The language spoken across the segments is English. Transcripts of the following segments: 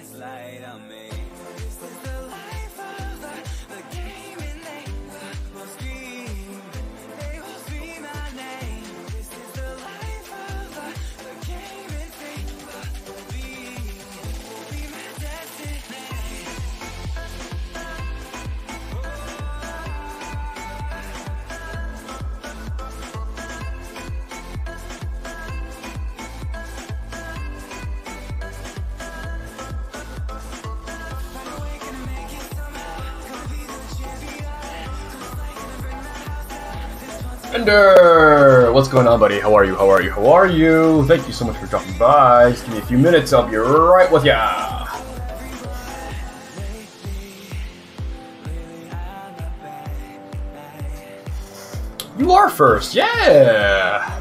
this light I'm in. Ender! What's going on, buddy? How are you? How are you? How are you? Thank you so much for dropping by. Just give me a few minutes, I'll be right with ya. You are first, yeah!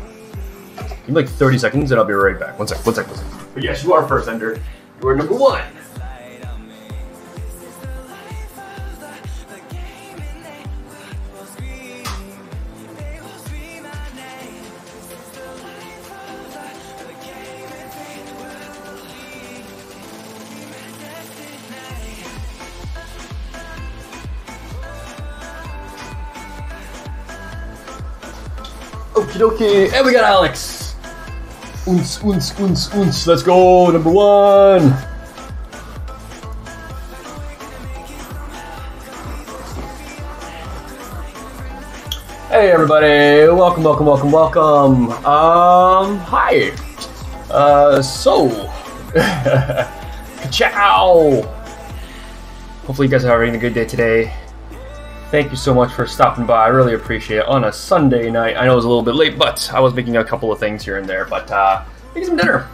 Give me like 30 seconds and I'll be right back. One sec, one sec, one sec. But yes, you are first, Ender. You are number one. Dokie, and we got Alex. Unz, unz, unz, unz. Let's go, number one. Hey everybody, welcome, welcome, welcome, welcome. Um, hi. Uh, so, ciao. Hopefully you guys are having a good day today. Thank you so much for stopping by. I really appreciate it on a Sunday night. I know it was a little bit late, but I was making a couple of things here and there. But uh, making some dinner.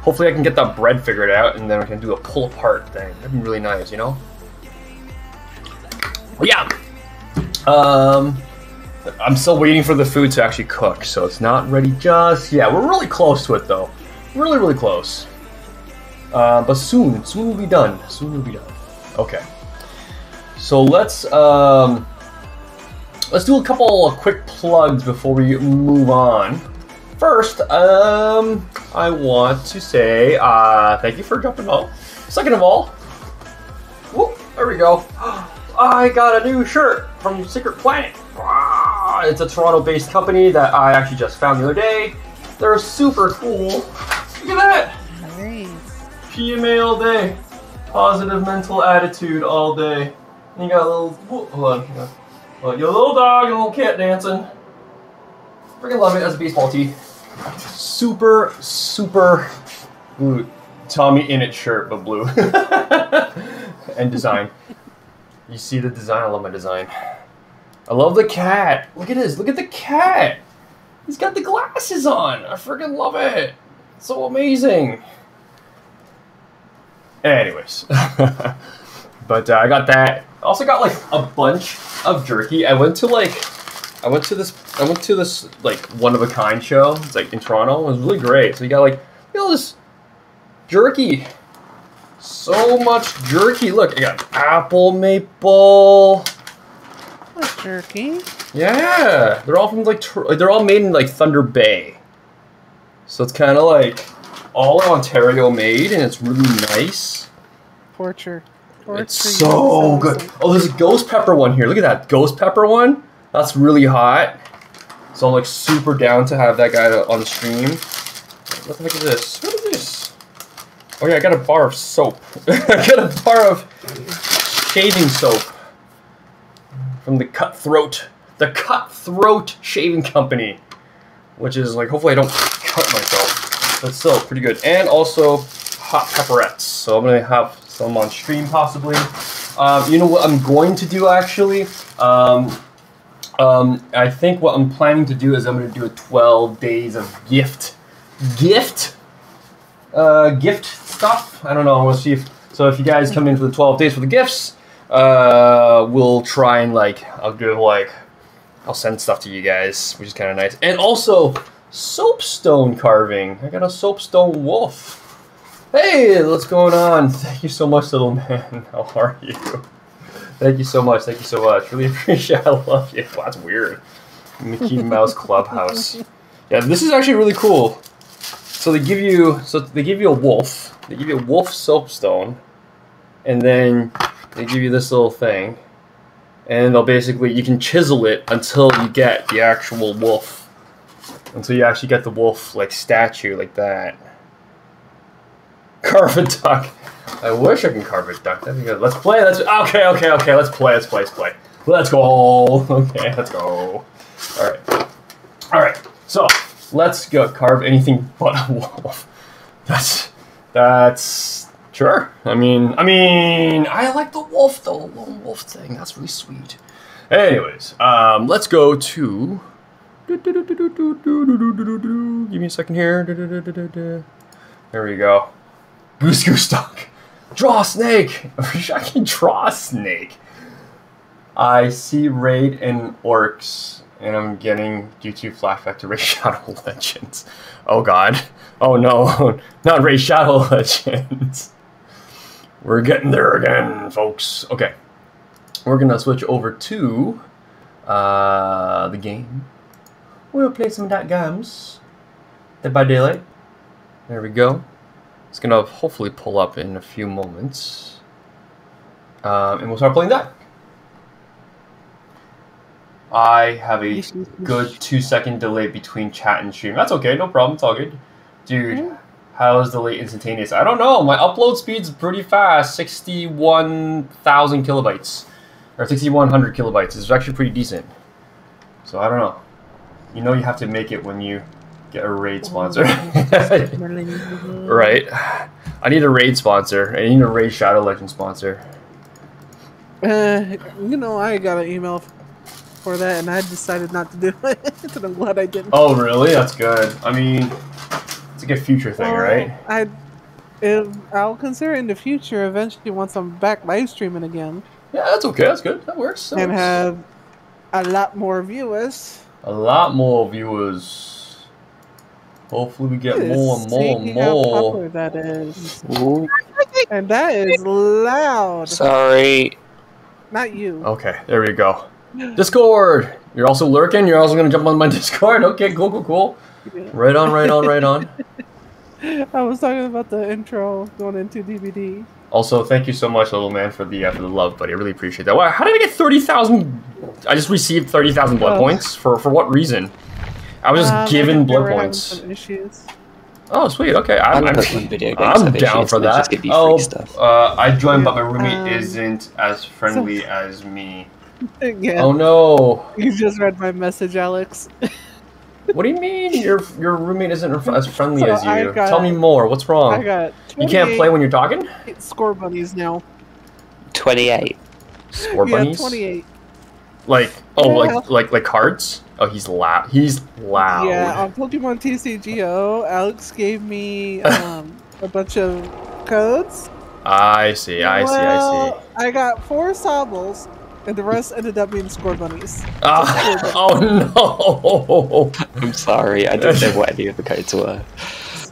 Hopefully, I can get that bread figured out, and then we can do a pull apart thing. That'd be really nice, you know. But yeah. Um, I'm still waiting for the food to actually cook, so it's not ready just yet. We're really close to it, though. Really, really close. Uh, but soon, soon we'll be done. Soon we'll be done. Okay. So let's um, let's do a couple of quick plugs before we move on. First, um, I want to say uh, thank you for jumping on. Second of all, whoop, there we go. I got a new shirt from Secret Planet. Ah, It's a Toronto-based company that I actually just found the other day. They're super cool. Look at that. Nice. PMA all day. Positive mental attitude all day. And you got a little, hold on, hang on. Your little dog and a little cat dancing. Freaking love it as a baseball tee. Super, super blue. Tommy Innit shirt, but blue. and design. You see the design? I love my design. I love the cat. Look at this. Look at the cat. He's got the glasses on. I freaking love it. It's so amazing. Anyways, but uh, I got that. I also got like a bunch of jerky. I went to like, I went to this, I went to this like one of a kind show. It's like in Toronto. It was really great. So you got like, you know, this jerky. So much jerky. Look, I got apple maple. That's jerky. Yeah, they're all from like they're all made in like Thunder Bay. So it's kind of like all Ontario made, and it's really nice. It's so good. Oh, there's a ghost pepper one here. Look at that ghost pepper one. That's really hot. So I'm like super down to have that guy on the stream. What the heck is this? What is this? Oh yeah, I got a bar of soap. I got a bar of shaving soap from the Cutthroat, the Cutthroat Shaving Company, which is like hopefully I don't cut myself, but still pretty good. And also hot pepperettes. So I'm gonna have some on stream possibly. Um, you know what I'm going to do actually? Um, um, I think what I'm planning to do is I'm going to do a 12 days of gift, gift, uh, gift stuff. I don't know. We'll see if so. If you guys come in for the 12 days for the gifts, uh, we'll try and like I'll give like I'll send stuff to you guys, which is kind of nice. And also soapstone carving. I got a soapstone wolf. Hey, what's going on? Thank you so much, little man. How are you? Thank you so much. Thank you so much. Really appreciate. it. I love you. Wow, that's weird. Mickey Mouse Clubhouse. Yeah, this is actually really cool. So they give you so they give you a wolf. They give you a wolf soapstone. and then they give you this little thing, and they'll basically you can chisel it until you get the actual wolf, until you actually get the wolf like statue like that. Carve a duck. I wish I can carve a duck. That'd be good. Let's play. Let's okay, okay, okay. Let's play. Let's play. Let's play. Let's go. Okay, let's go. All right. All right. So let's go carve anything but a wolf. That's that's sure. I mean, I mean, I like the wolf, the lone wolf thing. That's really sweet. Anyways, um, let's go to. Give me a second here. There we go. Goose goose duck. Draw a snake. I wish I draw a snake. I see raid and orcs, and I'm getting YouTube flashback to Raid Shadow Legends. Oh god. Oh no, not Raid Shadow Legends. We're getting there again, folks. Okay, we're gonna switch over to uh, the game. We'll play some dot games. Dead by Daylight. There we go. It's gonna hopefully pull up in a few moments, um, and we'll start playing that. I have a good two second delay between chat and stream. That's okay, no problem. It's all good, dude. How is the late instantaneous? I don't know. My upload speed's pretty fast, sixty-one thousand kilobytes or sixty-one hundred kilobytes. It's actually pretty decent. So I don't know. You know, you have to make it when you get a raid sponsor, right? I need a raid sponsor. I need a raid Shadow Legend sponsor. Uh, you know, I got an email for that, and I decided not to do it. and I'm glad I didn't. Oh, really? That's good. I mean, it's a good future thing, Well, right? I, if, I'll consider in the future eventually once I'm back live streaming again Yeah, that's okay. That's good. That works. That and works. have a lot more viewers. a lot more viewers. Hopefully, we get more and more and See how more. that is, Ooh, and that is loud. sorry. Not you. Okay, there we go. Discord. You're also lurking. You're also gonna jump on my Discord. Okay, cool, cool, cool. Right on, right on, right on. I was talking about the intro going into DBD. Also, thank you so much, little man, for the uh, for the love, buddy. I really appreciate that. Wow, how did I get thirty thousand? I just received thirty thousand blood Oh. points for for what reason? I was just Um, given blood points. Oh, sweet. Okay, I I'm, I'm, video games I'm down for that. just give oh, free stuff. Uh, I joined, but my roommate Um, isn't as friendly as me. yeah. Oh no! You just read my message, Alex. What do you mean your your roommate isn't as friendly So as you? got- Tell me more. What's wrong? I wrong? got You can't play when you're talking. 28 Scorbunnies now. 28. Scorbunnies. yeah, bunnies. 28. Like oh, Yeah. like like like cards. Oh, he's loud. He's loud. Yeah, on Pokemon TCGO, Alex gave me um, a bunch of codes. I see. I see. I see. I got four Sobbles, and the rest ended up being Scorbunnies. Ah, oh no! I'm sorry, I don't know what any of the codes were.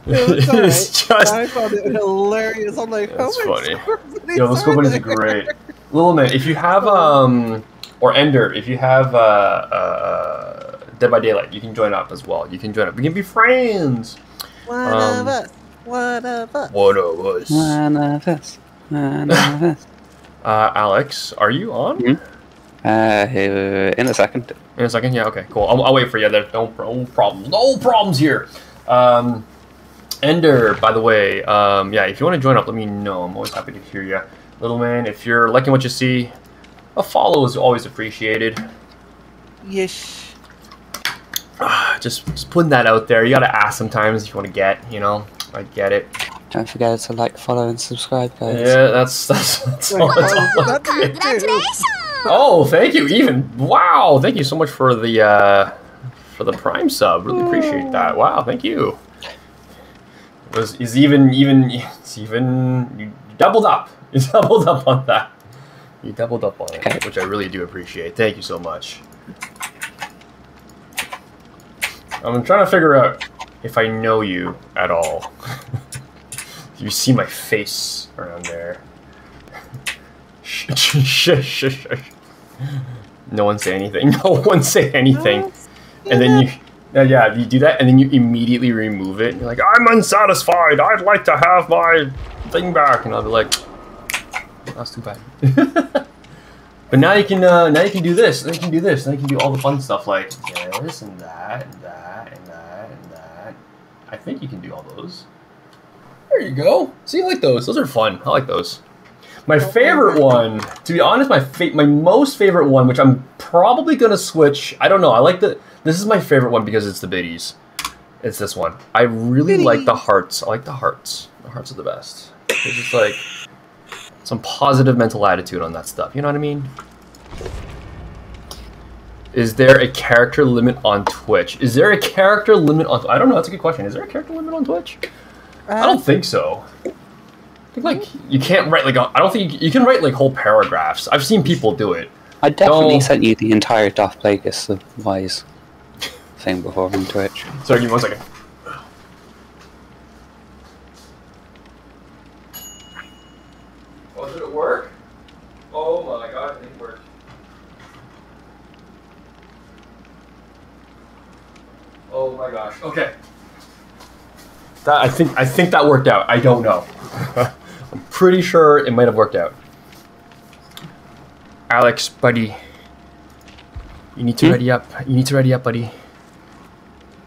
It was alright. it's just I found it hilarious. I'm like, That's how many funny. score bunnies Yo, the school are bunnies are great. Little man, if you have um or Ender, if you have uh, uh Dead by Daylight, you can join up as well. You can join up. We can be friends. One Um, of us. One of us. One of us. One of us. One of us. Uh, Alex, are you on? Hmm? Uh, in a second. In a second, yeah. Okay, cool. I'll, I'll wait for you. There's no, no problems. No problems here. Um, Ender, by the way, um, yeah. If you want to join up, let me know. I'm always happy to hear you, little man. If you're liking what you see, a follow is always appreciated. Yes. Ah, just, just putting that out there. You gotta ask sometimes if you want to get. You know, I get it. Don't forget to like, follow, and subscribe, guys. Yeah, that's that's. that's Like, all, that's oh, all I that get. thing too. Oh, thank you. Even wow, thank you so much for the uh, for the Prime sub. Really appreciate that. Wow, thank you. It was is even even it's even you doubled up. You doubled up on that. You doubled up on it, which I really do appreciate. Thank you so much. I'm trying to figure out if I know you at all. you see my face around there. Shh, shh, shh, shh, shh. No one say anything. No one say anything. And then you, yeah, yeah, you do that, and then you immediately remove it. You're like, I'm unsatisfied. I'd like to have my thing back, and I'll be like, that's too bad. but now you can uh, now you can do this. Now you can do this. Now you can do all the fun stuff like this and that and that and that and that. I think you can do all those. There you go. See, I like those. Those are fun. I like those. My favorite one, to be honest, my fa- my most favorite one, which I'm probably gonna switch. I don't know. I like the. This is my favorite one because it's the biddies. It's this one. I really like the hearts. I like the hearts. The hearts are the best. It's just like some positive mental attitude on that stuff. You know what I mean? Is there a character limit on Twitch? Is there a character limit on? I don't know. That's a good question. Is there a character limit on Twitch? I don't uh, think so. I think like you can't write like a, I don't think you, you can write like whole paragraphs. I've seen people do it. I definitely No. sent you the entire Darth Plagueis the Wise thing before on Twitch. Sorry, give me one second. Oh, did it work? Oh my god, it worked. Oh my gosh. Okay. That I think I think that worked out. I don't know. I'm pretty sure it might have worked out. Alex, buddy. You need to Hmm? ready up. You need to ready up, buddy.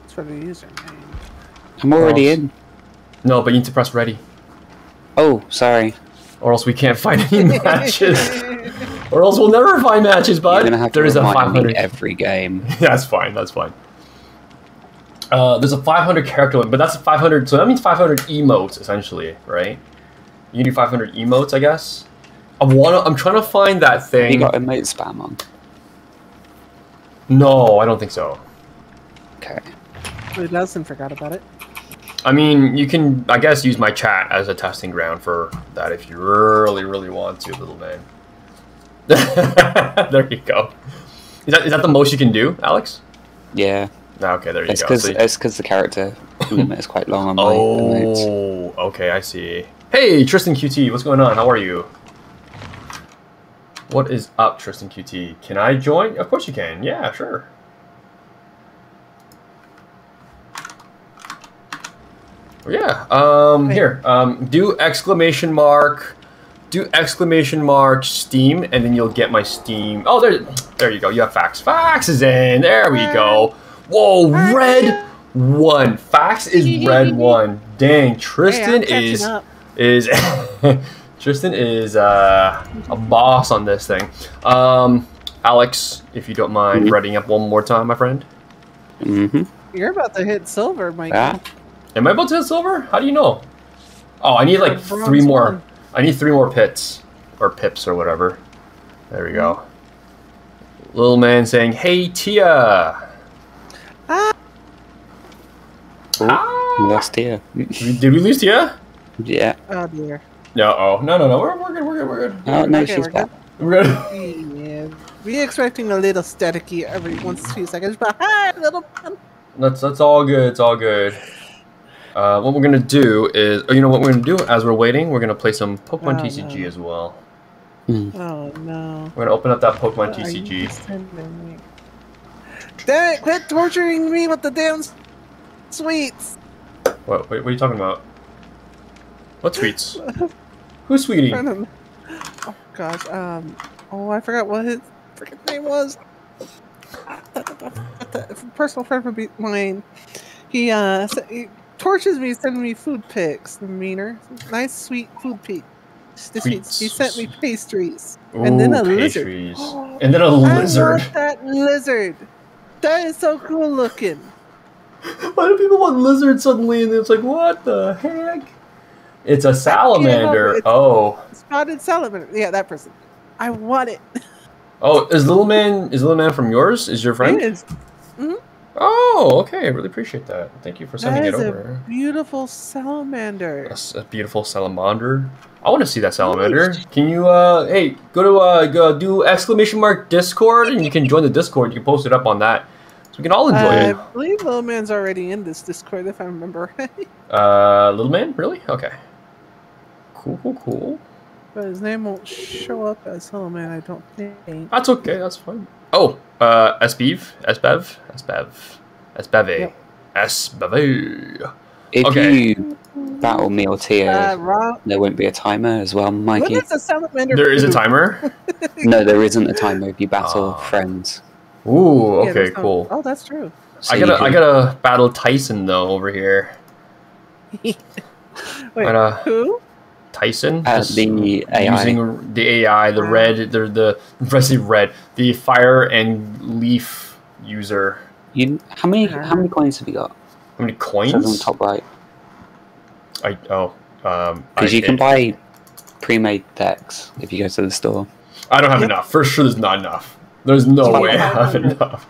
It's for the username. I'm already else? in. No, but you need to press ready. Oh, sorry. or else we can't find any matches, or else we'll never find matches. Bud, You're gonna have to there is a remind 500. me every game. that's fine. That's fine. Uh, there's a 500 character limit, but that's 500. So that means 500 emotes essentially, right? You do 500 emotes, I guess. I wanna. I'm trying to find that thing. You thing. got emote spam on. No, I don't think so. Okay. Who doesn't forgot about it? I mean, you can, I guess, use my chat as a testing ground for that if you really, really want to, little man. there you go. Is that, is that the most you can do, Alex? Yeah. Ah, Okay, there you It's go. because So you- it's because the character limit is quite long on my emotes. oh, okay, I see. Hey, Tristan QT, what's going on? How are you? What is up, Tristan QT? Can I join? Of course you can. Yeah, sure. Yeah. Um. Wait. Here. Um. Do exclamation mark. Do exclamation mark Steam, and then you'll get my Steam. Oh, there. There you go. You have fax. Fax is in. There we go. Whoa, red one. Fax is red one. Dang, Tristan hey, is is Tristan is uh, a boss on this thing. Um, Alex, if you don't mind Mhm. writing up one more time, my friend. Mm-hmm. You're about to hit silver, Mike. Ah, Am I about to hit silver? How do you know? Oh, I need like Bronze three more. one. I need three more pits or pips or whatever. There we go. Little man saying, "Hey Tia." Ah. Ah. we lost here. Did we lose Tia? yeah. Oh dear. No. Oh no no no. We're, we're good. We're good. We're good. Oh no, Okay, she's we're back. We're good. Yeah. We expecting a little staticky every once a few seconds, but hi, little man. That's that's all good. It's all good. Uh, what we're gonna do is, oh, you know what we're gonna do as we're waiting, we're gonna play some Pokemon Oh, TCG no. as well. Mm. Oh no. We're gonna open up that Pokemon What are you TCG. Damn it, quit torturing me with the damn sweets. What, what? Are you talking about? What sweets? Who's sweetie? I don't know. Oh gosh, um, oh I forgot what his freaking name was. Personal friend of mine. He uh he tortures me, sending me food pics. The meaner, nice sweet food pics. He sent me pastries. And then Ooh, a lizard. And then a lizard. I want that lizard. That is so cool looking. Why do people want lizards suddenly? And it's like, what the heck? It's a salamander. it's- Oh, Spotted salamander. Yeah, that person. I want it. oh, is little man? Is little man from yours? Is your friend? It is. Oh, okay. I really appreciate that. Thank you for sending it over. a beautiful salamander. A, beautiful salamander. I want to see that salamander. Can you, uh, hey, go to, uh, go do exclamation mark Discord and you can join the Discord. You can post it up on that. So we can all enjoy I it. I believe Little Man's already in this Discord, if I remember right. Uh, little man? Really? Okay. Cool, cool, cool. But his name won't show up as Little Man, I don't think. That's okay. That's fine. Oh, uh, Esbev? Esbev? Esbev. Esbeve. Yep. Esbeve. If Okay. you battle me or Tia, Uh, Rob, there won't be a timer as well, Mikey. is the salamander? There is a timer. No, there isn't a timer if you battle Ah. friends. Ooh, Yeah, okay, there's no- cool. Oh, that's true. So I gotta, I gotta battle Tyson though over here. Wait, And, uh, who? Tyson, Uh, the AI. using the AI, the red, the the let's red, the fire and leaf user. You, how many how many coins have you got? How many Says on top right. I oh, um, Because you can buy pre-made decks if you go to the store. I don't have Yep. enough. For sure, there's not enough. There's no way I have enough.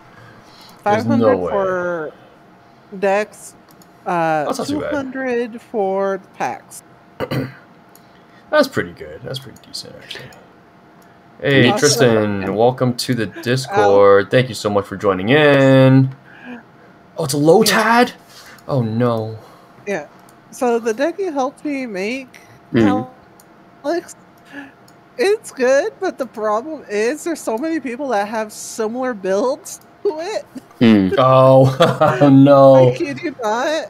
Five There's no for decks. Uh, That's not too bad. hundred for packs. That's pretty good. That's pretty decent, actually. Hey, Awesome. Tristan, welcome to the Discord. Thank you so much for joining in. Oh, it's a low tad? Oh, no. Yeah. So the deck you helped me make, Mhm. Alex, it's good, but the problem is there's so many people that have similar builds to it. Hmm. Oh, no. I kid you not.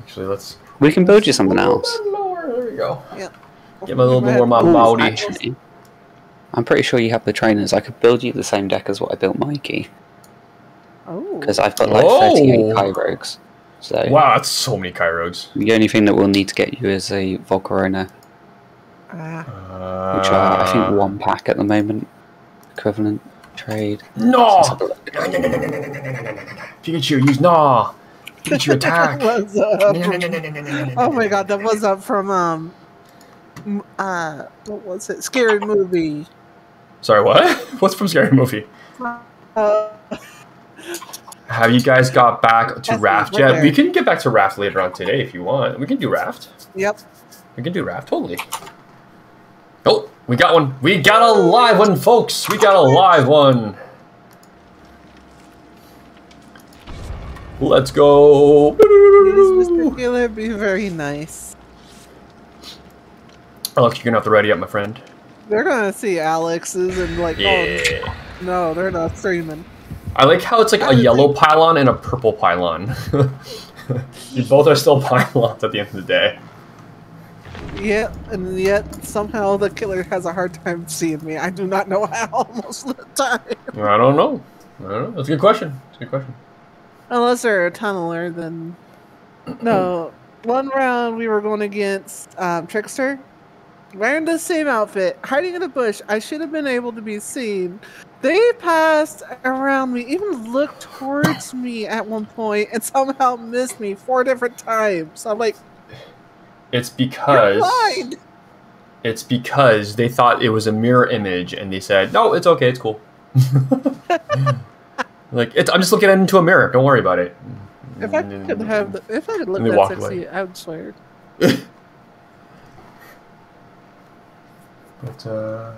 Actually, let's. We can build you something else. Bit lower. There we go. Yeah. Get my little bit more my Ooh, body. actually, I'm pretty sure you have the trainers. I could build you the same deck as what I built Mikey. Oh. Because I've got like Oh. 38 Kyrogues. So Wow, that's so many Kairos. the only thing that we'll need to get you is a Volcarona. Uh, which are I think one pack at the moment. Equivalent trade. No! Let's have a look. Pikachu, use Nah! Pikachu attack! Was, oh my god, that was up from um, uh, what was it? Scary movie. Sorry, what? What's from Scary Movie? Uh, Have you guys got back to Raft yet? there. We can get back to Raft later on today if you want. We can do Raft. yep. We can do Raft, totally. Oh, we got one. We got a live one, folks. We got a live one. Let's go. Yes, Mr. Killer, be very nice. Alex, you're gonna have to ready up, my friend. They're gonna see Alex's and like, oh, Yeah. oh no, they're not streaming. I like how it's like a yellow pylon and a purple pylon. you both are still pylons at the end of the day. Yeah, and yet somehow the killer has a hard time seeing me. I do not know how most of the time. I don't know. I don't know. That's a good question. That's a good question. Unless they're a tunneler, then no. One round we were going against um, Trickster, wearing the same outfit, hiding in a bush. I should have been able to be seen. They passed around me, even looked towards me at one point, and somehow missed me four different times. I'm like, It's you're because blind. it's because they thought it was a mirror image and they said, "No, it's okay. It's cool." like it's, I'm just looking into a mirror. Don't worry about it. If I could have, the, if I could look that sexy, away. I would swear. But uh,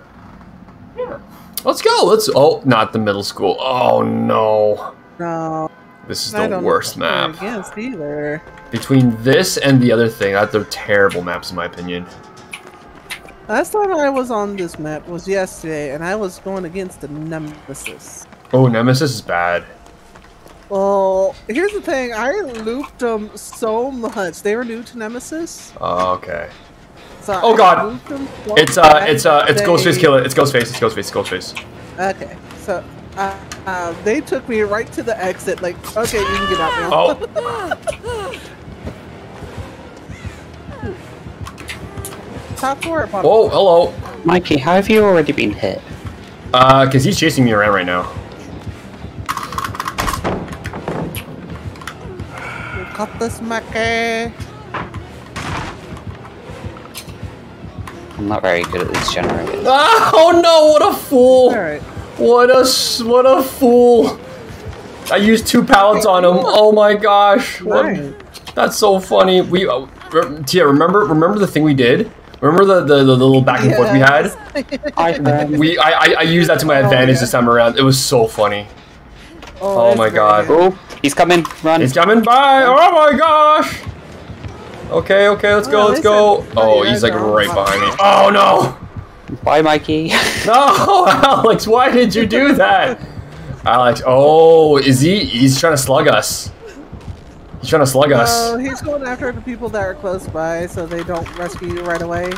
yeah, let's go. Let's. Oh, not the middle school. Oh no, No, this is I the don't worst know what they're map. Against either. Between this and the other thing, that they're terrible maps in my opinion. Last time I was on this map was yesterday, and I was going against the Nemesis. Oh, Nemesis is bad. Well, here's the thing. I looped them so much. They were new to Nemesis. Oh, okay. So Oh, I God. looped them so It's uh, bad it's uh, it's they- Ghostface Killer. It's Ghostface. It's Ghostface. It's Ghostface. Okay, so uh, uh, they took me right to the exit. Like, okay, you can get out now. Oh, Top floor or bottom? whoa, hello. Mikey, how have you already been hit? Uh, cause he's chasing me around right now. Cut this Mackie. I'm not very good at these generators. Ah, oh no! What a fool! All right. What a s- what a fool! I used two pallets on him. Oh my gosh! What- Nice. That's so funny. We, uh, re- Tia, remember remember the thing we did? Remember the the, the little back and forth we had? Hi, friend. We I, I I used that to my Oh, advantage yeah. this time around. It was so funny. Oh, oh that's my God. Oh, he's coming. Run. He's coming by. Oh my gosh! Okay, okay, let's go, Oh, let's go. listen. Oh, he's like are all right behind me. Oh no! Bye, Mikey. No, Alex, why did you do that? Alex, oh, is he? He's trying to slug us. He's trying to slug us. No, he's going after the people that are close by, so they don't rescue you right away.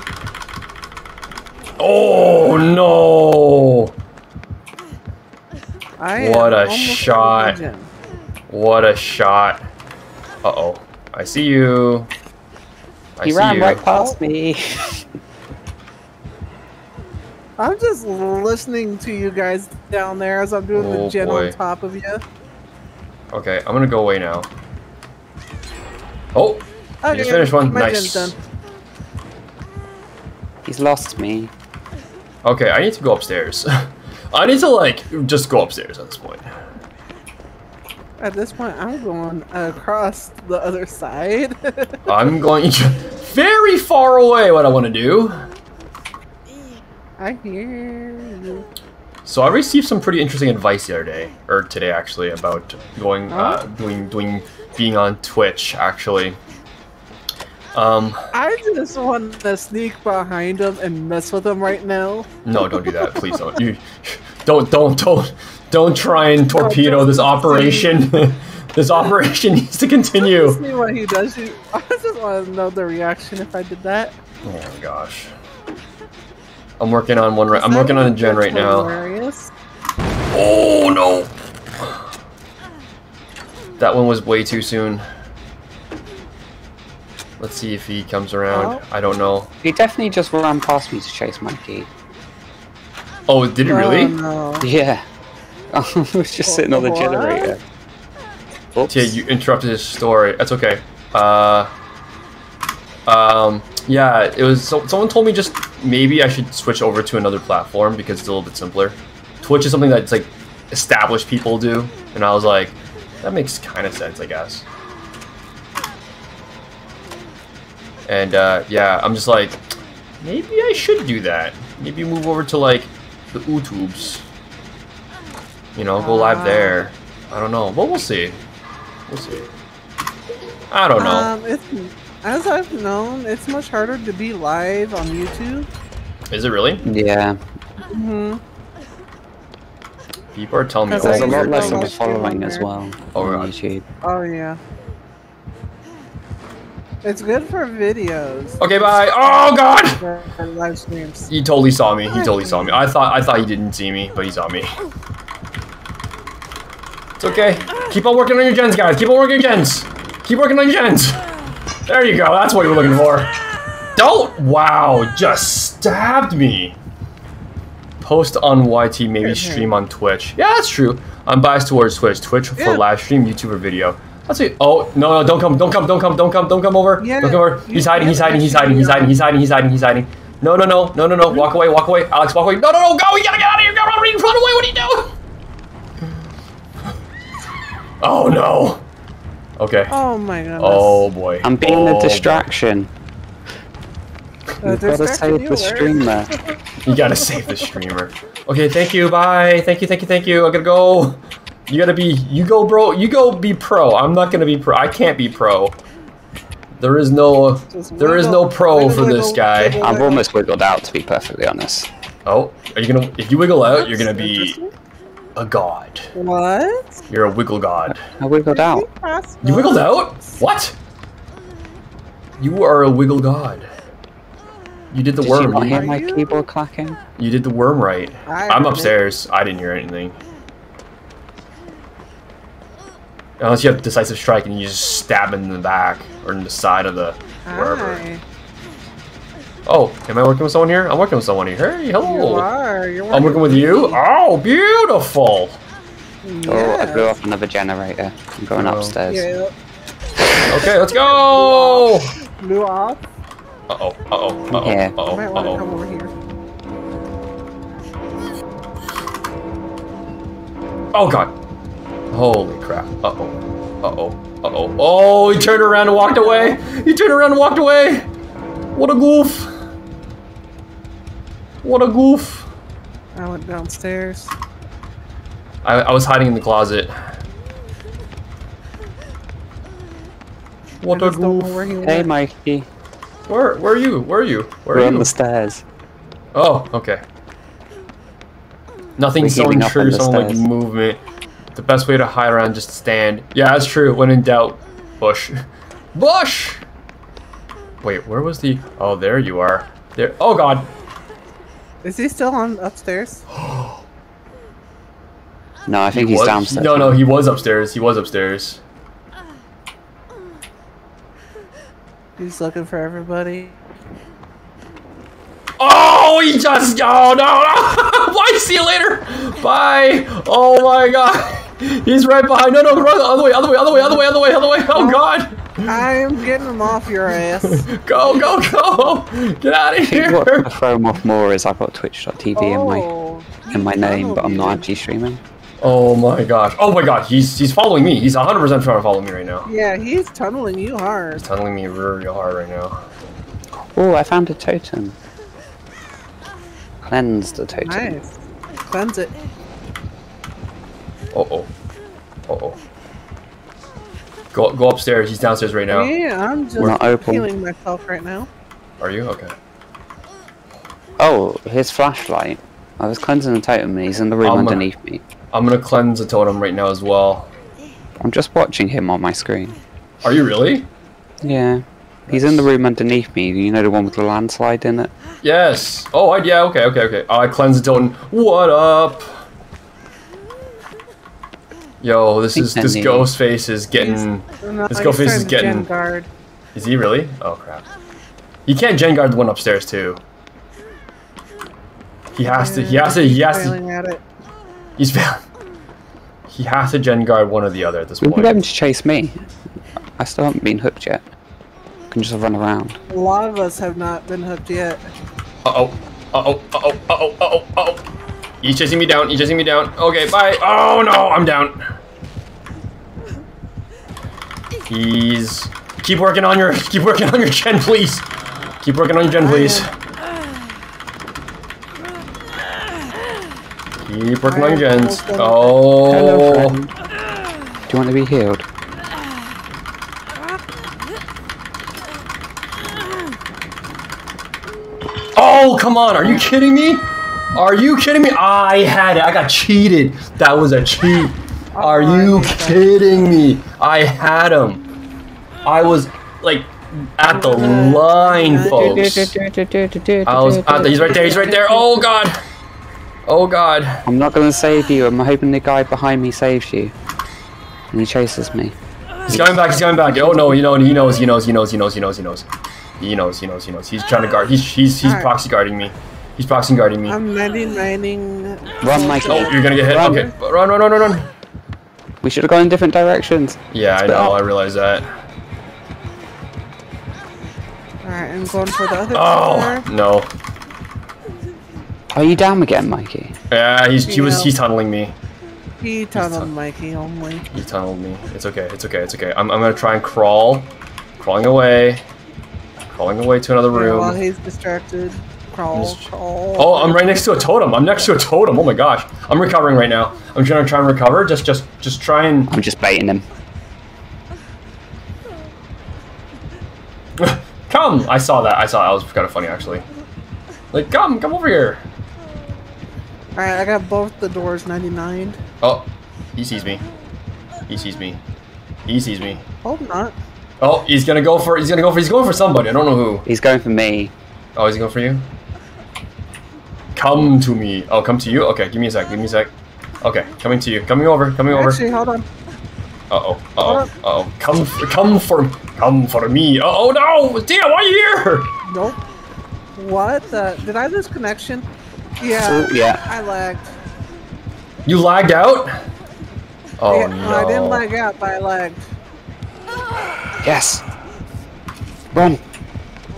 Oh no! I What a shot. What a shot. Uh oh. I see you. I He see ran you. right past me. I'm just listening to you guys down there as I'm doing Oh, the gen boy. on top of you. Okay, I'm gonna go away now. Oh, Okay, just finished one. Nice. done. He's lost me. okay. I need to go upstairs. I need to like just go upstairs at this point. At this point, I'm going across the other side. I'm going very far away. What I want to do. I hear you. So I received some pretty interesting advice the other day, or today actually, about going, uh, doing, doing, being on Twitch. Actually, um, I just want to sneak behind him and mess with him right now. no, don't do that, please don't. You, don't, don't, don't, don't try and torpedo this operation. this operation needs to continue. see what he does. I just want to know the reaction if I did that. Oh my gosh. I'm working on one right. I'm working on a gen right now. hilarious. Oh no! That one was way too soon. Let's see if he comes around. Oh. I don't know. He definitely just ran past me to chase Mikey. Oh, did he really? Oh, no. Yeah. I was just sitting on the What? generator. Oops. Yeah, you interrupted his story. That's okay. Uh, um, yeah, it was. So, someone told me just maybe I should switch over to another platform because it's a little bit simpler. Twitch is something that's like established people do, and I was like, that makes kind of sense, I guess. And uh, yeah, I'm just like, maybe I should do that. Maybe move over to like the YouTubes. You know, go live Ah. there. I don't know, but we'll see. We'll see. I don't know. Um, it's, as I've known, it's much harder to be live on YouTube. Is it really? Yeah. hmm People are telling me Because There's I a over lot less to of a watch you on following as well Oh, on. YouTube. Oh yeah. It's good for videos. Okay, bye. Oh God! For live streams. He totally saw me. He totally saw me. I thought I thought he didn't see me, but he saw me. It's okay. Keep on working on your gens, guys. Keep on working on your gens. Keep working on your gens. There you go. That's what you were looking for. Don't. Wow. Just stabbed me. Post on YT, maybe stream on Twitch. Yeah, that's true. I'm biased towards Twitch. Twitch for Yeah. live stream, YouTube or video. That's it. Oh no, no! Don't come! Don't come! Don't come! Don't come! Don't come over! Yeah, don't come over! you He's hiding! He's hiding! He's hiding! He's hiding! He's hiding! He's hiding! He's hiding! No! No! No! No! No! No! Walk away! Walk away! Alex, walk away! No! No! No! Go! You gotta get out of here! Go! Run! Run! Run away! What are you doing? Oh no! Okay. Oh my god. Oh boy. I'm being oh, a distraction. Uh, You've got to save the streamer. You gotta save the streamer. Okay, thank you, bye. Thank you, thank you, thank you. I gotta go. You gotta be, you go, bro. You go be pro. I'm not gonna be pro. I can't be pro. There is no, Just there is no pro wiggle, for this wiggle, guy. wiggle, I've almost wiggled out, to be perfectly honest. Oh, are you gonna, if you wiggle out, you're gonna be a god. What? You're a wiggle god. I wiggled out. You wiggled out? What? You are a wiggle god. You did the Did worm. not You, hear my keyboard clacking? you did the worm right. I I'm heard it. upstairs. I didn't hear anything. Unless you have decisive strike and you just stab in the back or in the side of the wherever. Hi. Oh, am I working with someone here? I'm working with someone here. Hey, hello. You are. You're I'm working with you. Oh, beautiful. Oh, I blew Yeah. up another generator. I'm going Oh. upstairs. Yeah. Okay, let's go. Blew off. Uh oh. Uh oh. Uh oh. Yeah. Uh oh. Might Uh want to come oh. over here. Oh god. Holy crap. Uh oh. Uh oh. Uh oh. Oh, he turned around and walked away. He turned around and walked away. What a goof. What a goof. I went downstairs. I, I was hiding in the closet. What I a just don't know goof. Hey. Mikey. Where where are you? Where are you? Where We're are on you? the stairs. Oh, okay. Nothing We're so heating up on triggers the someone like stairs. movement. The best way to hide around just stand. Yeah, that's true. When in doubt, Bush. Bush! Wait, where was the... Oh, there you are. There. Oh, God. Is he still on upstairs? No, I think He he's was- downstairs. No, no, he was upstairs. He was upstairs. He's looking for everybody. Oh, he just. Oh, no, no. Bye, see you later. Bye. Oh, my God. He's right behind. No, no, run. the Other way, other way, other way, other way, other way, other way. Oh, God. I am getting him off your ass. Go, go, go. Get out of here. what I throw him off more is I've got twitch.tv in my oh, in my name, but I'm not actually streaming. Oh, my gosh. Oh, my God. He's he's following me. He's 100% trying to follow me right now. Yeah, he's tunneling you hard. He's tunneling me really hard right now. Oh, I found a totem. Cleanse the totem. Nice. Cleanse it. Uh oh. Uh oh. Go go upstairs. He's downstairs right now. Yeah, I'm just We're open. healing myself right now. Are you okay? Oh, his flashlight. I was cleansing the totem he's in the room Um, underneath me. I'm gonna cleanse the totem right now as well. I'm just watching him on my screen. Are you really? Yeah. He's in the room underneath me. You know the one with the landslide in it? Yes. Oh, I, yeah. Okay, okay, okay. I cleanse the totem. What up? Yo, this is this ghost face is getting. No, This ghost face is getting- guard. Is he really? Oh crap. You can't gen guard the one upstairs too. He has to. He has to. He has to. Failing at it. He's failing. He has to gen guard one or the other at this point. We can get him to chase me. I still haven't been hooked yet. I can just run around. A lot of us have not been hooked yet. Uh oh. Uh oh. Uh oh. Uh oh. Uh oh. Uh oh. He's chasing me down. He's chasing me down. Okay, bye. Oh no, I'm down. He's. Keep working on your. Keep working on your gen, please. Keep working on your gen, please. Keep working on your gens. Hello, Oh. friend. Do you want to be healed? Oh, come on. Are you kidding me? Are you kidding me? I had it. I got cheated. That was a cheat. Are you kidding me? I had him. I was like at the line, folks. I was at the, he's right there. He's right there. Oh god. Oh god. I'm not gonna save you. I'm hoping the guy behind me saves you. And he chases me. He's coming back. He's coming back. Oh no, you know, he knows. He knows. He knows. He knows. He knows. He knows. He knows. He knows. He knows. He knows. He's trying to guard. He's he's he's Alright. proxy guarding me. He's proxy guarding me. I'm 99. Run, Mikey. Oh, you're gonna get hit. Run. Okay, run, run, run, run, run. We should have gone in different directions. Yeah, I know. up. I realize that. Alright, I'm going for the other Oh door. no. Are you down again, Mikey? Yeah, he's he was he's tunneling me. He tunneled Mikey oh only. He tunneled me. It's okay. It's okay. It's okay. I'm I'm gonna try and crawl, crawling away, crawling away to another room. While he's distracted. Crawl, Just- crawl. Oh, I'm right next to a totem. I'm next to a totem. Oh my gosh. I'm recovering right now. I'm trying to try and recover. Just just just try and. I'm just baiting him. come! I saw that. I saw that was kind of funny actually. Like, come, come over here. Alright, I got both the doors 99. Oh, he sees me. He sees me. He sees me. Hope not. Oh, he's gonna go for. He's gonna go for. He's going for somebody. I don't know who. He's going for me. Oh, is he going for you? Come to me. Oh, come to you? Okay, give me a sec. Give me a sec. Okay, coming to you. Coming over. Coming over. Actually, hold on. Uh oh. Uh oh. Uh oh. Come. For, come for. Come for me. Uh oh no! Damn! Why are you here? Nope. What the? Did I lose connection? Yeah. Oh, yeah. I lagged. You lagged out. Oh Yeah, no. I didn't lag out, but I lagged. Yes. Run.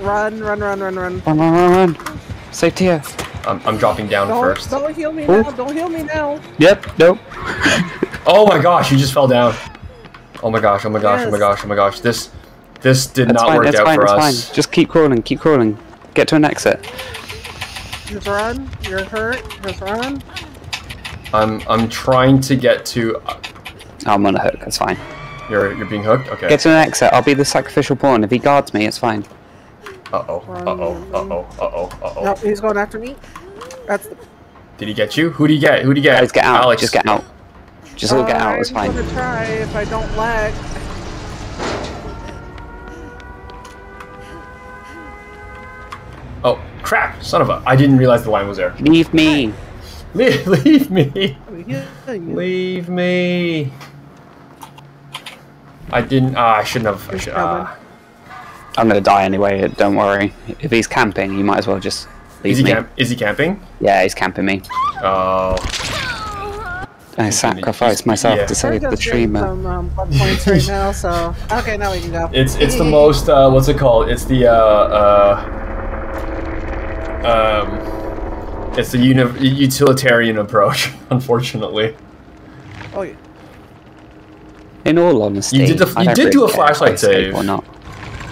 Run, run, run, run, run. Run, run, run, run. Save Tia. I'm, I'm dropping down Don't, first. don't heal me Oh. now. Don't heal me now. Yep. Nope. Oh my gosh! You just fell down. Oh my gosh! Oh my gosh! Oh my gosh! Oh my gosh! This. This did That's not fine. work That's out fine. for That's us. fine. Just keep crawling. Keep crawling. Get to an exit. Just run. You're hurt. Just run. I'm I'm trying to get to. Uh, I'm on a hook. That's fine. You're you're being hooked. Okay. Get to an exit. I'll be the sacrificial pawn. If he guards me, it's fine. Uh oh. Uh oh. Uh oh. Uh oh. Uh oh. No, he's going after me. That's. The... Did he get you? Who did he get? Who did he get? Guys, get out. Alex. Just get out. Just all get out. It's fine. I'm gonna try if I don't lag. Oh crap! Son of a! I didn't realize the line was there. Leave me. Leave, leave me. Leave me. I didn't... Ah, I shouldn't have... I He's should, coming. ah. I'm gonna die anyway. Don't worry. If he's camping, you might as well just leave Is he, me. camp- is he camping? Yeah, he's camping me. Oh. I sacrificed myself Yeah. to save the just getting streamer. some um, points right now, so okay, now we can go. It's it's the most uh, what's it called? It's the uh, uh um it's the uni- utilitarian approach, unfortunately. Oh, yeah. In all honesty, You did the- you don't did do a care if I flashlight escape save. or not.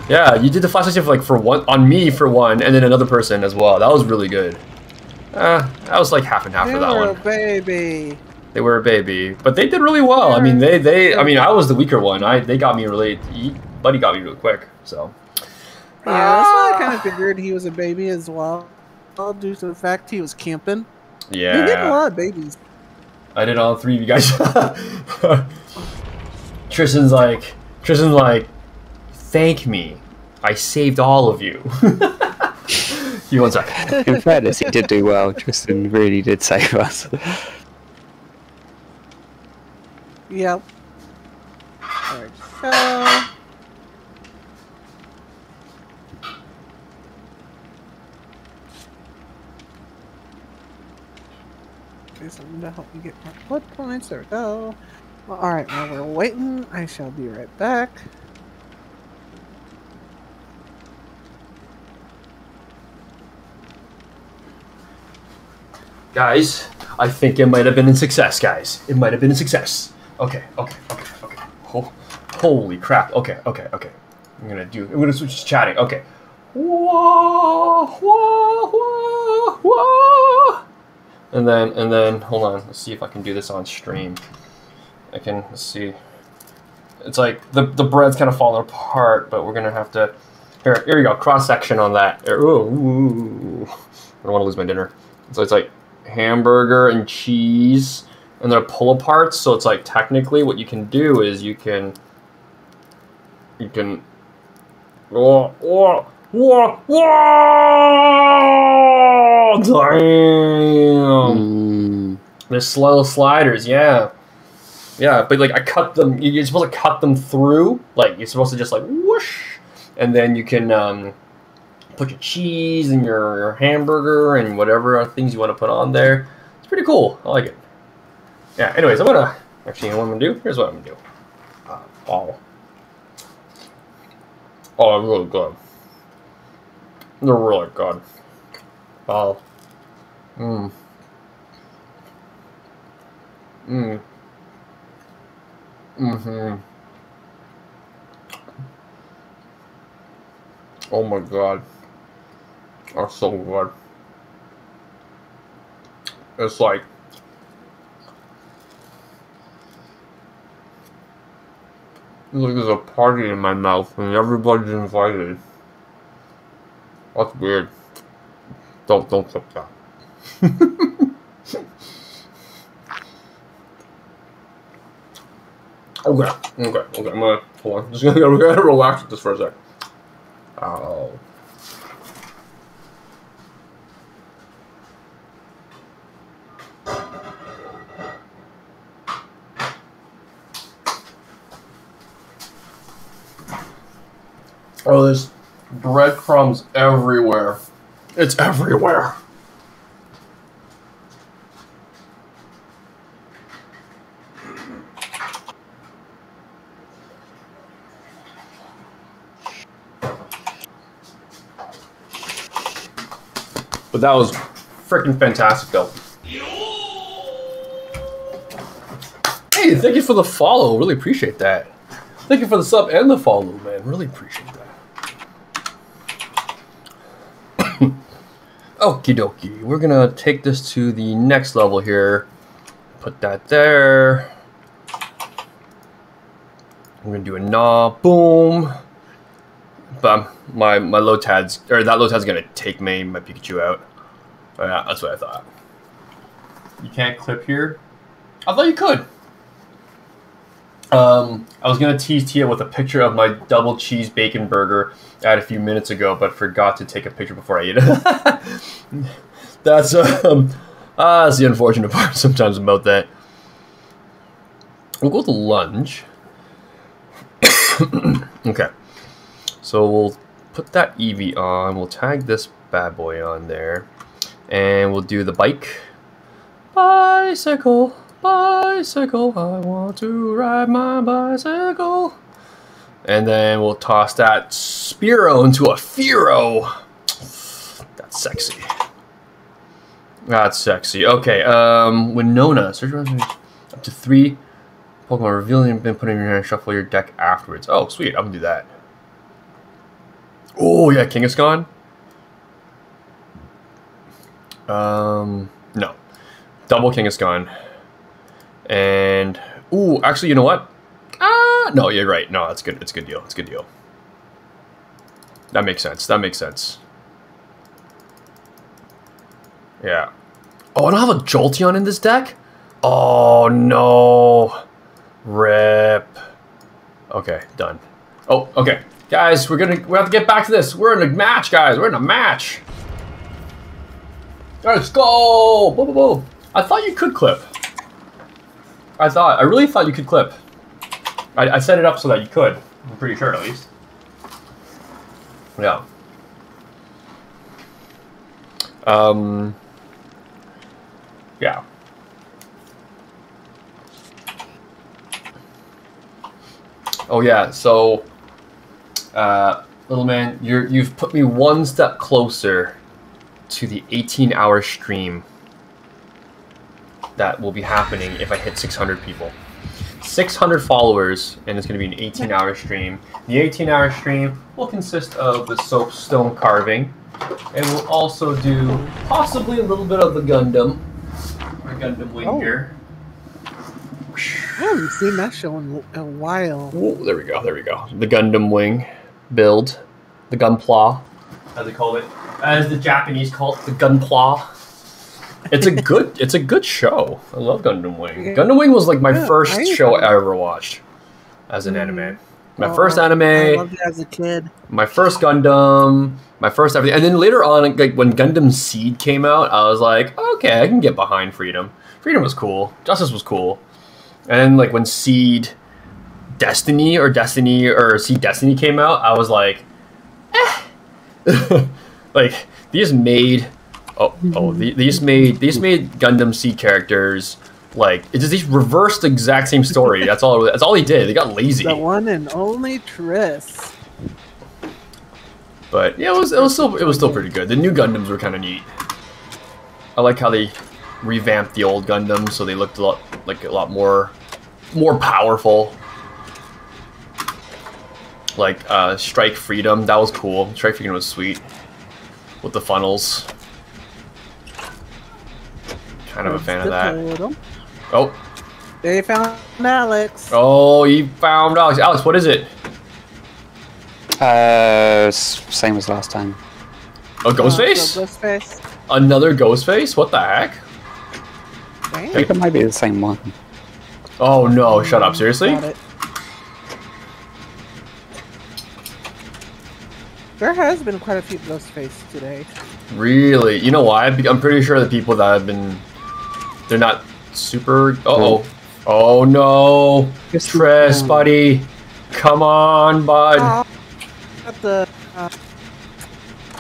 Yeah, you did the flashlight save like for one on me for one, and then another person as well. That was really good. Uh, that was like half and half you for that were a baby. They were a baby, but they did really well. I mean, they they I mean, I was the weaker one. I they got me really, he- Buddy got me really quick. So Yeah, that's why I kind of figured he was a baby as well. All due to the fact he was camping. You're getting a lot of babies. I did all three of you guys. Tristan's like Tristan's like, thank me, I saved all of you. you want to? In fairness, he did do well. Tristan really did save us. Yep. There we go. Do something to help me get my blood points. There we go. Alright, while we're waiting, I shall be right back. Guys, I think it might have been a success, guys. It might have been a success. Okay, okay, okay, okay. Ho- holy crap. Okay, okay, okay. I'm gonna do. I'm gonna switch to chatting. Okay. Whoa, whoa, whoa, whoa. And then, and then, hold on. Let's see if I can do this on stream. I can. Let's see. It's like the the bread's kind of falling apart, but we're gonna have to. Here, here we go. Cross section on that. Ooh. I don't want to lose my dinner. So it's like hamburger and cheese, and they're pull aparts. So it's like technically, what you can do is you can, you can, oh, whoa, whoa, whoa, damn. Mm, They're slow sliders, yeah. Yeah, but like I cut them. you- You're supposed to cut them through. Like you're supposed to just like whoosh, and then you can um, put your cheese and your, hamburger and whatever things you want to put on there. It's pretty cool. I like it. Yeah. Anyways, I'm gonna actually. What I'm gonna do? Here's what I'm gonna do. Uh, oh. Oh, they're really good. They're really good. Oh. Mmm. Mm. Mm-hmm. Oh my god. That's so good. It's like like there's a party in my mouth and everybody's invited. That's weird. Don't don't clip that. Okay, okay, okay. I'm gonna hold on. Just gonna, we're gonna relax with this for a sec. Oh. Oh, there's breadcrumbs everywhere. It's everywhere. That was freaking fantastic, though. Hey, thank you for the follow. Really appreciate that. Thank you for the sub and the follow, man. Really appreciate that. Okie dokie. We're gonna take this to the next level here. Put that there. I'm gonna do a gnaw. Boom. But my my Lotad's or that Lotad's gonna take me my Pikachu out. Oh, yeah, that's what I thought. You can't clip here. I thought you could. Um, I was gonna tease Tia with a picture of my double cheese bacon burger I had a few minutes ago, but forgot to take a picture before I ate it. that's um, ah, that's the unfortunate part sometimes about that. We'll go to lunge. okay, so we'll put that Eevee on. We'll tag this bad boy on there, and we'll do the bike. Bicycle, bicycle, I want to ride my bicycle. And then we'll toss that Spearow into a Fearow. That's sexy. That's sexy. Okay, um, Winona. Search up to three Pokemon revealing and been put in your hand and shuffle your deck afterwards. Oh, sweet. I'm gonna do that. Oh, yeah, Kangaskhan. Um, no. Double Kangaskhan. And, ooh, actually, you know what? Ah, no, you're right. No, that's good. It's a good deal. It's a good deal. That makes sense. That makes sense. Yeah. Oh, I don't have a Jolteon in this deck? Oh, no. Rip. Okay, done. Oh, okay. Guys, we're gonna we have to get back to this. We're in a match, guys. We're in a match. Let's go! Whoa, whoa, whoa. I thought you could clip. I thought, I really thought you could clip. I, I set it up so that you could. I'm pretty sure, at least. Yeah. Um. Yeah. Oh yeah, so uh, little man, you're you've put me one step closer to the 18-hour stream that will be happening if I hit 600 people. 600 followers, and it's going to be an 18-hour stream. The 18-hour stream will consist of the soapstone carving, and we'll also do possibly a little bit of the Gundam, our Gundam wing Oh. here. I haven't seen that show in a while. Whoa, there we go, there we go. The Gundam wing build, the Gunpla, as they call it, as the Japanese call it, the Gunpla. It's a good, it's a good show. I love Gundam Wing. Yeah. Gundam Wing was like my Yeah, first I- show I ever watched as an Mm. anime. My Oh, first I anime, loved it as a kid. my first Gundam, my first everything, and then later on, like when Gundam Seed came out, I was like, okay, I can get behind Freedom. Freedom was cool. Justice was cool. And like when Seed Destiny or Destiny or Seed Destiny came out, I was like, eh. like these made oh oh they, they made these made Gundam Seed characters like it just they reversed the exact same story. that's all that's all he did. They got lazy. The one and only Triss. But yeah, it was it was still it was still pretty good. The new Gundams were kind of neat. I like how they revamped the old Gundams so they looked a lot like a lot more more powerful. Like uh, Strike Freedom, that was cool. Strike Freedom was sweet with the funnels. Kind of a fan of that. Totem. Oh, They found Alex. oh, you found Alex. Alex, what is it? Uh, same as last time. A Uh, Ghostface? so Ghostface. Another Ghostface? What the heck? I think it might be the same one. Oh no! Shut up! Seriously? Got it. There has been quite a few Ghostface today. Really? You know why? I'm pretty sure the people that have been, they're not super. Uh oh. Oh no, Yes, Tress, buddy, come on, bud, at the uh,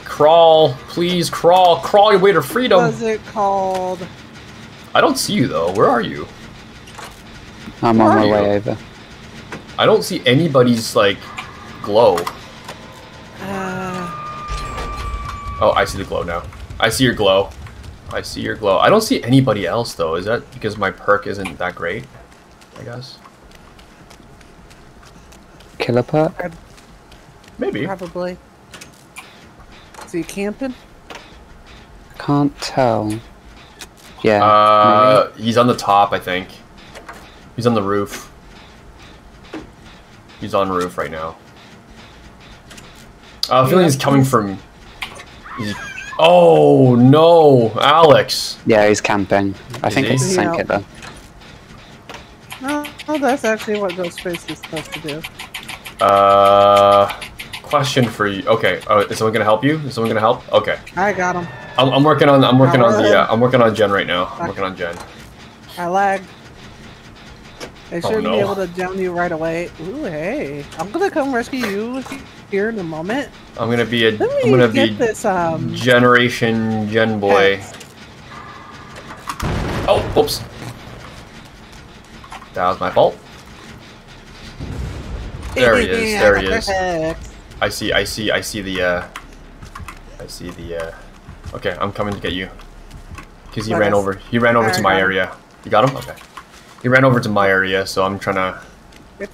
crawl, please, crawl, crawl your way to freedom. was it called? I don't see you though. Where are you? I'm Where on my you? way over. I don't see anybody's like glow. Uh, Oh, I see the glow now. I see your glow. I see your glow. I don't see anybody else though. Is that because my perk isn't that great? I guess. Killer perk? Maybe. probably. Is he camping? I can't tell. Yeah. Uh, he's on the top, I think. He's on the roof. He's on roof right now. Uh, I feel like he's coming from. Oh no, Alex! yeah, he's camping. I Is think he? it's the same Yeah. though. No, Oh, that's actually what Ghostface is supposed to do. Uh, question for you. Okay, uh, is someone gonna help you? Is someone gonna help? Okay, I got him. I'm, I'm working on. I'm working on the. Alright. Uh, I'm working on gen right now. I'm working on gen. I lagged. They Oh, should no. be able to down you right away. Ooh, hey. I'm gonna come rescue you here in a moment. I'm gonna be a. I'm gonna be this, um... Generation Gen boy. Oh, whoops. That was my fault. There he is, there he is. I see. I see. I see the. uh... I see the. uh... Okay, I'm coming to get you. Cause he Let ran us- over. He ran over to my area. You got him? Okay. He ran over to my area, so I'm trying to.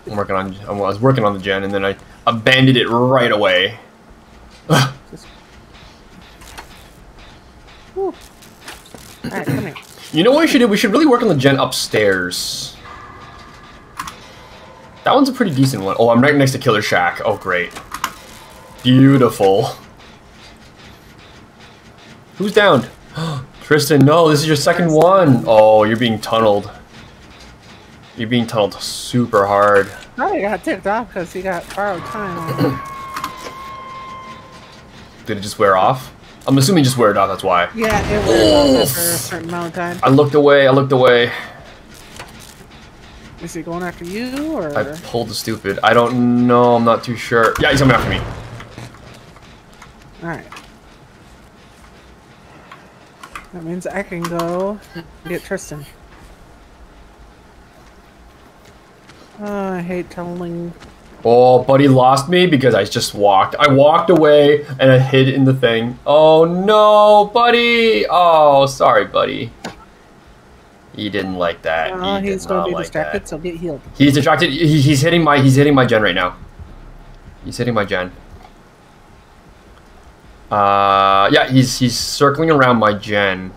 I'm working on. I was working on the gen, and then I abandoned it right away. Alright, come here. You know what we should do? We should really work on the gen upstairs. That one's a pretty decent one. Oh, I'm right next to Killer Shack. Oh, great. Beautiful. Who's downed? Tristan, no, this is your second one. Oh, you're being tunneled. You're being tunneled super hard. Probably got ticked off because he got borrowed time. Did it just wear off? I'm assuming just wear it off, that's why. yeah, it was after a certain amount of time. I looked away, I looked away. Is he going after you or? I pulled the stupid. I don't know, I'm not too sure. Yeah, he's coming after me. Alright. That means I can go get Tristan. Oh, I hate tunneling. Oh, buddy lost me because I just walked. I walked away and I hid in the thing. Oh no, buddy! Oh, sorry, buddy. He didn't like that. Oh, he he's going to be like distracted, that. so get healed. He's distracted. He, he's hitting my. He's hitting my gen right now. He's hitting my gen. Uh, yeah, he's he's circling around my gen.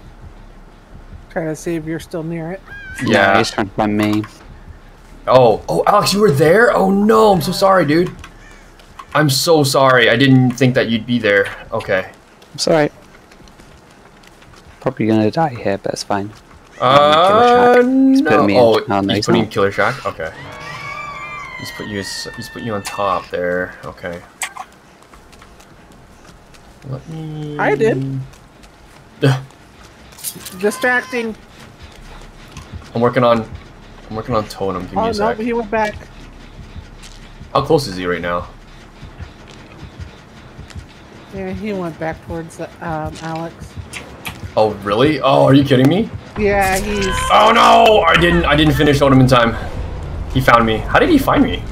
Trying to see if you're still near it. Yeah. he's trying to find me. Oh, oh, Alex, you were there? Oh no, I'm so sorry, dude. I'm so sorry. I didn't think that you'd be there. Okay. I'm sorry. Probably gonna die here, but it's fine. Uh, Killer Shack. He's no. putting me in. Oh, Oh, no, he's he's putting not. Killer Shack. Okay. He's put you. He's put you on top there. Okay. Let me. I did. Distracting. I'm working on. I'm working on totem. Give me Oh a no, sec. he went back. How close is he right now? Yeah, he went back towards um, Alex. Oh really? Oh, are you kidding me? Yeah, he's. Oh no! I didn't. I didn't finish totem in time. He found me. How did he find me?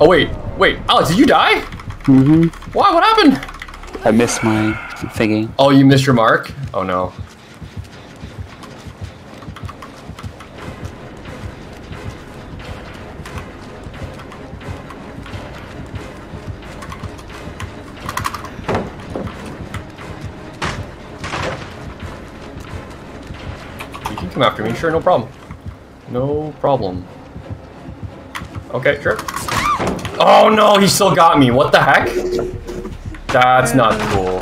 Oh wait, wait, Alex, did you die? Mm-hmm. Why? What happened? I missed my thingy. Oh, you missed your mark? Oh no. Come after me, sure, no problem. No problem. Okay, sure. Oh no, he still got me. What the heck? That's not cool.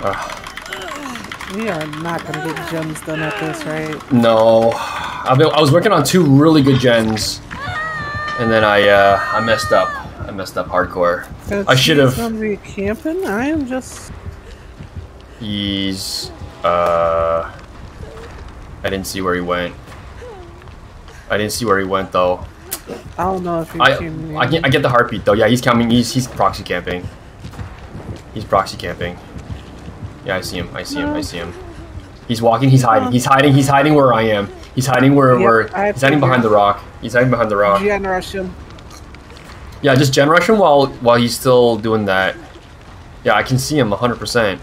Ugh. We are not gonna get gens done at this rate. No, I've been, I was working on two really good gens, and then I uh, I messed up. I messed up hardcore. I should have. Gonna be camping. I am just. He's uh, I didn't see where he went. I didn't see where he went though. I don't know if he I came I get, I get the heartbeat though. Yeah, he's coming. He's he's proxy camping. He's proxy camping. Yeah, I see him. I see him. I see him. He's walking. He's hiding. He's hiding. He's hiding where I am. He's hiding where Yep, where he's hiding behind the rock. He's hiding behind the rock. Gen rush him. Yeah, just gen rush him while while he's still doing that. Yeah, I can see him 100%.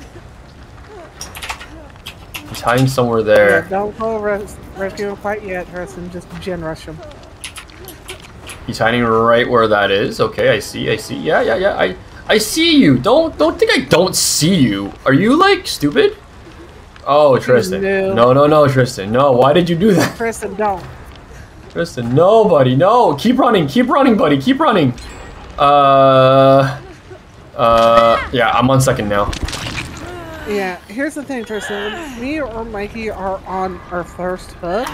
He's hiding somewhere there. Yeah, don't go res- rescue him quite yet, Harrison. Just gen rush him. He's hiding right where that is. Okay, I see. I see. Yeah, yeah, yeah. I I see you. Don't don't think I don't see you. Are you like stupid? Oh, Tristan. No. No, no, no, Tristan. No. Why did you do that? Harrison, don't. Tristan, no, buddy. No. Keep running. Keep running, buddy. Keep running. Uh Uh, yeah, I'm on second now. Yeah, here's the thing, Tristan. Me or Mikey are on our first hook.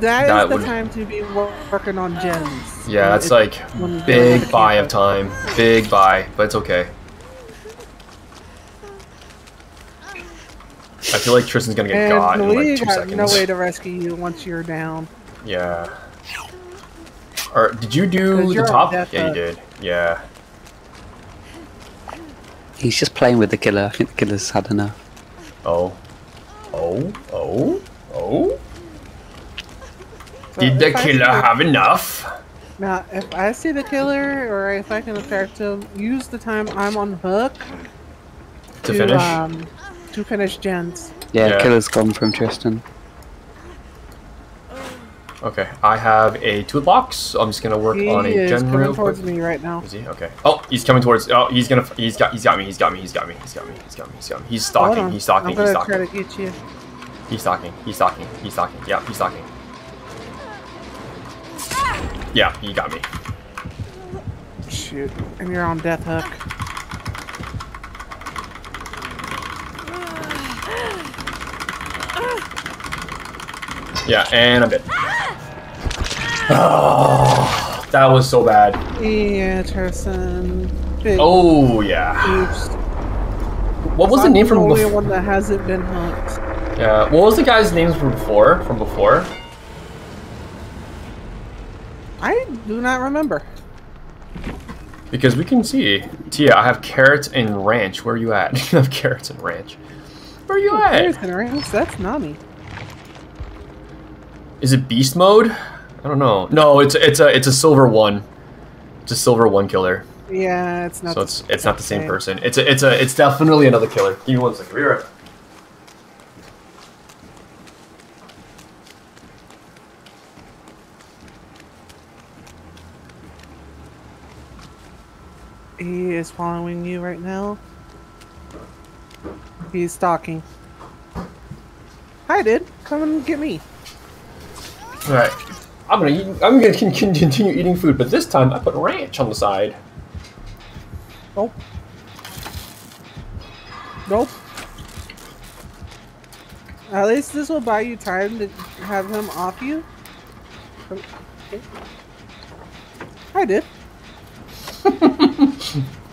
That is the would- time to be working on gens. Yeah, that's like when you don't have big buy of time. Big buy, but it's okay. I feel like Tristan's gonna get And got in like two got seconds. no way to rescue you once you're down. Yeah. Or did you do the top? death Yeah, you row. did. Yeah. He's just playing with the killer. I think the killer's had enough. Oh. Oh. Oh. Oh. So Did the if I killer the- have enough? Now, if I see the killer or if I can affect him, use the time I'm on hook To finish? um to finish gens. Yeah, Yeah. killer's gone from Tristan. Okay, I have a toolbox. So I'm just gonna work He on a is gen coming towards quick. me right now. Is he? Okay. Oh, he's coming towards. Oh, he's gonna. He's got. He's got me. He's got me. He's got me. He's got me. He's got me. He's got me. He's Hold stalking. He's stalking. I'm He's gonna try stalking. to get you. He's stalking. He's stalking. He's stalking. Yeah, he's stalking. Yeah, he got me. Shoot, and you're on death hook. Yeah, and I'm dead. Oh, ah. that was so bad. Yeah, Tristan. Big Oh yeah. oops. What was the I'm name from the only one that hasn't been hooked. Yeah. What was the guy's name from before? From before? I do not remember. Because we can see. Tia, I have carrots and ranch. Where are you at? you have carrots and ranch. Where are you There's at? and ranch. That's Nami. Is it beast mode? I don't know. No, it's it's a it's a silver one. It's a silver one killer. Yeah, it's not. So it's it's not the same same. person. It's a it's a it's definitely another killer. Give me one second. Be right. He is following you right now. He's stalking. Hi, dude. Come and get me. All right. I'm gonna eat, I'm gonna con- con- continue eating food, but this time I put ranch on the side. Nope. Nope. At least this will buy you time to have him off you. I did.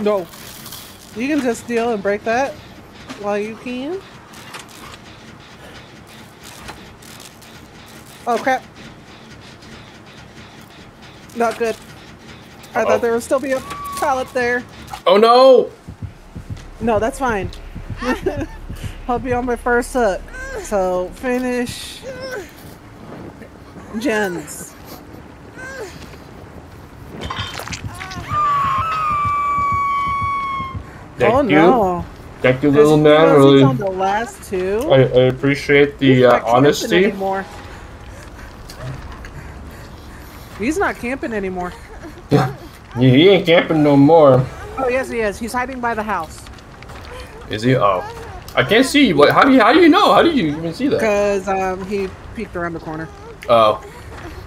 No. You can just steal and break that while you can. Oh crap. Not good. I Uh-oh. thought there would still be a pallet there. Oh no! No, that's fine. I'll be on my first hook. So finish gens. Thank oh you. no. Thank you, little man. Really, on the last two. I, I appreciate the uh, honesty. Anymore. He's not camping anymore. Yeah, he ain't camping no more. Oh yes, he is. He's hiding by the house. Is he? Oh, I can't see. What? How do you? How do you know? How do you even see that? Cause um he peeked around the corner. Oh,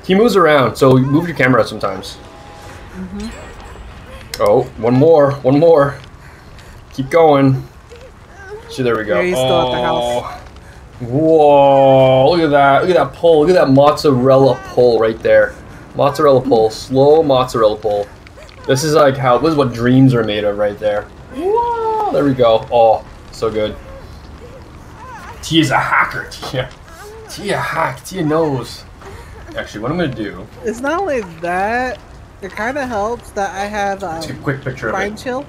he moves around. So move your camera sometimes. Mhm. Oh, one more. One more. Keep going. See, there we go. Yeah, at the. Oh. Whoa! Look at that! Look at that pull! Look at that mozzarella pull right there. Mozzarella pull, slow mozzarella pull. This is like how this is what dreams are made of right there. Whoa! There we go. Oh, so good. T is a hacker. Tia, Tia hack. Tia knows. Actually, what I'm gonna do? It's not only that. It kind of helps that I have um, a quick picture of Fine it. chill.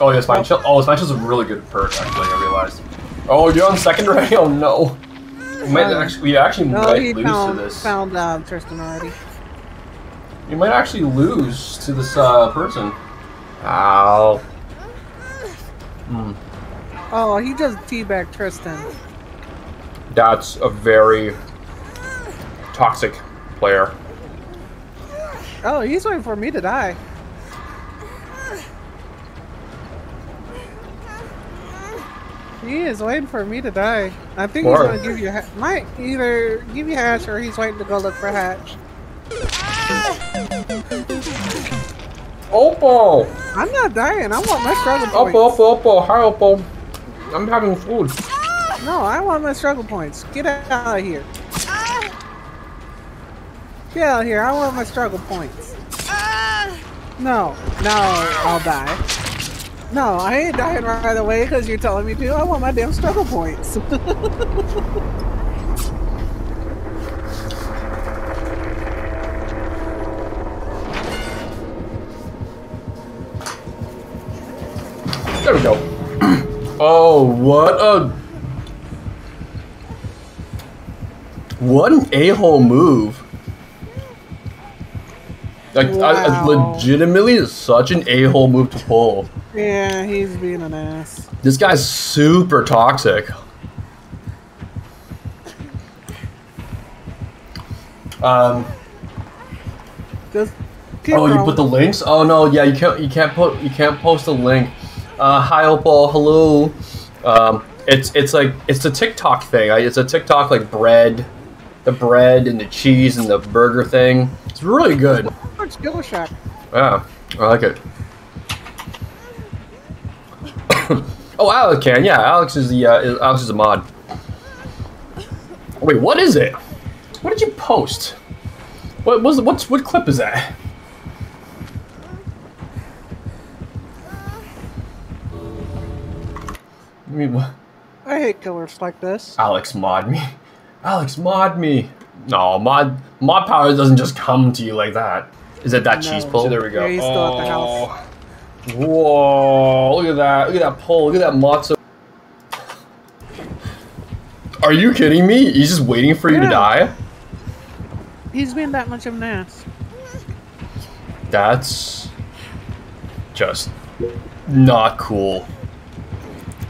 Oh, yeah, Spine Chill. Oh, Spine Chill's a really good perk, actually, I realized. Oh, you're on second already? Oh, no. We might Um, actually, we actually No, might lose found to this. found um, Tristan already. You might actually lose to this uh, person. Ow. Hmm. Oh, he just teabagged Tristan. That's a very toxic player. Oh, he's waiting for me to die. He is waiting for me to die. I think Why? he's gonna give you ha- might either give you Hatch or he's waiting to go look for Hatch. Ah! Oppo! I'm not dying. I want my struggle points. Oppo, Oppo, Oppo, hi Oppo. I'm having food. No, I want my struggle points. Get out of here. Get out of here. I want my struggle points. No, no, I'll die. No, I ain't dying right away because you're telling me to. I want my damn struggle points. There we go. oh, what a... What an a-hole move. Like, I, I legitimately is such an a-hole move to pull. yeah, he's being an ass. This guy's super toxic. Um, Just oh, you put the links? Oh no, yeah, you can't. You can't put. You can't post a link. Uh, hi, Opal. Hello. Um, it's it's like it's a TikTok thing. It's a TikTok like bread, the bread and the cheese and the burger thing. It's really good. It's Killer Shack. Yeah, I like it. oh, Alex can. Yeah, Alex is the uh, is- Alex is a mod. Wait, what is it? What did you post? What was what's what clip is that? I mean, what? I hate killers like this. Alex mod me. Alex mod me. No, mod mod power doesn't just come to you like that. Is it that No. cheese pull? there we go. Yeah, he's still at the house. Oh. Whoa! Look at that! Look at that pull! Look at that matzo. Are you kidding me? He's just waiting for you to die. He's been that much of an ass. That's just not cool.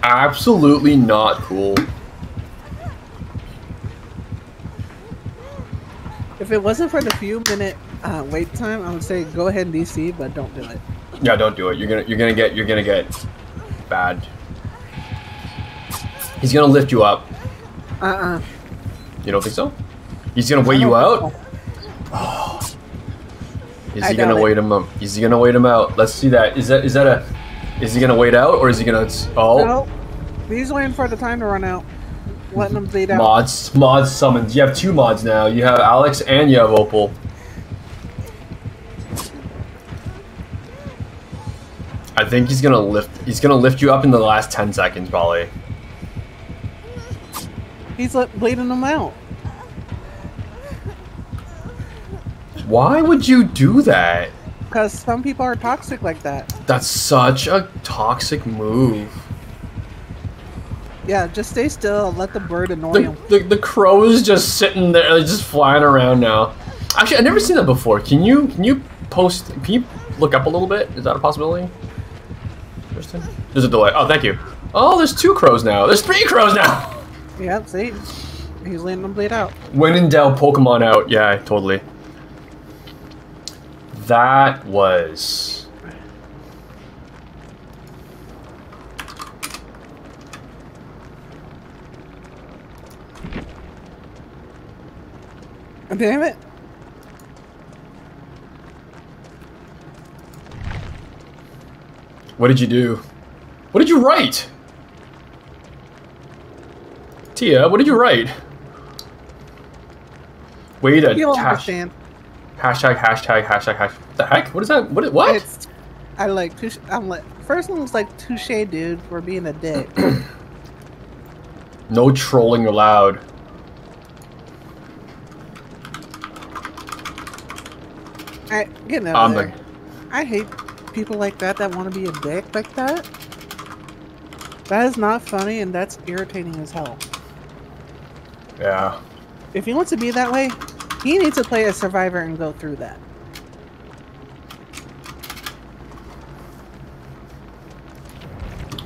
Absolutely not cool. If it wasn't for the few minute uh, wait time, I would say go ahead and DC, but don't do it. Yeah, don't do it. You're gonna you're gonna get you're gonna get bad. He's gonna lift you up. Uh-uh. You don't think so? He's gonna wait I you out. think Is I he gonna it. wait him up? Is he gonna wait him out? Let's see that. Is that is that a? Is he gonna wait out or is he gonna? Oh, No, he's waiting for the time to run out. Letting them bleed out. mods mods summons. You have two mods now. You have Alex and you have Opal. I think he's gonna lift. He's gonna lift you up in the last ten seconds, probably. He's let, bleeding them out. Why would you do that? Because some people are toxic like that. That's such a toxic move. Yeah, just stay still. Let the bird annoy The, him. the, the crow's just sitting there, just flying around now. Actually, I've never seen that before. Can you can you post? Can you look up a little bit? Is that a possibility? Kristen? There's a delay. Oh, thank you. Oh, there's two crows now. There's three crows now. Yep, see? He's letting them bleed out. When in doubt, Pokemon out. Yeah, totally. That was. Damn it. What did you do? What did you write? Tia, what did you write? Wait a understand. hashtag hashtag hashtag. What the heck? What is that? What? What? It's, I like, touche, I'm like, first one was like, touche, dude, for being a dick. No trolling allowed. I, get out of there. I hate people like that that want to be a dick like that. That is not funny and that's irritating as hell. yeah. If he wants to be that way, he needs to play a survivor and go through that.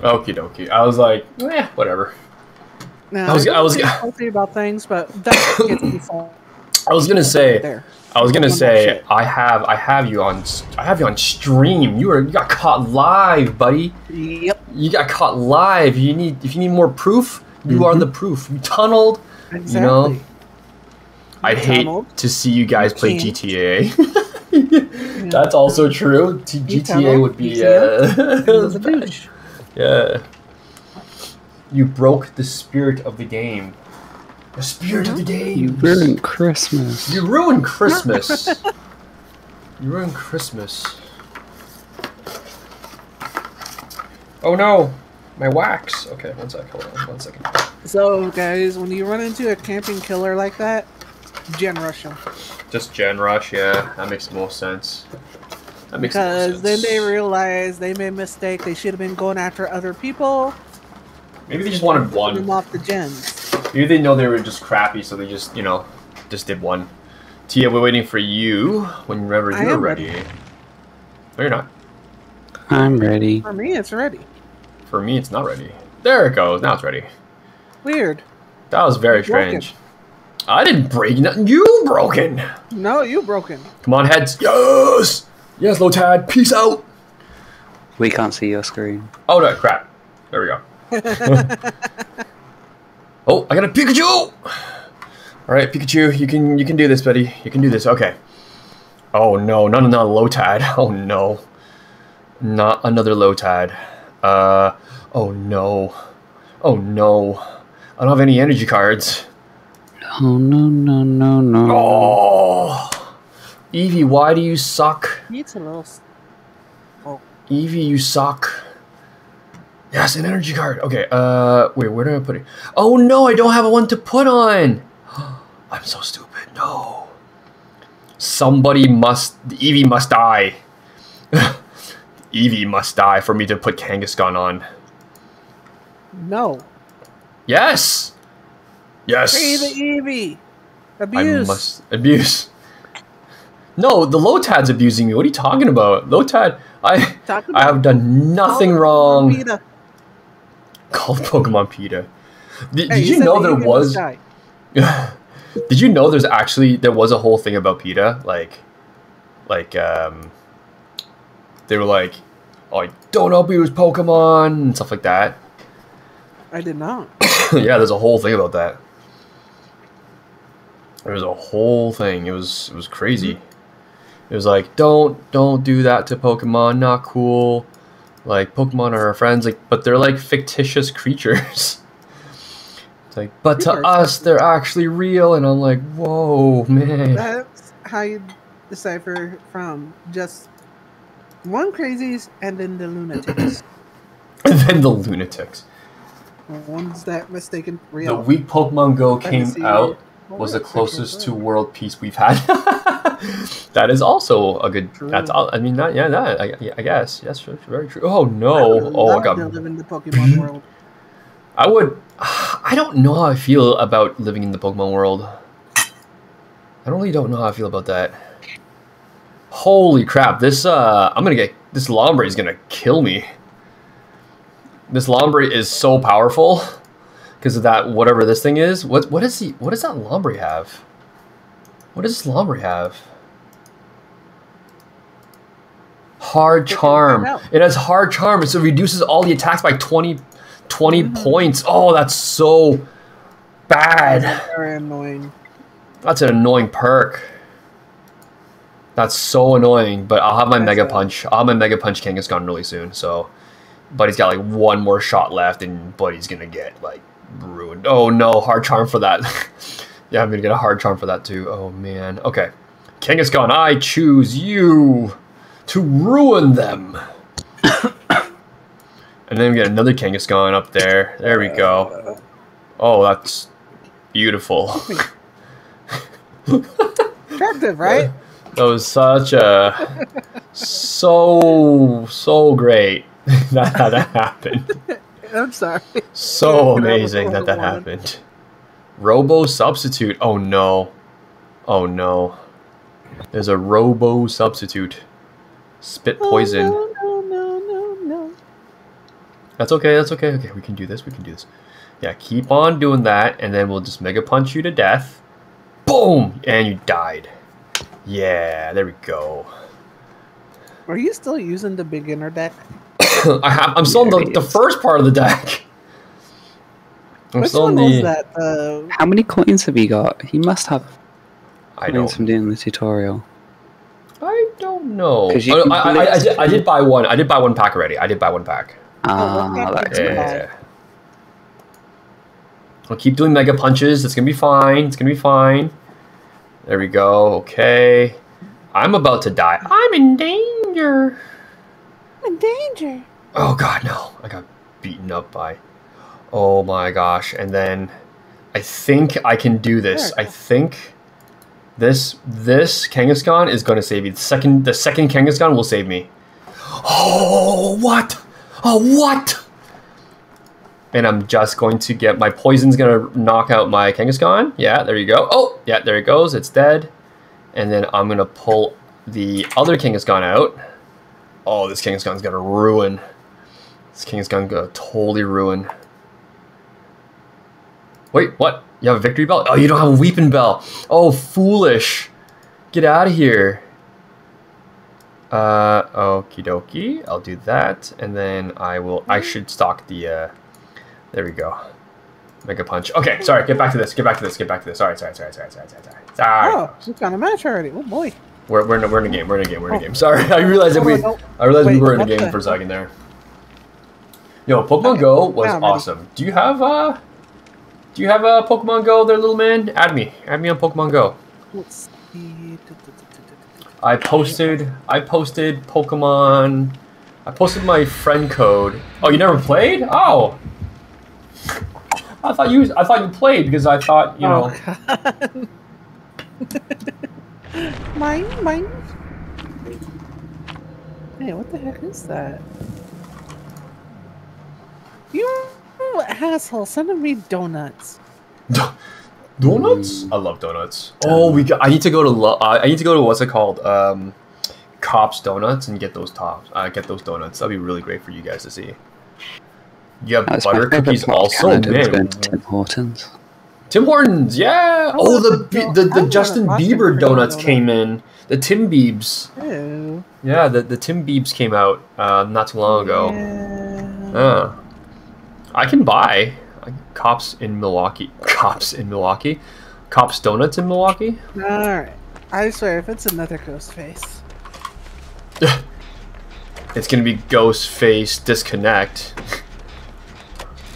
Okie dokie. I was like, eh, whatever. Now, I was- I was- salty about things, but that gets me. I was gonna say. There. I was gonna say. I have I have you on I have you on stream. You are you got caught live, buddy. Yep. You got caught live. You need if you need more proof, you are Mhm. the proof. You tunneled. Exactly. You know, I'd hate to see you guys You play can't. GTA. That's also true. T- GTA tunneled, would be uh, It was a douche. yeah. You broke the spirit of the game. The spirit of the game. You ruined Christmas. You ruined Christmas. you ruined Christmas. Oh no, my wax. Okay, one sec. Hold on, one second. So, guys, when you run into a camping killer like that, gen rush them. Just Gen Rush. Yeah, that makes more sense. That makes the most Because then they realize they made a mistake. They should have been going after other people. Maybe they just wanted Them one. off the gens. Maybe they know they were just crappy, so they just you know just did one. Tia, we're waiting for you whenever I you're ready. ready. No, you're not. I'm ready. For me, it's ready. For me, it's not ready. There it goes. Now it's ready. Weird. That was very You broke it. strange. I didn't break nothing. You broken. No, you broken. Come on, heads. Yes. Yes, low Lotad. Peace out. We can't see your screen. Oh no, crap. There we go. oh, I got a Pikachu. All right, Pikachu, you can you can do this, buddy. You can do this. Okay. Oh no, not another Lotad. Oh no, not another Lotad. Uh. Oh no. Oh no. I don't have any energy cards. Oh no no no no. Oh. Eevee, why do you suck? Needs a little. s- Eevee, you suck. Yes, an energy card. Okay, uh, wait, where did I put it? Oh no, I don't have one to put on. I'm so stupid. No. Somebody must, Eevee must die. Eevee must die for me to put Kangaskhan on. No. Yes. Yes. Free the Eevee. I Abuse. must abuse. No, the Lotad's abusing me. What are you talking about? Lotad, I, I have done nothing wrong. PETA. called Pokemon PETA. Did, Hey, did you know there was? did you know there's actually there was a whole thing about PETA? Like, like um, they were like, oh, don't abuse Pokemon and stuff like that. I did not. yeah, there's a whole thing about that. There was a whole thing. It was it was crazy. It was like don't don't do that to Pokemon. Not cool. Like Pokemon are our friends. Like, but they're like fictitious creatures. It's like, but to Creatures. us, they're actually real. And I'm like, whoa, man. That's how you decipher from just one crazies and then the lunatics. and then the lunatics. Ones that mistaken The real. week Pokemon Go came out was the closest to world peace we've had. that is also a good. True. That's all. I mean, that yeah, that I, I guess yes, very true. Oh no! Oh, I got. live in the Pokemon world. I would. I don't know how I feel about living in the Pokemon world. I really don't know how I feel about that. Holy crap! This uh, I'm gonna get this Lombre is gonna kill me. This Lombre is so powerful because of that whatever this thing is. What what is he? What does that Lombre have? What does this Lombre have? Hard charm. It has hard charm, so it reduces all the attacks by 20, 20 Mhm. points. Oh, that's so bad. Very annoying. That's an annoying perk. That's so annoying, but I'll have my That's Mega Punch. I'll have my Mega Punch Kangaskhan really soon, so. Buddy's got like one more shot left, and Buddy's gonna get like ruined. Oh no, hard charm for that. yeah, I'm gonna get a hard charm for that too. Oh man. Okay. Kangaskhan. I choose you to ruin them. and then we get another Kangaskhan up there. There we go. Oh, that's beautiful. Attractive, right? That was such a so so great that that happened. I'm sorry. So amazing that that happened. Robo substitute. Oh no. Oh no. There's a robo substitute. Spit oh, poison. Oh, no, no, no, no, no. That's okay. That's okay. Okay, we can do this. We can do this. Yeah, keep on doing that, and then we'll just mega punch you to death. Boom! And you died. Yeah, there we go. Are you still using the beginner deck? I have, I'm still in the, the first part of the deck. I'm Which still in one was that? Uh, How many coins have you got? He must have I coins don't. from doing the tutorial. I don't know. 'Cause you Oh, can I, I, I, did, I did buy one. I did buy one pack already. I did buy one pack. Ah, what that happened? explains. Yeah. I'll keep doing mega punches. It's gonna be fine. It's gonna be fine. There we go. Okay. I'm about to die. I'm in danger. I'm in danger. Oh god, no. I got beaten up by. Oh my gosh. And then I think I can do this. I think this this Kangaskhan is gonna save me. The second the second Kangaskhan will save me. Oh what? Oh what? And I'm just going to get my poison's gonna knock out my Kangaskhan. Yeah, there you go. Oh, yeah, there it goes. It's dead. And then I'm gonna pull the other Kangaskhan out. Oh, this Kangaskhan's gonna ruin. This Kangaskhan's gonna totally ruin. Wait, what? You have a Victreebel? Oh, you don't have a Weepinbell. Oh, foolish. Get out of here. Uh, okie dokie. I'll do that. And then I will, I should stock the, uh, there we go. Mega punch. Okay, sorry, get back to this, get back to this, get back to this. Sorry, sorry, sorry, sorry, sorry, sorry, sorry. Sorry. Oh, we got a match already. Oh boy. We're, we're, in, a- we're in a game, we're in a game, we're in a Oh. game. Sorry, I realized that Oh, we. I realized we Wait, were in a game the- for a second there. Yo, Pokemon Okay, Go was awesome. Do you have, uh, do you have a Pokemon Go there, little man? Add me. Add me on Pokemon Go. Let's see. I posted I posted Pokemon I posted my friend code. Oh, you never played? Oh. I thought you I thought you played because I thought, you oh, know, Oh, God. mine, mine. Hey, what the heck is that? You asshole, sending me donuts. donuts? I love donuts. Oh, we got, I need to go to Lo- uh, I need to go to what's it called? Um Cops Donuts and get those tops. Uh, get those donuts. That'd be really great for you guys to see. You have That's butter cookies also, Canada, was man. going to Tim Hortons. Tim Hortons, yeah. Oh, the the the, the Justin Bieber donuts donut. came in. The Timbiebs. Ew. Yeah, the, the Timbiebs came out uh, not too long ago. Yeah. Uh, I can buy uh, Cops in Milwaukee. Cops in Milwaukee. Cops Donuts in Milwaukee. Alright. I swear, if it's another ghost face. It's gonna be ghost face Disconnect.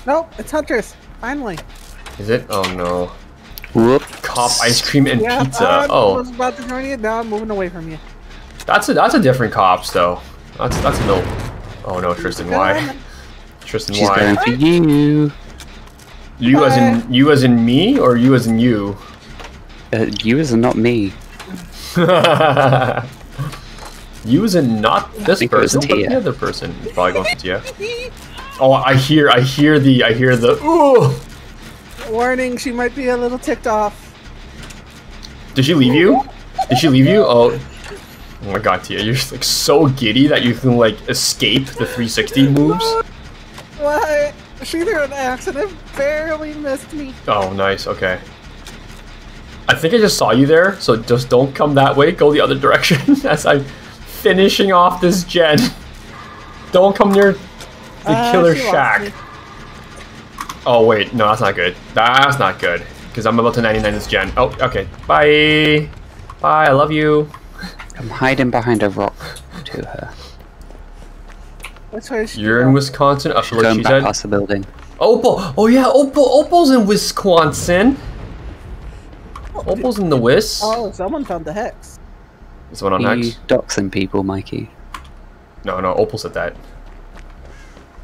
Nope, it's Huntress. Finally. Is it? Oh no. Whoop. Cop ice cream and yeah, pizza. I Oh, was about to join you. Now I'm moving away from you. that's a that's a different Cops though. That's that's a no. Oh no, Tristan, why? Tristan, She's why? going for you. You as in you as in me or you as in you? Uh, you is not me. you as in not this think it was person, but the other person. Probably going to Tia. Oh, I hear, I hear the, I hear the. Ooh! Warning, she might be a little ticked off. Did she leave you? Did she leave you? Oh. Oh my god, Tia, you're just, like so giddy that you can like escape the 360 moves. What? She threw an axe and it barely missed me. Oh, nice. Okay. I think I just saw you there, so just don't come that way. Go the other direction as I'm finishing off this gen. Don't come near the Uh, killer shack. Oh wait, no, that's not good. That's not good because I'm about to 99 this gen. Oh, okay. Bye. Bye. I love you. I'm hiding behind a rock to her. Which way is she You're in uh, going? Wisconsin. I feel like Going she back past the building. Opal. Oh yeah, Opal. Opal's in Wisconsin. Oh, Opal's in the Wis. Oh, someone found the hex. Is one on Are you X? doxing people, Mikey? No, no. Opal said that.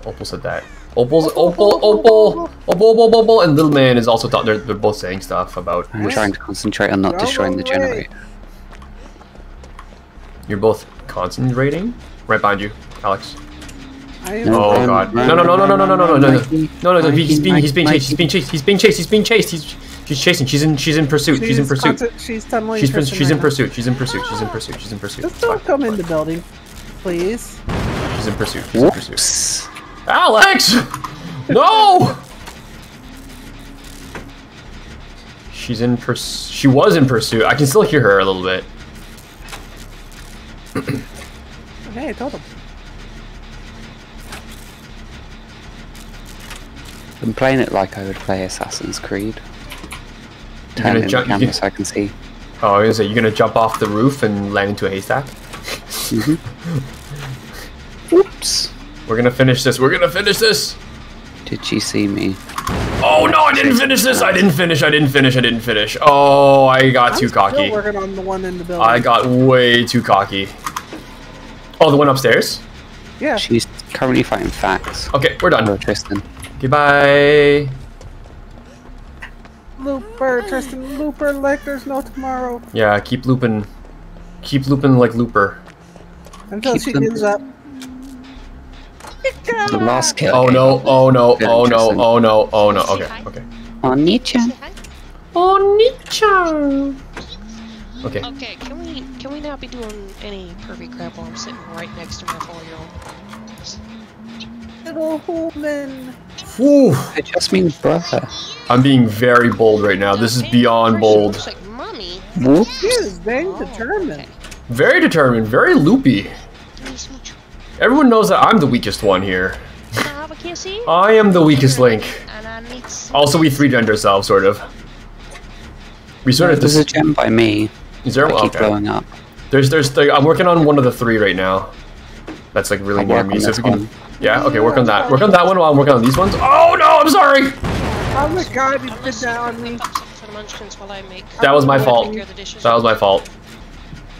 Opal said that. Opal's Opal, Opal, Opal, Opal, Opal, and Little Man is also thought they're, they're both saying stuff about. I'm Yes. trying to concentrate on not You're destroying the on the way. generator. You're both concentrating. Right behind you, Alex. I am. No. Oh, oh god. No no no no no no no no no no no no no no he's being he's being chased he's being chased he's being chased he's being chased he's she's chasing she's in she's in pursuit she's in pursuit content- she's tunneling. she's in, Tristan she's in right now. pursuit she's in pursuit she's in pursuit she's in pursuit Just It's don't fine, come it's in the fine. building, please. she's in pursuit she's in pursuit Whoops. Alex no she's in purs- She was in pursuit. I can still hear her a little bit. Hey, I told him. I'm playing it like I would play Assassin's Creed. Turn in the jump- camera so I can see. Oh, I was gonna say, you're gonna jump off the roof and land into a haystack? Mhm. Oops! We're gonna finish this. We're gonna finish this. Did she see me? Oh no, I didn't finish this. I didn't finish. I didn't finish. I didn't finish. Oh, I got I'm too still cocky. working on the one in the building. I got way too cocky. Oh, the one upstairs? yeah. She's currently fighting facts. Okay, we're done. Hello, done. Tristan. Goodbye. Looper, Tristan, Looper, like there's no tomorrow. Yeah, keep looping. Keep looping like Looper. Until Keep she them- gives up. The last kill. Oh no, oh no, oh no, oh no, oh no. Okay, okay. Oh, Nietzsche. Oh, Okay. Okay, can we can we not be doing any pervy crap while I'm sitting right next to my four-year-old? Little woman. Whew. It just means brother. I'm being very bold right now. This is beyond bold. Looks like mommy. She is dang Oh, determined. okay. Very determined, very loopy. Nice to meet you. Everyone knows that I'm the weakest one here. But can't see. I am the weakest link. And I need some- Also, we three gender ourselves, sort of. We sort of There's a gem by me. Is there I one? keep Okay. blowing up. There's, there's. The, I'm working on one of the three right now. That's like really I'll near me. So if this we can. one. Yeah. Okay. Work on that. Work on that one while I'm working on these ones. Oh no! I'm sorry. Oh my god, you did that on me. whip up something for the munchkins while I make. That was my fault. care of the dishes. That was my fault.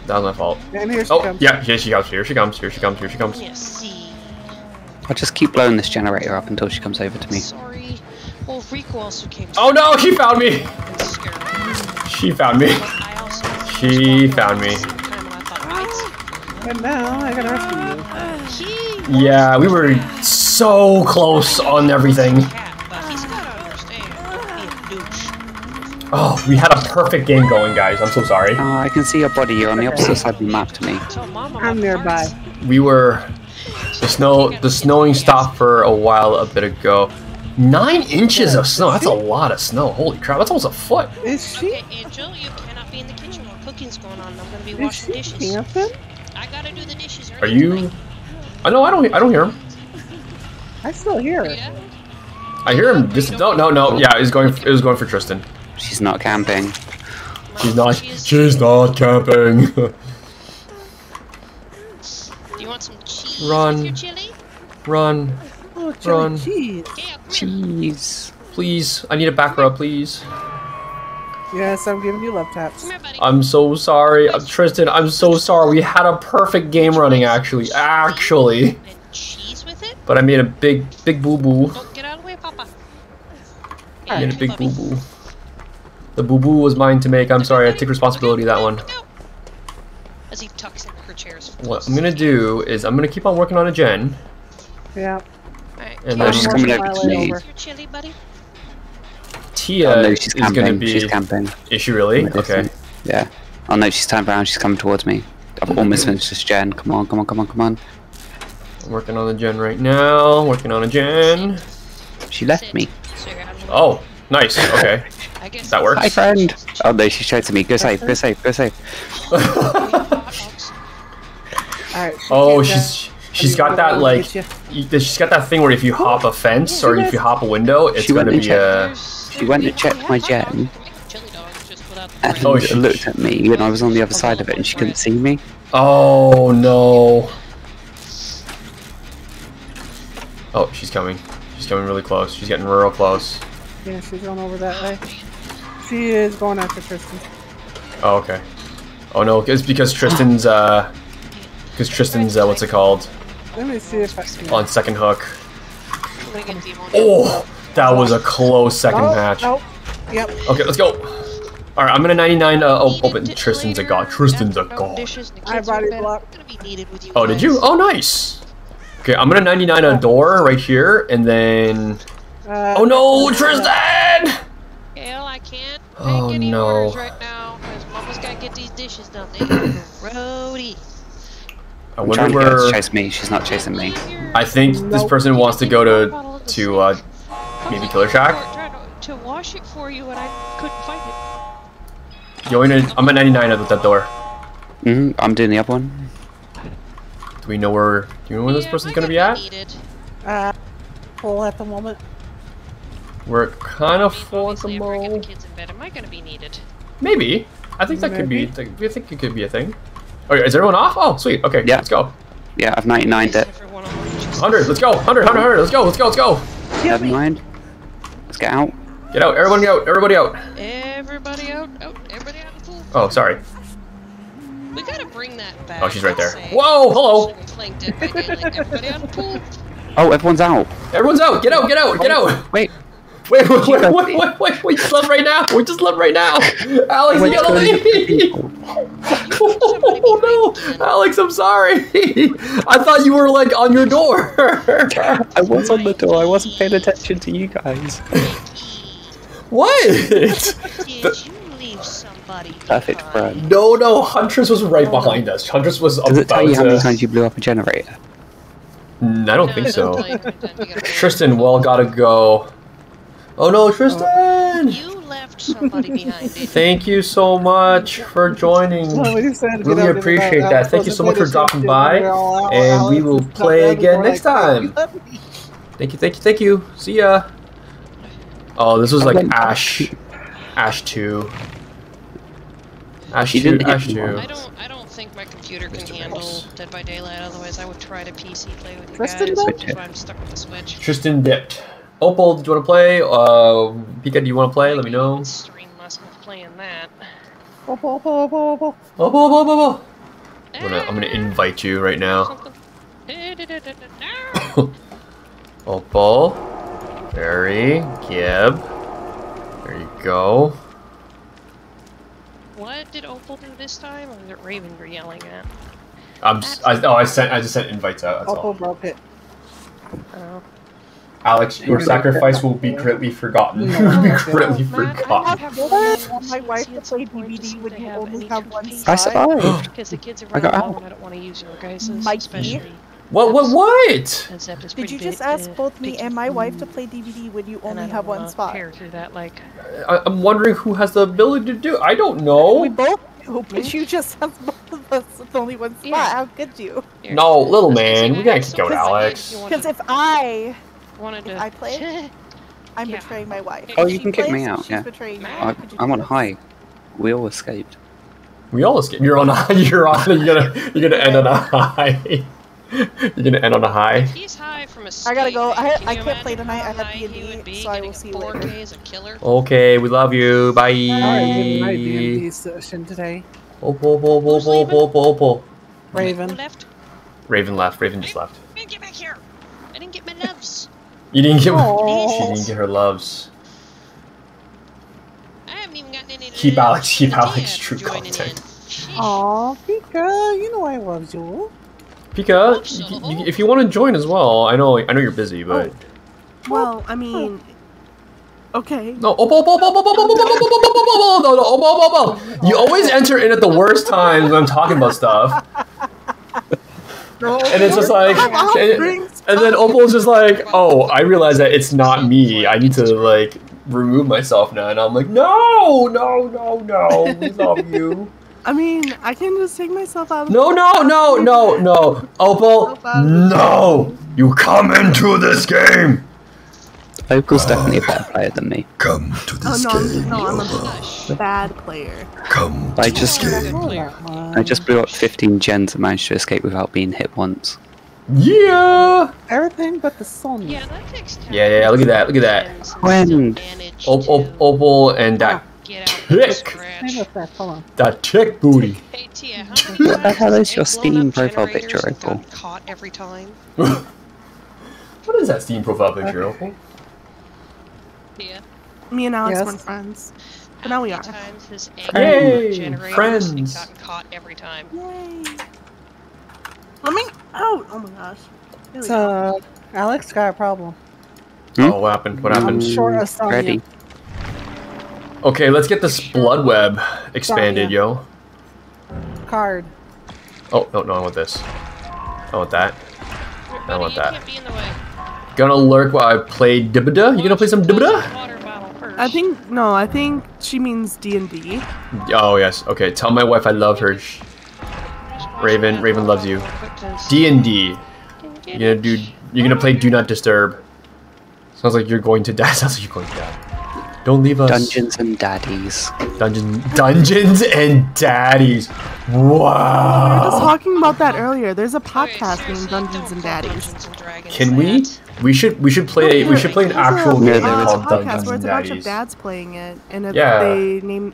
That was my fault. And here oh, she Oh comes. yeah. Here she comes. Here she comes. Here she comes. Here she comes. Yeah. I'll just keep blowing this generator up until she comes over to me. Sorry. Well, Rico also came. Oh no! She found me. and scared me. She found me. But I also She found me. at the same time and I thought, And now I gotta rescue you. "Right, he Yeah, we were so close on everything. cat, but he's gotta understand. Being a douche. Oh, we had a perfect game going, guys. I'm so sorry. Oh, I can see your body. You're on the opposite side of the map to me. I'm nearby. We were the snow. The snowing stopped for a while a bit ago. Nine inches of snow. That's a lot of snow. Holy crap! That's almost a foot. Is she? Okay, Angel, you cannot be in the kitchen while cooking's going on. I'm gonna be Is washing she dishes. camping? I gotta do the dishes. Are you? I know. I don't. I don't hear him. I still hear her. Yeah. I hear him. Just no, no, no. Yeah, he's going. It was going for Tristan. She's not camping. She's not. She She's not camping. Do you want some cheese Run. with your chili? Run, Oh, chili Run. cheese. Yeah, come here. Jeez. please. I need a back rub, please. Yes, I'm giving you love taps. Come here, buddy. I'm so sorry, uh, Tristan. I'm so sorry. We had a perfect game running, actually. Actually, And cheese with it? but I made a big, big boo boo. Don't get out of the way, Papa. I made a big boo boo. The boo boo was mine to make. I'm sorry. I take responsibility of that one. As he tucks in her chairs. What I'm gonna do is I'm gonna keep on working on a gen. Yeah. Alright, And can then- you she's work coming on over my to way me. with Your chili, buddy. Tia oh no, she's is gonna camping. be. She's camping. Is she really? Okay. Yeah. Oh no, she's turned around. She's coming towards me. I've almost finished this gen. Come on, come on, come on, come on. I'm working on the gen right now. Working on a gen. She left me. So you're out of the way. Oh, nice. Okay. I guess that works. Hi, friend. Oh no, she's showed to me. Go safe, go safe, go safe. Hot dogs. Alright. she oh, uh, she's she's you got that like she's got that thing where if you hop a fence or if you hop a window, it's gonna be checked. a. There's- She went and we checked my hot gen. dogs. We can make chili dogs just without the And. Oh, she- looked at me when I was on the other side of it, and she couldn't see me. Oh no. Oh, she's coming. She's coming really close. She's getting real close. Yeah, she's going over that way. She is going after Tristan. Oh, okay. Oh no, it's because Tristan's uh, because Tristan's uh, what's it called Let me see if I can. on second hook. I'm gonna get Devon. Oh, that was a close second oh, match. Nope. Yep. Okay, let's go. All right, I'm gonna 99. Uh, oh, Needed open. to Tristan's a god. Tristan's a god. dishes and the I body block. I'm gonna be needed with you Oh, did you? Oh, nice. Okay, I'm gonna 99 a door right here, and then. Uh, Oh no, Tristan! Hell, I can't make Oh, any no. orders right now because Mama's gotta get these dishes done. Roadie. I I'm wonder trying to get to where. chase me. She's not chasing me. I think this person wants to go to to uh, maybe Killer Shack. Trying to, to wash it for you and I couldn't find it. You want me to, I'm at 99 at that door. hmm I'm doing the up one. Do we know where? Do you know where this person's gonna be at? needed. Uh, full at the moment. We're kind of I mean, full at the obviously, after I get the moment. kids in bed, am I gonna be needed? Maybe. I think that could be. Maybe. I think it could be a thing. Oh, is everyone off? Oh, sweet. Okay, Yeah. let's go. Yeah, I've 99 Is it. everyone 100. Let's go. 100. 100. 100. Let's go. Let's go. Let's go. Never mind. Let's get out. Get out. Everybody out. Everybody out. Everybody out, out, everybody out of the pool. Oh, sorry. We gotta bring that back. Oh, she's right there. Whoa, hello. especially when playing Dead by Daylight, everybody the. Oh, everyone's out. Everyone's out. Get out. Get out. Get oh, out. Wait. Wait, wait, wait, wait, wait, wait, we just left right now. We just left right now. Alex, you gotta leave. Oh no, Alex, I'm sorry. I thought you were like on your door. I was on the door. I wasn't paying attention to you guys. what? Did you leave somebody Perfect friend. No, no, Huntress was right behind us. Huntress was Does it tell about you how many to. times you blew up a generator? Mm, I don't No, think so. doesn't tell you how many times you gotta go. Tristan, well, gotta go. Oh no, oh, Tristan! You left somebody behind. you? Thank you so much for joining. Somebody said, get Really out of the appreciate that. Thank you so much for paying dropping by, They're all out. and we will play again next time. thank you. Thank you, thank you, thank you. See ya. Oh, this was like Ash, Ash two. Ash two, didn't Ash two. I don't. I don't think my computer can handle Dead by Daylight. Otherwise, I would try to PC play with you Tristan guys. died? That's why I'm stuck with the Switch. Tristan dipped. Opal, did you want to play? Uh, Pika, do you want to play? Let me know. Stream myself playing that. Opal, opal, opal, opal. Opal, Opal, Opal, Opal. I'm gonna, I'm gonna invite you right now. Opal, Barry, Gib. There you go. What did Opal do this time? Or was it Raven you're yelling at? I'm. s- I, oh, I sent. I just sent invites out. That's Opal all. broke it. Oh. Alex, your sacrifice will be greatly forgotten. will be greatly forgotten. want my wife to play DBD when you only have one I survived. Because the kids are I got running out. I don't want to use your guys' Mikey? especially. What? What? What? Did you just ask both me and my wife to mm. play DBD when you only have one spot? That like I, I'm wondering who has the ability to do. I don't know. We both do, but you just have both of us with only one spot. How could you? No, little I was gonna say, man, we I can't have kick out Alex. Because if I, wanted to if I play, I'm Yeah. betraying my wife. Oh, you she can kick me out, She's yeah. betraying me. I- How I, could you I'm on this? high. We all escaped. We all escaped. You're on. A, high you're on. You're gonna. You're gonna end on a high. You're gonna end on a high. He's high from a I gotta go. I- Can I can't play tonight. I have high D&D, be so I will getting see you later. 4K as a? Okay, we love you. Bye. Alright, good night, D&D session today. Opal, Opal, Opal, Who's Opal, leaving? Opal, Opal. Who Raven. left? Raven left. Raven just left. Man, get back here! You didn't get. She didn't get her loves. I haven't even gotten any. Keep Alex. Keep Alex. True content. Aw, Pika, you know I love you. Pika, so. you, you, if you want to join as well, I know I know you're busy, but. Oh. Well, I mean. Okay. No, you always enter in at the worst times when I'm talking about stuff and it's just like, and, and then Opal's just like, oh, I realize that it's not me. I need to like remove myself now, and I'm like, no, no, no, no. We love you. I mean, I can just take myself out of No, no, no, no, no. Opal, no. You come into this game. Opal's definitely a better player than me. Come to Oh this no, I'm, game. no, I'm Hush. a bad player. Come I just- this game. I just blew up 15 gens and managed to escape without being hit once. Yeah. Everything but the sun. Yeah, that takes time. Yeah, yeah, yeah, look at that, look at that. And still When? manage Op, op, Opal and that Get out from Tick. scratch. Hang with that, hold on. that chick booty. Hey Tia, how many What the hell is your Steam profile picture, and Opal? gotten Caught every time. What is that Steam profile picture, Opal? Tia. Me and Alex Yes. weren't friends. But How now we many are. times has Yay, Amy friends. and gotten caught every time? Yay. Let me out. Oh my gosh. There we go. So, Alex got a problem. Hmm? Oh, what happened? What I'm happened? short of Sonya. Ready? Okay, let's get this blood web expanded, yo. Card. Oh, no, no, I want this. I want that. Buddy, want you that. Can't be in the way. Gonna lurk while I play Dibida. You gonna play some Dibida? close the water bottle first? I think no. I think she means D and D. Oh yes. Okay. Tell my wife I love her. Raven- Raven loves you. D and D. You're gonna do. You're gonna play Do Not Disturb. Sounds like you're going to die. Sounds like you're going to die. Don't leave us. Dungeons and Daddies. Dungeon, Dungeons and Daddies. Wow. We were just talking about that earlier. There's a podcast seriously, named Dungeons and Daddies. Dungeons and Dragons Can we? We should. We should play. We should play an There's a- actual Yeah, game there is. called podcast Dungeons where and it's a bunch of Daddies. dads playing it, and if Yeah. they name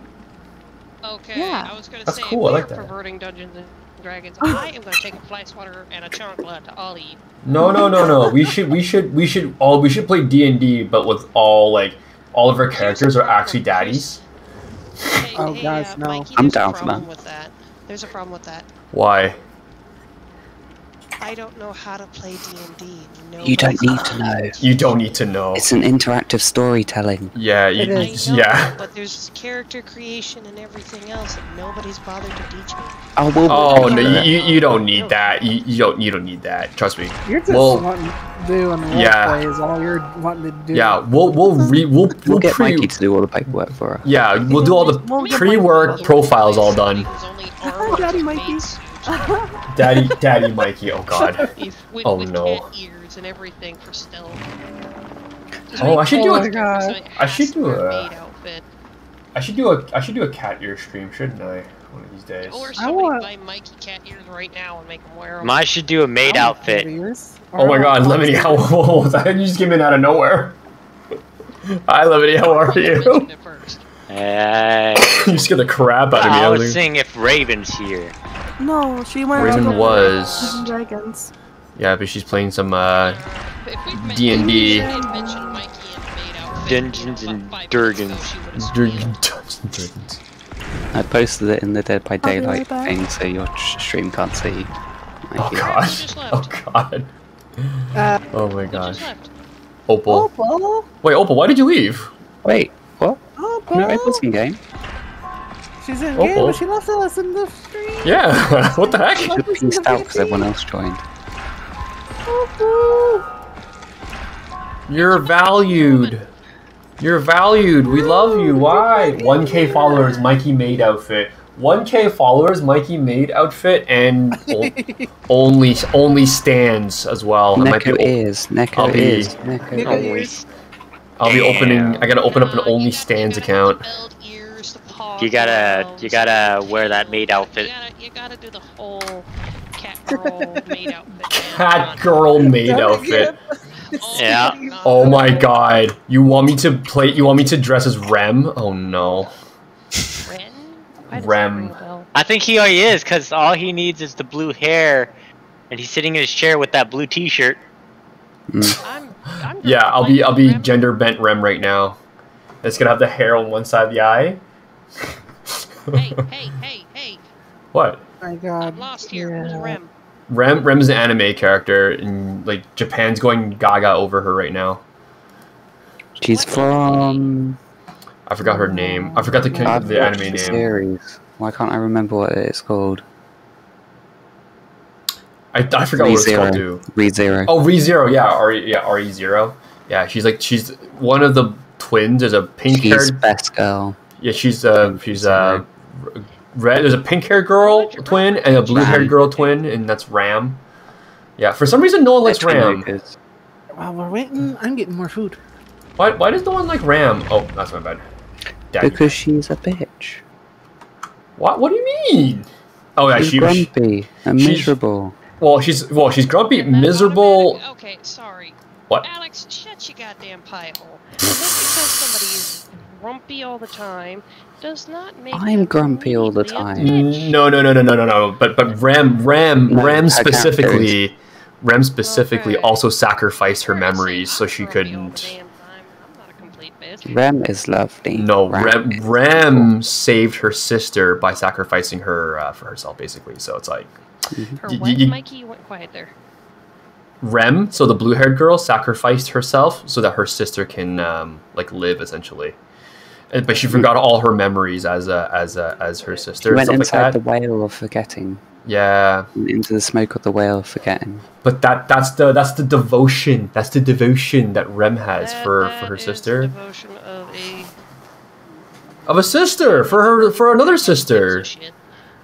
Okay, Yeah. I was gonna That's say, cool, I like that. perverting Dungeons and Dragons, I am gonna take a fly swatter and a chocolate to Ollie. No, no, no, no. We should. We should. We should all. We should play D and D, but with all like all of our characters are actually daddies. Hey, Oh, hey, guys, uh, no. Mikey, I'm down for that. with that. There's a problem with that. Why? I don't know how to play D and D. You don't need to know. You don't need to know. It's an interactive storytelling. Yeah. You, It know, yeah. but there's character creation and everything else that nobody's bothered to teach me. Oh, we'll Oh no, on you, you don't need that. You, you don't you don't need that. Trust me. You're just Well, wanting to do in yeah. roleplay is all you're wanting to do. Yeah, we'll we'll re we'll We'll we'll get pre Mikey to do all the paperwork for us. yeah we'll do all the pre-work profiles all done. Hi, Daddy Mikey. Daddy Daddy Mikey. Oh God. With, Oh, with no. cat ears and everything for stealth. Oh, I should do a- my God. So I should do wear a- maid outfit. I should do a I should do a cat ear stream, shouldn't I? One of these days. Or I somebody want- buy Mikey cat ears right now and make him wear them. Mine should do a maid outfit. Oh my God, Lemony, how what was? You just came in out of nowhere. Hi, Lemony, how are you? Hey. you scared the crap out of me. I was like- seeing if Raven's here. No, she went. Raven on was- Dragons. yeah, but she's playing some uh If we'd men- D&D. if we had mentioned Mikey in the maid outfit, Dungeons and about five minutes ago, Dragons. she would've Dur- screamed. Dungeons and Dragons. I posted it in the Dead by Daylight right thing, so your stream can't see. Oh Mikey. god. just Oh god. Uh, Oh my Who gosh. Opal. Opal. Wait, Opal, why did you leave? Wait, what? Opal. No, it was in game. She's in Opal. Oh, game, but she left us in the stream. Yeah, what the heck? Should have pieced out because everyone else joined. You're valued. You're valued. We love you. Why? 1k followers, Mikey maid outfit. 1k followers, Mikey maid outfit, and only only stands as well. I might be Neko op- ears. Neko I'll be- ears. Neko Neko ears. ears. I'll be opening. I gotta open up an only stands gotta account. Have the belt ears, the paw You gotta- gloves, you gotta wear that maid outfit. You gotta, you gotta do the whole cat girl maid outfit. Cat girl maid outfit. Oh, Yeah. God. Oh my god. You want me to play? You want me to dress as Rem? Oh no. Ren? Why does that Rem. ring a bell? I think he already is, because all he needs is the blue hair, and he's sitting in his chair with that blue t-shirt. Mm. I'm, I'm Yeah, I'll be I'll be Rem. gender bent Rem right now. It's gonna have the hair on one side of the eye. Hey, hey, hey, hey! What? Oh my God. I'm lost here. Who's Rem? Rem Rem's an anime character, and like Japan's going gaga over her right now. She's from. I forgot her name. I forgot the uh, I've the anime the name. series. Why can't I remember what it's called? I, I forgot what it's called too. Re Zero. Oh, Re Zero. Yeah, Re yeah Re Zero. Yeah, she's like she's one of the twins. There's a pink She's haired. best girl. Yeah, she's uh she's uh red. There's a pink haired girl twin and a blue haired girl twin, and that's Ram. Yeah, for some reason no one likes Ram. twin. While we're waiting, I'm getting more food. Why why does no one like Ram? Oh, that's my bad. Daddy. Because she's a bitch. What what do you mean? Oh yeah, she's she, she grumpy and she's- miserable. well she's well she's grumpy, And miserable. Okay, sorry. What? Alex, shut your goddamn pie hole. Just because somebody is grumpy all the time does not make I'm grumpy all the time. No no no no no no no. But but Ram Ram No, Ram specifically. Ram specifically Okay. also sacrificed her Sure, I say memories so she grumpy all the couldn't. damn time. I'm not a complete bitch. Rem is lovely. No, Ram Rem, is Rem saved her sister by sacrificing her uh, for herself, basically. So it's like Her what? Mikey, you went quiet there. Rem, so the blue-haired girl, sacrificed herself so that her sister can um, like live, essentially. And, but she hmm. forgot all her memories as a, as a, as her sister and went stuff like inside the whale of forgetting. Yeah, Into the smoke of the whale of forgetting. but that that's the that's the devotion. That's the devotion that Rem has That- for for her sister. devotion of a of a sister for her for another sister.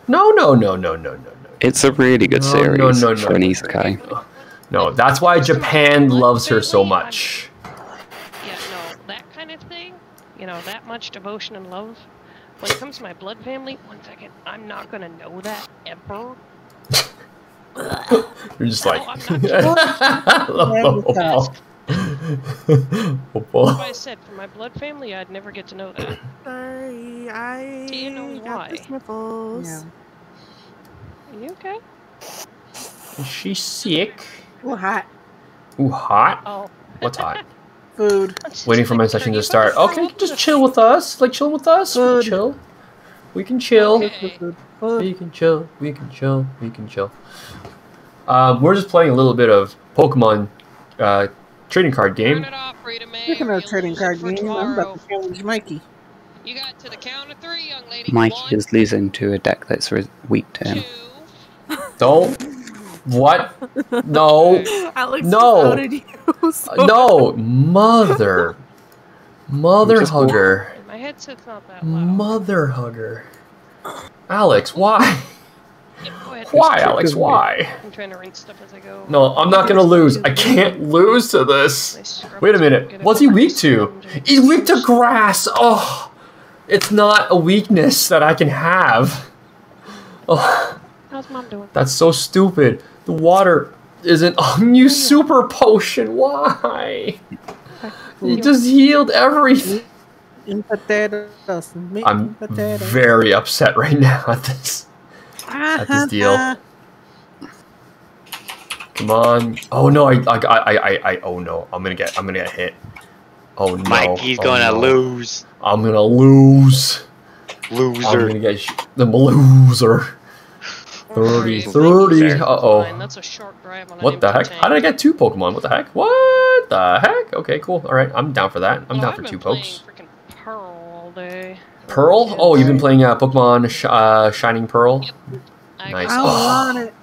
No, no, no, no, no, no, no. It's a really good No, series no, no, no, for an no, isekai. No, that's why Japan loves her so much. Yeah, no, that kind of thing. You know, that much devotion and love. When it comes to my blood family, one second, I'm not gonna know that ever. You're just like. No, That's boy. I said for my blood family, I'd never get to know that. Sorry, I Do you know got the why? sniffles. Yeah. Are you okay? Is she sick? Ooh, hot Ooh, hot? Oh. What's hot? food. Waiting for my session to start. Okay, just chill with us. Like chill with us. We can Food. chill. We can chill. Okay. We can chill. We can chill. We can chill. Um, we're just playing a little bit of Pokemon uh, trading card game. it off, Rita May. Speaking of trading card game, games, I'm about to challenge Mikey. You got to the count of three, young lady. Mikey One, is losing to a deck that's weak to him. two. Don't. What? No. Alex No. you. so Uh, no. Mother. Mother hugger. My headset's not that loud. Mother hugger. Alex, why? Yeah. Why, Alex? Why? I'm trying to rinse stuff as I go. No, I'm not gonna lose. I can't lose to this. Wait a minute. What's he weak to? sponge He's weak to grass. Oh, it's not a weakness that I can have. Oh, How's mom doing? that's so stupid. The water isn't. Oh, you super potion. Why? You just healed everything. And potatoes. meat I'm potatoes. very upset right now at this. at this deal. Come on. Oh no, I, I, I, I, I, oh no, I'm gonna get, I'm gonna get hit. Oh no. Mikey's oh, gonna no. lose. I'm gonna lose. Loser. I'm Loser. gonna get the loser. 30, 30. Uh Fine, oh. That's a short drive What the heck? How did I get two Pokemon? What the heck? What the heck? Okay, cool. All right, I'm down for that. I'm down I've for two playing pokes. Pearl all day. Pearl? Oh, you've been playing uh, Pokemon Sh- uh, Shining Pearl? I Nice. I got- want it.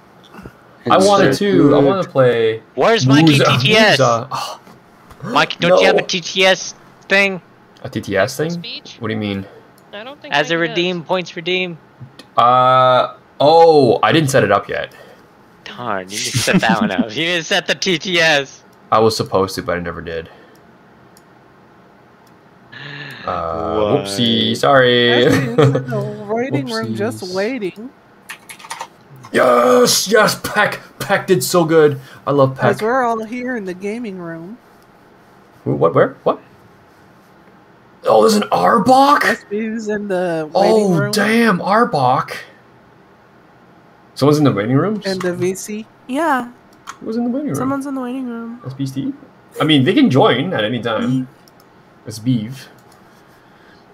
I It's wanted so to. I want to play. Where's Mikey Musa- TTS? Musa. Oh, Mikey, don't you have a TTS thing? a TTS thing? Speech? What do you mean? I don't think As a Mikey redeem, points redeem. Uh oh, I didn't set it up yet. Darn, you need to set that one up. You need to set the TTS. I was supposed to, but I never did. Uh, Why? whoopsie, sorry. the waiting room just waiting. yes, yes, Peck. Peck did so good. I love Peck. Because we're all here in the gaming room. Wh- What? Where? What? Oh, there's an Arbok. SB's in the waiting Oh, room. damn, Arbok. Someone's in the waiting room. And the VC. Yeah, Who's in the waiting room? someone's in the waiting room. SB Steve. I mean, they can join at any time. It's Beeve.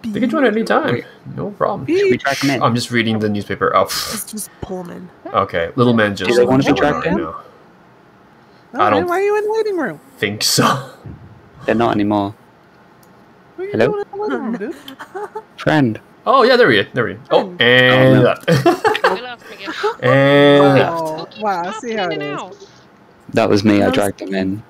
They can join at any time. No problem. Should we drag him in? I'm just reading the newspaper. Oh, It's just Pullman. okay. Little man just. they wanna be joined dragged in? now. Oh, I don't- why are you in the waiting room? Think so. They're not anymore. What are you Hello? doing in the waiting room. Friend. Oh yeah, there we go. There we go. Oh, hmm. and no. that. We left and oh, that. Oh, Who wow, I see how in it and is. out? That was me. I dragged him in.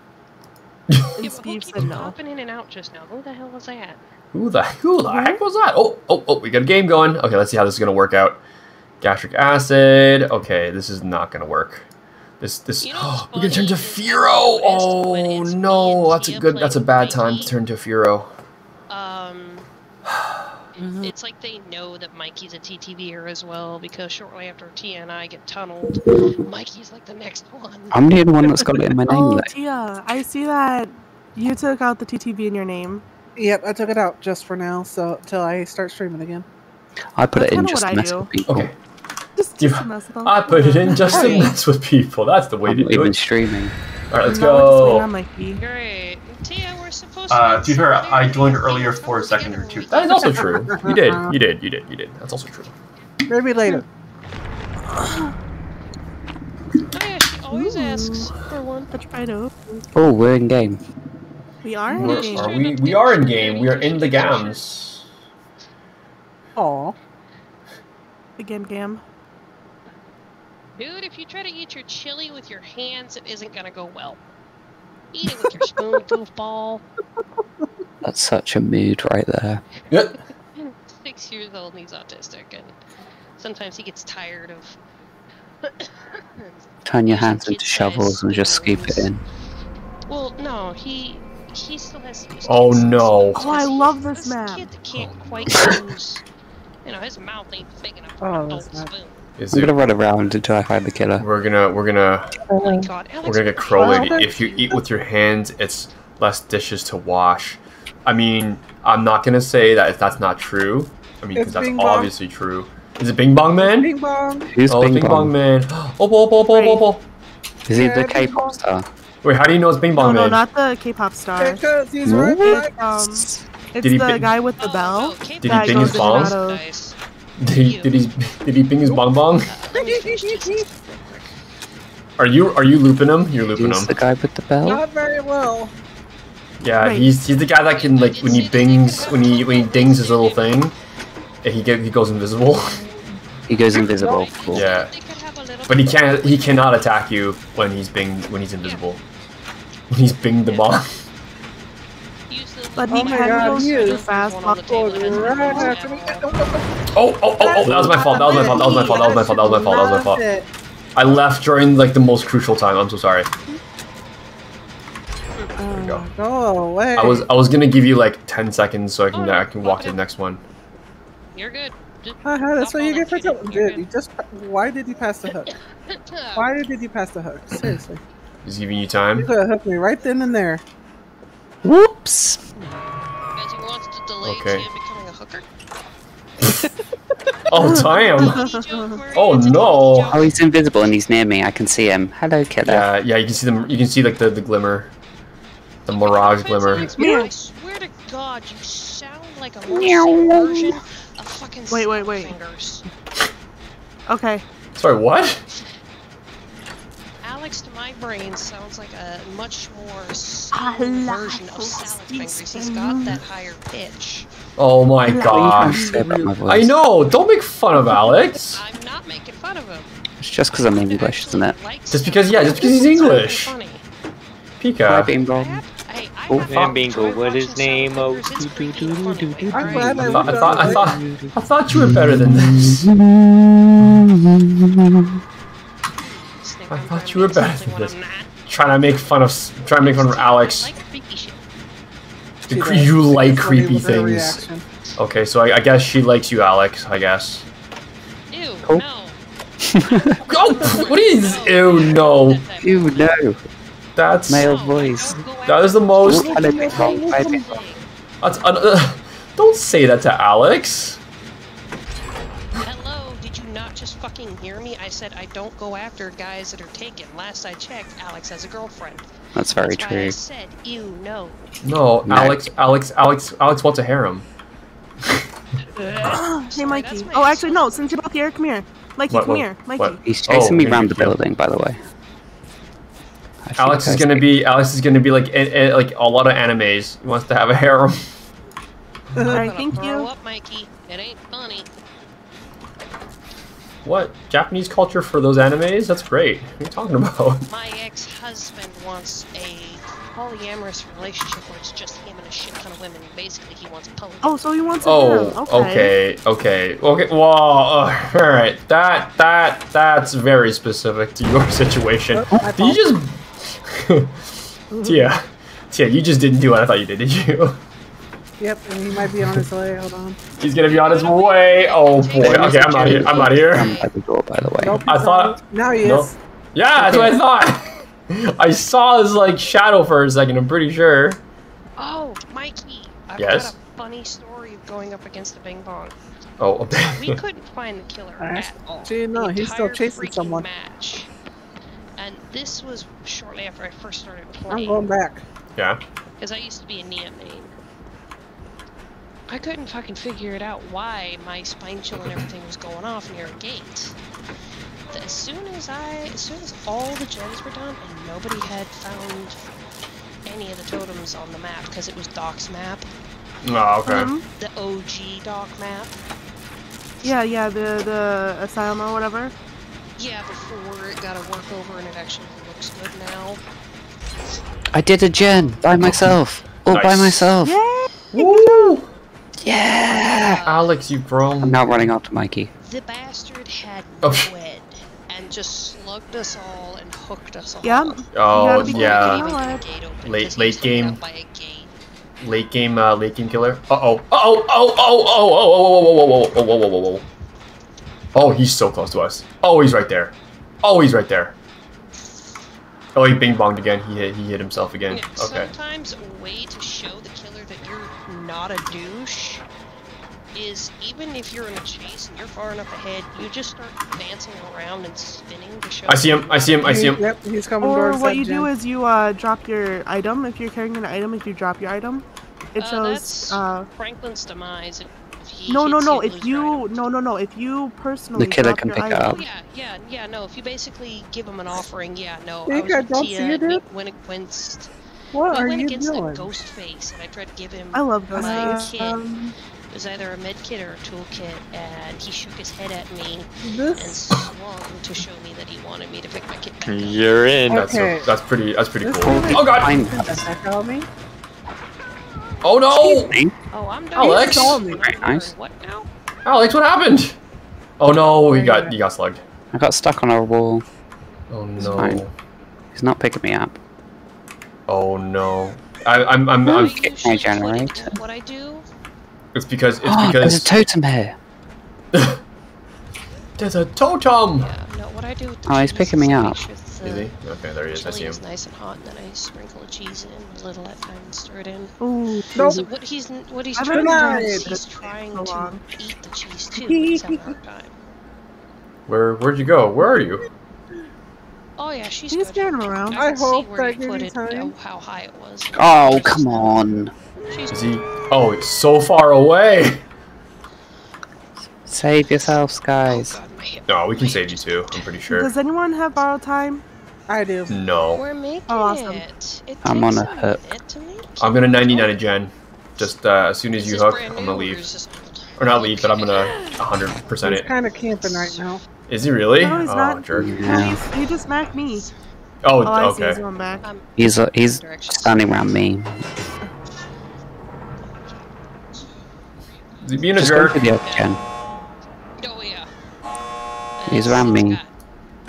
Yeah, And who keeps popping in and out just now? Who the hell was that? Who the who the hmm? heck was that? Oh oh oh, we got a game going. Okay, let's see how this is gonna work out. Gastric acid. Okay, this is not gonna work. This this. You know oh, what's we can turn to? Furo. Oh no, that's a good. That's a bad time to turn to Furo. Mhm. it's like they know that Mikey's a TTVer as well because shortly after Tia and I get tunneled, Mikey's like the next one. I'm the only one that's got it in my name. Oh, though. Tia, I see that you took out the TTV in your name. Yep, I took it out just for now, so till I start streaming again. I put That's it in just to mess do. with people. Okay, Just, just to mess with them. I put it in just to mess with people. That's the way I'm to not do even it. streaming. All right, let's Now we're just waiting go. on Mikey. Great. Uh, to be fair, I joined earlier for a go second or two. That is also true. You did, you did, you did, you did. That's also true. Maybe later. Oh she always asks for one. Touch right up. Oh, we're in game. We are in We're- game. are we? We are in game. We are in the gams. Aw. Again, Gam. Dude, if you try to eat your chili with your hands, it isn't gonna go well. Eat it with your spoon, goofball. That's such a mood right there. Yep. Six years old and he's autistic, and sometimes he gets tired of. Turn your hands into shovels and just scoop it in. Well, no, he he still has to use. Oh, no. Oh, I love this this map. kid that can't oh, quite use. You know, his mouth ain't big enough for Oh, an adult spoon. Is I'm it, gonna run around until I find the killer. we're gonna we're gonna Oh my god, Alex. we're gonna get what crow lady. If you eat with your hands, it's less dishes to wash. I mean, I'm not gonna say that if that's not true. I mean, because that's Bing Bong. obviously true. Is it Bing Bong Man? Bing bong. Who's oh, Bing, Bing Bong? Bong Man. Oh, oh, oh, oh, oh, oh. Is he the K-pop star? Wait, how do you know it's Bing No, Bong no, Man? not the K-pop star. Because he's right It's, um, it's Did he the bing- guy with the Oh, bell. oh, K-pop Did he that bing his goes in and balls? out of- Nice. Did he did he did he bing his bong bong? Let me finish this real quick. Are you are you looping him? You're looping Who's him. the guy with the bell? Not very well. Yeah, Wait. he's he's the guy that can like when he bings when he when he dings his little thing, and he get he goes invisible. He goes invisible. Cool. Yeah. They could have a little But he can't he cannot attack you when he's bing when he's invisible. When he's binged the bomb. The pop table that has the Right little after me. Oh oh oh oh! That was my fault. That was my fault. That was my fault. That was my fault. That was my fault. That was my fault. It. I left during like the most crucial time. I'm so sorry. Oh, go. Go away. I was I was gonna give you like 10 seconds so I can Oh, I can walk to the next one. You're good. Just Haha, that's stop what you get for that shit. telling You're good. You just why did you pass the hook? Why did you pass the hook? Seriously, He's giving you you time. could have hooked me right then and there. Whoops! Because he wants to delay Okay. Tia becoming a hooker. Oh damn! Dirty Oh, it's a dirty no. joke. Oh, he's invisible and he's near me. I can see him. Hello, killer. Yeah, yeah. You can see them. You can see like the the glimmer, the mirage glimmer. Offensive, I swear to God, you sound like a Russian version of fucking Wait, wait, wait. Fingers. Okay. Sorry, what? Alex to my brain sounds like a much more I version of to Salad Fingers. He's got that higher pitch. Oh my What are you trying to gosh! say about my voice? I know. Don't make fun of Alex. I'm not making fun of him. It's just because I'm English, isn't it? Just because- yeah, just because he's English. Funny. Hi, Pika. Bing I Bong. have, hey, I Oh, have man, to bingo, enjoy what is name? Oh, do, do, do, do, do, I'm glad I I thought, I thought, I thought, I thought you were better than this. Just think I thought you were better something than this. Trying to make fun of, trying to make fun of Alex. I like freaky shit. The She cre- does. you like creepy things. Okay, so I, I guess she likes you, Alex. I guess. Ew, Cool. no. Oh, what is? Ew, no. Ew, no. That's Male voice. don't that is the most. Oh, hello, Bing Bong. Hi, Bing Bong. That's, uh, don't say that to Alex. Hello, did you not just fucking hear me? I said I don't go after guys that are taken. Last I checked, Alex has a girlfriend. That's very That's why I true. said, ew, no. No, No. Alex, Alex, Alex, Alex wants a harem. hey, Mikey. Oh, actually, no. Since you're both here, come here. Mikey, What, come what, here. Mikey. what? He's chasing Oh, me gonna around the killed. building, by the way. I Alex is gonna get- be Alex is gonna be like in, in, like a lot of animes. He wants to have a harem. All I'm right, gonna thank throw you. up, Mikey. It ain't funny. What Japanese culture for those animes? That's great. What are you talking about? My ex-husband wants a polyamorous relationship where it's just him and a shit ton of women. Basically, he wants polygamy. Oh, so he wants a Oh, girl. okay, okay, okay. Well, uh, all right. That that that's very specific to your situation. my Did you just, Tia, Tia, you just didn't do what I thought you did, did you? Yep, and he might be on his way. Hold on. He's gonna be on his way. Oh boy. Okay, I'm not here. I'm not here. I'm by the door, by the way. Nope, I thought- now he Nope. is. Yeah, that's what I thought. I saw his like shadow for a second. I'm pretty sure. Oh, Mikey! I've Yes? got a funny story of going up against a Bing Bong. Oh, We couldn't find the killer Alright. at all. See, no, he's still chasing someone. Match. And this was shortly after I first started I'm going back. yeah. Because I used to be a Nea main. I couldn't fucking figure it out why my spine chill and everything was going off near a gate. Th- As soon as I, as soon as all the gens were done and nobody had found any of the totems on the map because it was Doc's map, Oh, okay. Mhm. the OG Doc map. Yeah, yeah, the the asylum or whatever. Yeah, before it got a workover and it actually looks good now. I did a gen by myself. All by myself. Yay! Woo! Yeah! Alex, you bro. I'm not running off to Mikey. The bastard had Oh. no and just slugged us all and hooked us all. Yeah. Oh gotta be Before yeah, we even careful. got the gate open, Late- 'cause late was taken out game. By a gate. late game, uh, late game killer. Uh oh. Uh oh. Oh oh oh oh oh oh oh oh oh oh oh oh oh. Oh, he's so close to us. Oh, he's right there. Oh, he's right there. Oh, he bing bonged again. He hit. He hit himself again. Okay. Sometimes a way to show the that you're not a douche is even if you're in a chase and you're far enough ahead, you just start dancing around and spinning to show. I see him. I see him. I see him. Yep, he's coming Or what that you gym. do is you uh, drop your item. If you're carrying an item, if you drop your item, it Uh, shows. that's Uh, Franklin's demise. If he no, no, no. If you no, no, no. If you personally killer drop can pick it item, up. Yeah, yeah, yeah. No, if you basically give him an offering, yeah, no. Think I was I with Tia see you, and we dude? went against. What we are went against doing? a ghost face, and I tried to give him. I love my ghost kit. Um, It was either a med kit or a toolkit, and he shook his head at me and swung to show me that he wanted me to pick my kit back up. You're in. Okay. That's so, that's pretty. That's pretty This cool. Oh god. Fine. Get the heck out of me. Oh no. Oh, I'm done. Alex? Saw me. Very nice. What now? Alex, what happened? Oh no, he got he got slugged. I got stuck on a wall. Oh no. He's not picking me up. Oh no. I, I'm I'm, I I'm Get my usually put generator. what I do. It's because it's Oh, there's a totem here. there's a totem. Yeah, no, what I do with the Oh, he's picking me up. make sure the Is he? Okay, there he is. I see him. is nice and hot, and then I sprinkle the cheese in, a little at time, and stir it in. Ooh, Nope. So what he's what he's I've trying to do is he's trying so to eat the cheese too. He's having a time. Where where'd you go? Where are you? Oh yeah, she's He's good. carrying around. I, I can see hope where that you gave put it, time. oh, how high it was. Oh, come on. She's Is he? Oh, it's so far away. Save yourselves, Oh guys. god. No, we can save you too. I'm pretty sure. Does anyone have borrowed time? I do. No, We're making Oh, awesome. it. It I'm takes on a hook. minute to make I'm gonna 99 a gen. Just uh, as soon as you hook, I'm gonna leave. is this old? Or not leave, but I'm gonna 100% He's it. kind of camping right now. Is he really? No, he's oh, not. jerk. No, Yeah. he's, he just smacked me. Oh, Oh, I see. He's okay. back. I'm He's uh, he's directions. standing around me. Is he being a Just go jerk? to the other gen. Oh yeah. He's around me.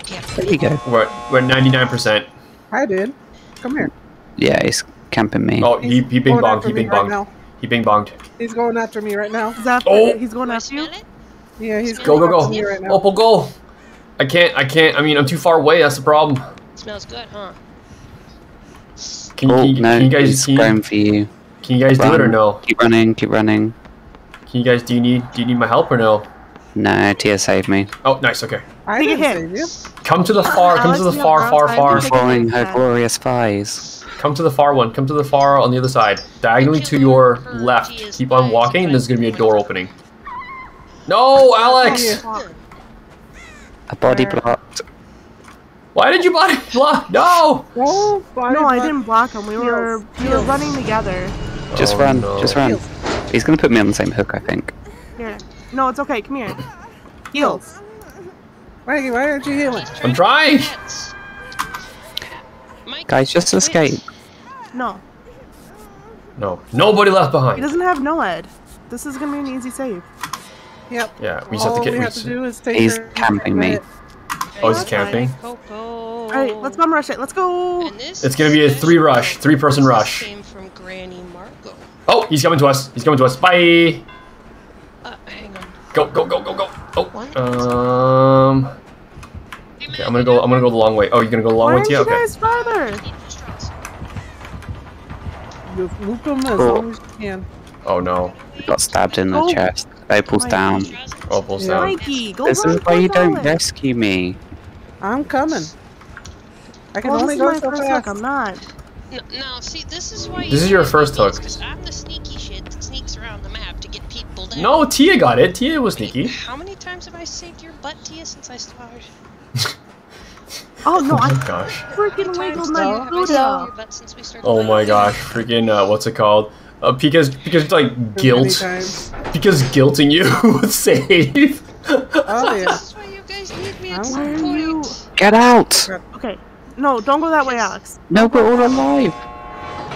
Yeah. There you go. We're, we're 99%. I did. Come here. Yeah, he's camping me. Oh, he, he bing going bonged. He bing right bonged. now. He bing bonged. He's going after me right now. Is that Oh! he's going after you? Smell it? Yeah, he's Go, go, go. right. Opal, go. I can't, I can't. I mean, I'm too far away. That's the problem. smells good, huh? Can, you- Oh can, no, can you guys, he's can you, going for you. can you guys do it or no? Keep running, keep running. Can you guys, do you need, do you need my help or no? No, Tia saved me. Oh, nice. Okay. I didn't save you. Come to the far. Come to the far, far, far. Take a Following her glorious thighs. Come to the far one. Come to the far on the other side. Diagonally to your left. Keep on walking, and there's gonna be a door opening. No, Alex! A body Where? blocked. Why did you body block? No! Body No, I didn't block him. We were Heels. we were running together. Just Oh, run, no. just run. He's gonna put me on the same hook, I think. Here. No, it's okay. Come here. Heels. Why, why aren't you healing? I'm trying. Guys, just escape. No, No. Nobody left behind. he doesn't have no ed. This is gonna be an easy save. Yep. Yeah, we just All have to we get. have to do is take He's her- camping me. Oh, he's That's camping. Coco. All right, let's bum rush it. Let's go. It's gonna be a three rush, three person rush. Came from Granny Margot. Oh, he's coming to us. He's coming to us. Bye. Uh, hang on. Go, go, go, go, go. What? Oh. Um. Okay, I'm gonna go. I'm gonna go the long way. Oh, you're gonna go the long Why way aren't too. you Okay. guys farther? Need straws. You loop them as Oh. long as you can. Oh no. Got stabbed in the Oh. chest. Opal's My down. Straws. Opal's down. Mikey, go This run is why you towards don't Alex. rescue me. I'm coming. I can Well, only this is go my so fast. hook. I'm not. N- Now, see, this is why. This is your first hook. Because I'm the sneaky shit that sneaks around the map to get people down. No, Tia got it. Tia was sneaky. How many times have I saved your butt, Tia, since I started? Oh no, Oh my I gosh. freaking How wiggled my have I saved Buddha. butt since we started Oh my gosh. Freaking uh, what's it called? Uh, because because like Too guilt. Because guilting you would save. Oh yeah. This is why you guys need me at Why some are you- point. Get out! Okay. No, don't go that way, Alex. No, we're all alive.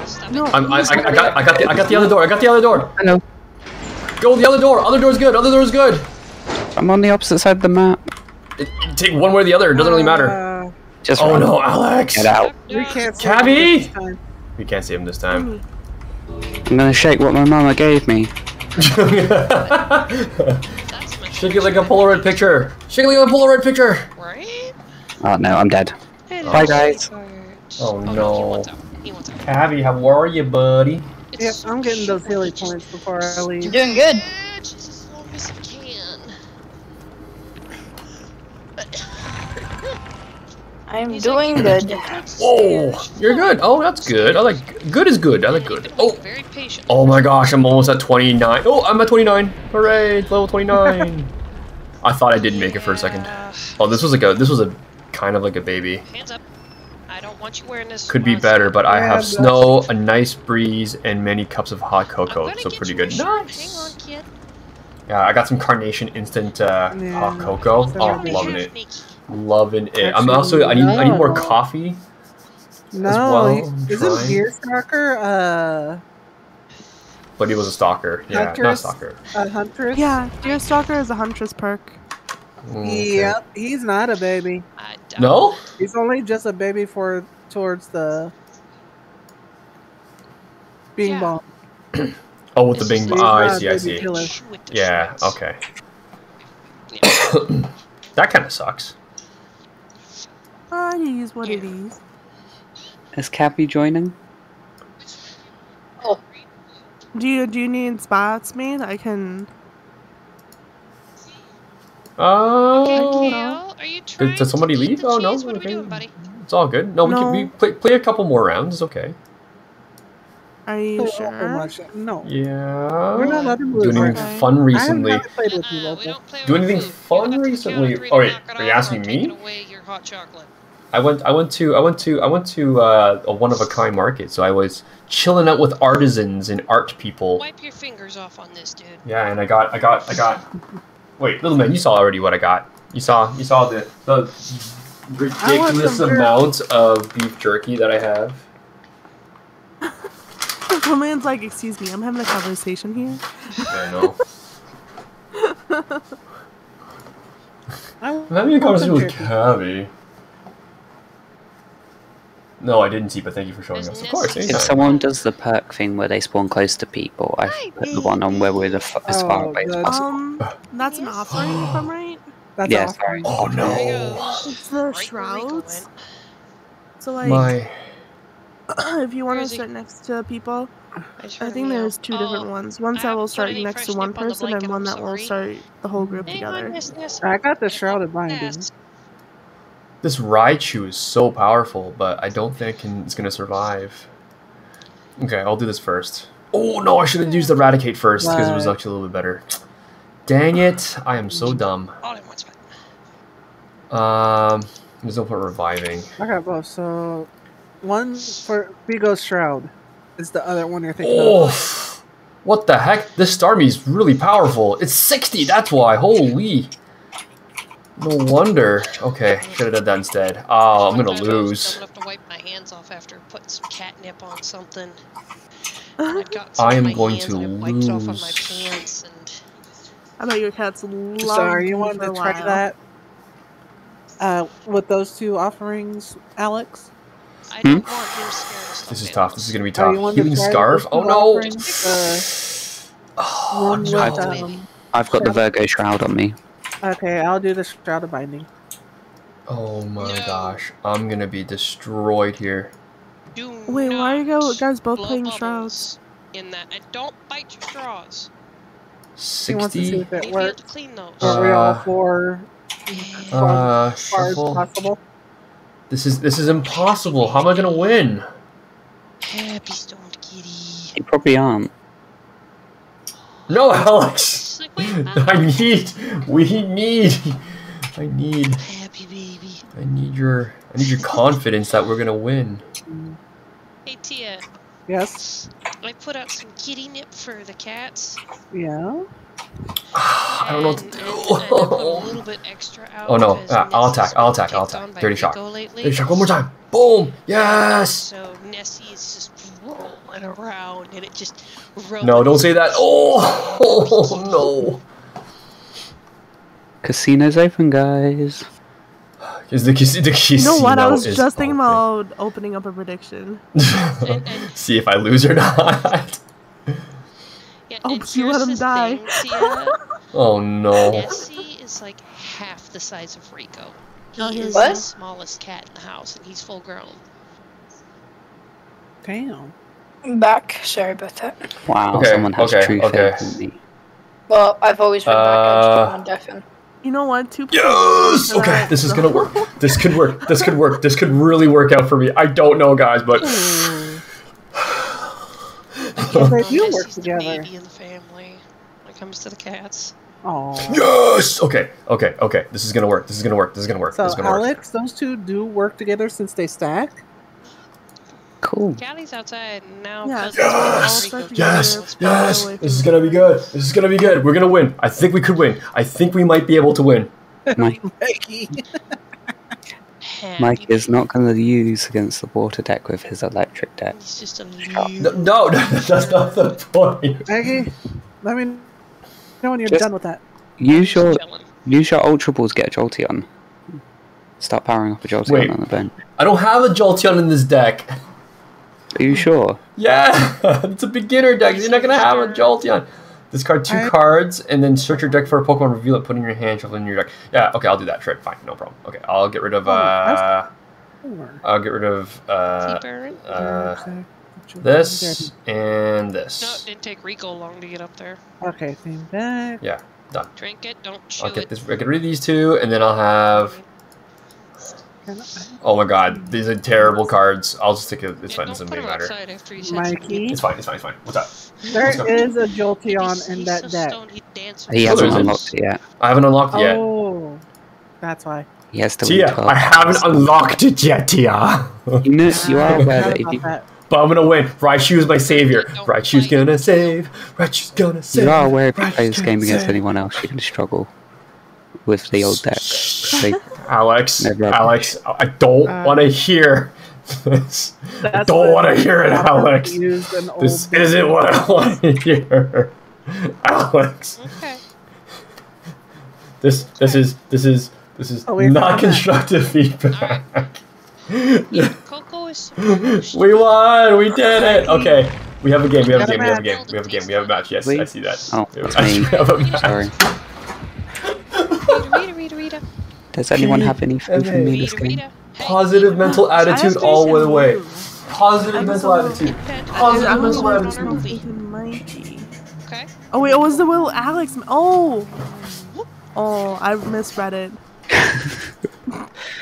Stop No. I'm, I, I, I got I got the I got the other door. I got the other door. Hello. Go the other door. Other door's good. Other door's good. I'm on the opposite side of the map. It- take one way or the other. It doesn't really matter. Uh, Just Oh run. no, Alex. Get out. we can't. save Cabby! him this time. We can't see him this time. I'm gonna shake what my mama gave me. That's my Shake it like a Polaroid picture. Shake it like a Polaroid picture. Right? Oh no, I'm dead. Hello, Bye, guys. sweetheart. Oh, no. wants. He wants out. Abby, how are you, buddy? Yep, I'm getting those healing points before I leave. You're doing good. Just as long as I can. I'm He's doing like, good. Whoa, you're good. Oh, that's good. I like good is good. I like good. Oh, Very patient. oh my gosh, I'm almost at 29. Oh, I'm at 29. Hooray, it's level 29. I thought I did make it for a second. Oh, this was like a this was a kind of like a baby. Hands up. I don't want you wearing this. Could be better, but I have snow, a nice breeze, and many cups of hot cocoa, so pretty good. Nice. Hang on, kid. Yeah, I got some carnation instant uh, hot cocoa. So Oh, loving it, Nikki. Loving it. I'm also I need I need more coffee. No, well, isn't trying. Deerstalker uh, But he was a stalker. Yeah, not stalker. a huntress? Yeah, Deerstalker is a huntress perk. Mm, okay. Yep, he's not a baby. No? He's only just a baby for towards the Bing Yeah. Bong. Oh, with the This bing bong. Oh, I see, I see. killer. With the Yeah, okay. Yeah. That kind of sucks. Ah, it is what it Yeah. is. Is Cappy joining? Oh. Do you do you need spots man? I can. Oh, Kale, are you trying did somebody leave? Oh, no, cheese? What are okay. doing, buddy? it's all good. No, we can we play, play a couple more rounds. It's okay. Are you Oh, sure? much. No. Yeah. We're not allowed to Do anything Okay. fun I recently? haven't played with you, we don't play Do with anything food. fun Give it up to the recently? count of three Oh, to wait, knock it are you asking me? Taking away your hot chocolate. I went. I went to. I went to. I went to uh, a one of a kind market. So I was chilling out with artisans and art people. Wipe your fingers off on this, dude. Yeah, and I got. I got. I got. Wait, little man, you saw already what I got. You saw. You saw the the ridiculous amount of beef jerky that I have. The man's like, excuse me, I'm having a conversation here. I know. I I'm having a conversation with jerky. Cabby. No, I didn't see, but thank you for showing There's us. Of course, Nessie. If anytime. someone does the perk thing where they spawn close to people, I put the one on where we're the f- as far Oh, away as possible. Um, that's an offering, if I'm right. That's Yeah, awesome. Oh no. It's the Right shrouds. went. So like, My. if you want to is sit next to people, I, I think there's two two Oh, different ones. One that will start any next to one nip on the person, and one that will start the whole group together. I got the shrouded off binding. Fast. This Raichu is so powerful, but I don't think I can, it's gonna survive. Okay, I'll do this first. Oh no, I should have used Eradicate first because it was actually a little bit better. Dang it, I am so dumb. All in one spot. Um, there's no point reviving. Okay, got both. So, one for Vigo's Shroud is the other one you're thinking of. Oh, what the heck? This Starmie's really powerful. It's 60, that's why. Holy. No wonder. Okay, should have done that instead. Oh, I'm gonna time I was lose. dumb enough to wipe my hands off after putting some catnip on something. I, some I am going to and it off on my lose. pants and bet your cats love So, are you me wanting for to try that uh, with those two offerings, Alex? I don't want scared. This is animals. tough. This is gonna be tough. you wanting to Healing Scarf? those Oh two no! offerings? Uh, Oh, one with, no. um, I've got the Vigo shroud on me. Okay, I'll do the Shroud of Binding. Oh my No. gosh. I'm gonna be destroyed here. Do Wait, why are you not guys both playing bubbles shrouds? In that, and don't bite your straws. He wants to see 60? if You it need to works. to clean those. Are we all Uh, for yeah. Uh, as far as shuffle. possible? This is this is impossible. How am I gonna win? Happy stoned kitty. You probably aren't. No, Alex. Just like, wait, I need. We need. I need. happy baby. I need your. I need your confidence that we're gonna win. Hey Tia, Yes. I put out some kitty nip for the cats. Yeah. I don't know what to do. little bit extra out Oh, no. because Ah, I'll attack, I'll attack, I'll attack. on by Dirty shot. Rico lately. Hey, shot one more time. Boom. Yes. So Nessie is just rattling around, and it just. No, don't say that. Oh, oh no. Casino's open, guys. Is the, cas- the casino You know what? I was just thinking open. about opening up a prediction. And- and- See if I lose or not. Yeah, Oh, you let him die. thing, Tia, Oh no. Nessie is like half the size of Rico. Oh, he Oh, is here's- the smallest cat in the house, and he's full grown. Damn. I'm back. Sorry about that. Wow, Okay, someone has okay, true okay. faith in me. Well, I've always been back. I just Uh, deafen. You know what? Two. people Yes. Okay, this is gonna work. This could work. This could work. This could really work out for me. I don't know, guys, but Because they Oh, do work Nessie's the together. baby in the family when it comes to the cats. Oh. yes. Okay. Okay. Okay. This is gonna work. This is gonna work. This is gonna work. So this is gonna work. Those two do work together since they stack. Cool. Callie outside now. Yeah, Yes! Yes! Yes, yes, this is gonna be good. This is gonna be good. We're gonna win. I think we could win. I think we might be able to win. Mike, Mikey. Mike is not going to use against the water deck with his electric deck. He's just a No, little. no, that's not the point. Maggie, let me know when you're Just- done with that. Use your use your ultra balls. Get a Jolteon. Start powering up a Jolteon Wait. on the bench. I don't have a Jolteon in this deck. Are you sure? Yeah, it's a beginner deck. You're not gonna have a Jolteon. Discard two I- cards and then search your deck for a Pokemon, reveal it, put in your hand, shuffle it in your deck. Yeah, okay, I'll do that. Sure, fine, no problem. Okay, I'll get rid of Oh, uh, I'll get rid of uh, uh, this and No, this. it didn't take Rico long to get up there. Okay, thing back. Yeah, done. Drink it, don't chew I'll get it. this. I get rid of these two, and then I'll have. Oh my god, these are terrible cards. I'll just take it. It's Yeah, fine. It doesn't really matter. outside after he's had some Mikey, It's fine. It's fine. It's fine. What's up? There is Let's a He's- Jolteon in he's that so deck. stoned he'd He with Oh, there hasn't is. unlocked it yet. I haven't unlocked it yet. Oh, that's why. He has to. Tia, win 12 I haven't unlocked it yet, Tia. You know, you are aware forgot that if you, that. But I'm gonna win. Raichu is my savior. Don't Raichu's gonna save. Raichu's gonna save. you are aware if you play this game against save. anyone else, you're going to struggle with the old deck. They, Alex, Alex, I don't Uh, want to hear this. I don't want to hear it, Alex. This old isn't what I want to hear, Alex. Okay. This this is this is this is Oh, not found that. constructive feedback. Yeah, Coco is supposed we won. We did it. Okay. We have a game. We have a Got a game. We have a game. We have a game. We have a match. Yes, I see that. Oh, We have it's a match. me. We have a match. sorry. Does anyone have anything for me this game? Positive mental attitude all the way. Positive mental attitude. Positive mental attitude. know if Mikey. Okay. Oh wait, it was the Will Alex. Oh, oh, I misread it.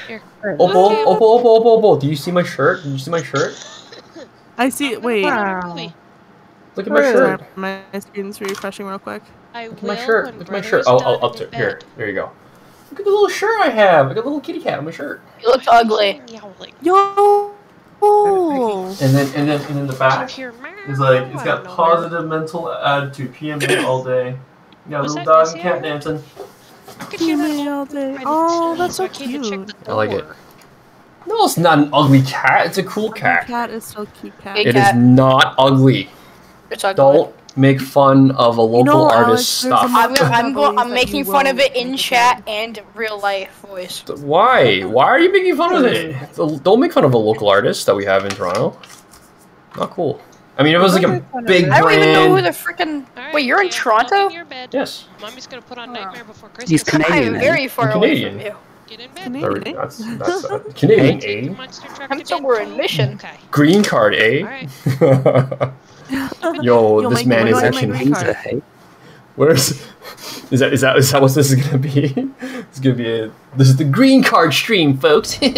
Here. Opal, Opal, Opal, Opal, Opal. Do you see my shirt? Did you see my shirt? I see. Wait, Wow. Look at my shirt. my screen's refreshing real quick. I Look at my shirt. when Look at my shirt. is Oh, done oh, and up to here. There you go. Look at the little shirt I have. I got a little kitty cat on my shirt. You look ugly. Yowling. Yo. Oh. And then, and then, and then the back hear meow is like it's out got of nowhere. positive mental attitude. PMA all day. You got a little dog Missy and cat Elliott? dancing. I could hear PMA all all day. Oh, that's so I came to check cute. I like it. No, it's not an ugly cat. It's a cool The cat. cat is still cute. Cat. It is not ugly. It's ugly. Don't make fun of a local know, artist's Alex, stuff. there's a I'm, gonna, I'm, go, I'm making fun of it in chat and real life voice. Why? Why are you making fun of it? A- Don't make fun of a local artist that we have in Toronto. Not cool. I mean, it was like a big I don't even know who the freaking. Alright, Wait, you're in Toronto? in your bed. Yes, Mommy's gonna put on. Nightmare Before Christmas. He's Canadian. I'm very far I'm away Canadian. from you. Get in bed. Canadian. That's that's uh, Canadian, eh? I'm somewhere in too. Mission. Okay. Green card, eh? Alright. Yo, Yo, this man is actually. my green Pizza, card. hey? Where's is that? Is that is that what this is gonna be? It's gonna be a. This is the green card stream, folks.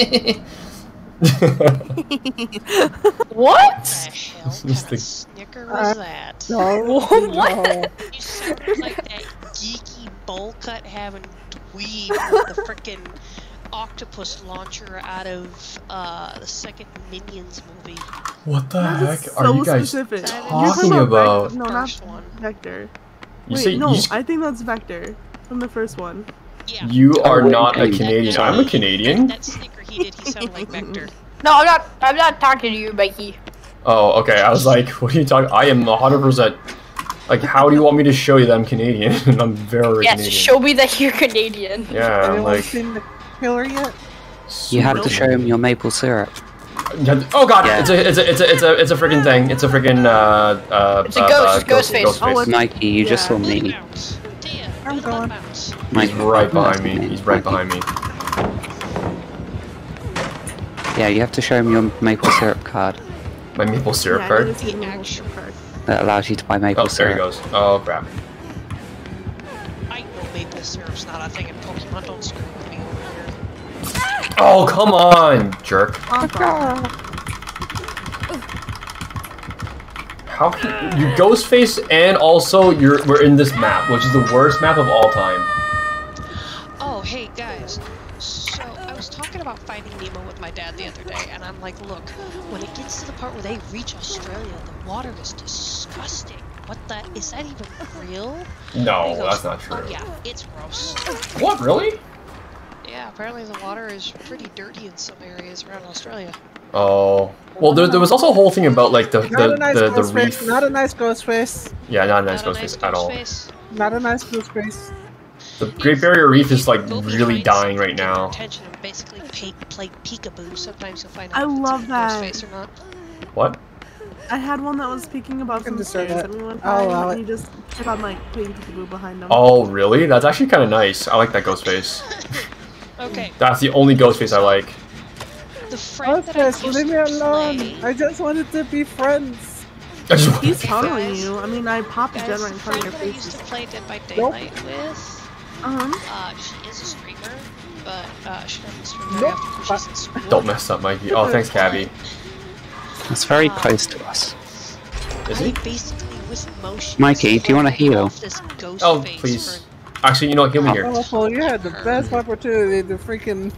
What? The hell Just the- snicker Uh, was that? No, What? no. You sounded like that geeky bowl cut having dweeb with the frickin' octopus launcher out of uh, the second Minions movie. what the That is heck are you guys specific. talking You're about? No, not one. Vector. You Wait, say no, you, I think that's Vector from the first one. Yeah. you are Oh, wait, not a wait. Canadian. I'm a Canadian. That snicker he did, he sounded like Vector. No, I'm not. I'm not talking to you, Mikey. Oh, okay. I was like, what are you talking? I am 100%. Like, how do you want me to show you that I'm Canadian? And I'm very Yes, Canadian. show me that you're Canadian. Yeah, I'm like. Seen the killer yet? You have to show him your maple syrup. Oh god, Yeah. it's a it's a it's a it's a it's a freaking thing. It's a freaking uh uh. It's a uh, ghost, uh, it's ghost face. Oh, it's- Mikey, you just saw me. I'm do the gone. bounce. He's right behind me. He's right Mikey. behind me. Yeah, you have to show him your maple syrup card My maple syrup Yeah, card. need to see the maple syrup card. that allows you to buy maple syrup. Oh, there he syrup. goes. Oh crap. I know maple syrup's not a thing in Pokemon. Don't screw with me over here. Oh come on, jerk. How can you Ghostface and also you're we're in this map, which is the worst map of all time. Oh, hey guys. So I was talking about finding Nemo with my dad the other day, and I'm like, look, when it gets to the part where they reach Australia, the water is disgusting. What the? Is that even real? No, goes, that's not true. Oh yeah, it's gross. What really? Yeah, apparently the water is pretty dirty in some areas around Australia. Oh. Well, there, there was also a whole thing about like the Not the a nice the, the ghost reef. face. Not a nice ghost face. Yeah, not a nice Not a Ghostface nice at all. face. Not a nice ghost face. The Great Barrier Reef is like really dying right to get their now. Attention and basically pay, play peekaboo. Sometimes you'll find I out if it's love that. Ghost face or not. What? I had one that was speaking about can some stairs and we went by allow and he just kept on like putting peekaboo behind him. Oh, really? That's actually kind of nice. I like that Ghostface. Okay, That's the only Ghostface I like. the friend that I used leave me to alone. play. I just wanted to be friends. I He's Hey, tunneling guys. you. I mean, I popped a gen Guys, right in front of friend your that I used to play Dead by Daylight with, Uh-huh. uh, she is a streamer, but uh, she doesn't stream Nope. very often because she's in school. Don't mess up, Mikey. Oh, thanks, Cabby. It's very close to us. Is I he? basically was motionless Mikey, do you wanna holding heal? off this ghost Oh, face please. For- Actually, you know what? Heal me here. Oh, you had the best opportunity to freaking.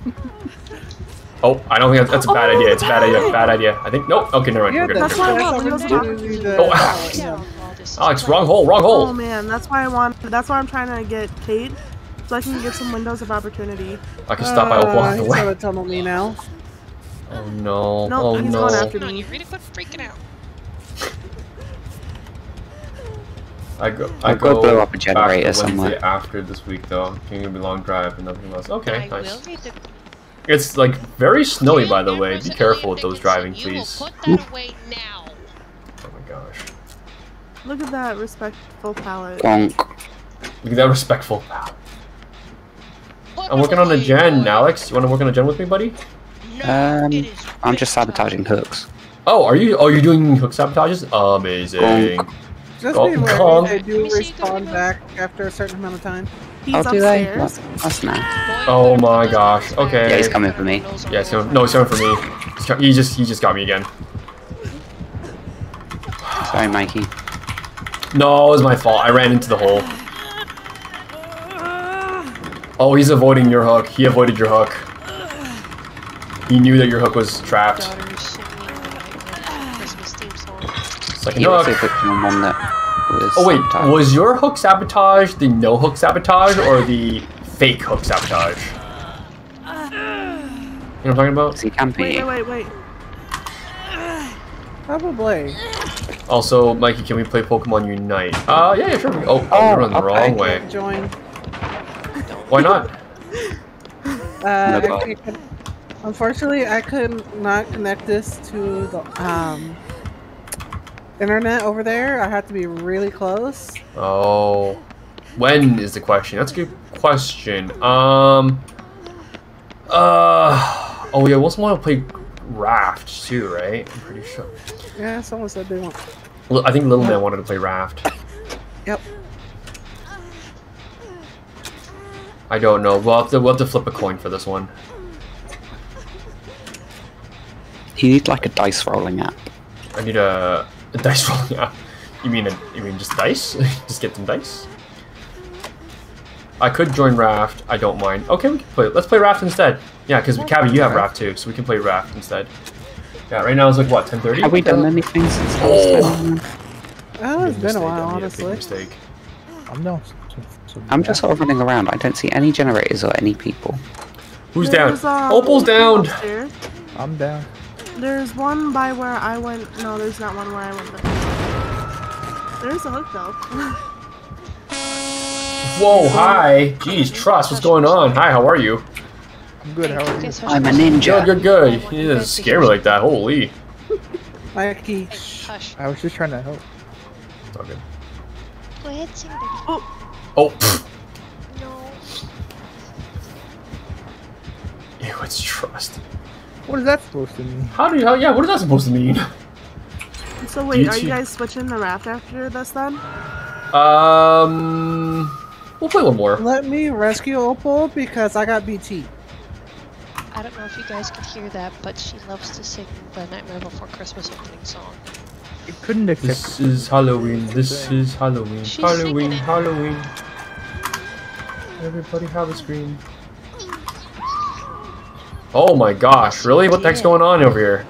Oh, I don't think that's, that's a bad idea. It's a bad idea. Bad idea. I think. Nope. Okay, never mind. You We're good. That's why I best want Windows opportunity to. Oh, uh, Yeah, yeah. all this is Alex, wrong hole. Wrong hole. Oh man, that's why I want. That's why I'm trying to get Kate, so I can get some windows of opportunity. I can stop by Uh, walking he's gonna tunnel me now. Oh no. Nope, oh he's no. going after Come on, me. you ready? Quit freaking out. I go. I I've go. blow up a back generator to Wednesday somewhere. after this week though. It's gonna be a long drive and nothing else. Okay, I will nice. read It's like very snowy by the way. Be careful with those driving, please. will put that away now. Oh my gosh. Look at that respectful palette. Bonk. Look at that respectful. Put I'm working on a gen. Alex. You want to work on a gen with me, buddy? Um, I'm just sabotaging hooks. Oh, are you? Oh, you're doing hook sabotages? Amazing. Bonk. Just Oh, be wary, they do me see you go respawn back after a certain amount of time. He's Oh, do they? upstairs. What? That's nice. Oh my gosh, okay. Yeah, he's coming for me. Yeah, it's the coming, no, he's coming for me. He's He just he just got me again. Sorry, Mikey. No, it was my fault. I ran into the hole. Oh, he's avoiding your hook. He avoided your hook. He knew that your hook was trapped. Daughters singing like Christmas. Second He also hook. put on one that was. Oh wait, sabotaged. was your hook sabotage the no hook sabotage or the fake hook sabotage? You know what I'm talking about? Is he camping Wait, wait, wait, wait. Probably. Also, Mikey, can we play Pokemon Unite? Uh, yeah, yeah, sure. we- Oh, oh, you're running the okay. wrong way. Join. Why not? Uh, No I couldn't- unfortunately, I could not connect this to the um, internet over there. I have to be really close. Oh, when is the question? That's a good question. Um, uh, oh yeah, we also want to play Raft too, right? I'm pretty sure. Yeah, someone said they want. Li- I think Little Man wanted to play Raft. Yep. I don't know. We'll have to, we'll have to flip a coin for this one. You need like a dice rolling app. I need a, a dice rolling app. You mean a, you mean just dice? just get some dice. I could join Raft. I don't mind. Okay, we can play. Let's play Raft instead. Yeah, because Cabby, you have Raft too, so we can play Raft instead. Yeah, right now it's like what, 10:30? Have we done anything since I Oh. Oh, it's been Mistake, a while, I made a big honestly. mistake. I'm no. So, so I'm just sort of running around. I don't see any generators or any people. Who's down? There's, uh, Opal's down. upstairs. I'm down. There's one by where I went. No, there's not one where I went. But there's a hook though. Whoa, hi. Jeez, Trust, what's going on? Hi, how are you? I'm good. How are you? I'm a ninja. good, good. You didn't scare me like that. Holy. Mikey. Hush. I was just trying to help. It's all good. Go ahead, sing, baby. Oh. oh, pfft. No. Ew, it's Trust. What is that supposed to mean? How do you, how, yeah, what is that supposed to mean? So wait, are you guys switching the raft after this then? Um, we'll play one more. Let me rescue Opal because I got BT. I don't know if you guys could hear that, but she loves to sing the Nightmare Before Christmas opening song. It couldn't accept. This is Halloween. This is Halloween. She's Halloween. Halloween. Everybody have a screen. Oh my gosh, really? What the heck's going on over here?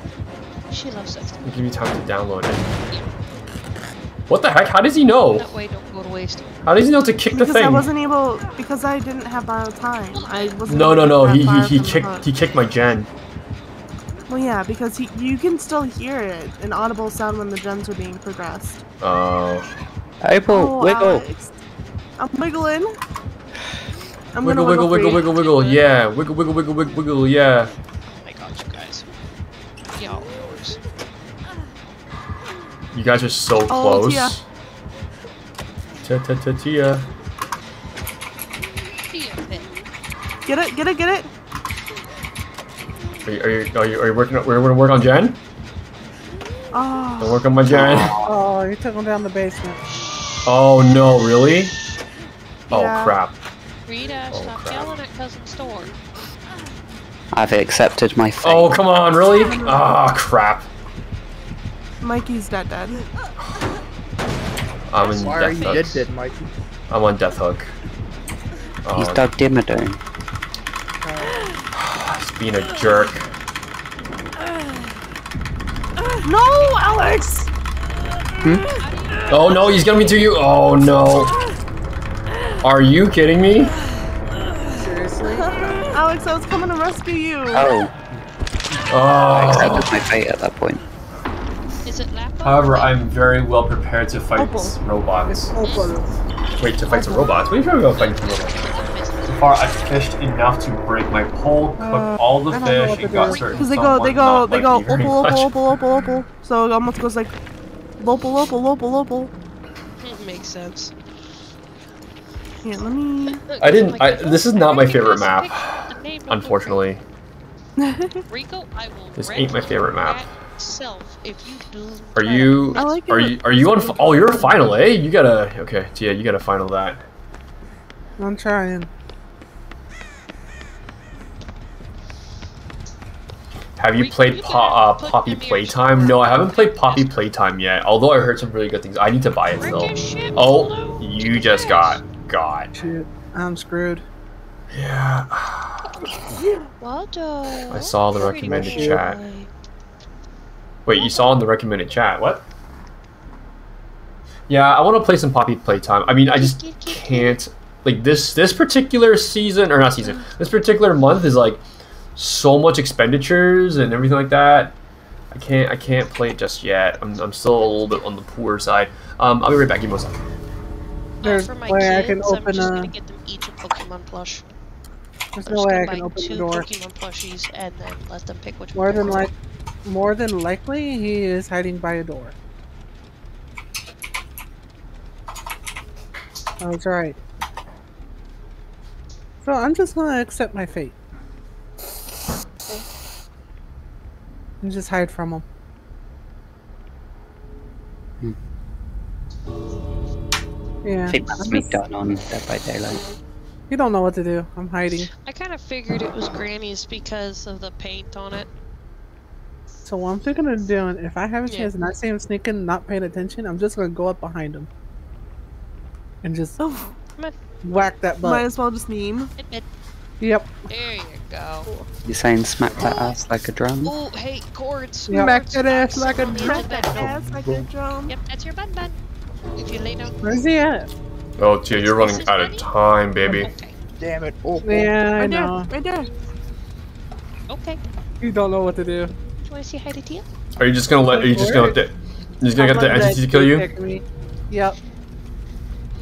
She loves that. I'll give you time to download it. What the heck? How does he know? That way don't go to waste. How does he know to kick the thing? Because I wasn't able. Because I didn't have borrowed time. I wasn't. No, no, no. He he he far from the kicked he kicked my gen. Well, yeah, because he, you can still hear it, an audible sound when the gens are being progressed. Oh. Opal, Oh, wiggle. Alex. I'm wiggling. I'm Wiggle, gonna wiggle, wiggle, free. wiggle, wiggle. Yeah. Wiggle, wiggle, wiggle, wiggle, wiggle. Yeah. Oh my god, you guys. Y'all knows. You guys are so Oh, close. Tia. Ta ta ta tia. Get it, get it, get it. Are you, are you, are you, are you working? on- We're gonna work on gen. Ah. Oh. Don't work on my gen. Oh, you took him down the basement. Oh no, really? Oh crap. Rita, Oh, stop crap. yelling at cousin store. I've accepted my fate. Oh come on, really? Ah crap. Mikey's dead, dead. I'm in Why are you dead, dead, Mikey? I'm on death hook. Oh, He's Doug Dimmadome. he's being a jerk. No, Alex. Oh no, he's gonna be to you. Oh no. Are you kidding me? Seriously? Alex, I was coming to rescue you. Oh, Oh. I accepted my fate at that point. Is it lap However, I'm very well prepared to fight Opal. robots. Opal. Wait, to fight some robots? What are you talking about fighting some robots? So far, I've fished enough to break my pole, cook Uh, all the I don't know fish, what to and got certain Because they go, they go, they go, me very opal, much. opal, opal, opal, opal. So it almost goes like, lopal, lopal, lopal, lopal. It makes sense. Here, let me. I didn't. I, this is not my favorite map, unfortunately. Rico, I will This ain't my favorite map. Self, if you do Are you? I like Are you? Are you on? Oh, you're a final, eh? You gotta. Okay, yeah, you gotta final that. I'm trying. Have you played po- uh, Poppy Playtime? No, I haven't played Poppy Playtime yet. Although I heard some really good things. I need to buy it still. Oh, you just got got. Shit. I'm screwed. Yeah. Waldo. I saw the Pretty recommended boy. chat. Wait, you saw in the recommended chat? What? Yeah, I want to play some Poppy Playtime. I mean, I just can't. Like this this particular season or not season. This particular month is like so much expenditures and everything like that. I can't I can't play it just yet. I'm, I'm still a little bit on the poor side. Um, I'll be right back. Give me one second. There's no way I kids, can I'm just a. gonna get them each a Pokemon plush. There's I'm no way I can open two the door. Pokemon plushies and then let them pick which More one. than they like, want. more than likely, he is hiding by a door. That's right. So I'm just gonna accept my fate. And just hide from him. Hmm. Yeah. Fate must I'm be just- done on Dead by Daylight. You don't know what to do. I'm hiding. I kind of figured it was Granny's because of the paint on it. So what I'm thinking of doing, if I have a Yeah. chance and I see him sneaking, not paying attention, I'm just gonna go up behind him. And just Oh, whack that butt. might as well just meme. It- it- Yep. There you go. You're saying smack that ass like a drum? Oh, hey, cords. Yep. Back Cords. that ass like a sitting on the drum. edge of That ass like a drum. Yep, that's your bun bun. If you lay down. Where's he at? Oh, Tia, you're running out of time, baby. Okay. Damn it. Oh, Yeah, I Right there, know. right there. Okay. You don't know what to do. want to say hi to Tia? Are you just gonna let? Are you just gonna let the? You just gonna get the I'm entity to kill you? pick. Yep.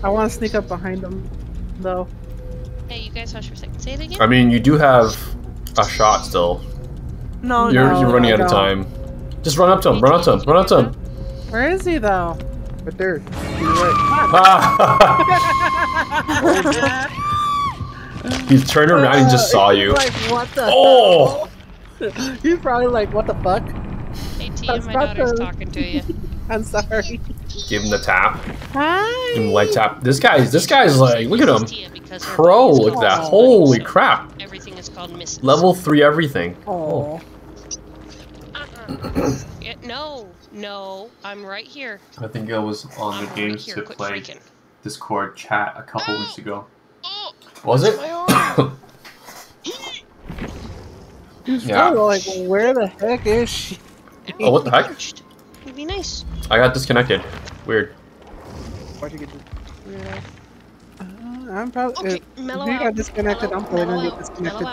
I want to sneak up behind them, though. Hey, you guys hush for a second. Say it again. I mean, you do have a shot still. No, You're no. you're running I out of time. Just run up to him. Run up to him. Run up to him. Where is he, though? Right there. To your right. He's turned around and just saw Uh, you. Like, what the Oh! He's probably like, what the fuck? Hey, Tia, my daughter's talking to you. I'm sorry. Give him the tap. Hi. Give him leg tap. This guy's this guy's like, look at him. Tia because her Pro, look at that. Holy so crap. Everything is called misses. Level three everything. Oh. Uh-uh. Yeah, no, no, I'm right here. I think I was on I'm right here. Quit freaking. Discord chat a couple weeks ago. Oh, Was it? my arm. He's Yeah. like, where the heck is she? Oh, what the heck? Punched. It'd be nice. I got disconnected. Weird. Why'd you get this? Uh, I'm probably. Okay, if mellow you got disconnected, mellow, I'm probably gonna mellow get out, disconnected.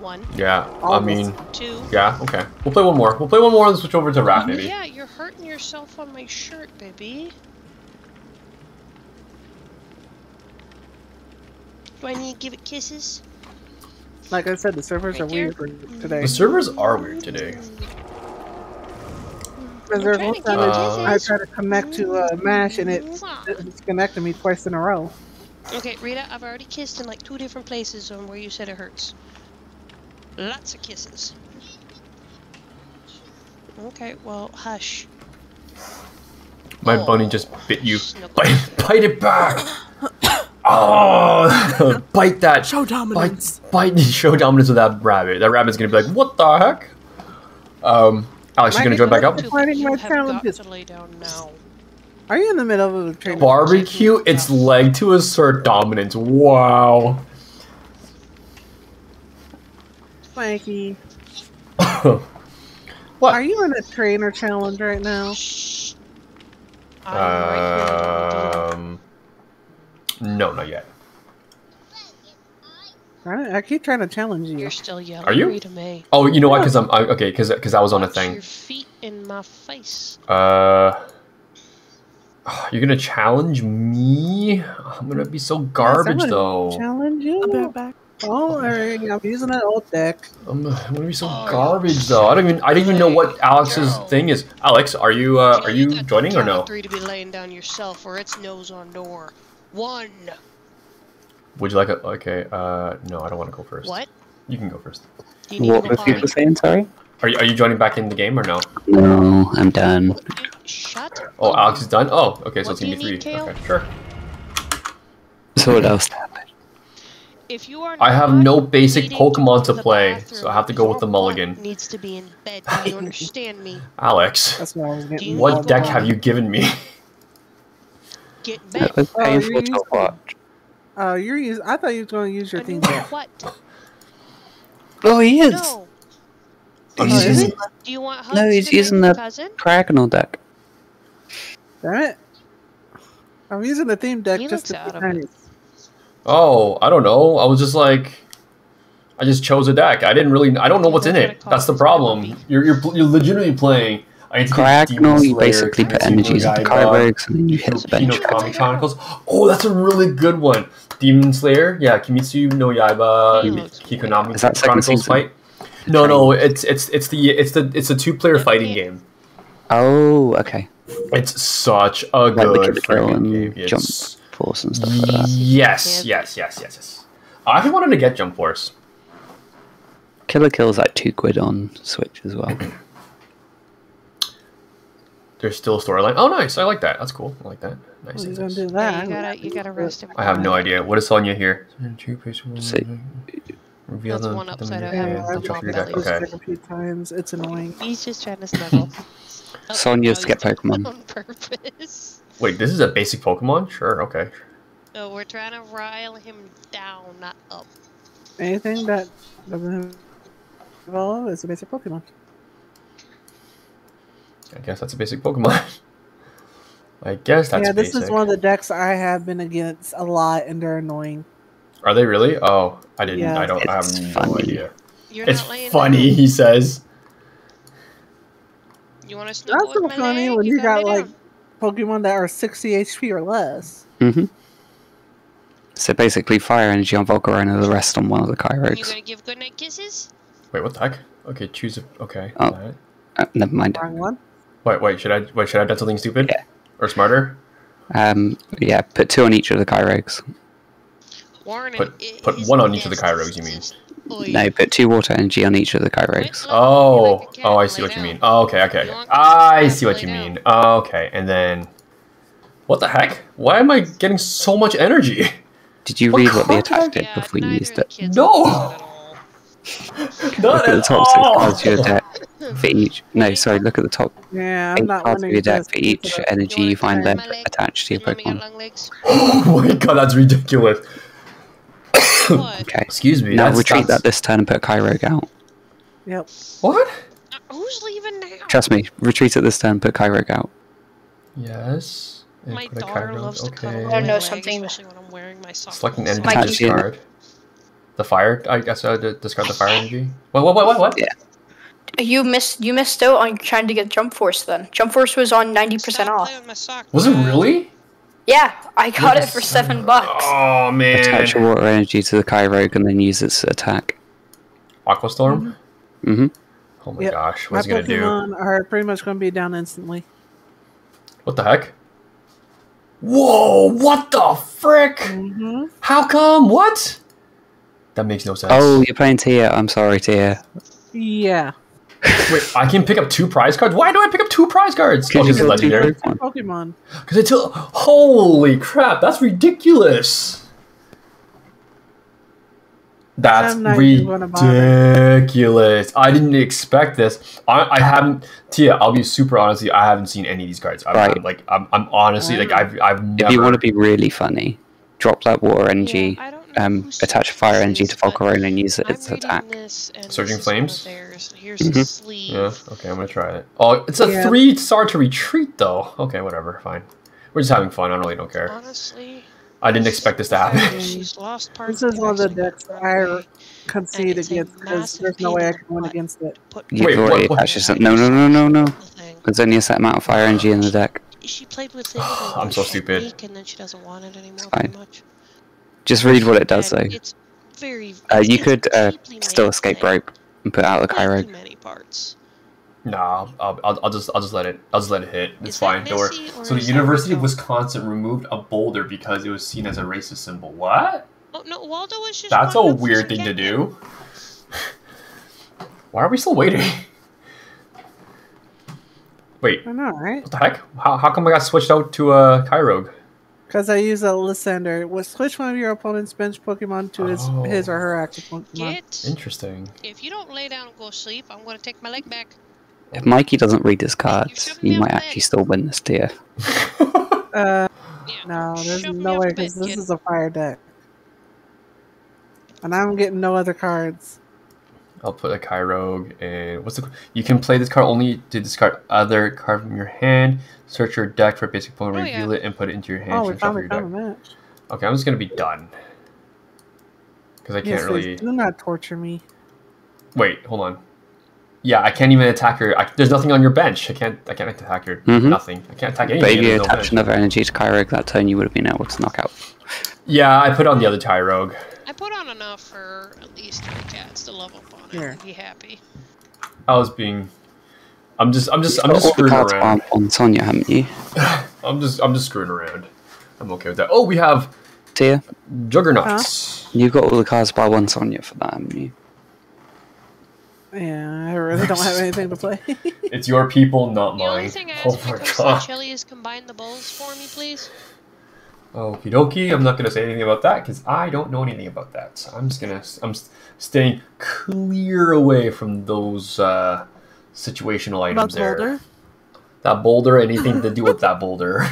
Mellow out. One, Yeah, I mean, two. yeah, okay. We'll play one more. We'll play one more and switch over to Raft, oh, maybe. Yeah, you're hurting yourself on my shirt, baby. Do I need to give it kisses? Like I said, the servers are Right here? weird mm. today. The servers are weird today. Mm. Because there's I'm trying to give uh, uh, I- I kisses. tried to connect to uh, Mash and it Mwah. it disconnected me twice in a row. Okay, Rita, I've already kissed in like two different places on where you said it hurts. Lots of kisses. Okay, well, hush. My Oh, bunny just bit you. Bite, bite it back! Oh, bite that. Show dominance. bite, show dominance with that rabbit. That rabbit's gonna be like, what the heck? Um, Alex, you Might gonna be join back up? to- Too, Finding you my have challenges. to lay down now. Are you in the middle of a training? Barbecue its leg to assert dominance. Wow. Spanky. what? Are you in a trainer challenge right now? Shh. I'm right here. Um, no, not yet. I, I keep trying to challenge you. You're still yelling. Are you? Rita May. Oh, you know what? Because I'm I, okay. Because because I was on a thing. Your feet in my face. Uh, you're gonna challenge me? I'm gonna be so garbage Yes, though. Challenge you? I'll be right back. Oh, alright, I'm using that old deck. I'm, I'm gonna be so Oh, garbage though. I don't even I didn't even know what Alex's Girl. thing is. Alex, are you uh, know, are you got joining or count no? Three to be laying down yourself, or it's nose on door. One. Would you like a okay? Uh, no, I don't want to go first. What? You can go first. You What an were people saying, sorry? Are you, are you joining back in the game or no? No, I'm done. Shut. Oh, up. Alex is done. Oh, okay, so What it's gonna be three. Kale? Okay, sure. So what else happened? If you are I have no basic Pokemon to the play, bathroom, so I have to go with the mulligan. Needs to be in bed. Do you understand me? Alex, That's what I was getting. what deck have you given me? Get back. was Oh, painful you're to using- watch. Uh, you're using. I thought you were going to use your A thing deck. What? Oh, he is. No. Oh, He's is using Do you want hugs No, he's using the- cousin? Diagonal deck. Damn it! I'm using the theme deck He just looks to out be of it. nice. Oh, I don't know. I was just like, I just chose a deck. I didn't really. I don't know what's in it. That's the problem. You're you're, you're legitimately playing. I get to get Diagonal, Demon you basically put Super energies into Yaiba, Kybergs and then you hit the bench. Kami Chronicles. Oh, that's a really good one. Demon Slayer, yeah, Kimetsu no Yaiba, He Hinokami Is that second Chronicles season? fight. No, no, it's it's it's the it's the it's a two player fighting game. Oh, okay. It's such a Like good Wicked freaking game. and Jump It's- Force and stuff like that. Yes, yes, yes, yes, yes. I actually wanted to get Jump Force. Kill la Kill's like two quid on Switch as well. There's still a storyline. Oh, nice. I like that. That's cool. I like that. Nice. Well, nice, you're gonna nice. do Yeah, that. you gotta, you gotta rest him. I have no idea. What is Sonya here? See. Reveal That's the- one upside menu. I have Okay, Yeah, I'll I've check your deck. Okay. a few times. It's annoying. He's just trying to snuggle. Oh, Sonya's no, to get he's doing it Pokemon. On purpose. Wait, this is a basic Pokemon? Sure. Okay. No, we're trying to rile him down, not up. Anything that doesn't evolve is a basic Pokemon. I guess that's a basic Pokemon. I guess that's yeah, this basic. is one of the decks I have been against a lot, and they're annoying. Are they really? Oh, I didn't. Yeah. I don't. I have It's no funny. idea. You're It's funny, down. he says. You want to snuggle That's so with my funny leg? when you gotta got like down. Pokemon that are 60 HP or less. Mm-hmm. So basically, fire energy on Volcarona, the rest on one of the You gonna give goodnight kisses? Wait, what the heck? Okay, choose a. Okay. Oh. alright. Uh, never mind. Wrong one. Wait, wait. Should I? Wait, should I have done something stupid? Yeah. Or smarter? Um, yeah, put two on each of the Kyogres. Warren Put put one on each of the bestest. Kyogres. You mean? Oi. No, put two water energy on each of the Kyogres. Wait, Oh, like oh, I see what you mean. Oh, okay, okay, okay. I see what you mean. Oh, okay, and then, what the heck? Why am I getting so much energy? Did you What read what the color? attack did Yeah, before you used it? No! like that at all. Look at the top six all. cards of your deck for each. No, sorry, look at the top Yeah, eight cards of your deck for each energy you find wanna that try my leg? attached to your Your mommy got Pokemon. long legs. Oh my god, that's ridiculous. What? Okay. Excuse me. Now retreat that's- that this turn and put Kyogre out. Yep. What? Uh, Who's leaving now? Trust me, retreat at this turn and put Kyogre out. Yes. and My daughter Kyogre. loves to cuddle okay. my Wanna know leg, something? especially when I'm wearing my sock. Select an energy Mikey. to discard. The fire. I guess I would discard the fire energy. What? What? What? What? what? Yeah. You missed you missed out on trying to get Jump Force then. Jump Force was on 90% off. my sock, Was it man. really? Yeah, I got Look it for 7 bucks. Oh man. Attach your water energy to the Kyogre and then use its attack. Aquastorm. Mm-hmm. Oh my Yep. gosh, My what's it gonna do? Pokemon are pretty much going to be down instantly. What the heck? Whoa! What the frick? Mm-hmm. How come? What? That makes no sense. Oh, you're playing Tia. I'm sorry, Tia. Yeah. Wait! I can pick up two prize cards. Why do I pick up two prize cards? Could Oh, you this is kill two legendary. Pokemon? Pokemon. Because until holy crap, that's ridiculous. That's I'm not even gonna bother. ridiculous. I didn't expect this. I, I haven't. Tia, I'll be super honest. with you, I haven't seen any of these cards. I'm, Right. I'm like, I'm, I'm honestly like, I've, I've never. If you want to be really funny, drop that water energy, Yeah, I don't know um, attach fire energy to Volcarona and use it I'm its attack. this, and Surging this is one of Flames? Theirs. Here's Mhm. the sleeve. Yeah. Okay, I'm gonna try it. Oh, it's a Yeah. three star to retreat though. Okay, whatever. Fine. We're just having fun. I really don't care. Honestly, I didn't expect this to happen. she's lost parts. This is one of the decks I concede against because there's no way I can win against it. Put You've Wait, already what- what- attached yourself. No, no, no, no, no. the thing. There's only a set amount of fire energy in the deck. She played with it. I'm so stupid. and then she doesn't want it anymore. fine. Much. Just read what it does, though. It's very. Uh, you could uh, still escape thing. rope and put out the Way too many parts. Nah, I'll, I'll, I'll just I'll just let it I'll just let it hit. It's Is fine. Don't worry. So the University of Wisconsin removed a boulder because it was seen as a racist symbol. What? Oh no, Waldo was just. That's a going up for weird thing to do. Why are we still waiting? Wait, I know, right? what the heck? How, how come I got switched out to a uh, Kyogre? Because I use a Lysandre. Well, switch one of your opponent's bench Pokemon to his, Oh. his or her active Pokemon. Get. Interesting. If you don't lay down and go sleep, I'm gonna take my leg back. If Mikey doesn't read his cards, shouldn't you might actually leg. still win this tier. Uh, Yeah. no, there's Shove no way because this kid. is a fire deck. And I'm getting no other cards. I'll put a Kyogre and what's the? You can play this card only to discard other card from your hand. Search your deck for a basic opponent, Oh, reveal yeah. it, and put it into your hand. Oh, we and shuffle finally your deck. found match. Okay, I'm just gonna be done. Because I can't Yes, really. please, do not torture me. Wait, hold on. Yeah, I can't even attack your. I, there's nothing on your bench. I can't. I can't attack your Mhm. nothing. I can't attack anything. But if you there's no attach another energy to Kyogre that turn, you would have been able to knock out. Yeah, I put on the other Tyrogue. I put on enough for at least three cats to level up on it Here. and be happy. I was being. I'm just. I'm just. You've I'm just all screwing around. on, on Sonya, haven't you? I'm just. I'm just screwing around. I'm okay with that. Oh, we have Tia, Juggernauts. you've got all the cards by one Sonya for that, haven't you? Yeah, I really don't have anything to play. It's your people, not The only mine. thing I Oh ask my when it comes god. chili is combine the bowls for me, please. Okie dokie. I'm not gonna say anything about that because I don't know anything about that. So I'm just gonna. I'm staying clear away from those uh, situational About items there. Boulder? That boulder. Anything to do with that boulder.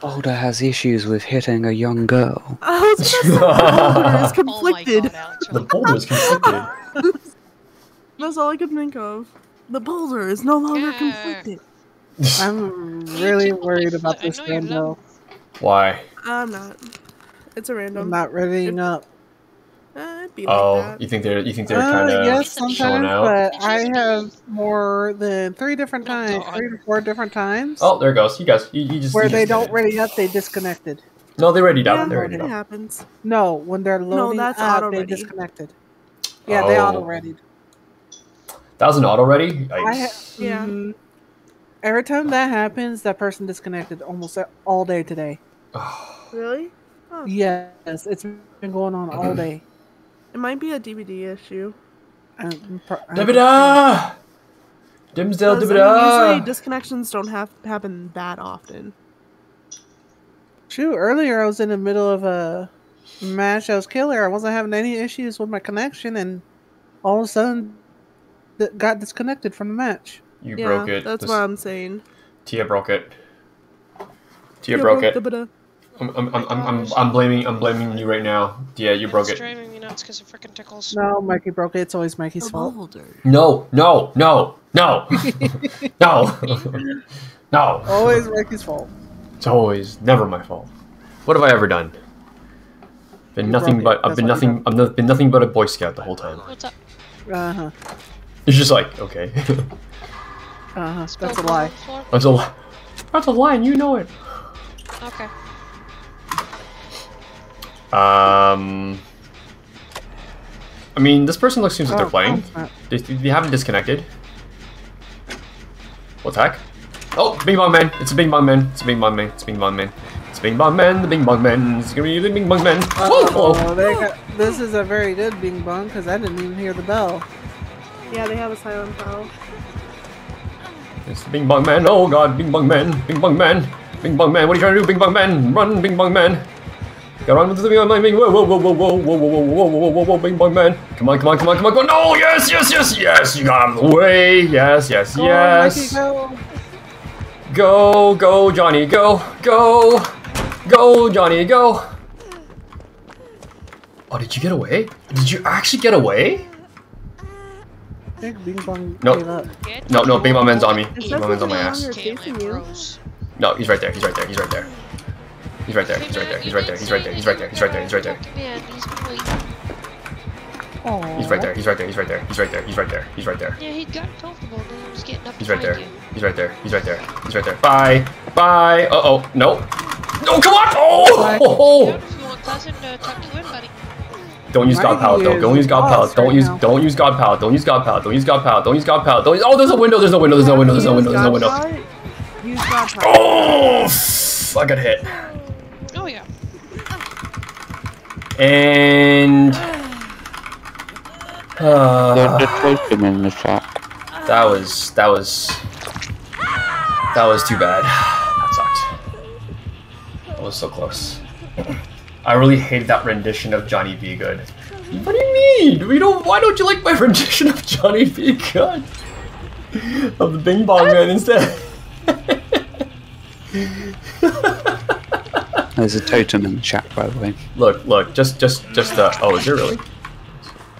Boulder has issues with hitting a young girl. I was just Boulder is Oh my conflicted. god, the boulder is conflicted. That's all I could think of. The boulder is no longer Yeah. conflicted. I'm really keep on my worried about this know you're rando. low. Why? I'm not. It's a I'm random. not readying up. Uh, might be like Oh, that. you think they're you think they're Uh, kind of yes, sometimes, out? but I have more than three different times, three to four different times, Oh, there it goes. You guys, you, you just where you they just don't ready up, they disconnected. No, they readied Yeah, up. They readied it up. happens. No, when they're loading that's up, they auto-ready. disconnected. Yeah, they Oh. auto readied. That was an auto ready. I Yikes. ha- Yeah. mhm. Every time that happens, that person disconnected almost all day today. Really? Oh, Yes, it's been going on all day. It might be a DBD issue. I'm pro- Dibida! Dimsdale 'Cause, I mean, usually disconnections don't have happen that often. Shoot, earlier I was in the middle of a match. I was killer. I wasn't having any issues with my connection, and all of a sudden, th- got disconnected from the match. You yeah, broke it. That's This- what I'm saying. Tia broke it. Tia You broke it. the bada. I'm, I'm, I'm, I'm, I'm, I'm blaming I'm blaming you right now. Tia, you broke it's it. driving me nuts because it freaking tickles. No, Mikey broke it. It's always Mikey's fault. No, no, no, no, no, no. Always Mikey's fault. It's always never my fault. What have I ever done? Been You nothing broke it. but I've been That's what nothing. I've no- been nothing but a Boy Scout the whole time. What's up? Uh huh. It's just like okay, Uh huh. That's a lie. on the floor? that's a lie. that's a line. You know it. Okay. Um, I mean, this person looks seems like they're Oh, playing. oh. They, they haven't disconnected. What the heck? Oh, Bing Bong Man! It's a Bing Bong Man! It's a Bing Bong Man! It's a Bing Bong Man! It's a Bing Bong Man! The Bing Bong Man! It's gonna be the Bing Bong Man! Whoa! Oh, Oh. got, this is a very good Bing Bong because I didn't even hear the bell. Yeah, they have a silent bell. It's the Bing Bong Man! Oh God! Bing Bong Man! Bing Bong Man! Bing Bong Man! What are you trying to do? Bing Bong Man! Run! Bing Bong Man! Go on with the Bing Bong Whoa! Whoa! Whoa! Whoa! Whoa! Whoa! Whoa! Whoa! Whoa! Whoa! Whoa! Whoa! Bing Bong Man! Come on! Come on! Come on! Come on! Come on! No! Yes! Yes! Yes! Yes! You got out of the way! Yes! Yes! Go on, Yes! Mikey, go. Go, go, Johnny, go, go, go, Johnny, go. Oh, did you get away? Did you actually get away? I think Bing Bong Nope. gave up. No, no, Bing Bong Man's on me. Bing Bong Man's on my ass. longer Can't chasing let you. bros. No, he's right there. He's right there. He's right there. He's right there. He's right there. He's right there. He's right there. He's right there. He's right there. He's right there. Man, he's been waiting. He's right there. He's right there. He's right there. He's right there. He's right there. He's right there. Yeah, he got comfortable and then he was getting up He's right there. He's right there. He's right there. He's right there. Bye. Bye. Uh oh. No. No, come on. Oh. Down if you want cousin to tuck you in, buddy. Don't use God pallet though. Don't use God pallet. Don't use don't use God pallet. Don't use God pallet. Don't use God pallet. Don't use God pallet. Don't use Oh, there's a window. There's no window. There's no window. There's no window. There's no window. Use God pallet. Oh, f- I got hit. Oh yeah. And uh, There's a token in the shop. that was that was that was too bad. That sucked. That was so close. I really hated that rendition of Johnny B. Goode. What do you mean? We don't. Why don't you like my rendition of Johnny B. Goode? Of the Bing Bong Man instead. There's a totem in the chat, by the way. look, look, just, just, just. Uh, oh, is there really?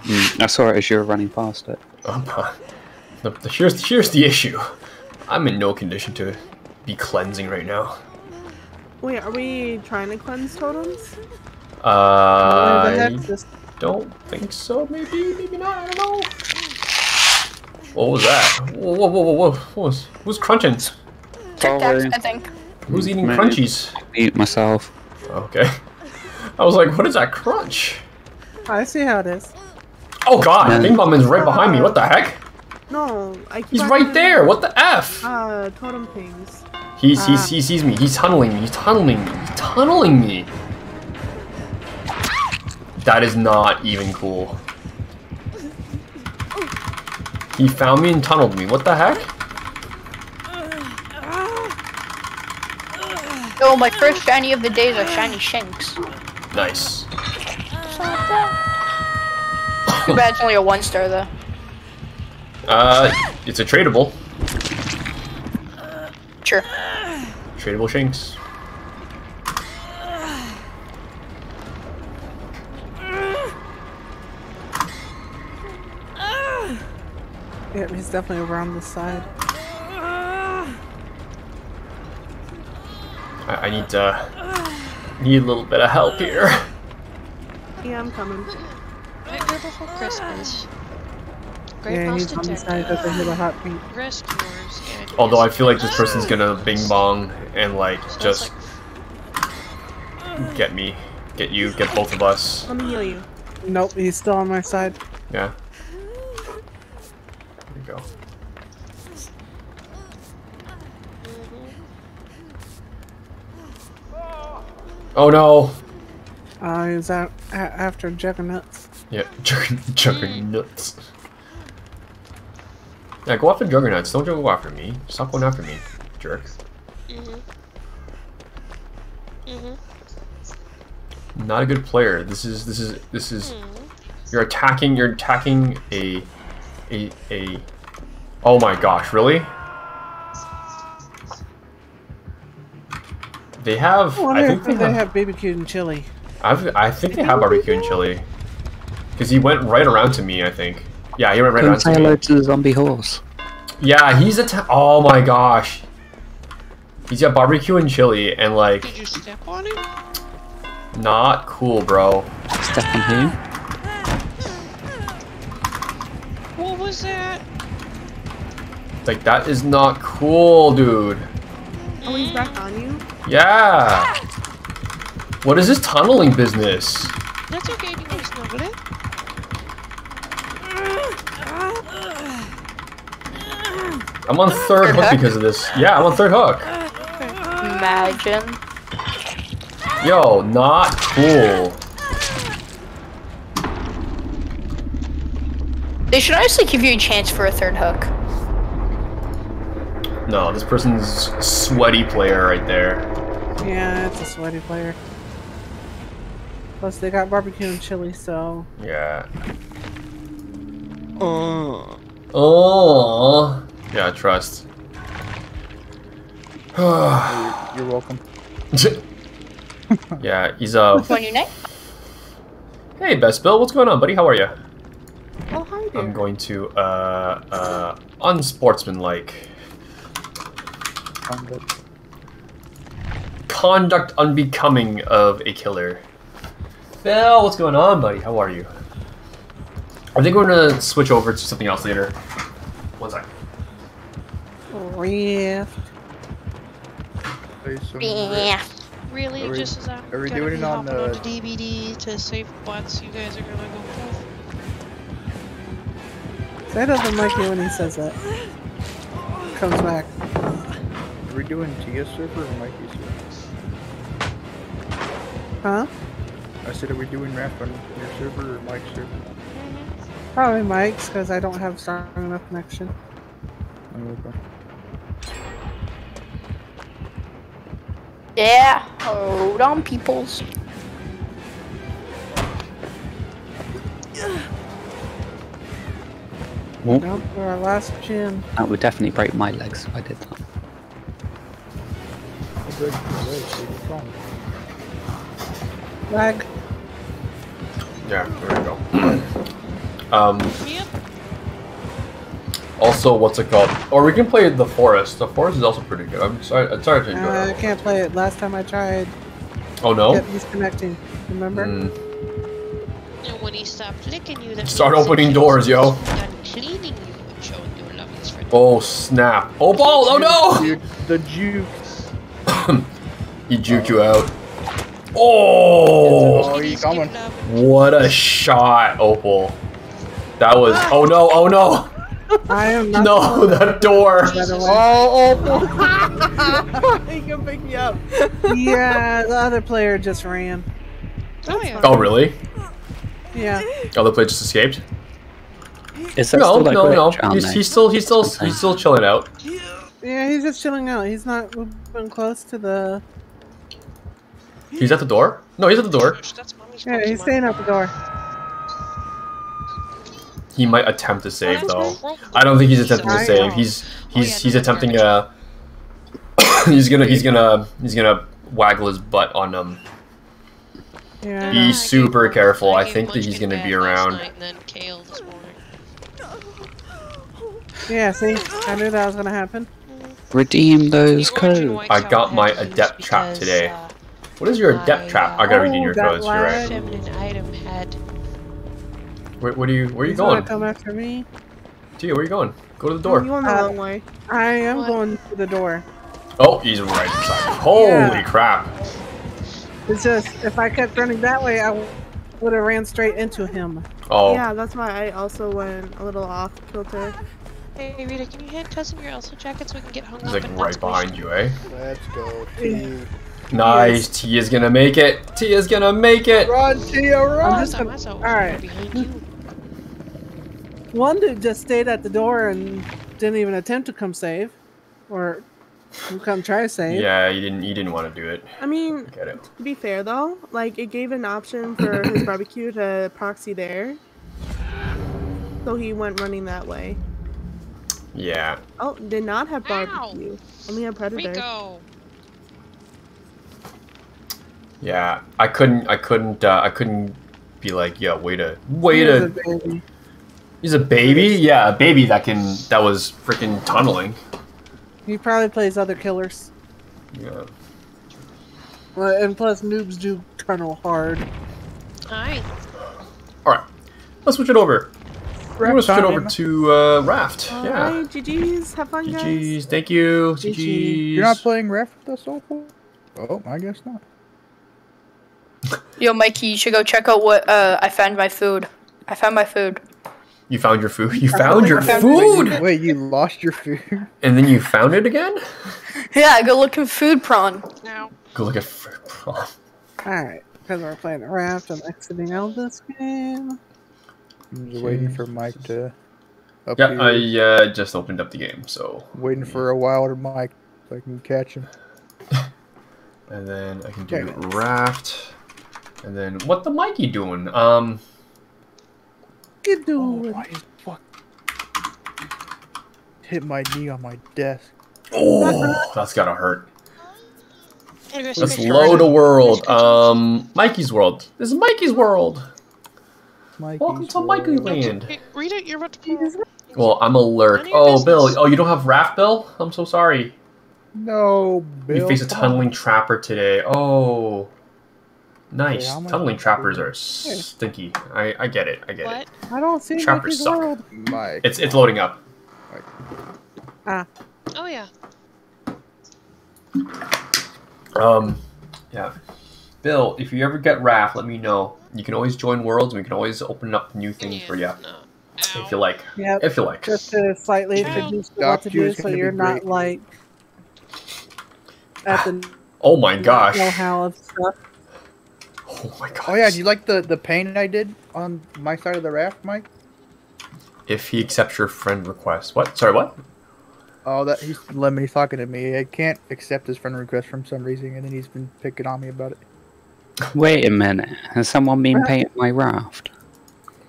Mm, I saw it as you were running past it. Um, the, the, here's here's the issue. I'm in no condition to be cleansing right now. Wait, are we trying to cleanse totems? Uh, I don't think so. Maybe, maybe not. I don't know. What was that? Whoa, whoa, whoa, whoa, whoa! Who's who's crunching? Tic Tacs, I think. Who's eating Maybe. crunchies? Mute myself. Okay. I was like, what is that crunch? I see how it is. Oh God, Man. Bing Bong is right behind me. What the heck? No, I keep He's right getting, there. What the f? Uh, totem pings. He's, he's, he sees me. He's tunneling me. He's tunneling me. He's tunneling me. That is not even cool. He found me and tunneled me. What the heck? Oh, my first shiny of the day is a shiny Shanks. Nice. Too bad it's only a one star though. Uh, it's a tradable. Sure. Tradable shanks. Yeah, he's definitely over on this side. I, I need to need a little bit of help here. Yeah, I'm coming. Nightmare Before Christmas. Great yeah, he's Monster on the side that they hit a hot beat. Rescuers. and Although I feel like this person's gonna bing bong and like just get me, get you, get both of us. Let me heal you. Nope, he's still on my side. Yeah. There you go. Oh no! Uh, he's out a- after Juggernauts. Yeah, Jugger- Juggernauts. Yeah, go after Juggernauts. Don't go after me. Stop going after me, jerk. Mhm. Mhm. Not a good player. This is this is this is. Mhm. You're attacking. You're attacking a, a a. Oh my gosh! Really? They have. I wonder I think if they they have. have BBQ and chili. I've, I think they have barbecue and chili. Because he went right around to me. I think. Yeah, he went right Come around say to me. hello to the zombie horse. Yeah, he's a. Oh my gosh. He's got barbecue and chili, and like, Did you step on him? not cool, bro. Step on who? What was that? Like, that is not cool, dude. Oh, he's back on you? Yeah. What is this tunneling business? That's okay, you can snuggle it. I'm on third hook because of this. Yeah, I'm on third hook. Imagine. Yo, not cool. They should honestly give you a chance for a third hook. No, this person's sweaty player right there. Yeah, it's a sweaty player. Plus, they got barbecue and chili, so. Yeah. Oh. Oh. Yeah, trust. You're, you're welcome. yeah, he's uh. When you night? Hey, Best Bill, what's going on, buddy? How are you? Oh, hi there. I'm going to uh uh unsportsmanlike Conduct. conduct unbecoming of a killer. Phil, what's going on, buddy? How are you? I think we're gonna switch over to something else later. One sec. Rift. Play Yeah. Really, Are we- just as I'm uh, are we doing be it on the- onto DBD to save butts, you guys are gonna go poof. That doesn't like it when he says that. Comes back. Are we doing TS server or Mikey server? Huh? I said, are we doing rap on your server or Mike's server? Mm-hmm. Probably Mike's, because I don't have strong enough connection. Oh, okay. Yeah. Hold on, peoples. Down to our last gym. that would definitely break my legs if I did that. I'll break your legs, you're. Lag. Yeah, there we go. um, also, what's it called? Or we can play the forest. The forest is also pretty good. I'm sorry, I'm sorry to enjoy Uh, I can't play it. Last time I tried, Oh no. kept disconnecting. Remember? Mm. And when he stopped licking you, that Start opening doors, yo. Cleaning you and love and. Oh snap! Oh ball! Oh no! Dude, the juke. He juked you out. Oh! Oh, Kitties you give coming. What a shot, Opal. That was. Ah! Oh no! Oh no! I am not. No, that door. By the way. Oh, he can pick me up. yeah, the other player just ran. Oh yeah. Oh really? Yeah. Oh, the player just escaped. Is that No, still that no, no. glitch? He's, no. he's still, he's still, he's still chilling out. Yeah, he's just chilling out. He's not moving close to the. He's at the door. No, he's at the door. Yeah, he's Pokemon. staying at the door. He might attempt to save though. I don't think he's attempting to save. He's Oh, he's he's attempting garbage. uh he's gonna he's gonna he's gonna waggle his butt on them. Yeah. Be super careful. I think that he's gonna be around. night and then Kale this morning. Yeah, see? I knew that was gonna happen. Redeem those The codes. I got my had to adept trap today. uh, What is your adept I, trap? uh, I gotta read in Oh, your that codes. You're right. lag. feminine item had Where, where do you? Where are you He's gonna going? Come after me. Tia, where are you going? Go to the Oh, door. you went the Uh, wrong way. I am What? going to the door. Oh, he's right inside. Holy Yeah. crap! It's just if I kept running that way, I would have ran straight into him. Oh, Yeah, that's why I also went a little off kilter. Hey Rita, can you hand cousin your Elsa jacket so we can get hung he's up like right behind you, eh? Let's go. Yeah. Nice. Tia's gonna make it. Tia's gonna make it. Run, Tia, run! I'm just gonna- I saw it alright. behind you. One dude just stayed at the door and didn't even attempt to come save, or come try to save. Yeah, you didn't. You didn't want to do it. I mean, Get it. to be fair though, like it gave an option for his barbecue to proxy there. So he went running that way. Yeah. Oh, did not have Ow. barbecue. Only had predator. Rico! Yeah. I couldn't. I couldn't. Uh, I couldn't be like, yeah. Wait a. Wait a. a. He's a baby. Yeah, a baby that can. That was freaking tunneling. He probably plays other killers. Yeah. Well, and plus noobs do tunnel hard. Alright. All right. Let's switch it over. We're gonna switch over to uh, Raft. Yeah. Alright, GG's. Have fun, guys. GG's. Thank you. GG. GG's. You're not playing Raft with us, Opal? Oh, I guess not. Yo, Mikey, you should go check out what uh, I found my food. I found my food. You found your food. You found your found- food, Wait, you lost your food? and then you found it again. Yeah, go look in food prawn. Now, Go look at food prawn. Alright, because we're playing a raft, I'm exiting out of this game. I'm just waiting for Mike to. Up Yeah, here. I uh, just opened up the game, so Waiting for a wilder Mike so I can catch him. and then I can do it is. raft, and then what the Mikey doing? Um, Get Oh, doing. why is fuck? Hit my knee on my desk. oh, that's gotta hurt. Let's load a world. Um, Mikey's world. This is Mikey's world. Mikey's Welcome to world. Mikey Land. Hey, Rita, you're about to pull. Well, I'm a lurk. None of your Oh, Bill. Oh, you don't have raft, Bill? I'm so sorry. No, Bill. You face a come tunneling trapper today. Oh, nice. how tunneling trappers are stinky. I, I get it. I get What? it. I don't see Trappers Mikey's suck. world. Mike. It's it's loading up. Ah, Oh, yeah. Um, yeah. Bill, if you ever get raft, let me know. You can always join worlds. We can always open up new things for you No. if you like. Yep. If you like. Just to slightly introduce what to do so you're not great. like at the Oh my gosh. know how of stuff. Oh my gosh. Oh yeah, do you like the the paint I did on my side of the raft, Mike? If he accepts your friend request. What? Sorry, what? Oh, that he's lemon. He's talking to me. I can't accept his friend request from some reason, and then he's been picking on me about it. Wait a minute. Has someone been painting my raft?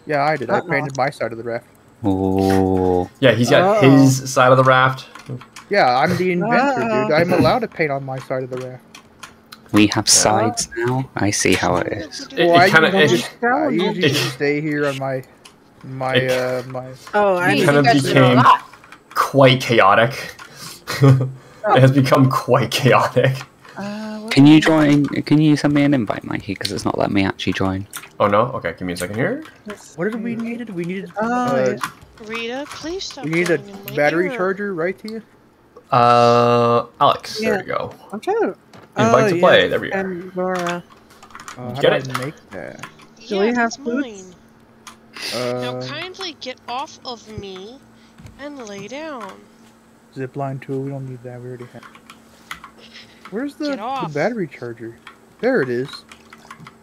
Yeah, I did. I Uh-oh. painted my side of the raft. Oh. Yeah, he's got Uh-oh. his side of the raft. Yeah, I'm the inventor, Uh-oh. dude. I'm allowed to paint on my side of the raft. We have sides now. I see how it is. It, Why it kind of it, don't I usually It- just stay here on my my It- uh my. Oh, I it kind of became quite chaotic. it has become quite chaotic. Uh, what- Can you join? Can you send me an invite, Mikey? Because it's not letting me actually join. Oh no? Okay, give me a second here. What did we needed? We needed. Oh, uh. Rita, please stop. we need a yelling in my battery ear. charger, right to you? Uh, Alex, there Yeah. you go. I'm trying to. Invite oh, to play. yeah, There we are. Pandora. Uh, how Get do it? I make that? Do we Yeah, have that's boots? mine. Now Uh, kindly get off of me and lay down. zip line tool. We don't need that. We already have. Where's the, the battery charger? There it is.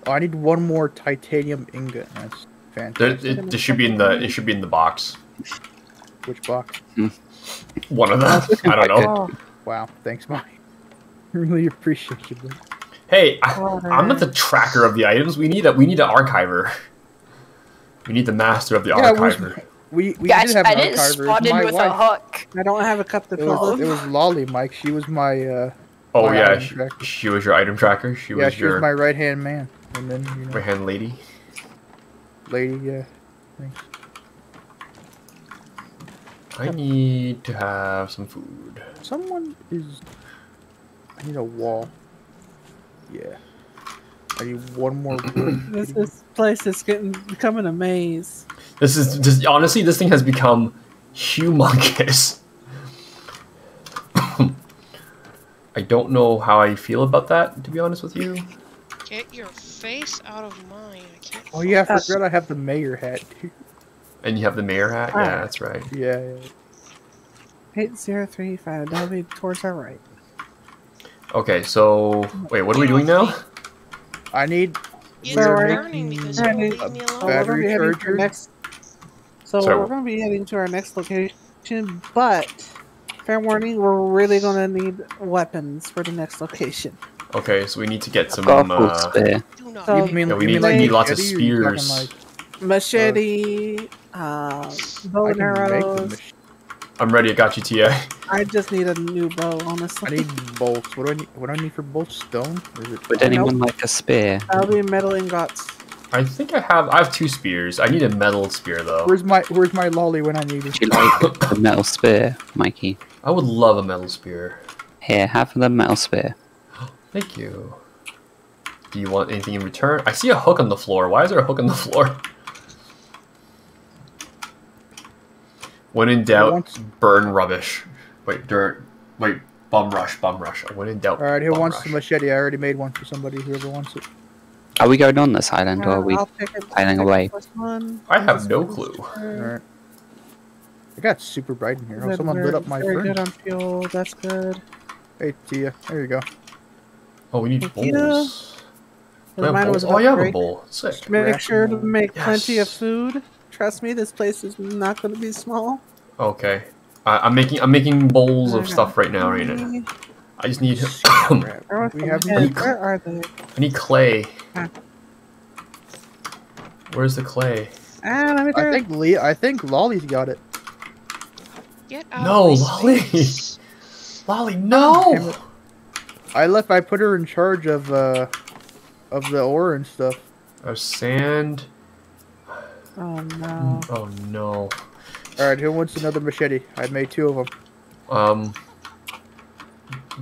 Oh, I need one more titanium ingot. That's There, fantastic. it, it should be in the it should be in the box. Which box? One of them. I don't know. Oh, Wow, thanks, Mike. really appreciate you. bro. Hey, I, I'm not the tracker of the items. We need a we need an archiver. We need the master of the Yeah, archiver. We we Guys, did have I an didn't archiver. spawn in my with a hook. I don't have a cup to It fill was, it was Lolly, Mike. She was my uh, Oh yeah, she, she was your item tracker. She yeah, was she your was my right hand man. And then you know, right hand lady. lady, yeah. I need to have some food. Someone is. I need a wall. Yeah. I need one more wood. This, this place is getting becoming a maze. This is just honestly, this thing has become humongous. I don't know how I feel about that, to be honest with you. Get your face out of mine. I can't. Oh yeah, I forgot I have the mayor hat. too. And you have the mayor hat. Yeah, Ah. that's right. Yeah, yeah. Eight zero three five. That'll be towards our right. Okay, so wait, what are we doing now? I need It's So we're- burning because you we're won't heading- leave me alone. Battery be heading to charger. next. So Sorry, we're what? gonna be heading to our next location, but fair warning, we're really gonna need weapons for the next location. Okay, so we need to get some. Got a full Uh, spear. Do not. So- You mean, Yeah, we need- like we need lots of machete, or you spears. Machete, uh, bow and I can make the arrows. mach- I'm ready. I got you, Tia. I just need a new bow, honestly. I honestly. need bolts. What do I need? What do I need for bolts? Stone? Is it? Would anyone like a spear? That'll be metal ingots. I think I have. I have two spears. I need a metal spear though. Where's my Where's my lolly when I need it? Would you like a metal spear, Mikey? I would love a metal spear. Here, have the metal spear. Thank you. Do you want anything in return? I see a hook on the floor. Why is there a hook on the floor? When in doubt, wants- burn rubbish. Wait, dirt. Wait, bum rush, bum rush. When in doubt, All right, who bum wants rush. the machete? I already made one for somebody. Whoever wants it. Are we going on this island or are we? Uh, I'll pick it- piling pick away? I have no one's clue. All good. right. I got super bright in here. Oh, Good, someone lit up my very good furnace. on fuel. That's good. Hey, Tia. There you go. Oh, we need Thank bowls. Do I Mine bowls? was oh, about I a bowl. Sick. Make sure to Cracking. make plenty of food. Trust me, this place is not going to be small. Okay. I I'm making I'm making bowls of stuff right now. Right now. I just need Where, We have yeah, where are they? I need clay. Ah. Where's the clay? Ah, let me I think Lee. I think Lolly's got it. Get out No, of my Lolly. space. Lolly, no! I left. I put her in charge of uh of the ore and stuff. Of sand. Oh no. Oh no. All right, who wants another machete? I made two of them. Um.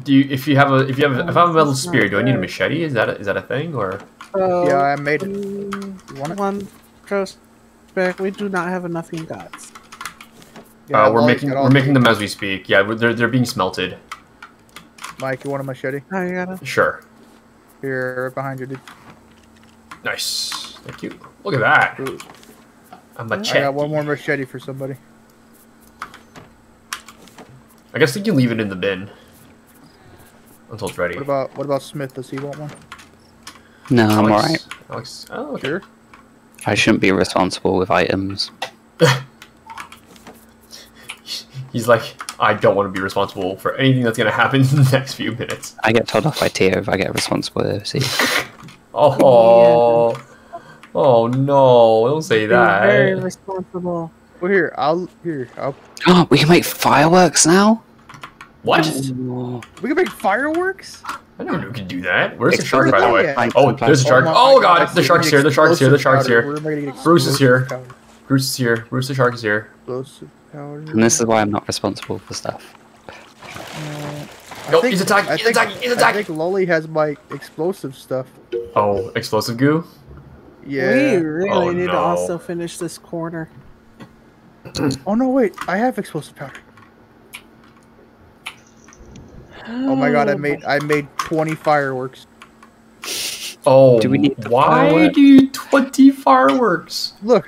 Do you if you have a if you have a, if I have a metal spear, do I need a machete? Is that a, is that a thing or? So, Yeah, I made it. You want it? one trust back. We do not have enough ingots. Yeah, uh, we're Lolly's making we're making them as we speak. Yeah, they're they're being smelted. Mike, you want a machete? Oh, you got it. Sure. Here, right behind you, dude. Nice. Thank you. Look at that. Ooh. A I machete. got one more machete for somebody. I guess we can leave it in the bin until it's ready. What about what about Smith? Does he want one? No, I'm alright. Alex. Oh, okay. Sure. I shouldn't be responsible with items. He's like, I don't want to be responsible for anything that's gonna happen in the next few minutes. I get told off by Tia if I get responsibility. Oh, oh no! Don't say Being very that. responsible. Well, here I'll here I'll. Oh, we can make fireworks now. What? Oh, We can make fireworks. I never knew we could do that. Where's the shark, by the way? yet. Oh, there's a shark. Oh my Oh God, god, the shark's here. The shark's here. The shark's powder. here. We're gonna get Bruce is here. Bruce is here. Bruce the shark is here. Explosive powder. And this is why I'm not responsible for stuff. I Oh, think- he's attacking, I he's think, attacking, he's I attacking. think Lolly has my explosive stuff. Oh, explosive goo. Yeah. We really Oh, need to also finish this corner. Oh no, wait! I have explosive powder. Oh my god! I oh. made I made twenty fireworks. Oh, Do we need why fireworks? do you twenty fireworks? Look.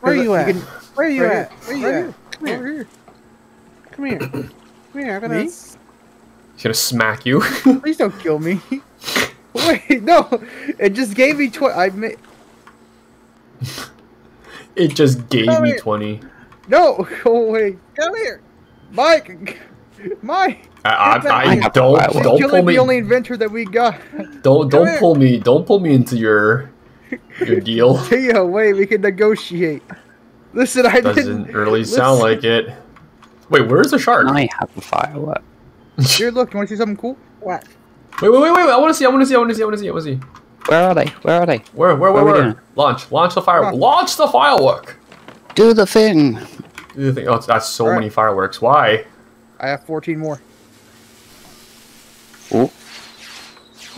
Where are you at? can- Where are you right at? here, Where you right at? Here, Come here. here. Come here. Come here. I'm gonna. Me? s- He's gonna smack you. Please don't kill me. Wait, no! It just gave me twenty. I made it just gave Come me here. twenty. no. Go away, Come here. Mike. Mike. I, I, I don't You're You're don't pull me the only inventor that we got. don't don't here. pull me don't pull me into your your deal. Tia, wait, we can negotiate. Listen, I Doesn't didn't. really sound like it. Wait, where's the shark? I have a firework. Here, look. You want to see something cool? What? Wait, wait, wait, wait! I want to see! I want to see! I want to see! I want to see! I want to see! Where are they? Where are they? Where, where, where, What are we where? Launch! Launch the firework! Launch the firework! Do the thing. Do the thing. Oh, that's so Alright. many fireworks. Why? I have 14 more. Oh,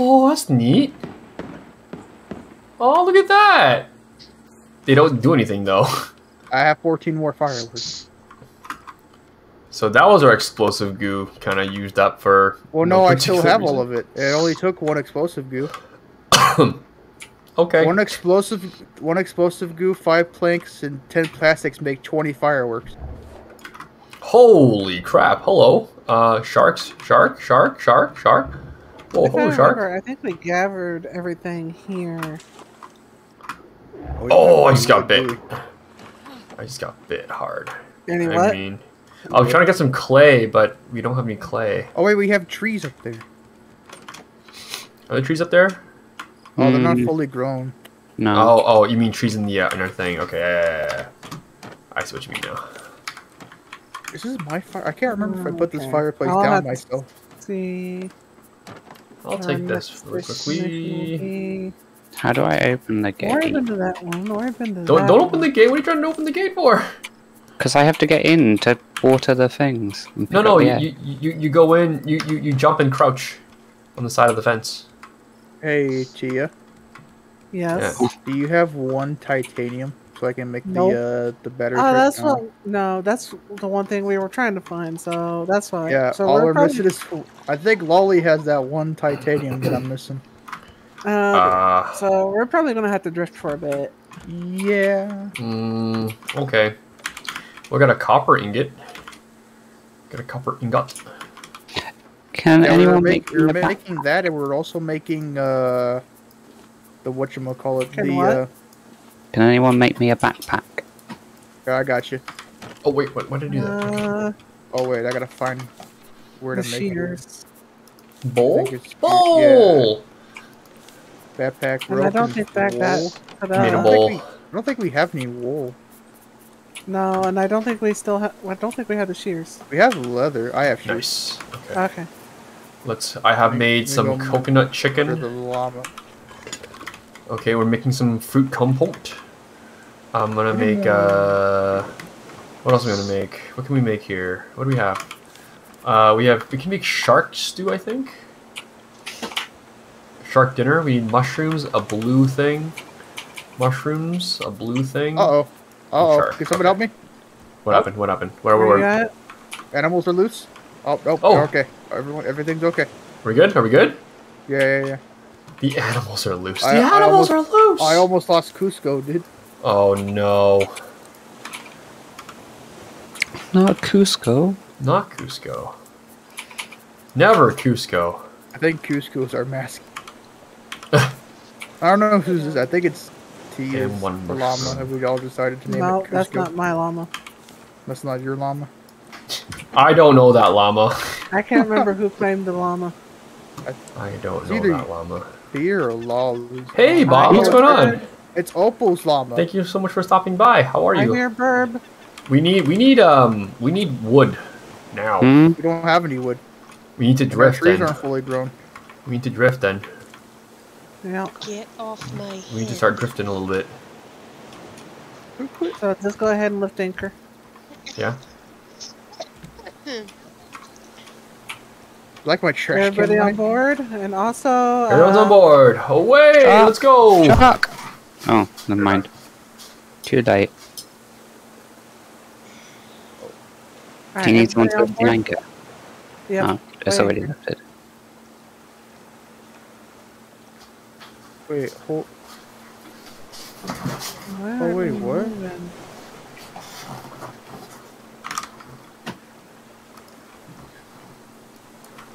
Oh, that's neat. Oh, look at that! They don't do anything though. I have 14 more fireworks. So that was our explosive goo kind of used up for. Well, no, I still have all of it. It only took one explosive goo. okay. One explosive, one explosive goo, five planks, and ten plastics make 20 fireworks. Holy crap! Hello, uh, sharks, shark, shark, shark, shark. Whoa, If I shark. remember, I think we gathered everything here. Oh, I just got bit. I just got bit hard. Any I what? mean, I was trying to get some clay, but we don't have any clay. Oh wait, we have trees up there. Are there trees up there? Oh, they're not Mm. fully grown. No. Oh, oh, you mean trees in the uh, in our thing? Okay, yeah, yeah, yeah, yeah. I see what you mean now. This is my fire. I can't remember if I put this Okay. fireplace I'll down myself. See. I'll take this real quickly. How do I open the Or gate? even to that one. Or even to Don't that don't one. open the gate. What are you trying to open the gate for? Because I have to get in to water the things. No, no, you, you you you go in. You, you you jump and crouch on the side of the fence. Hey, Chia, Yes. do you have one titanium so I can make Nope. the uh the battery? Oh, that's No. what. No, that's the one thing we were trying to find. So that's fine. Yeah, So all we're we're probably, missing is. I think Lolly has that one titanium that I'm missing. Uh, Uh, so we're probably gonna have to drift for a bit. Yeah. mm, okay. We got a copper ingot. Got a copper ingot. Can yeah, anyone were, make make, we were me a back- making that, and we are also making uh the whatchamacallit, Can the what? uh Can anyone make me a backpack? yeah, I got you. Oh wait, what? Why did I do that? Uh, Oh wait, I gotta find where to make it. shears. Bowl. think it's- Bowl. Backpack. And I don't and think that wool. that. But, Made a I don't think we- I don't think we have any wool. no, and I don't think we still have. I don't think we have the shears. We have leather. I have shears Nice. Okay. Okay. Let's. I have Let me- made let me some go coconut for chicken. the llama. Okay, we're making some fruit compote. I'm gonna make uh what else am I gonna make? What can we make here? What do we have? Uh we have we can make shark stew, I think. Shark dinner, we need mushrooms, a blue thing. Mushrooms, a blue thing. Uh oh. Uh oh. Can someone help me? What happened? What happened? Where Where were we? at? Animals are loose. Oh, oh, Oh. okay. Everyone, everything's okay. We good? Are we good? Yeah, yeah, yeah. The animals are loose. I- the animals almost- are loose. I almost lost Cusco, dude. Oh no. Not Cusco. Not Cusco. Never Cusco. I think Cusco's our mask. I don't know who's this. I think it's T is one the more. llama. Have we all decided to name No, it Cusco? that's not my llama. That's not your llama. I don't know that llama. I can't remember who claimed the llama. I don't know either- that llama. Beer or Lolly's. Hey Bob, what's going on? It's Opal's llama. Thank you so much for stopping by. How are you? I'm here, Burb. We need we need um we need wood now. Hmm? We don't have any wood. We need to drift. Our drift trees then. aren't fully grown. We need to drift then. Yeah. Get off my head. We need to start drifting a little bit. So just go ahead and lift anchor. Yeah. Like my trash can. Everybody on line? board, and also Everyone's uh, on board. Away! Ah, let's go. Shark! Oh, never mind. Too late. alright, Do you need someone to lift the anchor? board? Yep. Oh, it's already lifted. Wait, hold. Where Oh, wait, what? moving?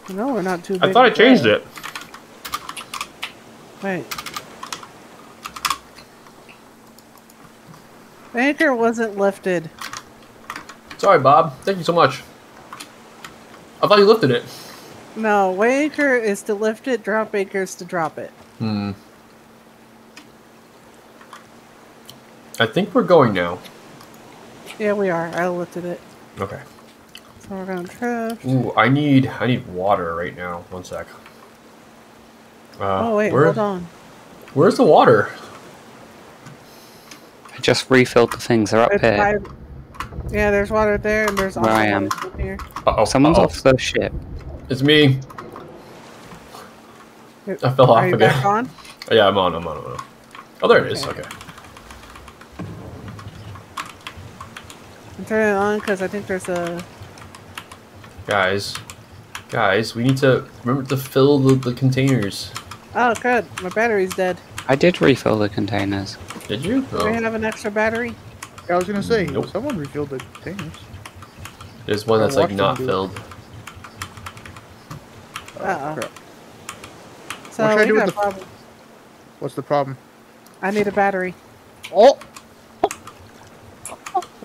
No, we're not too big. I thought I changed go. it. Wait. The anchor wasn't lifted. Sorry, Bob. Thank you so much. I thought you lifted it. No, way anchor is to lift it, drop anchor is to drop it. Hmm. I think we're going now. Yeah, we are. I lifted it. Okay. So we're gonna drift. Ooh, I need I need water right now. One sec. Uh, oh wait, where- hold on. Where's the water? I just refilled the things. They're up It's here. by- yeah, there's water there, and there's also Where I am. water here. Uh oh. Someone's off the ship. It's me. I fell off Are you again. back on? Yeah, I'm on. I'm on. I'm on. Oh, there it is. Okay. I'm turning it on because I think there's a. Guys, guys, we need to remember to fill the, the containers. Oh, good. My battery's dead. I did refill the containers. Did you? Do Oh. we have an extra battery? Yeah, I was gonna say, Nope. someone refilled the containers. There's one that's like not them do it. filled. Oh, Uh-oh. crap. So What should I we do with a the- problem. What's the problem? I need a battery. Oh!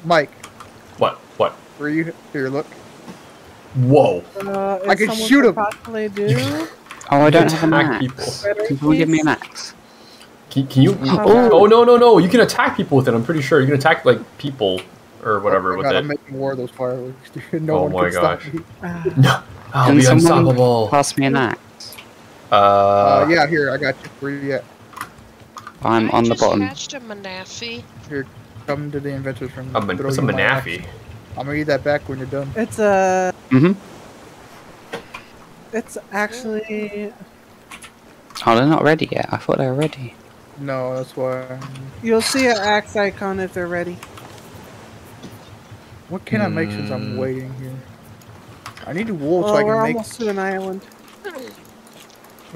Mike, What? What? were you here? Look. Whoa! Uh, I if can shoot could 'em. Possibly do. Oh, I don't have an Attack axe. people. Can someone give me please? an axe? Can, can you? Oh. Oh no no no! You can attack people with it. I'm pretty sure you can attack like people or whatever oh my with God, it. I'm making war of those fireworks, dude. No Oh one my can stop gosh. me. Ah, No, I'll Can be unstoppable. pass me an axe? Uh, Uh, yeah, here, I got you. Where you at? I'm I on the just bottom. hatched a Manaphy. Here, Come to the inventors room. a, man- it's a Manaphy. Axe. I'm gonna eat that back when you're done. It's a. Mm-hmm. It's actually. Oh, they're not ready yet. I thought they were ready. No, that's why. You'll see an axe icon if they're ready. What can I make since I'm Hmm. waiting here? I need wool Well, so I can make. we're almost to an island.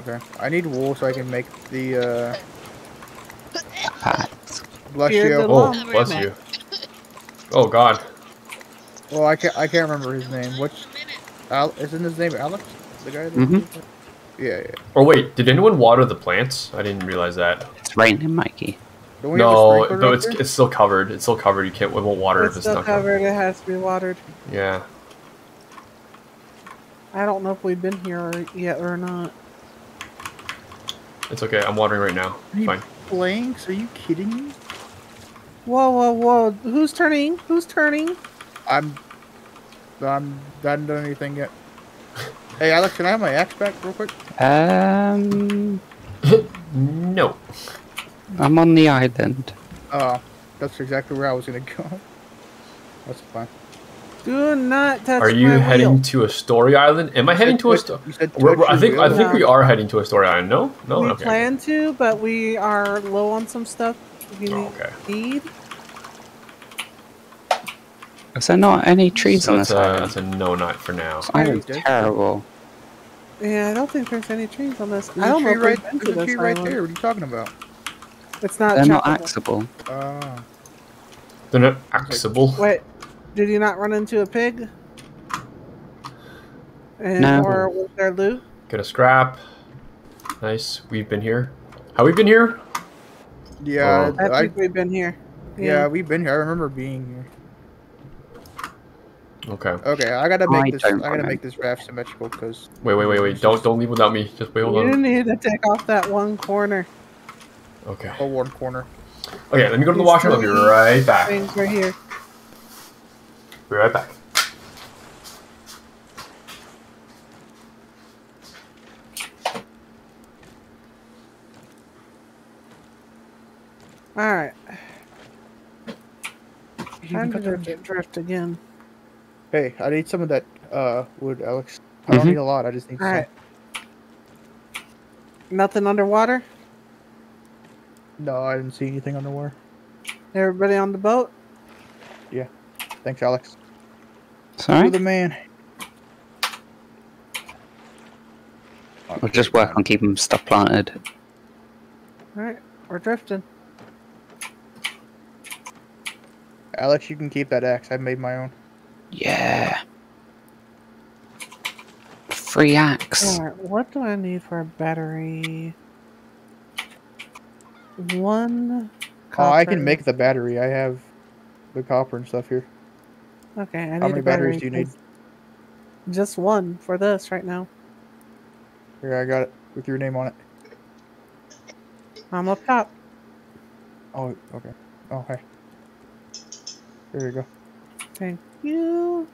Okay, I need wool so I can make the uh, Axe. bless Here's you. Oh, bless you. Oh God. Well, I can't. I can't remember his name. What's? Al- isn't his name Alex? The guy. That Mhm. Yeah, yeah. Or wait, did anyone water the plants? I didn't realize that. It's raining, Mikey. Don't we have a No, sprinkler no, it's there? it's still covered. It's still covered. You can't. It won't water if It's it's still not covered. covered. It has to be watered. Yeah. I don't know if we've been here yet or not. It's okay. I'm watering right now. Are you Fine. Blanks? Are you kidding me? Whoa, whoa, whoa! Who's turning? Who's turning? I'm. I'm. I haven't done anything yet. Hey, Alex, can I have my axe back real quick? Um, No. I'm on the island. Oh, that's exactly where I was gonna go. That's fine. Do not touch Are you my heading wheel. to a story island? Am I heading to a story? You said We're, we're- I think your I wheel? think we are heading to a story island. No, no. we okay. plan to, but we are low on some stuff. If you Oh, okay. need. Is there not any trees So on that's this a, island? that's a no night for now. This island's Alright, terrible. Yeah, I don't think there's any trees on this. There's I a don't know tree if right, we've there's a tree right island. there. What are you talking about? It's not. They're not choppable. axable. Ah, They're not axable. Wait, did you not run into a pig? And, No. Or was there loot? Get a scrap. Nice. We've been here. Have we been here? yeah, Oh. I I, think we've been here. yeah, we've been here. I remember being here. Okay. Okay, I gotta make I this. I gotta remember. make this raft symmetrical because Wait, wait, wait, wait. Don't don't leave without me. Just wait, hold on. You on. need to take off that one corner. Okay. a one corner. Okay, let me go to the These washroom. I'll be right back. Things right here. Be right back. All right. You Time to got that- drift, drift again. Hey, I need some of that uh wood, Alex. I don't Mhm. need a lot. I just need All some. right. Nothing underwater. No, I didn't see anything underwater. Everybody on the boat. Yeah. Thanks, Alex. Sorry? You're the man. We'll just work on keeping stuff planted. All right, we're drifting. Alex, you can keep that axe. I made my own. Yeah. Free axe. All right, what do I need for a battery? One. Oh, I can make the battery. I have the copper and stuff here. Okay, I need How many a battery. batteries do you need? Just one for this right now. Here, I got it with your name on it. I'm up top. Oh, okay. Oh, hey. There you go. Thank you.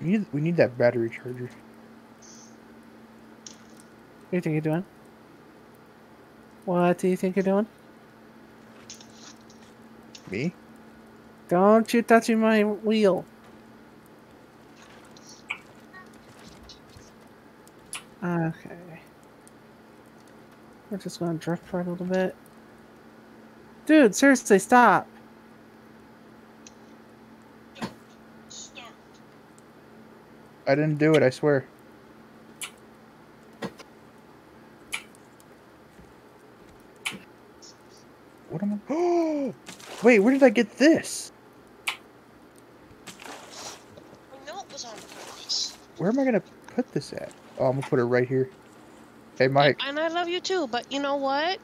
We need, we need that battery charger. What do you think you're doing? What do you think you're doing? Me? Don't you touch my wheel. Okay. We're just gonna drift for a little bit. Dude, seriously, stop. I didn't do it. I swear. What am I? Oh, wait. Where did I get this? I know it was on purpose. Where am I gonna put this at? Oh, I'm gonna put it right here. Hey, Mike. And I love you too, but you know what?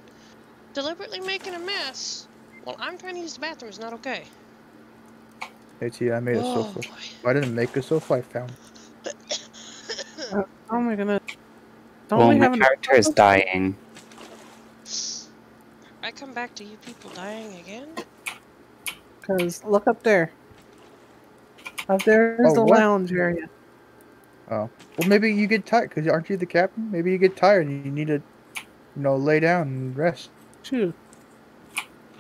Deliberately making a mess while I'm trying to use the bathroom is not okay. Hey, T, I made a Oh, sofa. boy. I didn't make a sofa. I found. Oh my goodness. Don't Well, we my have character is dying. I come back to you people dying again? Because look up there. Up there is Oh, the what? lounge area. Oh, well, maybe you get tired. Cause aren't you the captain? Maybe you get tired and you need to, you know, lay down and rest. Shoot.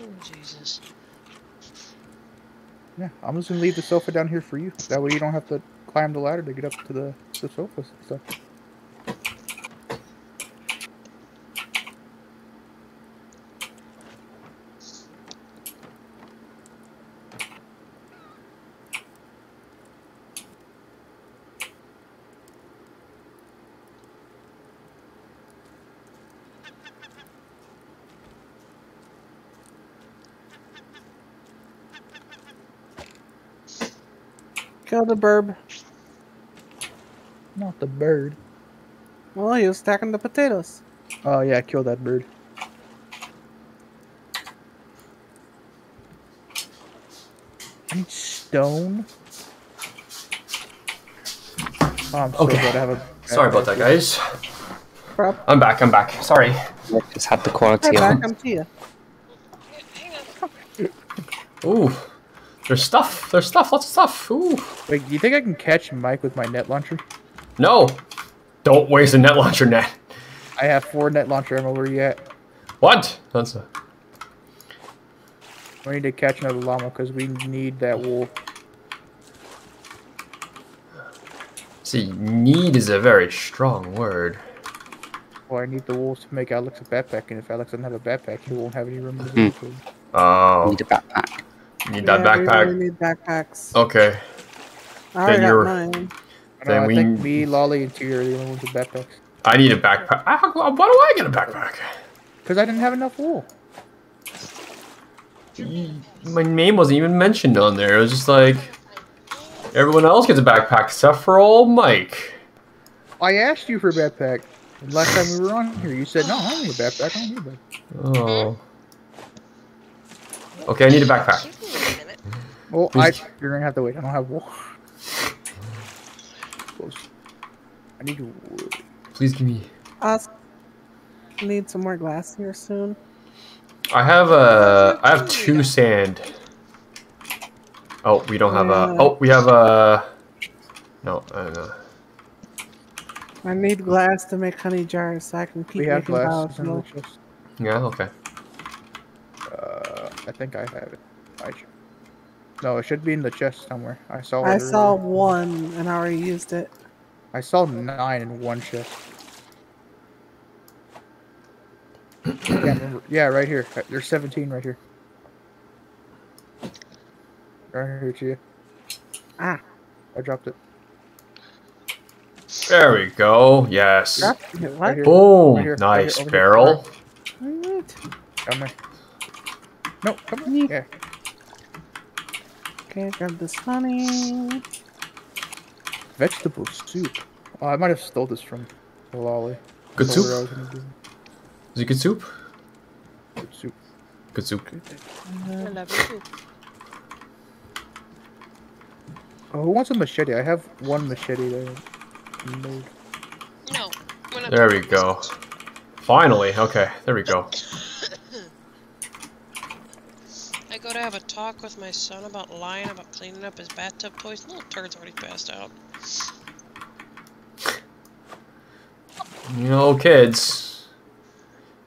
Oh, Jesus. Yeah, I'm just gonna leave the sofa down here for you. That way you don't have to climb the ladder to get up to the the sofas and stuff. Kill the burb. Not the bird. Well, he was stacking the potatoes. Oh yeah, kill that bird. I need stone. Oh, I'm so Okay. glad I have a. Sorry about that, guys. Prop. I'm back. I'm back. Sorry. Just had the Hey, quality back, on. I'm Tia. Ooh, there's stuff. There's stuff. Lots of stuff. Ooh. Wait, do you think I can catch Mike with my net launcher? No, don't waste a net launcher net. I have four net launcher ammo. Where you at? What? That's a. We need to catch another llama because we need that wool. See, need is a very strong word. Well, I need the wool to make Alex a backpack, and if Alex doesn't have a backpack, he won't have any room in his Hmm. inventory. Oh, Need a backpack. need that Yeah, we backpack. really need backpackacks. Okay. I already you're- mine. I, don't Then know, I we- think me, Lolly, and T are the only ones with backpacks. I need a backpack. I, why do I get a backpack? Because I didn't have enough wool. My name wasn't even mentioned on there. It was just like everyone else gets a backpack except for old Mike. I asked you for a backpack. Last time we were on here, you said, no, I don't need a backpack. I don't need a backpack. Oh. Okay, I need a backpack. Give me a minute. Well, I, you're going to have to wait. I don't have wool. Close. I need wood. Please give me. Us need some more glass here soon. I have a. I have two sand. Oh, we don't have a. Oh, we have a. No, uh, no. I need glass to make honey jars so I can keep We have making glass. It's in the biofilm. chest. Yeah, okay. Uh, I think I have it. I sh- no, it should be in the chest somewhere. I saw. I saw earlier. one and I already used it. I saw nine in one chest. Can't. Yeah, right here. There's 17 right here. Right here to you. Ah. I dropped it. There we go. Yes. Drop. Right Boom. Right here, right nice here, here. barrel. What? Come here. No, come here. Yeah. Okay, grab this honey. Vegetable soup. Oh, I might have stole this from Lolly. Good soup? I was do Is it good soup? Good soup. Good soup. I love you too. Oh, who wants a machete? I have one machete that I made. No. There we go. Finally. Okay, there we go. I go to have a talk with my son about lying about cleaning up his bathtub toys. Little turd's already passed out. You know, kids.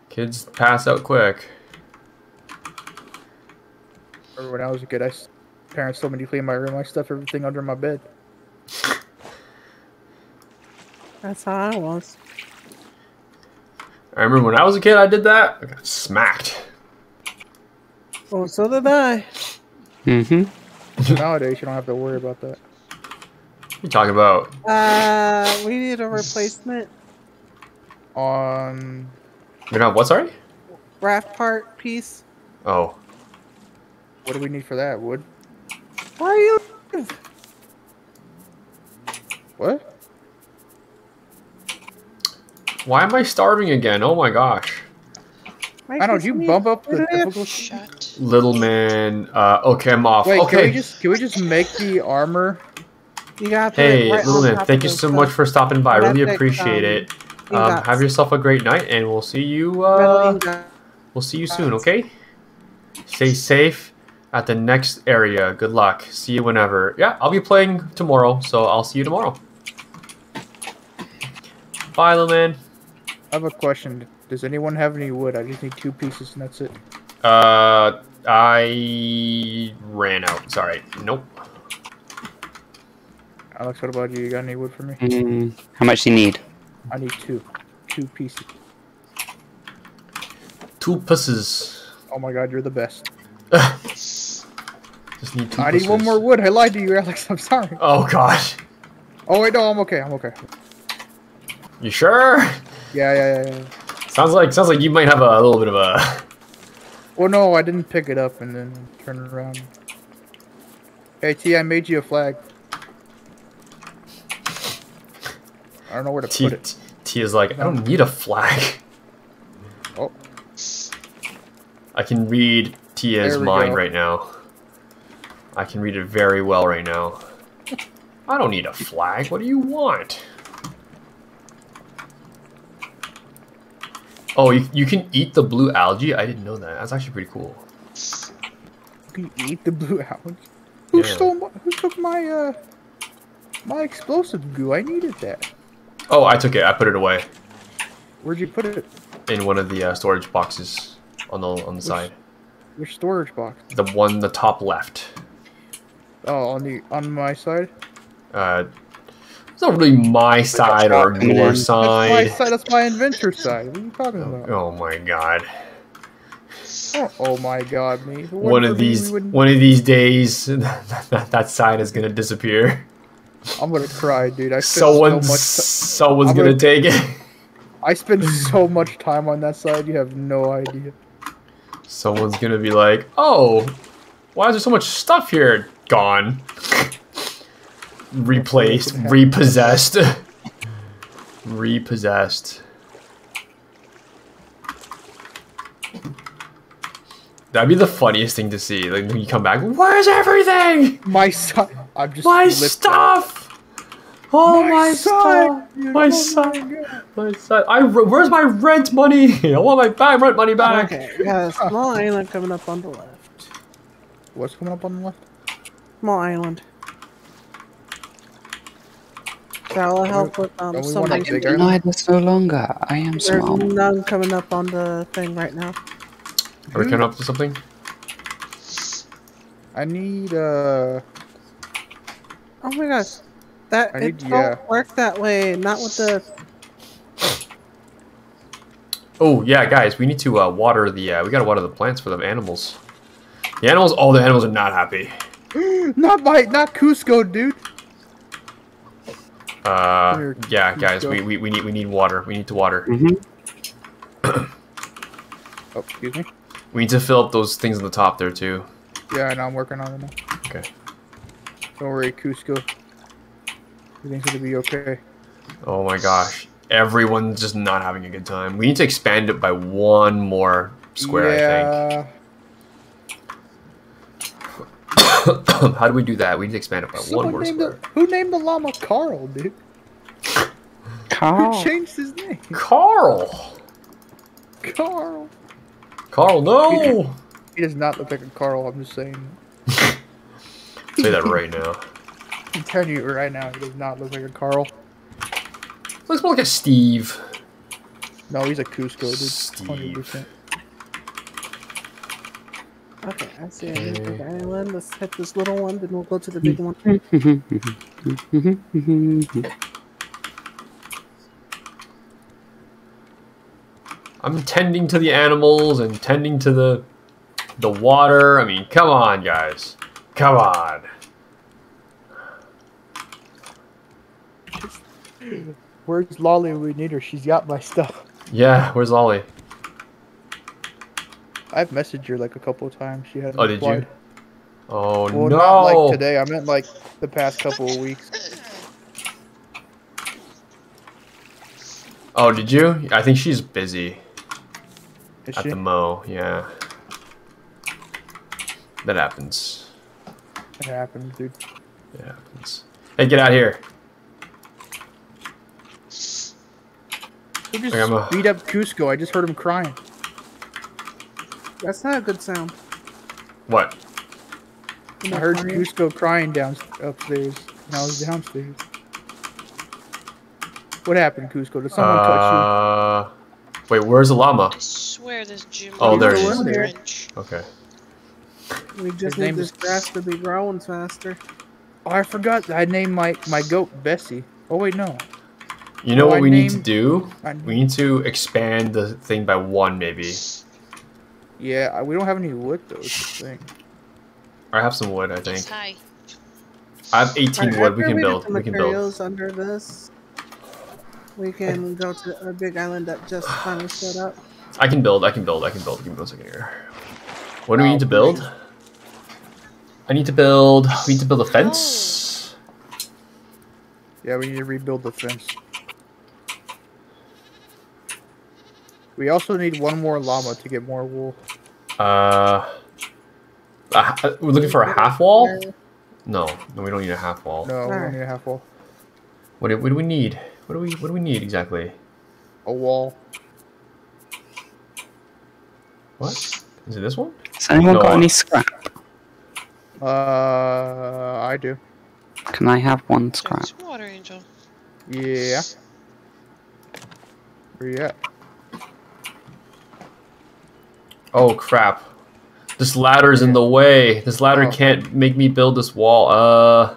Kids pass out quick. Remember when I was a kid, I s- parents told me to clean my room. I stuffed everything under my bed. That's how I was. I remember when I was a kid, I did that. I got smacked. Oh, so did I. Mm-hmm. So nowadays, you don't have to worry about that. you talking about? Uh, we need a replacement On You're not what? Sorry. raft part piece. Oh, what do we need for that? Wood? Why are you? What? why am I starving again? Oh my gosh. I don't. You bump up the difficulty. Shut. Little man. Uh, okay, I'm off. Wait, can okay. we just can we just make the armor? You gotta put it Hey, right little man. Thank you so stuff. much for stopping by. That's Really appreciate um, it. Um, have yourself a great night, and we'll see you. Uh, we'll see you soon. Okay. Stay safe at the next area. Good luck. See you whenever. Yeah, I'll be playing tomorrow, so I'll see you tomorrow. Bye, little man. I have a question. Does anyone have any wood? I just need two pieces and that's it. Uh, I ran out. Sorry. Nope. Alex, what about you? You got any wood for me? Mm, how much do you need? I need two. Two pieces. Two pusses. Oh my god, you're the best. Just need two I need one more wood. I lied to you, Alex. I'm sorry. Oh gosh. Oh wait, no, I'm okay. I'm okay. You sure? Yeah, yeah, yeah, yeah. Sounds like sounds like you might have a little bit of a. Well, no, I didn't pick it up and then turn it around. Hey T, I made you a flag. I don't know where to T, put it. T is like I don't need a flag. Oh. I can read Tia's mind go. right now. I can read it very well right now. I don't need a flag. What do you want? Oh, you, you can eat the blue algae? I didn't know that. That's actually pretty cool. You can eat the blue algae. Who Yeah. stole my? Who took my uh my explosive goo? I needed that. Oh, I took it. I put it away Where'd you put it? in one of the uh, storage boxes on the on the side. Your storage box. The one, the top left. Oh, on the on my side. Uh, it's not really my side or your then- That's my side. side. That's my adventure side. What are you talking oh, about? Oh my god. Oh, oh my god, me. One of for me, we these one of these days that, that side is gonna disappear. I'm gonna cry, dude. I spent Someone's so much. someone's gonna gonna- take it. I spend so much time on that side. You have no idea. Someone's gonna be like, "Oh, why is there so much stuff here? Gone, replaced, repossessed, repossessed." That'd be the funniest thing to see. Like when you come back, where's everything? My side. I'm just. My lifting- stuff. Oh my, side, stuff. dude. My side. My side. I where's my rent money? I want my back rent money back. Okay, we got a small island coming up on the left. What's coming up on the left? Small island. That will help with um Don't we some want a like big Denied this no longer. I am There's small. none coming up on the thing right now. Are we coming up to something? I need uh. Oh my gosh, that I it need- don't yeah. work that way. Not with the. Oh yeah, guys, we need to uh, water the. Uh, we gotta water the plants for the animals. The animals. Oh, the animals are not happy. Not my, not Cusco, dude. Uh, yeah, guys, we, we, we need we need water. We need to water. Mm-hmm. Oh, excuse me. We need to fill up those things on the top there too. Yeah, I know. I'm working on them. Okay. Don't worry, Cusco. Everything's gonna be okay. Oh my gosh, everyone's just not having a good time. We need to expand it by one more square. I yeah. think. How do we do that? We need to expand it by one Someone more named square. the, who named the llama Carl, dude? Carl. Who changed his name? Carl. Carl. Carl, no. He does not look like a Carl. I'm just saying. Say that right now. I'm telling you right now, he does not look like a Carl. Looks more like a Steve. No, he's a Cusco, dude. Steve. Hundred percent. Okay, I see a new big island. Let's hit this little one, then we'll go to the big one. I'm tending to the animals and tending to the the water. I mean, come on, guys. Come on. where's Lolly? We need her. She's got my stuff. Yeah, where's Ollie? I've messaged her like a couple of times. She hasn't Oh, did you? Oh Well, no! not like today. I meant like the past couple of weeks. Oh, did you? I think she's busy Is at she? the mo. Yeah, that happens. It happens, dude. It happens. Hey, get out here! Who just beat up Cusco? I just heard him crying. That's not a good sound. What? I heard Cusco crying down upstairs, and I was downstairs. What happened, Cusco? Did someone touch Uh, wait, where's the llama? I swear this gym. Oh, there he is. is. Wrench. Okay. We His just need name this grass to be growing faster. Oh, I forgot. I named my my goat Bessie. Oh wait, no. You know Oh, what I we need to do? I- We need to expand the thing by one, maybe. Yeah, we don't have any wood though. Thing. I have some wood, I think. It's high. I have 18 Alright, wood. We can get build. We can build. under this. We can go to a big island that just finally showed up. I can build. I can build. I can build. Give me one second here. What do we Oh, need to oh, build? I need to build. We need to build a oh. fence. Yeah, we need to rebuild the fence. We also need one more llama to get more wool. Uh, a we're looking for a half wall. No, no, we don't need a half wall. No, we don't need a half wall. What do, what do we need? What do we What do we need exactly? A wall. What is it? This one? Has anyone No, got any scrap? Uh, I do. Can I have one scrap? There's water angel. Yeah. Where you at? Oh crap! This ladder's in the way. This ladder Oh. can't make me build this wall. Uh,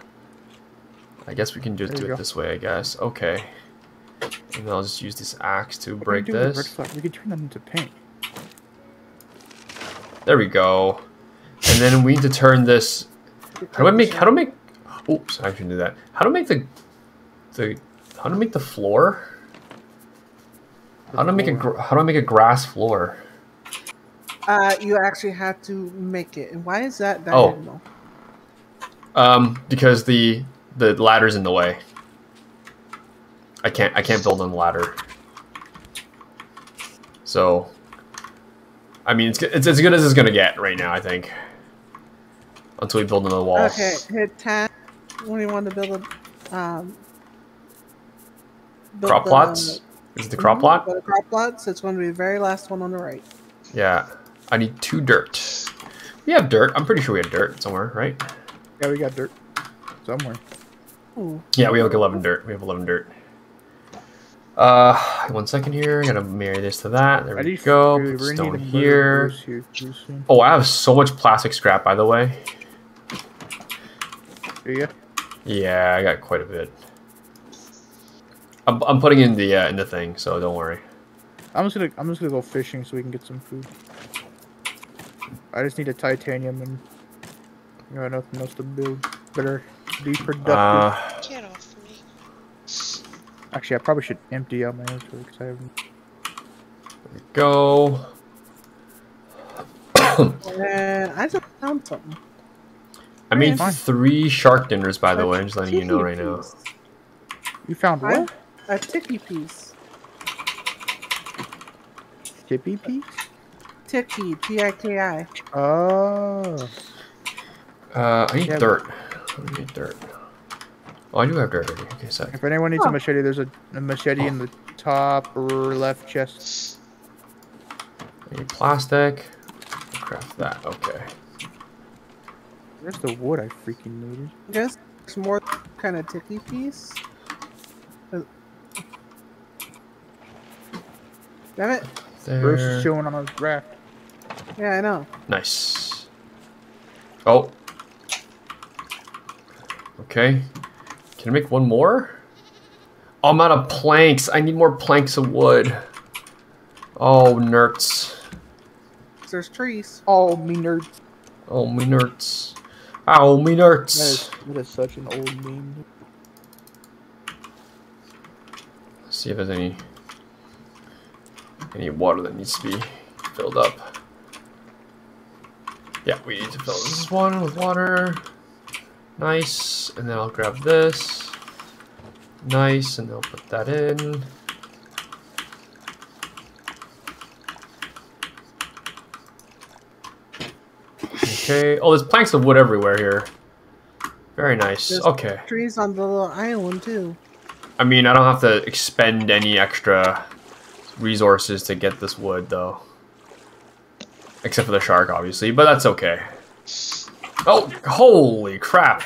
I guess we can just do it go. this way. I guess. Okay. And I'll just use this axe to What break we do with red this. We can turn them into paint. There we go. And then we need to turn this. How do I make? How do I make? Oops! I shouldn't do that. How do I make the the? How do I make the floor? How do I make a? How do I make a grass floor? Uh, you actually have to make it. And why is that Oh. Um, because the the ladder's in the way. I can't I can't build on the ladder. So, I mean, it's it's as good as it's gonna get right now. I think. Until we build another wall. Okay, hit tab when you want to build a um. build Crop the- plots. Is it the crop plot? Go to crop plots. It's going to be the very last one on the right. Yeah. I need two dirt. We have dirt. I'm pretty sure we have dirt somewhere, right? Yeah, we got dirt somewhere. Ooh. Yeah, we have like 11 dirt. We have 11 dirt. Uh, one second here. I'm gonna marry this to that. There I we go. Put stone need here. Here. Oh, I have so much plastic scrap, by the way. Do you? Yeah, I got quite a bit. I'm, I'm putting in the uh, in the thing, so don't worry. I'm just gonna I'm just gonna go fishing so we can get some food. I just need a titanium and I got nothing else to build. Better be productive. Uh, Get off me. Actually, I probably should empty out my inventory because I haven't. go. And I just found something. I made Fine. three shark dinners, by the way. I'm just letting you know Tiki right now. You found I- what? A tiki piece. Tippy piece? Tiki, T-I-K-I. Oh. Uh, I need Yeah, dirt. I need dirt. Oh, I do have dirt already. Okay, sec. If anyone needs Huh. a machete, there's a, a machete in the top or left chest. I need plastic. Craft that. Okay. Where's the wood I freaking needed? I guess it's more kind of tiki piece. Uh, Damn it. There. Bruce is There. chilling on a raft. Yeah, I know. Nice. Oh. Okay. Can I make one more? Oh, I'm out of planks. I need more planks of wood. Oh, nerds. There's trees. Oh, me nerds. Oh, me nerds. Oh, me nerds. is, that is such an old meme. see if there's any any water that needs to be filled up. Yeah, we need to fill this one with water. Nice, and then I'll grab this. Nice, and I'll put that in. Okay. Oh, there's planks of wood everywhere here. Very nice. There's Okay. Trees on the little island too. I mean, I don't have to expend any extra resources to get this wood, though. Except for the shark, obviously, but that's okay. Oh, holy crap.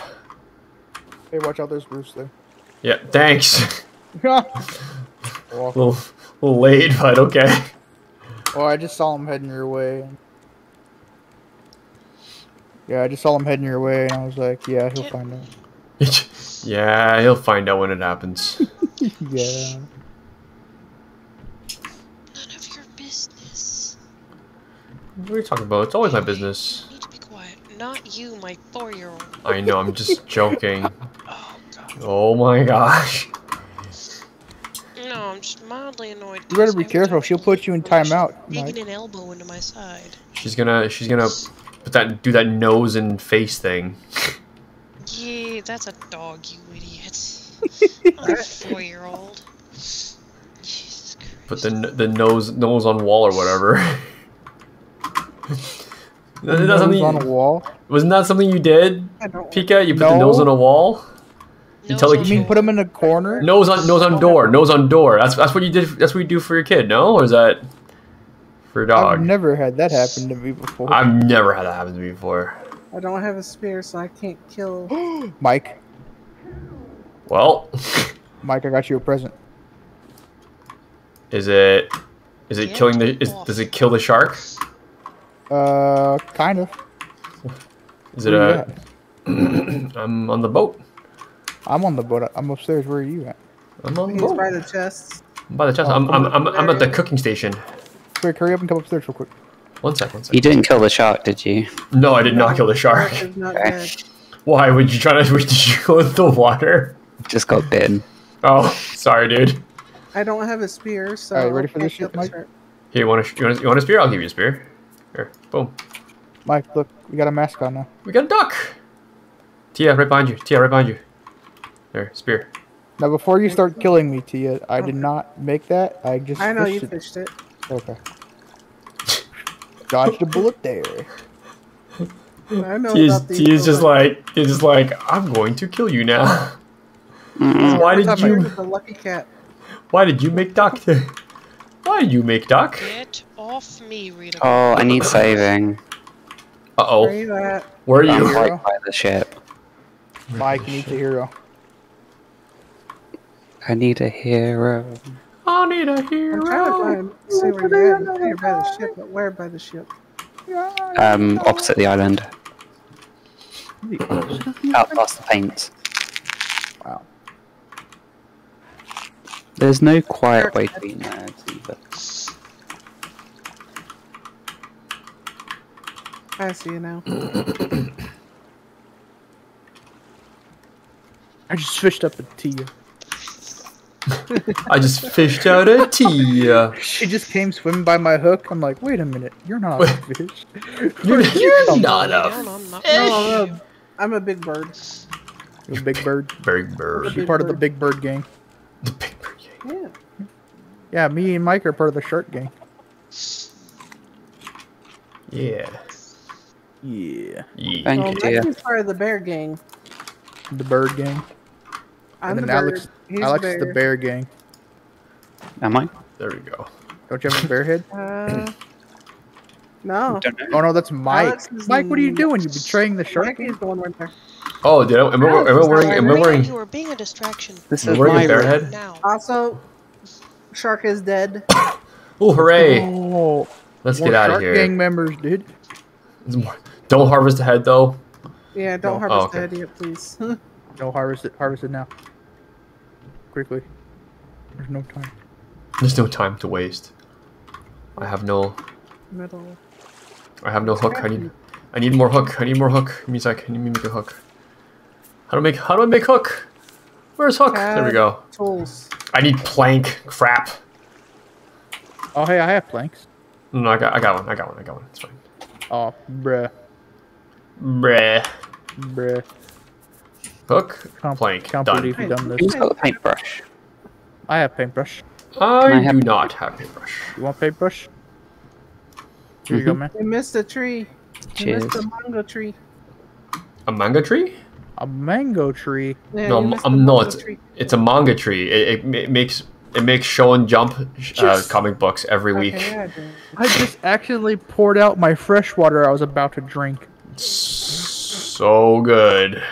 Hey, watch out, there's Bruce there. Yeah, thanks. a little, little late, but okay. well, I just saw him heading your way. Yeah, I just saw him heading your way, and I was like, yeah, he'll find out. yeah, he'll find out when it happens. yeah. None of your business. What are you talking about? It's always my business. You need to be quiet. Not you, my four-year-old. I know, I'm just joking. Oh, oh my gosh. No, I'm just mildly annoyed. You better be careful. She'll put you in timeout. Mike. Digging an elbow into my side. She's gonna, she's gonna put that, do that nose and face thing. Yeah, that's a dog, you idiot. I'm a four-year-old. Jesus Christ. Put the the nose nose on wall or whatever. Isn't that Nose something on a wall. Wasn't that something you did, Pika? You put the nose on a wall. You tell Nose the You mean put him in a corner? nose on nose on door, nose on door. That's that's what you did. That's what you do for your kid, no? Or is that for a dog? I've never had that happen to me before. I've never had that happen to me before. I don't have a spear, so I can't kill. Mike, Well, Mike, I got you a present. is it is it Get killing the? Is, does it kill the shark? Uh, kind of. Is it Where you a? at? I'm on the boat. I'm on the boat. I'm upstairs. Where are you at? I'm on the He's boat. by the chests. I'm by the chest. Oh, I'm, I'm, I'm, I'm at the cooking station. Quick, hurry up and come upstairs real quick. One sec, one sec. You didn't kill the shark, did you? No, I did not kill the shark. Is not Okay. dead. Why would you try to? Did you go in the water? Just got bitten. Oh, sorry, dude. I don't have a spear, so. Alright, ready for this shit, Mike? Here, you want a, you want a, you want a spear? I'll give you a spear. Here, boom. Mike, look, we got a mask on now. We got a duck. Tia, right behind you. Tia, right behind you. There, spear. Now, before you start killing me, Tia, I did not make that. I just I know you fished it. fished it. Okay. Dodged a bullet there. I know Tia's, about. Tia's just like, Tia's just like, I'm going to kill you now. Why did you? The lucky cat. Why did you make duck? Why you make duck? Get off me, Rita. Oh, I need saving. Uh Where oh. you at? Where are you? I'm right by the ship. Mike needs a hero. I need a hero. I need a I'm trying to hero. find, see where you're at. You say You're by the ship, but where by the ship? Um, opposite the island. Out past the paints. There's no quiet way to be nerds either. I see you now. I just fished up a tea. I just fished out a tea. She just came swimming by my hook. I'm like, wait a minute, you're not a fish. You're, you're not Down, a I'm No, I'm a, I'm a big bird. You're a big bird. big bird. You're part of the big bird gang. The big bird. Yeah. Yeah. Yeah, me and Mike are part of the shark gang. Yeah. Yeah. Yeah. Thank Well, you, dear. Max is part of the bear gang. The bird gang. I'm and the then bird. Alex, He's Alex the is the bear. bear gang. Am I? There we go. Don't you have a bear head? Uh, no. Oh no, that's Mike. Alex Mike, what are you doing? You're betraying the shark. Mike is the one right there. Oh, did I, am, I, am I wearing? Am I wearing? You are being a distraction. This is wearing my a bear head? Now. Also, shark is dead. Oh, hooray! Oh, Let's get out of shark here. gang members, dude. Don't harvest the head though. Yeah, don't No. Oh, harvest okay. the head yet, please. No, harvest it. Harvest it now. Quickly. There's no time. There's no time to waste. I have no. Metal. I have no hook. I need. I need more hook. I need more hook. It means I can make a hook. How do I make? How do I make hook? Where's hook? There we uh, go. Tools. I need plank. Crap. Oh, hey, I have planks. No, I got, I got one. I got one. I got one. It's fine. Oh, bruh. Bruh. Bruh. Hook. Can't, Plank. can't Done. believe you done Who's this. got the paintbrush? I have paintbrush. I, I have- do not have paintbrush. You want paintbrush? Here you go, mm-hmm. man. We missed a tree. We missed a mango tree. A manga tree? A mango tree. Yeah, no, you m- a um, no, mango it's tree. it's a manga tree. It, it, ma- makes it makes show and jump uh, Yes. comic books every Okay, week. yeah, dude. I just accidentally poured out my fresh water I was about to drink. So good.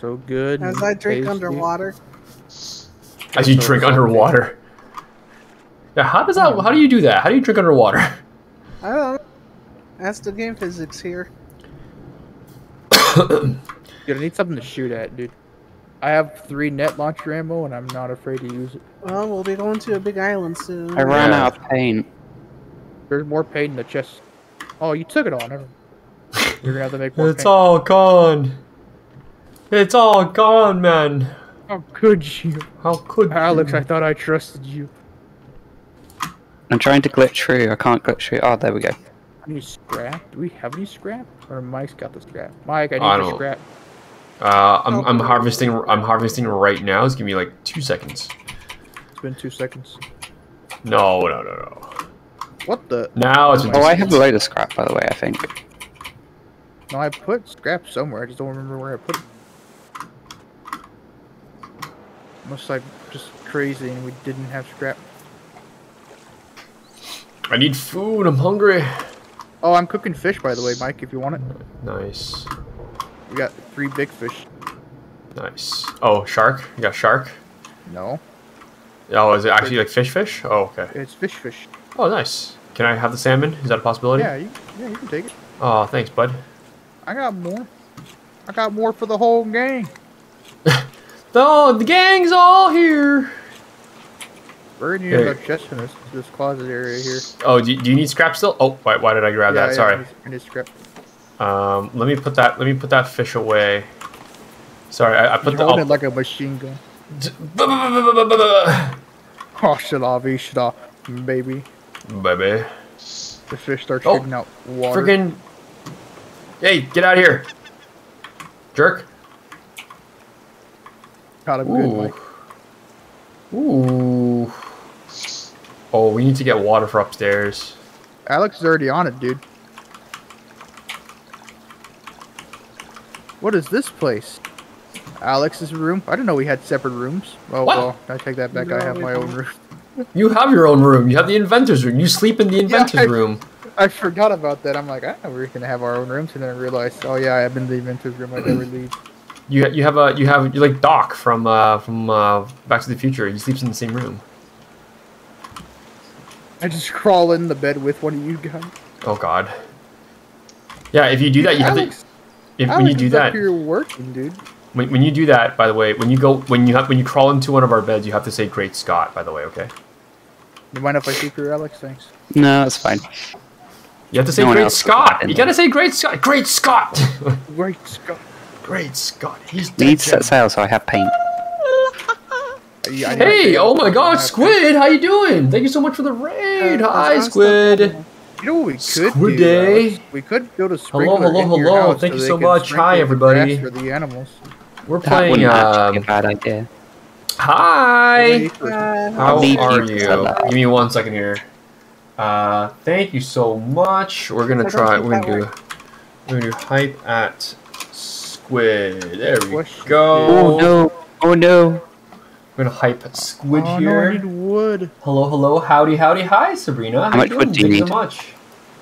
So good. As I drink tasty. underwater. As you drink underwater. Yeah, how does that? How do you do that? How do you drink underwater? I don't know. Ask the game physics here. Dude, I need something to shoot at, dude. I have three net launcher ammo, and I'm not afraid to use it. Well, we'll be going to a big island soon. I ran Yeah. out of paint. There's more paint in the chest. Oh, you took it all. Never. You're gonna have to make more It's paint. all gone. It's all gone, man. How could you, How could Alex? you? I thought I trusted you. I'm trying to glitch through. I can't glitch through. Oh, there we go. I need scrap. Do we have any scrap? Or Mike's got the scrap. Mike, I need I the don't- scrap. Uh, I'm I'm harvesting. I'm harvesting right now. Just give me like two seconds. It's been two seconds. No, no, no, no. What the? Now it's been. Oh, two I have a seconds. load of scrap, by the way, I think. No, I put scrap somewhere. I just don't remember where I put it. Must like just crazy, and we didn't have scrap. I need food. I'm hungry. Oh, I'm cooking fish, by the way, Mike. If you want it, Nice, we got three big fish. nice. Oh, shark. You got shark. No, Oh, is it actually like fish? Fish? Oh, okay. it's fish, fish. Oh, nice. Can I have the salmon? Is that a possibility? Yeah, you, yeah, you can take it. Oh, thanks, bud. I got more. I got more for the whole gang. Oh, the gang's all here. We're gonna use our chest in this this closet area here. Oh, do, do you need scrap still? Oh, why, why did I grab yeah, that? yeah, Sorry. I need- I need scrap. Um, let me put that. Let me put that fish away. Sorry, I, I put He's the. holding oh, like a machine gun. oh, shalavi, shada, baby. baby. The fish starts Oh, shooting out water. Freaking. Hey, get out of here, jerk. Got him good, Ooh. Mike. Ooh. Oh, we need to get water for upstairs. Alex is already on it, dude. What is this place? Alex's room? I didn't know we had separate rooms. Oh What? well, I take that back. I have my own room. You have your own room. You have the inventor's room. You sleep in the inventor's I- room. I forgot about that. I'm like, I know we we're gonna have our own rooms, and then I realized, oh yeah, I've been in the inventor's room. I never leave. You you have a you have you like Doc from uh from uh Back to the Future. He sleeps in the same room. I just crawl in the bed with one of you guys. Oh God. Yeah, if you do that, you have to. Alex, If, Alex when you do is up that, here working, dude. when, when you do that, by the way, when you go when you have when you crawl into one of our beds, you have to say "Great Scott." By the way, okay? You mind if I sleep here, Alex? Thanks. No, that's fine. You have to say No "Great Scott." You gotta say "Great Scott." Great Scott. Great Scott. Great Scott. He's dead. need to set Jim. sail so I have paint. I- I Hey! Oh my there. God, Squid! How you doing? Thank you so much for the raid. Uh, Hi, Squid. You know what we could Squid do? day. We could build a sprinkler hello, in your hello. house Thank you so much. Hi, sprinkle the everybody. grass For the animals. We're That playing. wouldn't actually a Um, bad idea. hi. Uh, How are you you? Give me one second here. Uh, thank you so much. We're gonna try. We're gonna do. We're gonna do hype at Squid. There we go. Oh no! Oh no! We're gonna hype Squid oh, here. No, I need wood. Hello, hello, howdy, howdy, hi, Sabrina. How, How you much doing? wood do you Thank you so much.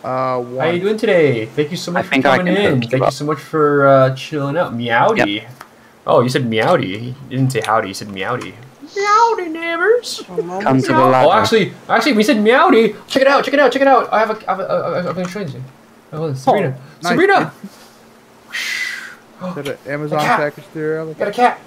Uh, How are you doing today? Thank you so much I for coming in. Thank you you so much for uh, chilling out. Meowdy. Oh, you said meowdy. You didn't say howdy. You said meowdy. Meowdy, neighbors. Come to the Oh, actually, actually, we said meowdy. Check it out. Check it out. Check it out. I have a. I have a. I have a I'm gonna show you. Oh, Sabrina. nice, Sabrina. Is that an Amazon package there, Alex? Got a cat.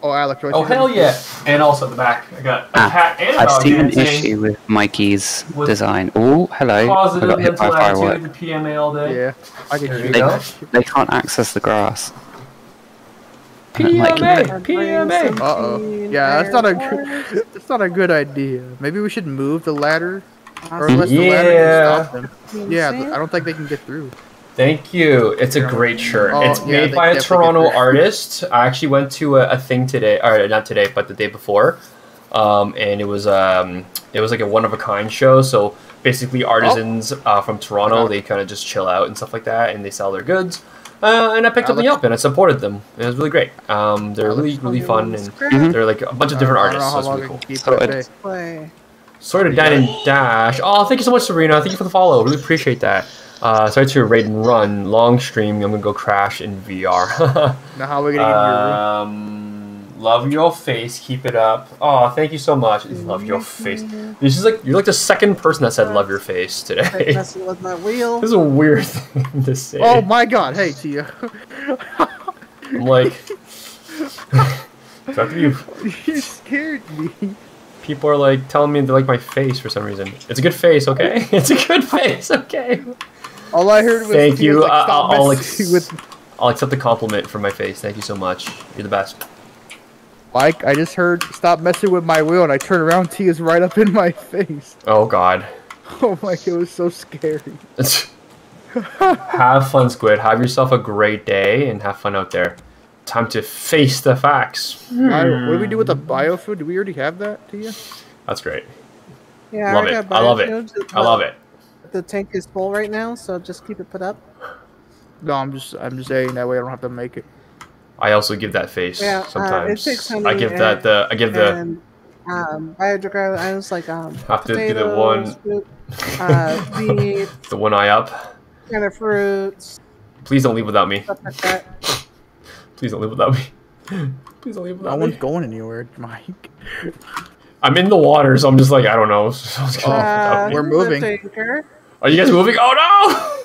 Oh, Alex. do I Oh hell something? yeah! And also at the back, I got a Ah, cat and a I've dog seen an dancing. issue with Mikey's With design. Oh, hello. I Positive got hit by mental firework. attitude, the PMA all day. Yeah, I can There see you They, go. they can't access the grass. I don't like PMA. PMA. Uh oh. Yeah, that's not a good. That's not a good idea. Maybe we should move the ladder, or unless the ladder Yeah. can stop them. Yeah, I don't think they can get through. Thank you. It's a great shirt. Oh, it's yeah, made they by a Toronto artist. I actually went to a, a thing today, or not today, but the day before, um, and it was um, it was like a one of a kind show. So basically, artisans uh, from Toronto they kind of just chill out and stuff like that, and they sell their goods. Uh, and I picked something Alex- up and I supported them. It was really great. Um, they're really really fun and they're like a bunch of different I don't know artists. So how it's really cool. can keep So it it's- Play. Sorry to dine and dash. Oh, thank you so much, Serena. Thank you for the follow. Really appreciate that. Uh, sorry to raid and run. Long stream. I'm gonna go crash in VR. Now how are we gonna get in your room? um, love your face. Keep it up. Oh, thank you so much. Love your face. This is like you're like the second person that said love your face today. messing with my wheel. this is a weird thing to say. Oh my God! Hey, Tia. I'm like, talk to you. you scared me. People are like telling me they like my face for some reason. It's a good face, okay? It's a good face, okay? All I heard was Thank Tia's you. Like, I- Stop I'll, I'll, ex- with I'll accept the compliment for my face. Thank you so much. You're the best. Mike. I just heard stop messing with my wheel, and I turn around. T is right up in my face. Oh God. Oh my! It was so scary. have fun, Squid. Have yourself a great day and have fun out there. Time to face the facts. Bio- what do we do with the hmm. biofood? Do we already have that, Tia? That's great. Yeah, love I it. got I love it. I love it. The tank is full right now, so just keep it put up. No, I'm just I'm just saying that way I don't have to make it. I also give that face Yeah, uh, it sometimes. takes I give and- that the I give the and um, biodegradable items like um, Have to do the one- fruit, uh, meat, the one eye up. kind of fruits, Please don't leave without me. like. Please don't leave without me. Please don't leave without No without one's going anywhere, Mike. I'm in the water, so I'm just like I don't know. Someone's gonna Uh. We're who's the moving. Tanker? Are you guys moving? Oh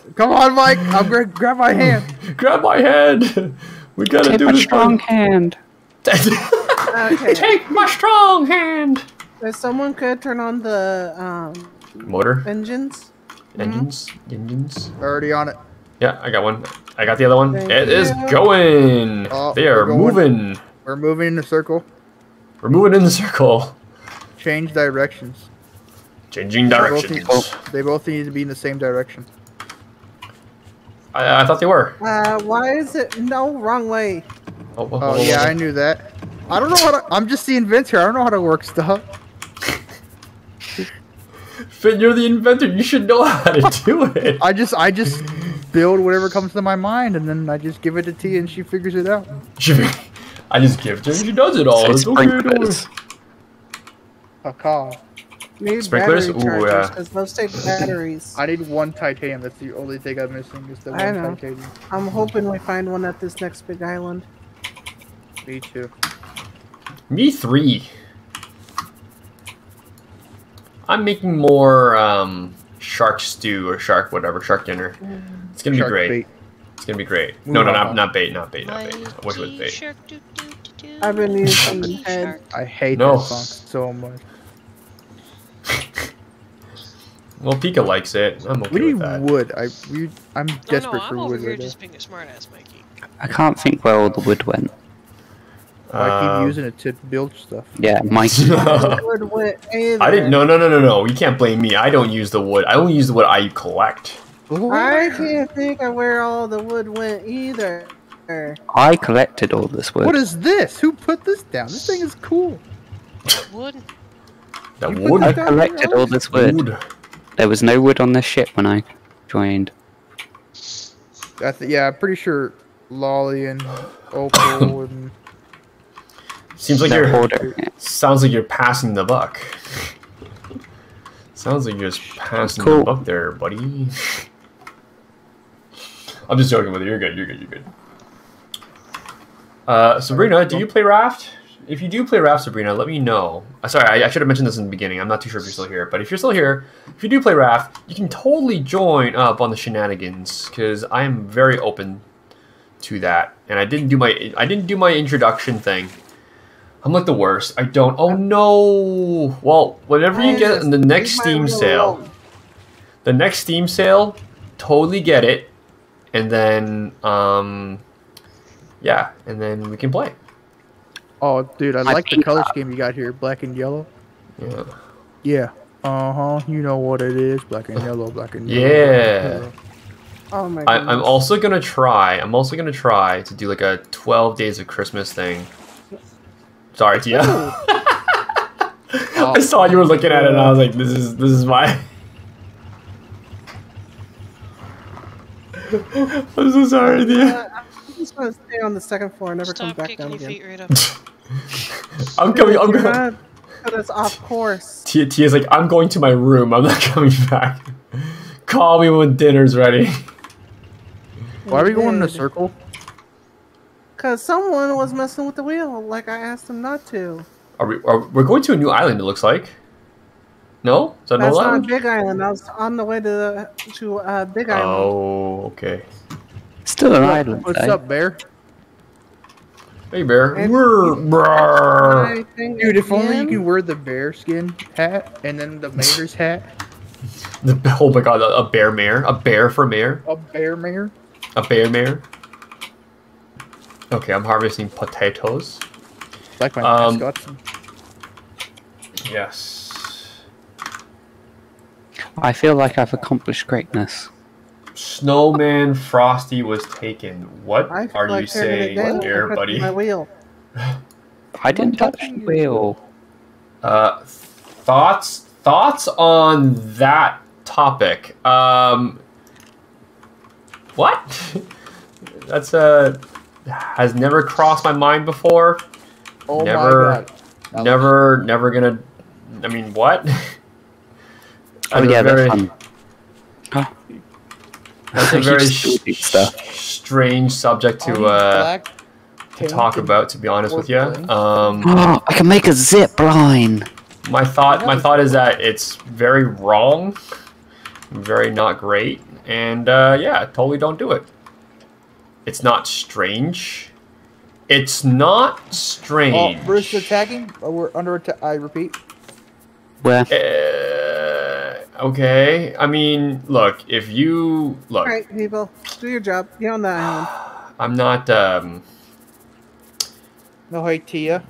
no! Come on, Mike. I'm gonna grab my hand. Grab my hand. We gotta Take do my this. strong hand. Okay. Take my strong hand. If someone could turn on the um, Motor engines. engines engines. Already on it. Yeah, I got one. I got the other one. Thank It is you. going. Oh, they are we're going. moving. We're moving in a circle. We're moving in the circle. Change directions. Changing They both, directions. need, they both need to be in the same direction. I, I thought they were. Uh, why is it no wrong way? Oh, oh, Oh yeah, I knew that. I don't know how to. I'm just the inventor. I don't know how to work stuff. Finn, you're the inventor. You should know how to do it. I just I just build whatever comes to my mind, and then I just give it to T, and she figures it out. I just give it to her. She does it all. Say It's okay. don't sprinklers. worry. A car. Need Sprinklers? battery Ooh, chargers yeah. because those take batteries. I need one titanium. That's the only thing I'm missing. Is the I one know. titanium. I'm hoping we find one at this next big island. Me too. Me three. I'm making more um, shark stew or shark whatever, shark dinner. It's gonna be great. bait. It's gonna be great. Move No, no, not, not bait, not bait, not bait. I wish it was bait. I've been using Mighty head. I hate No. that song so much. Well, Pika likes it. I'm okay We need with that. wood. I we I'm No, desperate no, for I'm over wood here right just being a smartass, Mikey. I can't think where all the wood went. I keep Um, using it to build stuff. Yeah, Mikey. Wood. I didn't. No, no, no, no, no. You can't blame me. I don't use the wood. I only use the wood I collect. I can't think of where all the wood went either. I collected all this wood. What is this? Who put this down? This thing is cool. Wood. That You wood. I that- collected all this wood. Wood. There was no wood on this ship when I joined. I th- yeah, I'm pretty sure Lolly and Opal and Seems like you're. hoarding it. Sounds like you're passing the buck. Sounds like you're just passing the buck there, buddy. I'm just joking with you. You're good. You're good. You're good. Uh, Sabrina, do you play Raft? If you do play Raft, Sabrina, let me know. Uh, sorry, I, I should have mentioned this in the beginning. I'm not too sure if you're still here, but if you're still here, if you do play Raft, you can totally join up on the shenanigans because I am very open to that. And I didn't do my I didn't do my introduction thing I'm like the worst. I don't. Oh no. Well, whatever you get in the next Steam sale, the next Steam sale, totally get it, and then um, yeah, and then we can play. Oh, dude, I My like the color top. scheme you got here, black and yellow. Yeah. Yeah. Uh huh. You know what it is, black and yellow, black and yellow. Yeah. Oh my I, god. I'm also gonna try. I'm also gonna try to do like a 12 days of Christmas thing. Sorry, Tia. I saw you were looking at it, and I was like, "This is this is my." I'm so sorry, Tia. I'm just gonna stay on the second floor and never come Stop back kicking down your again. feet right up. I'm coming. I'm going. not- Put us off course. Tia, Tia's like, I'm going to my room. I'm not coming back. Call me when dinner's ready. Why are we going in a circle? Cause someone was messing with the wheel, like I asked them not to. Are we? Are, we're going to a new island. It looks like. No, is that That's no not island? Big Island. I was on the way to the, to uh, Big Island. Oh, okay. Still an island. What's though. up, bear? Hey, bear. And- We're. brrr. Dude, if only you could wear the bear skin hat and then the mayor's hat. The, oh my god, a, a bear mare, a bear for mayor, A bear mayor. a bear mare. Okay, I'm harvesting potatoes. Like my Um, mascots. Yes. I feel like I've accomplished greatness. Snowman Frosty was taken. What I are like you saying down here, buddy? My wheel. I didn't touch the wheel. Uh, thoughts thoughts on that topic? Um, what? That's uh has never crossed my mind before. Oh never- my god. Alex. Never, never gonna. I mean, what? Oh That's a yeah, very- that's fun. Oh. That's a very just do sh- stuff. strange subject to uh to talk about. To be honest with you, um, Oh, I can make a zip line. my thought my thought is that it's very wrong, very not great, and uh, yeah, totally don't do it. It's not strange. It's not Oh, strange. Bruce attacking. Oh, we're under attack. I repeat. Where? Uh, okay. I mean, look, if you look, All right, people, do your job. Get on the island. I'm not. Um, No, hey Tia.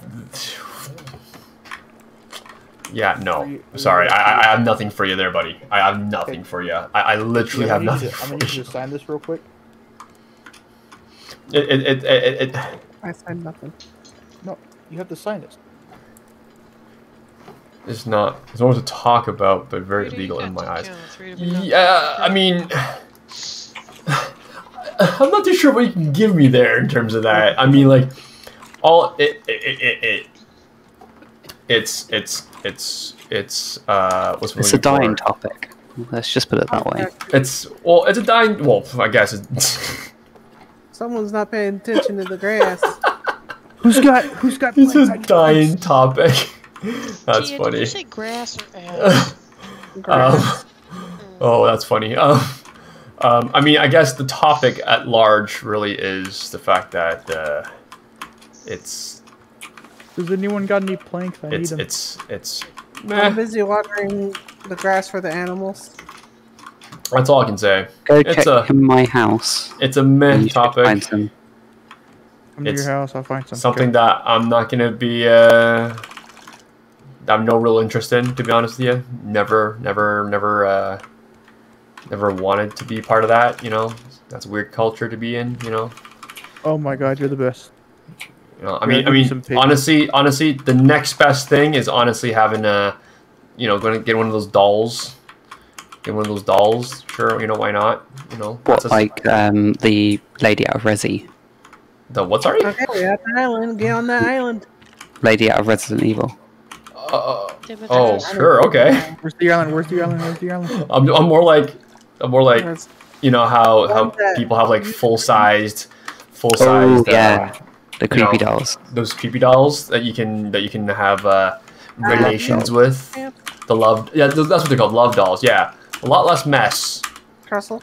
yeah, no. You- Sorry, I, I- I have nothing for you there, buddy. I have nothing for you. I, I literally Yeah, have I'm gonna nothing you- I'm gonna need you. you to sign this real quick. It, it, it, it, it, I signed nothing. No, you have to sign this. It's not. It's not what to talk about, but very Where do you illegal in my eyes. count three to become- Yeah, I mean, I'm not too sure what you can give me there in terms of that. I mean, like, all it it it, it, it it's it's it's it's uh what's It's a word I'm looking dying for? topic. Let's just put it that way. It's well, it's a dying. Well, I guess it's. Someone's not paying attention to the grass. Who's got? Who's got? It's a blank dying topic. That's Tia, Did funny. you say grass or ass? grass. Um, oh, that's funny. Um, um, I mean, I guess the topic at large really is the fact that uh, it's Does anyone got any planks? I it's need them. it's it's. I'm busy watering the grass for the animals. that's all I can say. Go It's check a- in my house. It's a meh and you should Find topic. some. Come to it's your house. I'll find some. Something that I'm not gonna be. Uh, I have no real interest in, to be honest with you. Never, never, never, uh, never wanted to be part of that. You know, that's a weird culture to be in. You know, Oh my god, you're the best. You know, I mean, I give some mean, honestly, honestly, the next best thing is honestly having a, you know, going to get one of those dolls. Get one of those dolls. Sure, you know why not? You know, What, a- like um, the lady out of Resi? the what? Sorry. Okay, we're at the island. Get on the island. Lady out of Resident Evil. Uh, oh, sure, okay. Where's the island? Where's the island? Where's the island? I'm, I'm more like, I'm more like, you know how how people have like full sized, full Oh, sized, yeah. uh, The You creepy know. dolls. those creepy dolls that you can that you can have uh, relations with. Yeah. The love, yeah, that's what they're called, love dolls. Yeah, a lot less mess. Trestle,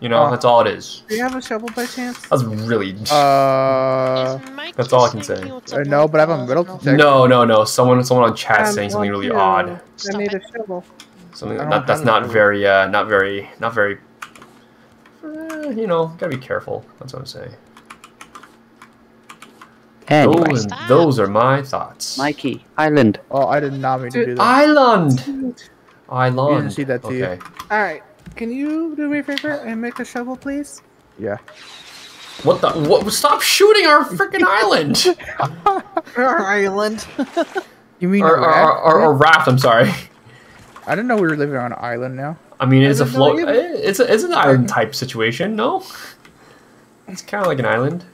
You know, Oh. that's all it is. do you have a shovel by chance? That's really. Uh, That's all I can say. What's Uh, no, but I have a little metal detector. No, no, no. Someone, someone on chat Um, saying something really two. odd. I Stop need a shovel. Something don't that, that's not it. very, uh, not very, not very. Uh, you know, gotta be careful. That's what I'm saying. Anyway, Those, those are my thoughts. Mikey, Island. Oh, I did not mean to do that. Island. Island. You didn't see that, do you? All right. Can you do me a favor and make a shovel, please? Yeah. What the? What? Stop shooting our freaking island. Our island. You mean or, a or, raft? or, or raft. I'm sorry. I didn't know we were living on an island now. I mean, it's a float. either. eh, It's a, it's an island type situation. No. It's kind of like an island.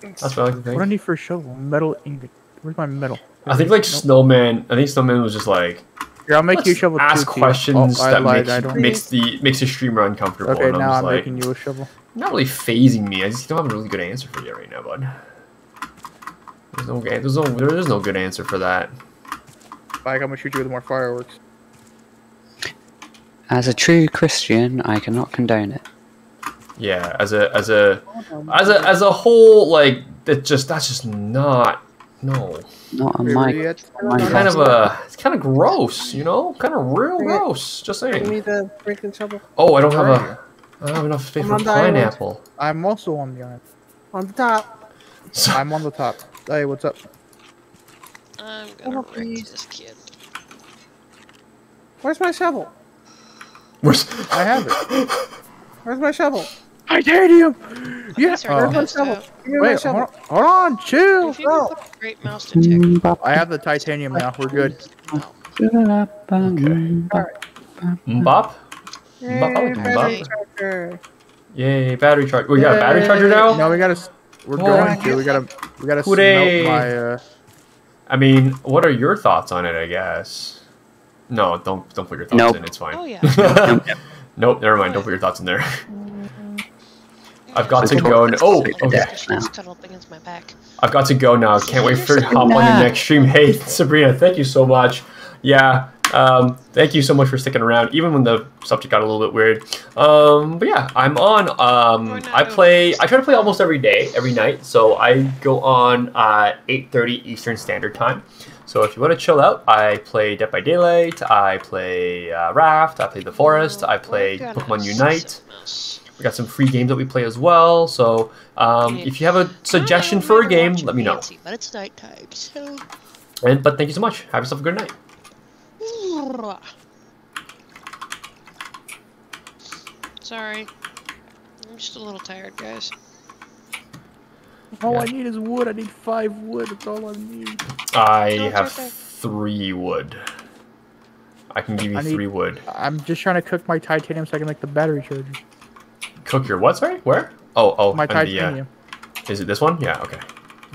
That's what I like to What do I need for a shovel? Metal ingot. Where's my metal? I think like Nope. snowman. I think snowman was just like Here, I'll make you let's shovel ask too. Questions oh, that lied, makes, makes the makes the streamer uncomfortable. Okay, and I'm now I'm like, making you a shovel. not really phasing me. I just don't have a really good answer for you right now, bud. There's no, there's no, there is no good answer for that. Like, I'm gonna shoot you with more fireworks. As a true Christian, I cannot condone it. Yeah, as a as a oh, as a as a whole, like that just that's just not no. Not on Wait, my. were you at- on my It's kind of class. a it's kind of gross, you know, kind of real Yeah. gross. Just saying. Give saying. me the freaking shovel Oh, I don't have a I don't have enough space for on the island. pineapple. I'm also on the island. on the top. So, I'm on the top. Hey, what's up? I'm oh, gonna Oh, wreck this kid. Where's my shovel? where's I have it. Where's my shovel? Titanium! Yeah. These are Oh. Where's my passed shovel? out. Give me my Wait, hold on, hold on, chill. If you can Oh. great mouse detector. Mm, bop, I have the titanium now. We're good. bop, bop, bop. Mbop? Yay, Mbop, battery charger. Yay, battery charge. We got a battery charger now? No, we gotta. We're Oh. going to. We gotta. We gotta Hooray. smelt my. Uh, I mean, what are your thoughts on it, I guess? No, don't don't put your thoughts Nope. in, it's fine. Oh yeah. nope, never mind, don't put your thoughts in there. I've got to go. n- Oh, okay. She's against my back. I've got to go now. Can't wait for you to hop on your next stream. Hey, Sabrina, thank you so much. Yeah, um, thank you so much for sticking around, even when the subject got a little bit weird. Um, but yeah, I'm on. Um, I play. I try to play almost every day, every night. So I go on uh, 8:30 Eastern Standard Time. So if you want to chill out, I play Dead by Daylight. I play uh, Raft. I play The Forest. I play Pokemon see Unite. Something else. We got some free games that we play as well. So um, if you have a suggestion for a game, let me know. Nancy, But it's nighttime, so. And but thank you so much. Have yourself a good night. Sorry. I'm just a little tired, guys. all Yeah. I need is wood. I need five wood. That's all I need. I No, have okay. three wood. I can give you I need- three wood. I'm just trying to cook my titanium so I can make the battery charger. Cook your what? Sorry, where? Oh, oh, My and the, uh, titanium. is it this one? Yeah. Okay.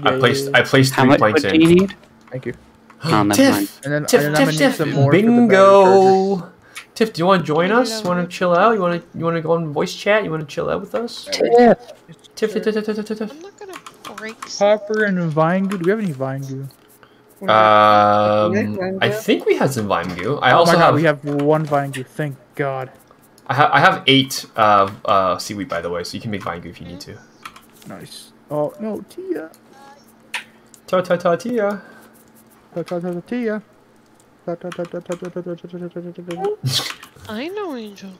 Yeah, I placed. yeah. I placed How three much planks wood do you in. need? Thank you. Oh, Tiff. And then, Tiff, and then Tiff, Tiff, some more for the battery charger. bingo. Tiff, do you want to join us? Hello. Want to chill out? You want to? You want to go on voice chat? You want to chill out with us? Tiff, Tiff, Tiff, Tiff, Tiff, Tiff, Tiff. I'm not gonna break. some- Copper and vine goo. Do we have any vine goo? Um, I think we had some vine goo. I oh also my god, have. we have one vine goo. Thank God. I have. I have eight uh, uh, seaweed, by the way, so you can make vine goo if you need to. Nice. Oh no, Tia. Ta ta ta tia. Ta ta ta ta Tia. Ta ta ta ta ta ta ta ta ta ta ta ta ta ta. I know, Angel.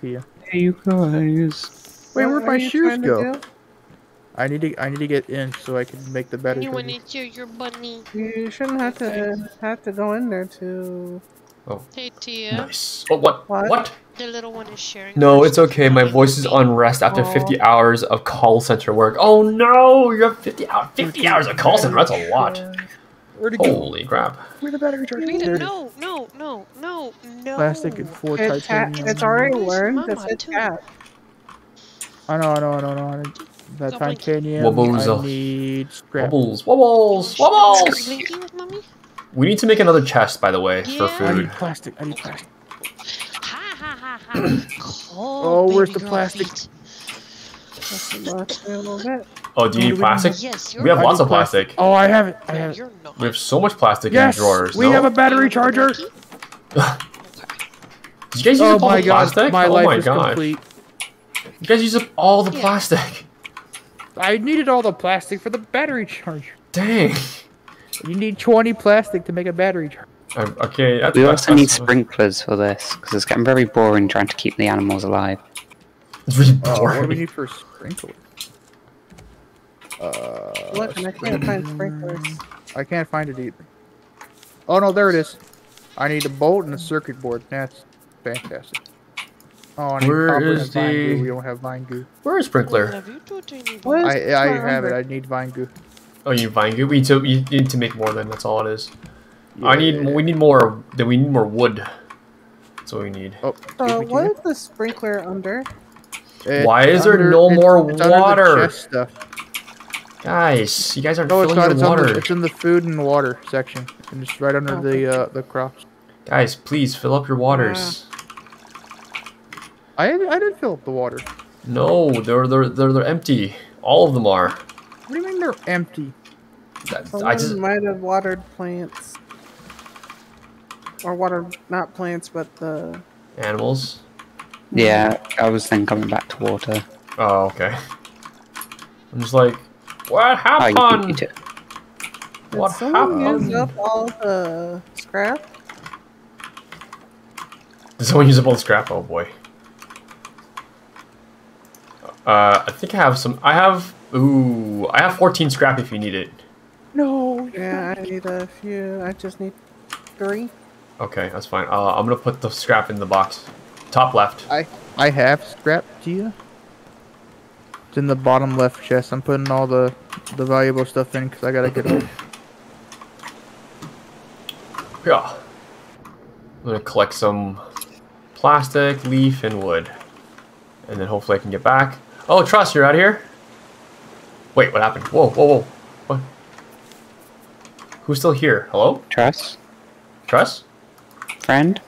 Tia. Hey, you guys. Wait, What where'd are my you shoes trying to go? do? I need to I need to get in so I can make the battery You charger. wanna hear your bunny? You shouldn't have to have to go in there to. Hey, Tia. Nice. Oh, what? What? What? The little one is sharing. No, her it's okay. My mommy voice with is me. on rest after 50 hours of call center work. Oh no, you have 50 hours. 50 hours of call center. That's a lot. Where'd it go? Holy crap. Where'd the battery charger? Rita, There it is. no, no, no, no, no. Plastic and four It's, ha- titanium. it's already Where's learned to Mama, sit too? cat. I know, I know, I know, I know. I need That Go blink. titanium. Wobbles, I uh, need scrap. Wobbles, wobbles, wobbles. Blinking with mommy? We need to make another chest, by the way, for Yeah. I food. need plastic. I need plastic. Ha ha ha ha. Oh, Cold, Oh, where's the plastic? feet. Just a little bit. Oh, do you Oh, need we plastic? Yes, you're We have lots of plastic. Oh, I have it. I have it. We have so much plastic Yes, in drawers. we no? have a battery charger. Did you guys use Oh up all my the god, plastic? my oh life my is gosh. complete. You guys use up all the Yeah. plastic. I needed all the plastic for the battery charger. Dang. You need 20 plastic to make a battery charger. Um, okay. That's, We also need sprinklers for this because it's getting very boring trying to keep the animals alive. It's really Oh, what do we need for a sprinkler? Uh, Look, and I can't find sprinklers. I can't find it either. Oh no, there it is. I need a bolt and a circuit board. That's fantastic. Oh, I need Where copper vine the- goo. We don't have vine goo. Where is Sprinkler? Love you too, tiny What boy. is I I have it. I need vine goo. Oh, you need vine goo. We need to you need to make more. Then that's all it is. I need Yeah. we need more. Then we need more wood. That's what we need. Oh, So give me to what you. is the sprinkler under? It's Why is there no it's- more it's under the water? chest stuff. Guys, you guys aren't No, it's filling not. your It's, water. under, it's in the food and water section, and it's right under Oh, the uh, the crops. Guys, please fill up your waters. I I did fill up the water. No, they're they're they're they're empty. All of them are. What do you mean they're empty? That- Someone I just might have watered plants. Or watered, not plants, but the... animals. Yeah, I was then coming back to water. Oh, okay. I'm just like, what Oh, you beat me happened? to Did What someone use happened? up all the scrap? Did someone use up all the scrap? Oh boy. Uh, I think I have some. I have. Ooh, I have 14 scrap if you need it. No. Yeah, I need a few. I just need three. Okay, that's fine. Uh, I'm gonna put the scrap in the box, top left. I I have scrap to you. It's in the bottom left chest. I'm putting all the the valuable stuff in because I gotta get home. Yeah. I'm gonna collect some plastic, leaf, and wood, and then hopefully I can get back. Oh, trust, you're out here. Wait, what happened? Whoa, whoa, whoa! What? Who's still here? Hello, Trust, Trust? friend.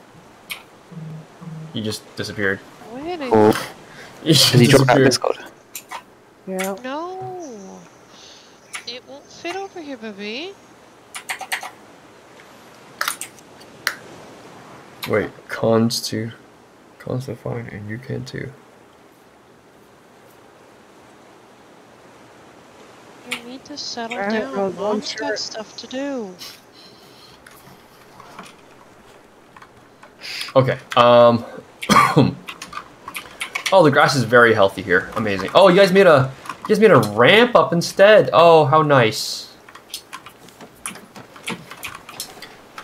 You just disappeared. Wait a Or You just did he drop out disappeared. Discord? Yeah. No. It won't fit over here, baby. Wait, cons to, cons to find, and you can too. You need to settle I have no down. Mom's shirt. got stuff to do. Okay. Um. oh, the grass is very healthy here. Amazing. Oh, you guys made a, you guys made a ramp up instead. Oh, how nice.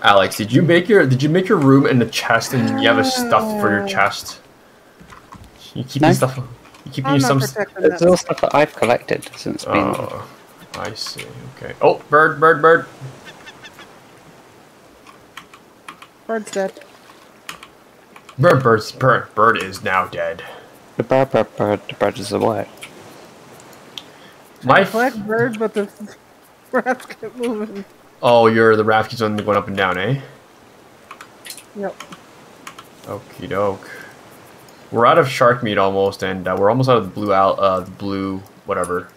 Alex, did you make your did you make your room in the chest and you have a stuff for your chest? You keeping No. stuff. You keeping I'm you not some. It's all stuff that I've collected since being. I see. Okay. Oh, bird, bird, bird. Bird's dead. Bird, bird's bird. Bird is now dead. The bird, bird, bird, the bird is away. My. Collect bird, but the rats kept moving. Oh, you're the raft keeps on going up and down, eh? Yep. Okie doke. We're out of shark meat almost, and uh, we're almost out of the blue out, uh, the blue whatever,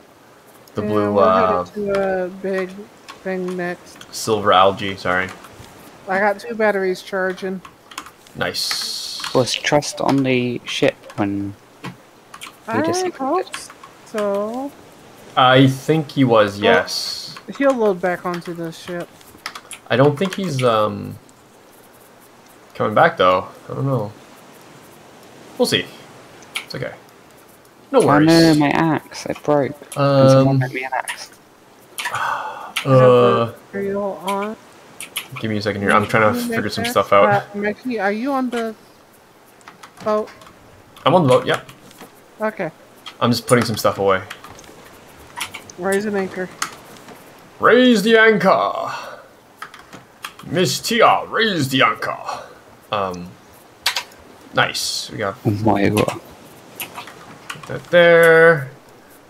the Yeah, blue we're uh, headed to a big thing next. silver algae. Sorry. I got two batteries charging. Nice. Was Trust on the ship when I just- hope so. I think he was. Yes. He'll load back onto the ship. I don't think he's um coming back though. I don't know. We'll see. It's okay. No Oh worries. no, my axe, it broke. Can someone Um. make me an axe? I have Uh. the on. Give me a second here. I'm trying to figure some stuff out. Uh, Mickey, are you on the boat? I'm on the boat. Yep. Okay. I'm just putting some stuff away. Raise an anchor. Raise the anchor. Miss Tia, raise the anchor. Um, nice. We got Oh my god. That there.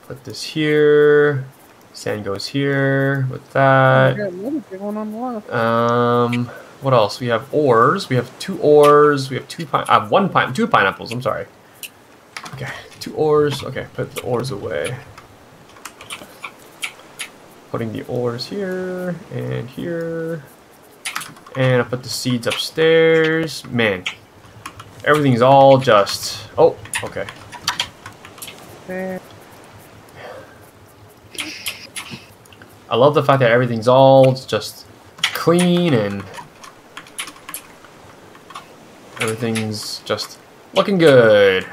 Put this here. Sand goes here with that. got another big one on the left. Um, what else? We have ores. We have two ores. We have two pine. I have one pine. Two pineapples. I'm sorry. Okay, two ores. Okay, put the ores away. Putting the ores here and here, and I put the seeds upstairs. Man, everything's all just. Oh, okay. I love the fact that everything's all just clean and everything's just looking good.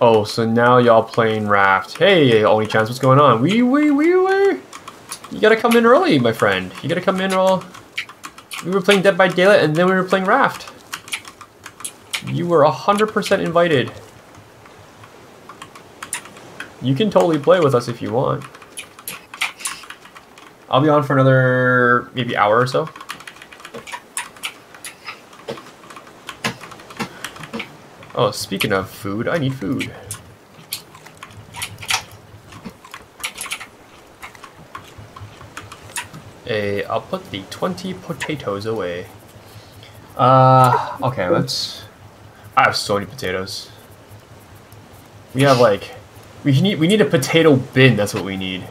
Oh, so now y'all playing raft. Hey, only chance, what's going on? Wee wee wee wee. You gotta come in early, my friend. You gotta come in all. We were playing Dead by Daylight, and then we were playing raft. You were hundred percent invited. You can totally play with us if you want. I'll be on for another maybe hour or so. Oh, speaking of food, I need food. A, I'll put the 20 potatoes away. Uh, okay, let's... I have so many potatoes. We have like... We need we need a potato bin, that's what we need.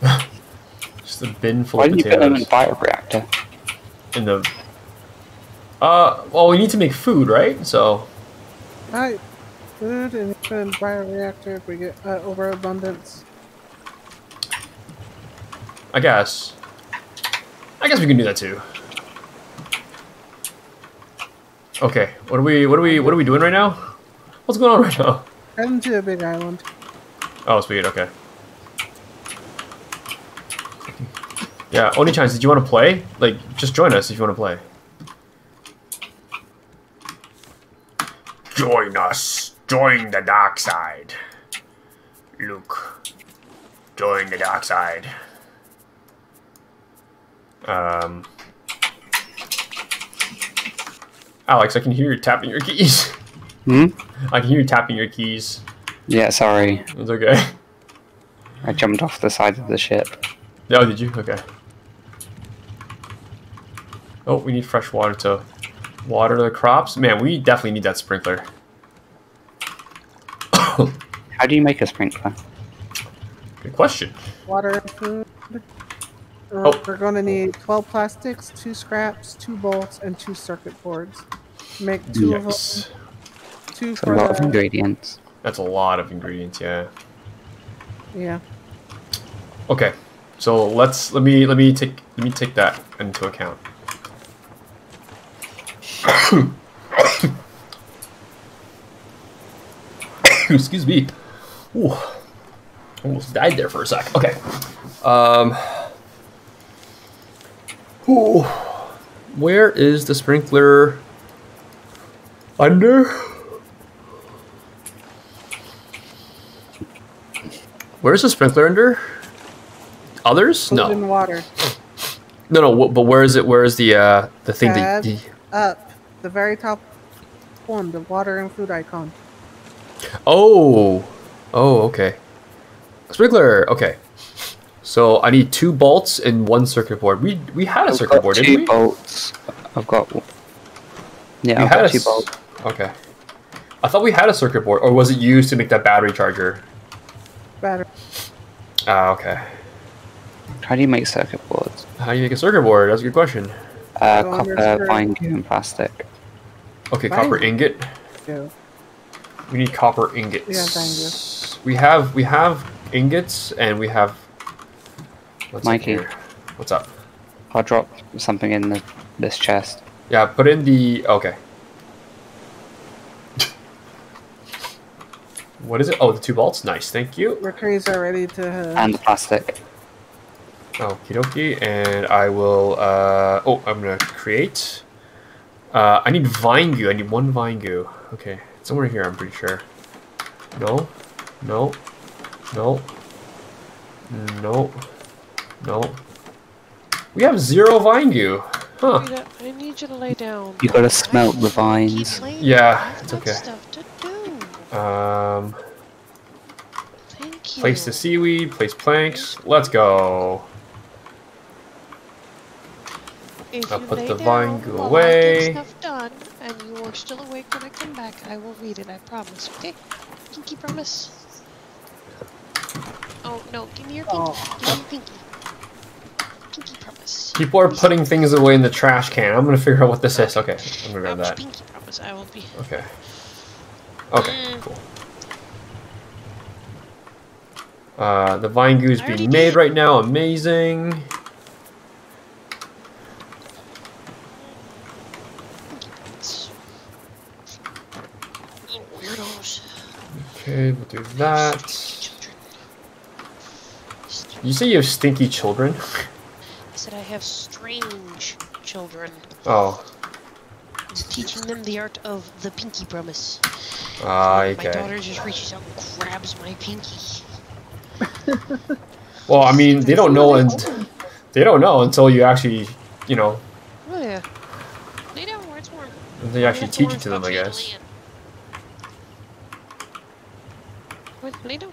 Just a bin full Why of did you put them in potatoes. a bioreactor? In the... Uh, well, we need to make food, right? So, Alright. Food and even bioreactor if we get uh, overabundance. I guess. I guess we can do that too. Okay, what are we what are we what are we doing right now? What's going on right now? Heading to a big island. Oh sweet, okay. Yeah, only chance, did you want to play? Like, just join us if you want to play. Join us. Join the dark side. Luke. Join the dark side. Um. Alex, I can hear you tapping your keys. Hmm? I can hear you tapping your keys. Yeah, sorry. It's okay. I jumped off the side of the ship. Oh, did you? Okay. Oh, we need fresh water to water the crops. Man, we definitely need that sprinkler. How do you make a sprinkler? Good question. Water and food. Uh, Oh. We're going to need 12 plastics, 2 scraps, 2 bolts, and 2 circuit boards. Make 2 of Yes. them. 2 It's a for lot of the... ingredients. That's a lot of ingredients, yeah. Yeah. Okay. So let's let me let me take let me take that into account. Excuse me. Ooh. Almost died there for a sec. Okay. Um. Ooh. Where is the sprinkler? Under? Where's the sprinkler under? Others? Food No. and water. No, no. wh- But where is it? Where is the uh the thing that? Tab. The, Up. The very top one, the water and food icon. oh, oh, okay. Sprinkler. Okay. So I need two bolts and one circuit board. We we had a I've circuit got board, two didn't we? bolts. I've got. Yeah, We I've had got a two bolts. Okay. I thought we had a circuit board, or was it used to make that battery charger? Battery. Ah, okay. How do you make circuit boards? How do you make a circuit board? That's a good question. Uh, Go copper, under vine glue, and plastic. Okay, Fine. copper ingot. Yeah. We need copper ingots. Yeah, We have we have ingots and we have. What's up Mikey. here? What's up? I'll drop something in the, this chest. Yeah, put in the okay. What is it? Oh, the two bolts. Nice, thank you. Mercury's are ready to. Uh, And the plastic. Okie dokie, and I will. Uh, oh, I'm gonna create. Uh, I need vine goo. I need one vine goo. Okay, it's somewhere here. I'm pretty sure. No, no, no, no, no. We have zero vine goo. Huh? I need you to lay down. You gotta smelt the vines. Yeah, it's I've okay. Stuff to do. Um, Thank you. place the seaweed. Place planks. Let's go. If I'll put the down vine goo I away. get stuff done, and you are still awake when I come back, I will read it. I promise. Okay? Pinky promise. Oh no! Give me your pinky. Oh. Give me your pinky. Pinky promise. People are putting things away in the trash can. I'm gonna figure out what this is. Okay, I'm gonna grab that. Pinky promise. I will be. Okay. Okay, Mm. cool. Uh, the vine goo is being made did. right now. Amazing. Okay, we'll do that. You say you have stinky children? I said I have strange children. Oh, I'm teaching them the art of the pinky promise. ah, My okay. daughter just reaches out and grabs my pinky. Well, I mean, they don't know, and they don't know until you actually, you know, Oh yeah. Lay down where it's warm. they actually That's teach it to them, I spot for you to guess. Wait, lay down.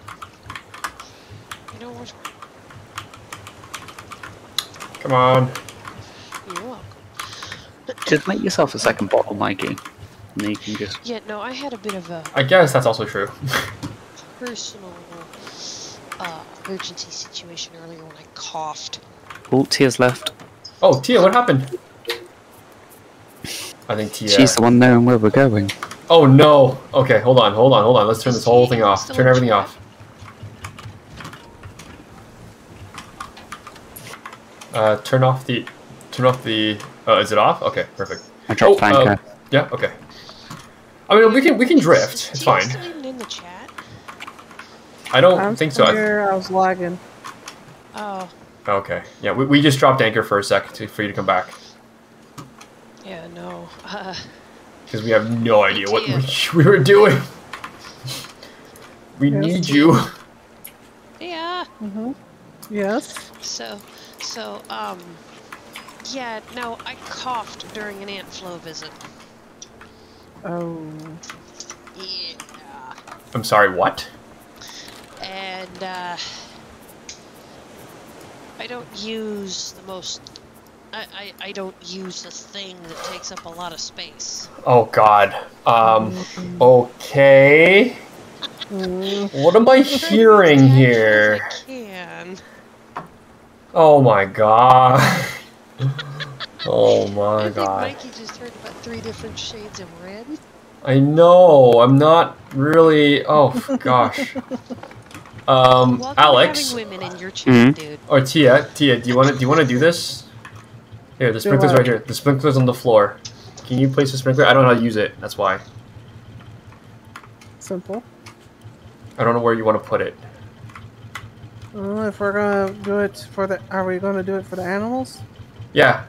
Lay down where it's warm. Come on. You're. Just make yourself a second bottle, Mikey. And then you can just. Yeah, no, I had a bit of a I guess that's also true. personal uh, emergency situation earlier when I coughed. Oh, Tia's left. Oh, Tia, what happened? I think Tia. She's the one knowing where we're going. Oh no. Okay, hold on, hold on, hold on. Let's turn this whole thing off. Turn everything off. Uh, turn off the. Turn off the. Uh, is it off? Okay, perfect. I dropped Oh, uh, anchor. Yeah. Okay. I mean, we can we can drift. It's Tia fine. in the chat? I don't I'm think so. I- Here, I was lagging. Oh, Okay. Yeah, we, we just dropped anchor for a sec to, for you to come back yeah, no. Uh, because we have no idea what we, we were doing. We Yes, need you. yeah. Mm-hmm. Yes. So, so, um, yeah, no, I coughed during an ant flow visit. Oh. Yeah. I'm sorry. What? And, uh, I don't use the most. I, I, I don't use the thing that takes up a lot of space. Oh God. Um. Okay. What am I I'm trying to be as hearing here? I can. Oh my God. Oh my I think God. Mikey just heard about three different shades of red. I know. I'm not really. Oh gosh. Um, Welcome Alex to having women in your chat, Mhm. dude. or Tia, Tia, do you want to do you want to do this? Here, the sprinkler's right here. The sprinkler's on the floor. Can you place the sprinkler? I don't know how to use it. That's why. Simple. I don't know where you want to put it. Well, if we're gonna do it for the, are we gonna do it for the animals? Yeah.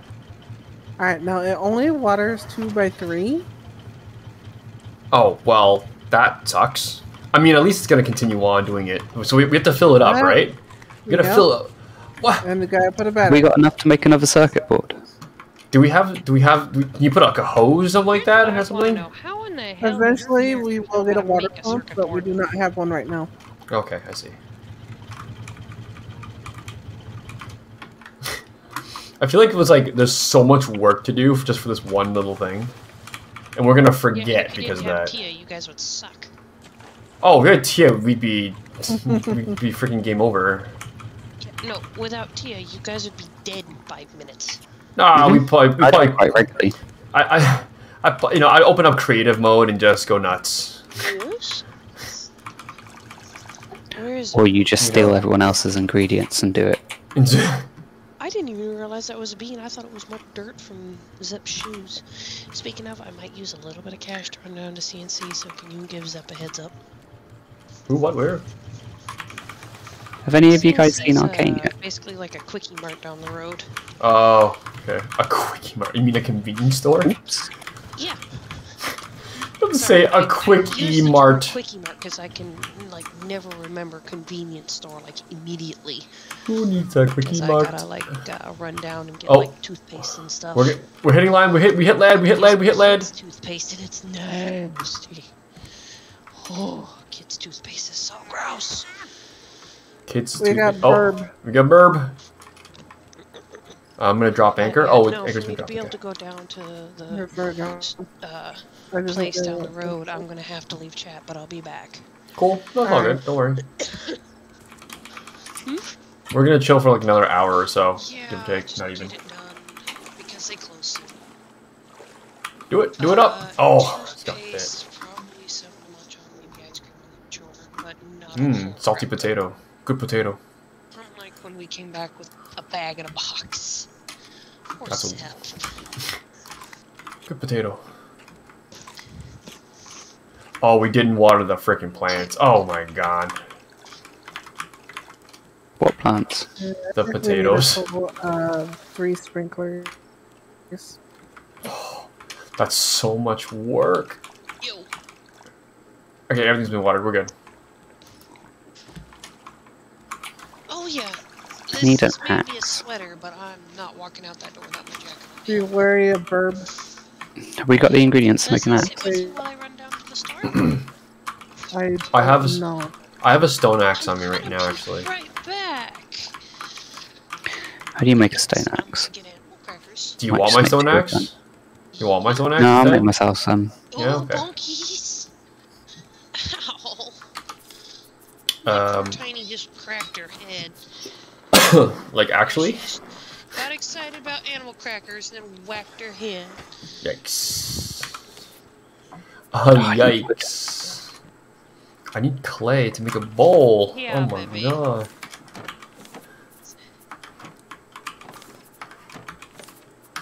All right. Now it only waters two by three. Oh well, that sucks. I mean, at least it's gonna continue on doing it. So we, we have to fill it up, Yeah. right? We gotta Yeah. fill it. What? And the guy put a battery. We got enough to make another circuit board. Do we have? Do we have? do we- Can you put like a hose, something like that, or something? know, how in the hell Eventually, we will get a water make pump, circuit but we do not have one right now. Okay, I see. I feel like it was like there's so much work to do just for this one little thing, and we're gonna forget if you because of didn't have that. Tia, you guys would suck. Oh, we had Tia, we'd be we'd be freaking game over. No, without Tia, you guys would be dead in five minutes. Nah, we mhm. probably, we I probably quite regularly. I, I, I, you know, I open up creative mode and just go nuts. Yes? Where is Or you just steal everyone else's ingredients and do it. I didn't even realize that was a bean. I thought it was more dirt from Zep's shoes. Speaking of, I might use a little bit of cash to run down to CNC, so can you give Zep a heads up? Who? What? Where? Have any of you guys CNC's, seen Arcane uh, yet? Basically like a quickie mart down the road. Oh, okay. A quickie mart. You mean a convenience store? Oops. Yeah. Don't say sorry, I- a I quick use the e term mart. Quickie mart because I can like never remember convenience store like immediately. Who needs a quickie Because I gotta like uh, run down and get Oh. like toothpaste and stuff. We're, get- we're hitting line. We hit. We hit lead. We hit lead. We hit lead. Kids toothpaste and it's nasty. Oh, kids toothpaste is so gross. Kids. We too- got oh, burb. We got burb. I'm gonna drop anchor. Uh, Oh, no, anchor's for been me to dropped. be able okay. to go down to the Here's where it goes. uh, I just place down the road, I'm gonna have to leave chat, but I'll be back. Cool. That's all Alright. good. Don't worry. We're gonna chill for like another hour or so. Yeah, give or take. Not even. it because they close soon. Do it. Do it Uh, up. Oh, it's got fit. Probably something much on maybe ice cream on the children, but not a whole Mmm, salty crap. potato. Good potato. Unlike when we came back with a bag in a box. Or That's a- Good potato. Oh, we didn't water the freaking plants. Oh my god. What plants? The potatoes. Uh, three sprinklers. That's so much work. Yo, Okay, everything's been watered. We're good. oh yeah. This Need an is maybe a axe. sweater, but I'm not walking out that door without my jacket. Be wary of burb. Have we got the ingredients to Does make an axe? Sit with you while I run down to the store? I, I have s- no. I have a stone axe on me right now, actually. Right back. How do you make a stone axe? gonna get animal crackers. Do you Might want my stone two of axe? You want my stone axe? No, I'll instead? make myself some. Yeah, Oh, okay. bonkies. Ow. Um, Tiny just cracked her head. like actually? Got excited about animal crackers and then whacked her head. Yikes. Oh, I yikes. I need clay to make a bowl. Yeah, oh my baby. god.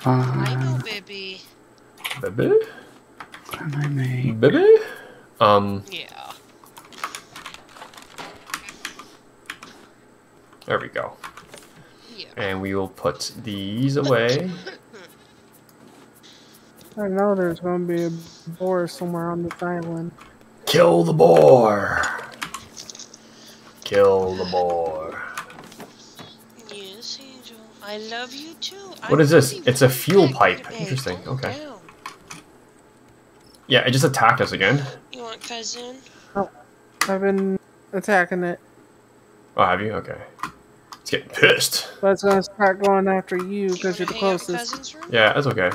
I know, Um, baby. Baby? can I make? Baby? Um, Yeah. there we go. Yeah. And we will put these away. I know there's going to be a boar somewhere on this island. Kill the boar! Kill the boar. Yes, Angel. I love you too. What I'm is this? It's a fuel pipe. Interesting, Calm okay. down. Yeah, it just attacked us again. You want cousin? Oh, I've been attacking it, Oh, have you? Okay. It's getting pissed. but it's going to start going after you because you you're the wanna hang out in closest. Yeah, that's okay.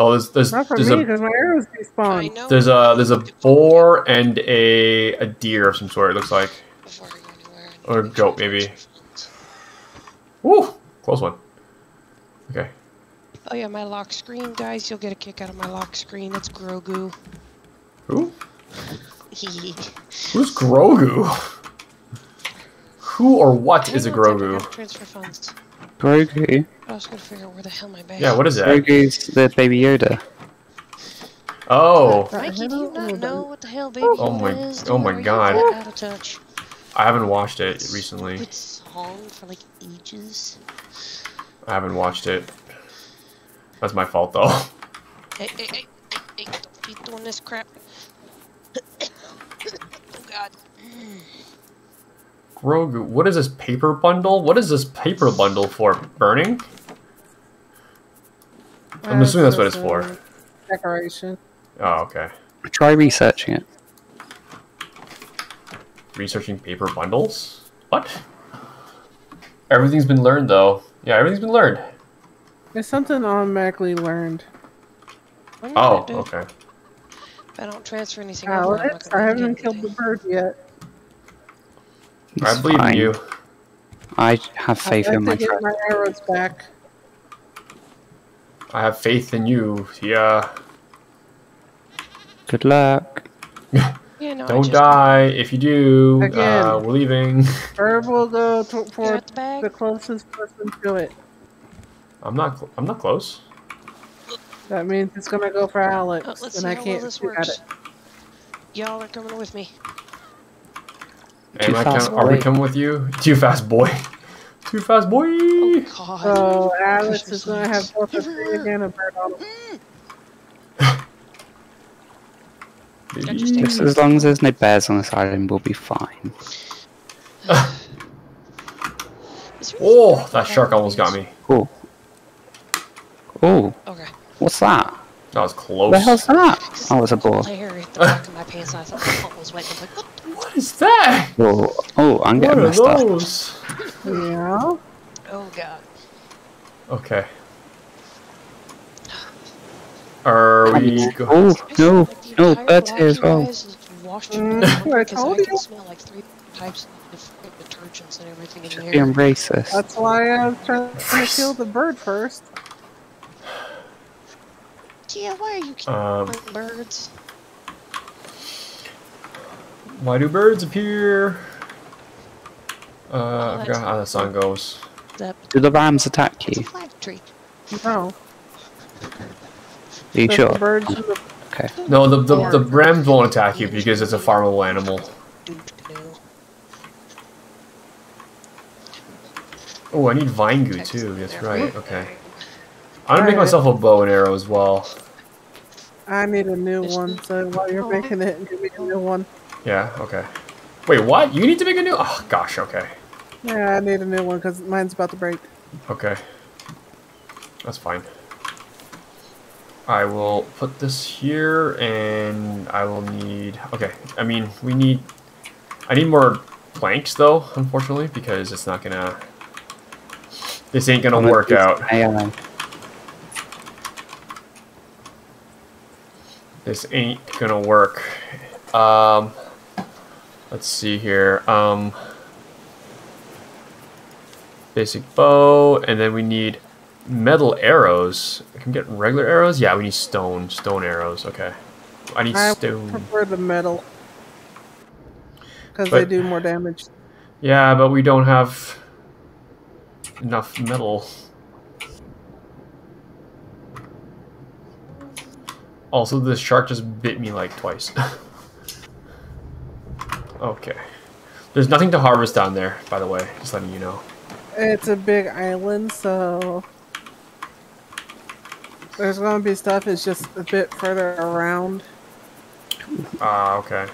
Okay. Oh, there's there's Not for there's me a because my arrows I despawn. know. there's a there's a boar and a a deer of some sort. It looks like, Before I go anywhere, or a to make sure goat maybe. Woo, close one. Okay. Oh yeah, my lock screen, guys. You'll get a kick out of my lock screen. It's Grogu. Who? Who's Grogu? Who or what is a Hang I Grogu? have Transfer funds. Grogu. I was gonna figure out where the hell my bag. Yeah, what is that? Grogu's the baby Yoda. Oh, Mikey, do you not know what the hell baby Oh my- Yoda is? oh my Are you God. Out of touch. I haven't watched it recently. Good song for like ages. I haven't watched it. That's my fault though. Hey, hey, hey, hey, hey, don't be doing this crap. oh god. Grogu, what is this paper bundle? What is this paper bundle for? Burning? I'm uh, assuming that's what it's for. Decoration. Oh, okay. Try researching it. Researching paper bundles? What? Everything's been learned though. Yeah, everything's been learned. It's something automatically learned. Oh, okay. If I don't transfer anything over, I'm not Alex, I haven't killed the bird yet. I believe fine. in you. I have faith I'd in my to get friend. my arrows back. I have faith in you. Yeah. Good luck. Yeah, no, Don't just, die. If you do, uh, we're leaving. Herb will go for the the closest person to it. I'm not. Cl- I'm not close. That means it's gonna go for Alex, Oh, let's and see I how can't this works. Y'all are coming with me. Am Too I fast, com- are we coming with you? Too fast, boy. Too fast, boy. Oh god. So Alex is gonna lights. have both a tree and a bird on just as long as there's no bears on this island, we'll be fine. Oh, that shark almost got me. Cool. Oh, Okay. what's that? That was close. What the hell's that? Because Oh, it's a boar. Hair at the back of my pants, and I thought my butt was wet. I'm like, what? The- What is that? Oh, oh I'm What getting are messed up. those? Yeah. Oh god. Okay. Are we? Go- Oh, no, no, entire birds here as well. guys is washed your Mm, butt I because I told you. smell like three types of detergents and everything in here. being racist. That's why I was trying to kill the bird first. Tia, why are you killing Um, birds? Why do birds appear? Uh, I that's- forgot how the song goes. That Do the rams attack you? flag tree. No. Are you the sure? birds the- Okay. No, the, the, the rams won't attack you because it's a farmable animal. Oh, I need vine goo too. That's right. Okay. I'm gonna make myself a bow and arrow as well. I need a new one, so while you're making it, give me a new one. Yeah. Okay. Wait, what? You need to make a new? Oh gosh. Okay. Yeah, I need a new one because mine's about to break. Okay. That's fine. I will put this here, and I will need. Okay. I mean, we need. I need more planks though, unfortunately, because it's not gonna. This ain't gonna I'm gonna work out. some AI. This ain't gonna work. Um, let's see here. Um, basic bow, and then we need metal arrows. I can get regular arrows. Yeah, we need stone, stone arrows. Okay, I need I stone. I prefer the metal because they do more damage. Yeah, but we don't have enough metal. Also, this shark just bit me like twice. okay. There's nothing to harvest down there, by the way, just letting you know. It's a big island, so there's gonna be stuff. It's just a bit further around. Ah, okay.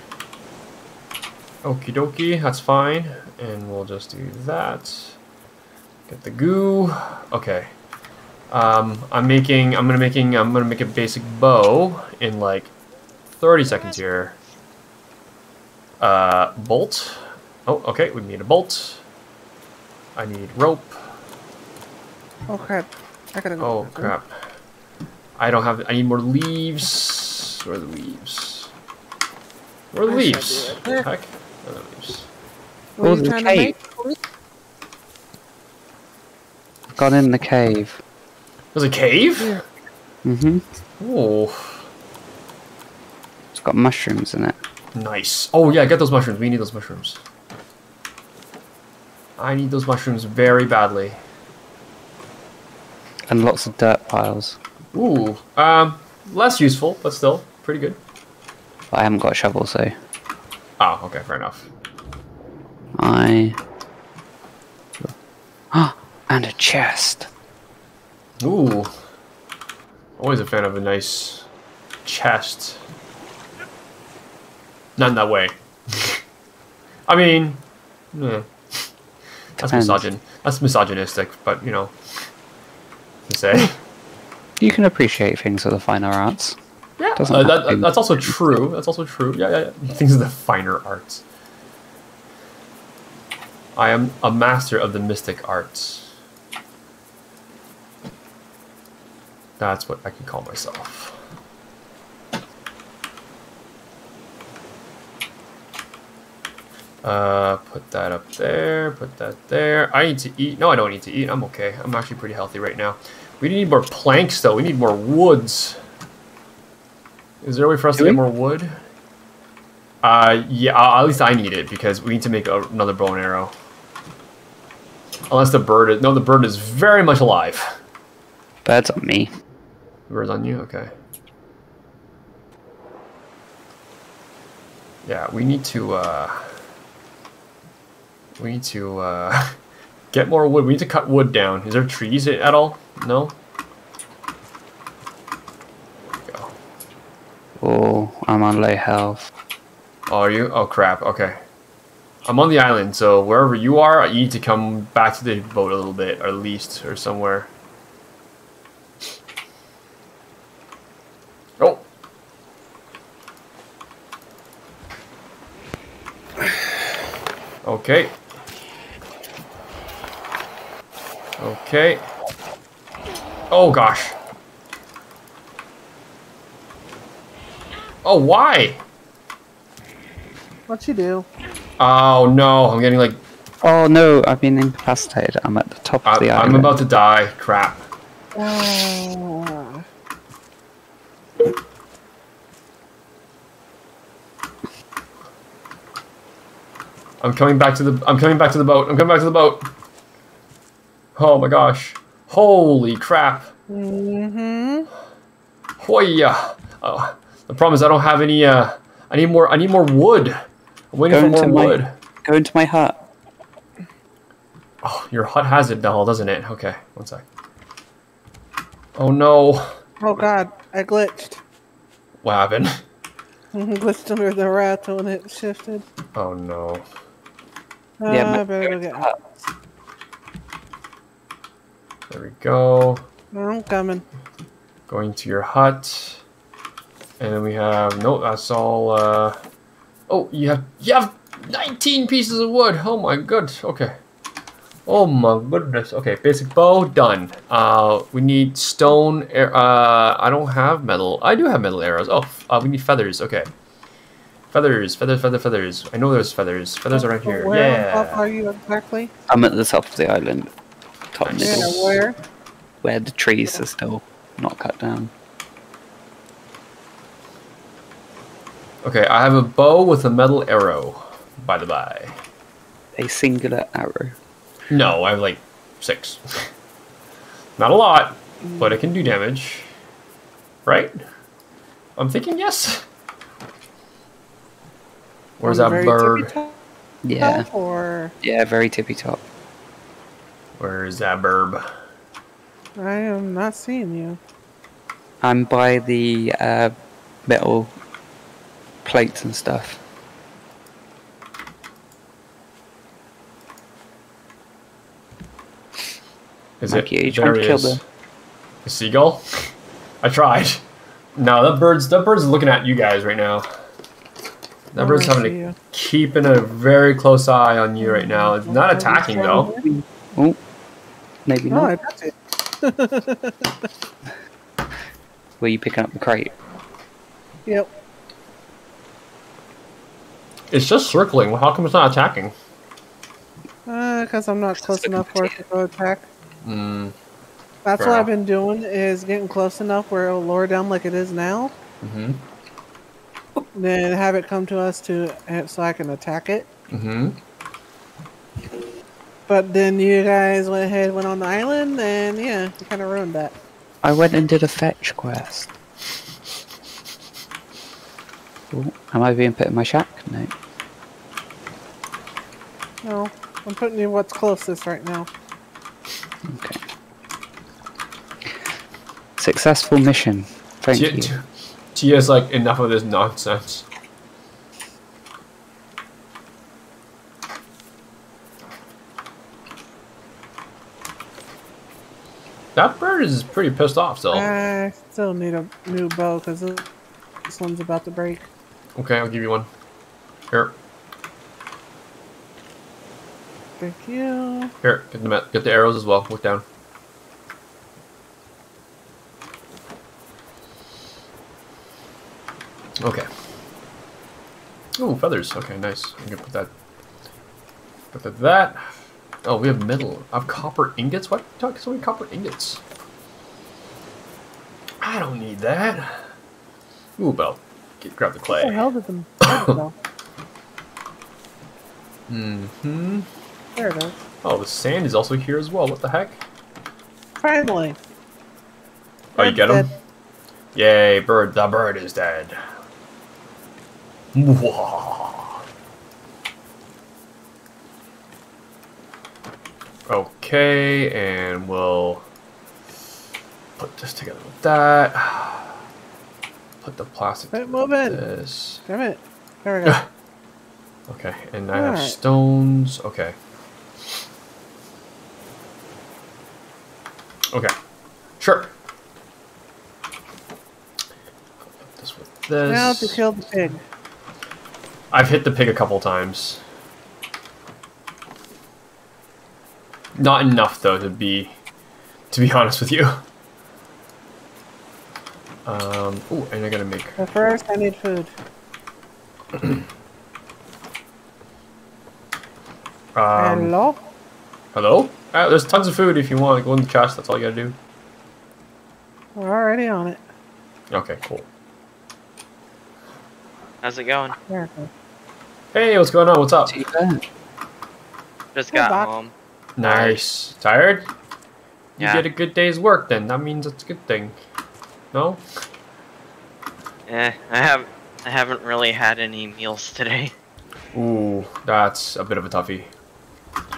Okie dokie, that's fine. And we'll just do that. Get the goo. Okay. Um, I'm making, I'm gonna making, I'm gonna make a basic bow in like 30 seconds here. Uh, bolt. Oh, okay, we need a bolt. I need rope. Oh crap! I gotta go. Oh, to the bathroom. crap. I don't have, I need more leaves. Where are the leaves? Where are the I leaves? do it there. Heck? Where are the leaves? What Oh, are you the trying to cave. make? Gone in the cave. There's a cave? Yeah. Mm-hmm. Oh, It's got mushrooms in it. Nice. Oh yeah, get those mushrooms. We need those mushrooms. I need those mushrooms very badly. And lots of dirt piles. Ooh, um, less useful, but still pretty good. I haven't got a shovel, so Oh, okay, fair enough. I. Ah, and a chest. Ooh, always a fan of a nice chest. Not in that way. I mean, eh, that's misogyn. That's misogynistic, but you know, to say. You can appreciate things of the finer arts. Yeah, uh, that, that's also true. That's also true. Yeah, yeah, yeah. Things of the finer arts. I am a master of the mystic arts. That's what I can call myself. Uh, put that up there, put that there. I need to eat. No, I don't need to eat. I'm okay. I'm actually pretty healthy right now. We need more planks, though. We need more woods. Is there a way for us Do to get more wood? Uh, yeah, uh, at least I need it because we need to make a, another bow and arrow. Unless the bird is... No, the bird is very much alive. Birds on me. The bird's on you? Okay. Yeah, we need to, uh... We need to, uh... Get more wood. We need to cut wood down. Is there trees at all? No? There we go. Oh, I'm on low health. Oh, are you? Oh, crap. Okay. I'm on the island, so wherever you are, you need to come back to the boat a little bit, or at least, or somewhere. Oh! Okay. Okay. Oh, gosh. Oh, why? What'd you do? Oh no, I'm getting like Oh no, I've been incapacitated. I'm at the top of I, the I'm island. about to die. Crap. Oh. I'm coming back to the. I'm coming back to the boat. I'm coming back to the boat. Oh my gosh! Holy crap! Mm-hmm. Hoya! Oh, the problem is I don't have any. Uh, I need more. I need more wood. I'm waiting Go for into more my wood. go into my hut. Oh, your hut has it now, doesn't it? Okay, one sec. Oh no! Oh god, I glitched. What happened? glitched under the rat when it shifted. Oh no! Uh, Yeah, I better go get hut. There we go. I'm coming. Going to your hut, and then we have no. That's all. Uh, oh, you have you have 19 pieces of wood. Oh my good. Okay. Oh my goodness. Okay, basic bow done. Uh, we need stone. ar- Uh, I don't have metal. I do have metal arrows. Oh, uh, we need feathers. Okay. Feathers, feathers, feather, feathers. I know there's feathers. Feathers are right here. Where on top Yeah. are you exactly? I'm at the top of the island. Top Nice. Middle. where? Where the trees are still not cut down. Okay, I have a bow with a metal arrow. By the by. A singular arrow. No, I have like six. Not a lot, but it can do damage. Right? I'm thinking yes. Where's On that bird? Yeah. Or Yeah, very tippy top. Where's that burb? I am not seeing you. I'm by the uh, metal plates and stuff. Is Mikey, are you it? trying There to he kill is. the- A seagull? I tried. No, that bird's that bird's looking at you guys right now. That Oh, bird's having see a you. keeping a very close eye on you right now. It's not attacking though. Oh, maybe No, not. I got it. Were you picking up the crate? Yep. It's just circling. Well, how come it's not attacking? Because Uh, I'm not close enough for it to go attack. Mm, That's Fair what enough. I've been doing is getting close enough where it'll lower down like it is now. mm-hmm. Then have it come to us to uh, so I can attack it. Mm-hmm. But then you guys went ahead, went on the island, and yeah, you kind of ruined that. I went and did a fetch quest. Oh, am I being put in my shack? No. No, I'm putting you what's closest right now. Okay. Successful mission. Thank Tia, you. Tia- Tia's like enough of this nonsense. That bird is pretty pissed off still. I still need a new bow because this one's about to break. Okay, I'll give you one. Here, Thank you. here, get the get the arrows as well. Look down. Okay. Oh, feathers. Okay, nice. I'm gonna put that. Put that. that. Oh, we have metal. I have copper ingots. What? Talk so many copper ingots. I don't need that. Ooh, Bell. Get, grab the clay. What the hell did the I don't know. Mm-hmm. There it is. Oh, the sand is also here as well. What the heck? Finally. Oh, you get him? Yay, bird. The bird is dead. Okay, and we'll put this together with that. Put the plastic Quit with moving. this. Damn it. There we go. Okay, and I have Alright. stones. Okay. Okay. Sure. Put this with this. now to kill the pig. I've hit the pig a couple times. Not enough though to be to be honest with you. Um ooh, and I gotta make But first, I need food. um Hello? hello? Uh, there's tons of food if you want. Go in the chest, that's all you gotta do. We're already on it. Okay, cool. How's it going? There it goes. Hey, what's going on? What's up? Just got home. Nice. Tired? Yeah. You Yeah. did a good day's work then. That means it's a good thing. No? Eh, I have I haven't really had any meals today. Ooh, that's a bit of a toughie.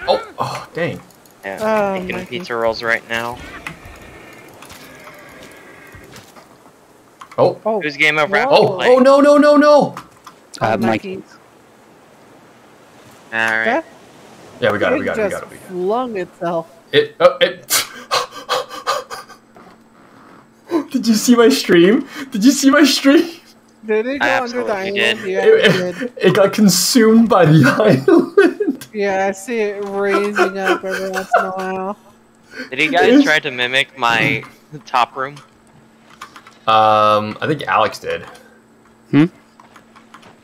Oh, oh dang. Yeah, Oh, I'm making pizza rolls right now. Oh, Oh, Whose game of rap? oh, oh no, no, no, no! Uh, Mike, Mikey. Alright. That Yeah, we got it, we thing got it, we got it. We got flung itself. it. It, oh, it. Did you see my stream? Did you see my stream? Did it go I under the island? did. Yeah, It, it it got consumed by the island. Yeah, I see it raising up every once in a while. Did you guys try to mimic my top room? Um, I think Alex did. Hmm?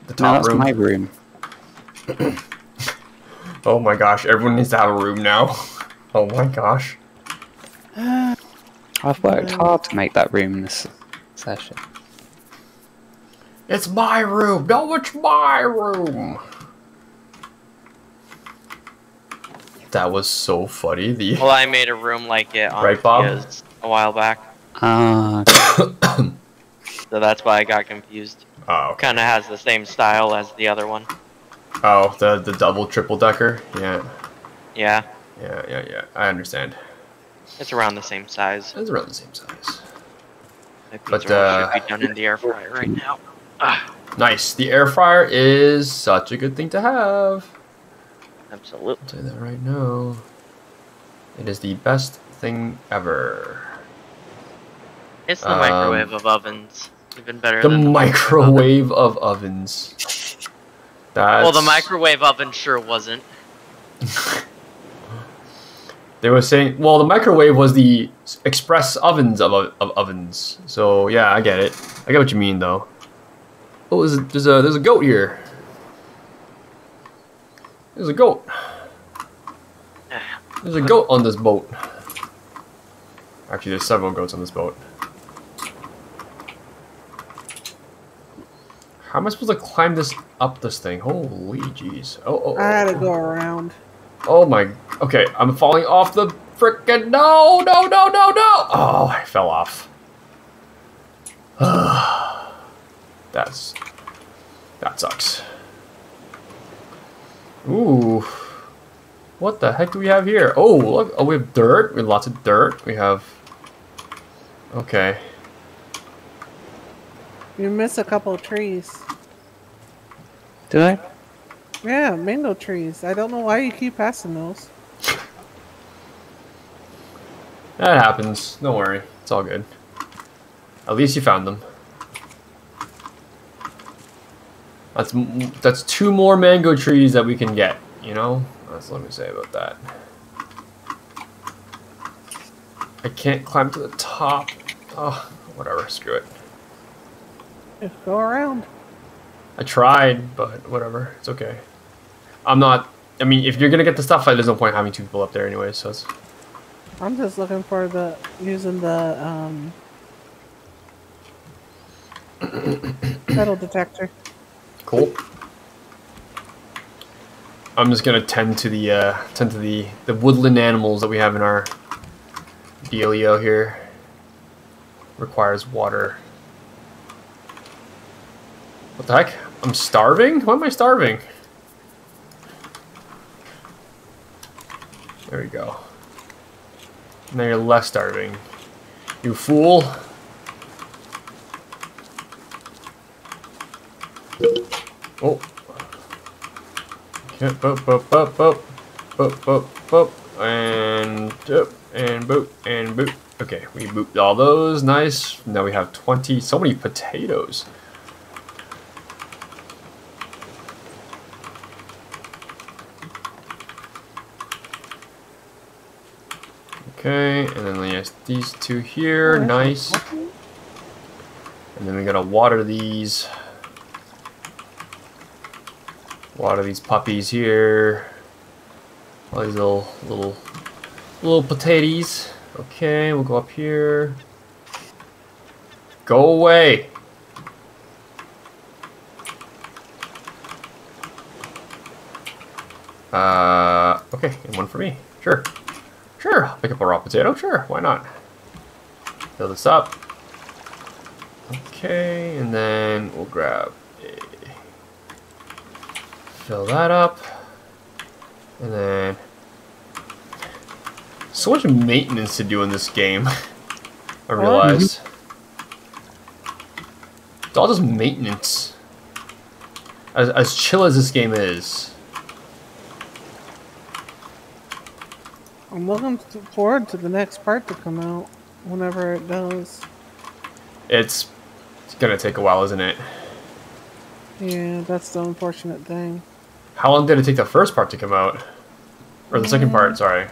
The no, top that's room. my room. Oh my gosh, everyone needs to have a room now. Oh my gosh. I've worked hard to make that room this session. It's my room. No, it's my room. That was so funny. The Well, I made a room like it on Right, Bob? A while back, Ah, so that's why I got confused. oh, okay. Kind of has the same style as the other one. Oh, the the double triple decker. Yeah, Yeah, yeah, yeah, yeah. I understand. it's around the same size. It's around the same size. But, uh, should be done in the air fryer right now. Ah, Nice. The air fryer is such a good thing to have. absolutely. I'll tell you that right now. It is the best thing ever. It's the Um, microwave of ovens. Even better The than the microwave of ovens. That's, Well, the microwave oven sure wasn't. They were saying, well, the microwave was the express ovens of, of ovens. So yeah, I get it. I get what you mean, though. Oh, there's a, there's a there's a goat here. There's a goat. There's a goat on this boat. Actually, there's several goats on this boat. How am I supposed to climb this up this thing? Holy jeez! Oh, oh, oh. I had to go around. Oh my. Okay, I'm falling off the frickin' No, no, no, no, no! Oh, I fell off. That's. That sucks. Ooh. What the heck do we have here? Oh, look. Oh, we have dirt. We have lots of dirt. We have. Okay. You missed a couple of trees. did I? Yeah, mango trees. I don't know why you keep passing those. That happens. Don't worry. It's all good. At least you found them. That's that's two more mango trees that we can get. You know. That's what let me say about that. I can't climb to the top. Oh, whatever. Screw it. Just go around. I tried, but whatever. It's okay. I'm not. I mean, if you're gonna get the stuff, I there's no point having two people up there anyway. So it's I'm just looking for the using the um metal detector. Cool. I'm just gonna tend to the uh, tend to the the woodland animals that we have in our dealio here. Requires water. What the heck? I'm starving? Why am I starving? There we go. Now you're less starving. You fool. Oh. Boop, boop, boop, boop. Boop, boop, boop. And boop, and boop, and boop. Okay, we booped all those. Nice. Now we have 20. So many potatoes. Okay, and then yes, these two here. Nice. And then we gotta water these. Water these puppies here. All these little little little potatoes. Okay, we'll go up here. Go away. Uh, okay, and one for me. Sure. Sure, I'll pick up a raw potato. Sure, why not? Fill this up. Okay, and then we'll grab a... Fill that up. And then... So much maintenance to do in this game. I realize. It's all just maintenance. As, as chill as this game is. I'm looking forward to the next part to come out, whenever it does. It's, it's gonna take a while, isn't it? Yeah, that's the unfortunate thing. How long did it take the first part to come out? Or the second part, uh, sorry.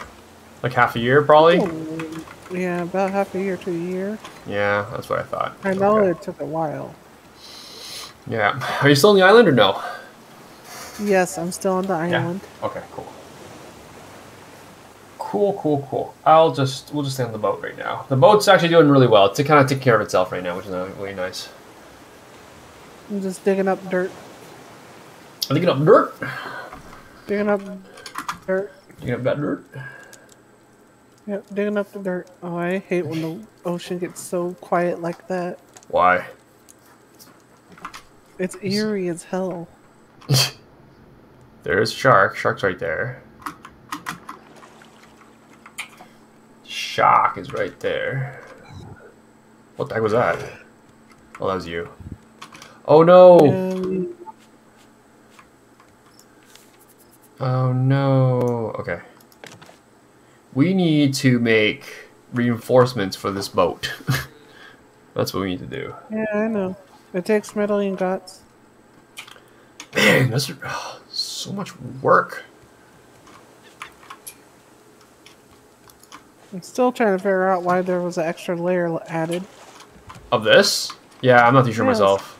Like half a year, probably? Oh, Yeah, about half a year to a year. Yeah, that's what I thought. I know Okay. it took a while. Yeah. Are you still on the island or no? Yes, I'm still on the island. Yeah. Okay, cool. Cool, cool, cool. I'll just we'll just stay on the boat right now. The boat's actually doing really well. It's kind of taking care of itself right now, which is really nice. I'm just digging up dirt. I'm digging up dirt. Digging up dirt. Digging up that dirt. Yep, digging up the dirt. Oh, I hate when the ocean gets so quiet like that. Why? It's eerie as hell. There's shark. Shark's right there. Shark is right there. What the heck was that? Oh, that was you. Oh no! Um, Oh no. Okay. We need to make reinforcements for this boat. That's what we need to do. yeah, I know. It takes metal and ingots. Man, that's oh, so much work. I'm still trying to figure out why there was an extra layer added. Of this? Yeah, I'm not too sure Yes. myself.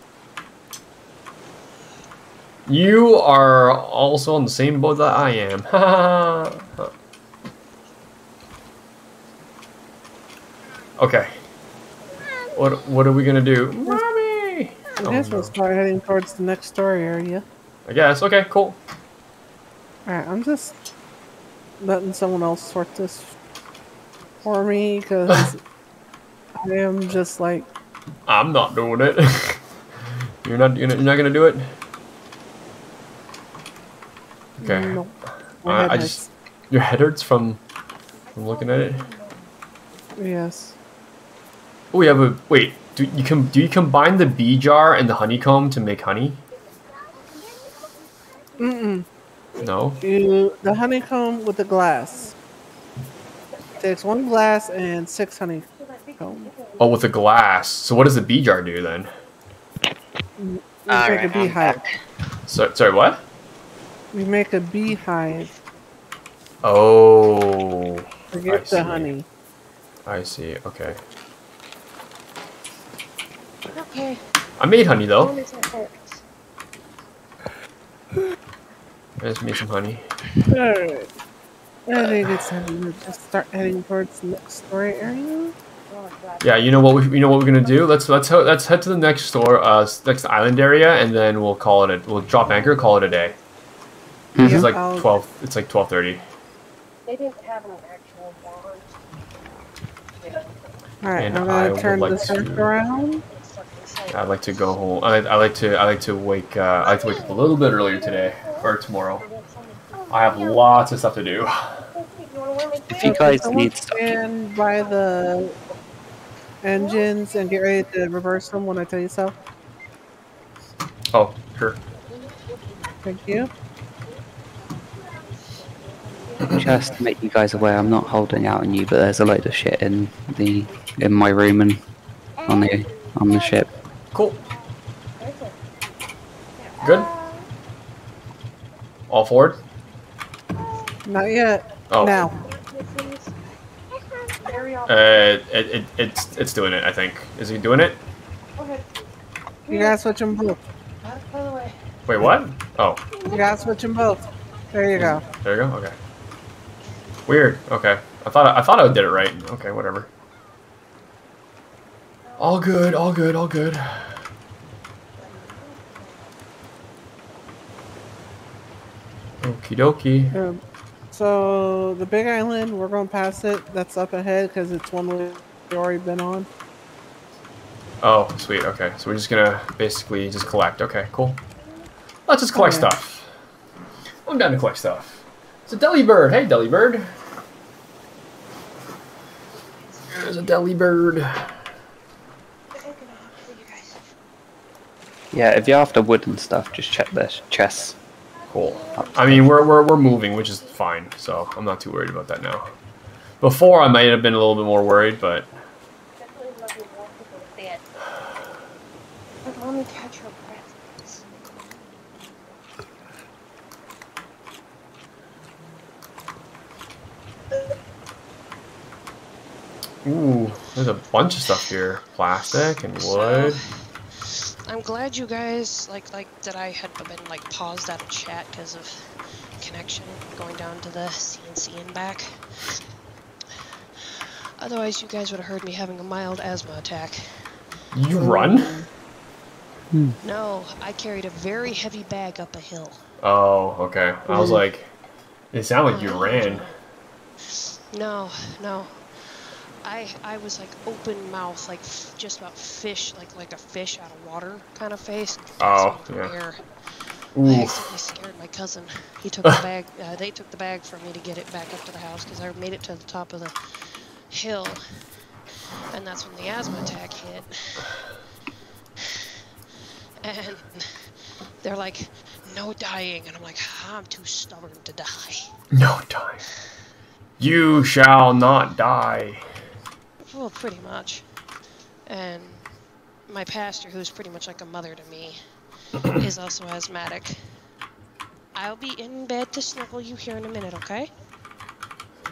You are also on the same boat that I am. okay. What what are we gonna do? Mommy! I Oh, guess no. we'll start heading towards the next story area. I guess. Okay, cool. Alright, I'm just letting someone else sort this for me because I am just like, I'm not doing it. you're not you're not, you're not gonna do it. Okay. no. Uh, I just your head hurts from from looking at it. Yes. Oh, we have a wait. Do you com- do you combine the bee jar and the honeycomb to make honey? Mm-mm. No. You, the honeycomb with the glass. Takes one glass and six honeycomb. Oh, with a glass. So what does the bee jar do then? You All make right, a I'm beehive. back. So, sorry, what? You make a beehive Oh, to I get see. the honey. I see. Okay. Okay. I made honey though. When does it hurt? I just made some honey. Alright. I think it's time to just start heading towards the next story area. Yeah, you know what we you know what we're gonna do? Let's let's ho- let's head to the next store, uh, next island area, and then we'll call it a we'll drop anchor, call it a day. Mm-hmm. It's like twelve. It's like twelve thirty. They didn't have an actual wand. Alright, And I'm gonna would turn like this to- around. It's stuck inside. I'd like to go home. I, I like to I like to wake uh, I like to wake up a little bit earlier today or tomorrow. I have lots of stuff to do. If you guys Someone need stuff, stand by the engines and get ready to reverse them when I tell you so. Oh, sure. Thank you. just to make you guys aware, I'm not holding out on you, but there's a load of shit in the in my room and on the on the ship. Cool. Good. All forward. Not yet. Oh. Now. Uh, it, it it's it's doing it. I think. Is he doing it? You gotta switch them both. Wait, what? Oh, You gotta switch them both. There you go. there you go. Okay. Weird. Okay. I thought I thought I did it right. Okay, whatever. All good. All good. All good. Okie dokie. Um, so the Big Island, we're going past it. That's up ahead because it's one we've already been on. Oh, sweet. Okay, so we're just gonna basically just collect. Okay, cool. Let's just collect Oh, yeah. stuff. I'm down to collect stuff. It's a deli bird. Hey, deli bird. There's a deli bird. Yeah, if you're after wood and stuff, just check the chests. Cool. I mean, we're, we're, we're moving, which is fine, so I'm not too worried about that now. Before, I might have been a little bit more worried, but Let me catch your breath. ooh, there's a bunch of stuff here: plastic and wood. I'm glad you guys like like that I had been like paused out of chat because of connection going down to the CNC and back. Otherwise, you guys would have heard me having a mild asthma attack. You run? Hmm. No, I carried a very heavy bag up a hill. Oh, okay. I was hmm. like, it sounded like you ran. No, no. I I was like open mouth, like f- just about fish, like like a fish out of water kind of face. Oh, Gasping for yeah. air. I accidentally scared my cousin. He took the bag. Uh, they took the bag from me to get it back up to the house because I made it to the top of the hill, and that's when the asthma attack hit. And they're like, "No dying," and I'm like, "I'm too stubborn to die." No dying. You shall not die. Well, pretty much. And my pastor, who's pretty much like a mother to me, is also asthmatic. I'll be in bed to snuggle you here in a minute, okay?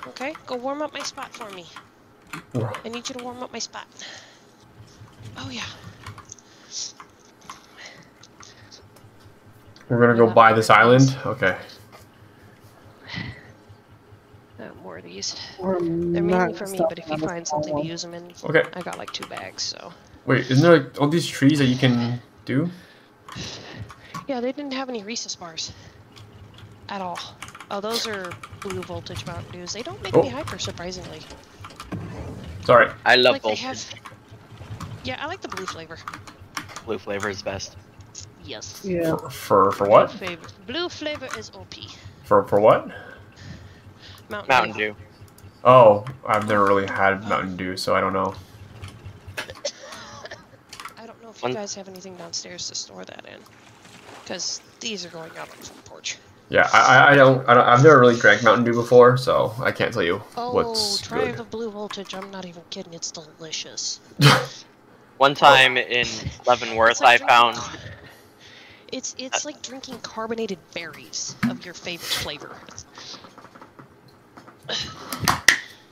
Okay, go warm up my spot for me. I need you to warm up my spot. Oh yeah. We're gonna go buy this island? Okay. Uh, more of these. We're They're mainly for me, but if you find something to use them in, Okay. I got like two bags, so. Wait, isn't there like all these trees that you can do? Yeah, they didn't have any Reese's bars. At all. Oh, those are blue voltage Mountain Dews. They don't make Oh. me hyper, surprisingly. Sorry. I love like they both. have. Yeah, I like the blue flavor. Blue flavor is best. Yes. Yeah. For for, for what? Blue flavor. Blue flavor is OP. For for what? Mountain, Mountain Dew. Dew. Oh, I've never really had Mountain Dew, so I don't know. I don't know if One- you guys have anything downstairs to store that in, because these are going out on the porch. Yeah, I, I- I don't I don't I've never really drank Mountain Dew before, so I can't tell you Oh, what's try good. the blue voltage. I'm not even kidding. It's delicious. One time in Leavenworth, like I found drinking- It's it's like drinking carbonated berries of your favorite flavor.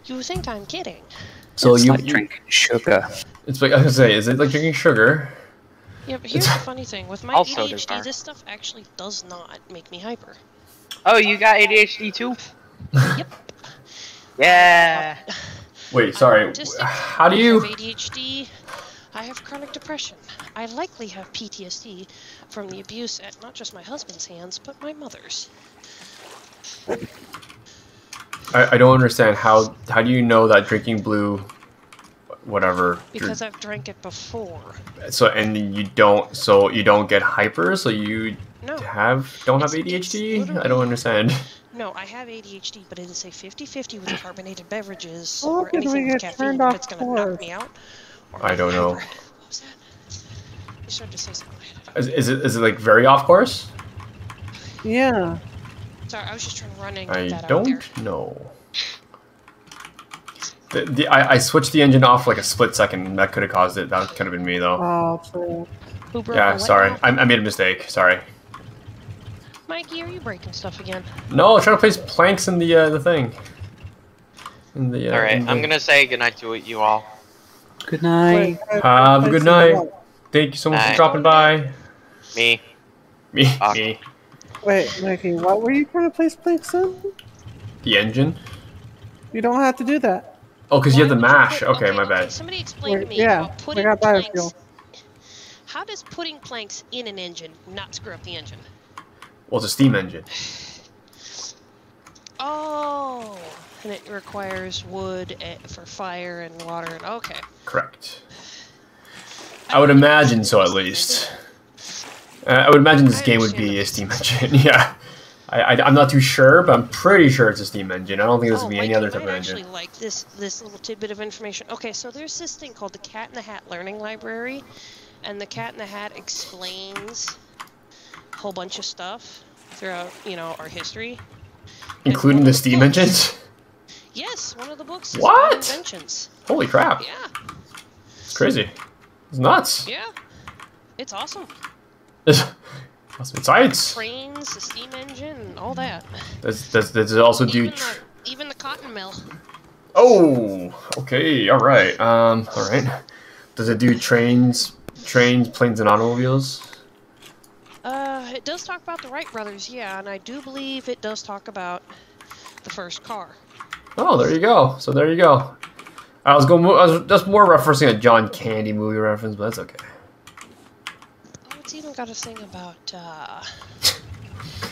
You think I'm kidding? So it's you, like you drinking sugar. it's like I was gonna say, is it like drinking sugar? Yeah, but here's the funny thing. With my Also ADHD, bizarre. this stuff actually does not make me hyper. Oh, you got ADHD too? Yep. Yeah. Wait, sorry. Autistic, How do you? I you? have ADHD. I have chronic depression. I likely have PTSD from the abuse at not just my husband's hands, but my mother's. I, I don't understand how how do you know that drinking blue, whatever. Because I've drank it before. So and you don't so you don't get hyper, so you No. have don't have It's- it's ADHD. I don't understand. No, I have ADHD, but it is a 50-50 with carbonated beverages Oh, or anything with caffeine turned if it's gonna knock me out. or I don't me know. What was that? You started to say something. Is, is it is it like very off course? Yeah. Sorry, I was just trying to run and get I that out there. don't know. The, the, I, I switched the engine off like a split second. That could have caused it. That could have been me though. Oh, true. Who yeah, sorry. I, I made a mistake. Sorry. Mikey, are you breaking stuff again? No, I'm trying to place planks in the uh, the thing. In the. Uh, All right, in the- I'm gonna say goodnight to you all. Good night. Wait, Have a good night. Thank you so much for dropping by. Me. Me, Fuck. me. Wait, Mikey, what were you trying to place planks in? The engine. You don't have to do that. Oh, because you have the mash. put- Okay, my bad. Somebody explain to me yeah, how we putting got planks. biofuel. How does putting planks in an engine not screw up the engine? Well, it's a steam engine. Oh, and it requires wood eh, for fire and water. And okay. Correct. I would imagine so, at least. Uh, I would imagine this game would be a Steam engine. yeah. I, I, am not too sure, but I'm pretty sure it's a Steam engine. I don't think this oh, would be Mike, any other type of actually engine. like this this little tidbit of information. Okay, so there's this thing called the Cat in the Hat Learning Library, and the Cat in the Hat explains a whole bunch of stuff throughout you know our history. Including the Steam engines? Yes, one of the books is What? inventions. Holy crap. Yeah, It's crazy. It's nuts. yeah, it's awesome. Besides, Trains, the steam engine, and all that. does, does, does it also do... Even Tr the, even the cotton mill. oh! Okay, alright. Um, alright. Does it do trains, trains, planes, and automobiles? Uh, it does talk about the Wright brothers, yeah, and I do believe it does talk about the first car. Oh, there you go. So there you go. I was going. I was just more referencing a John Candy movie reference, but that's okay. Got a thing about uh,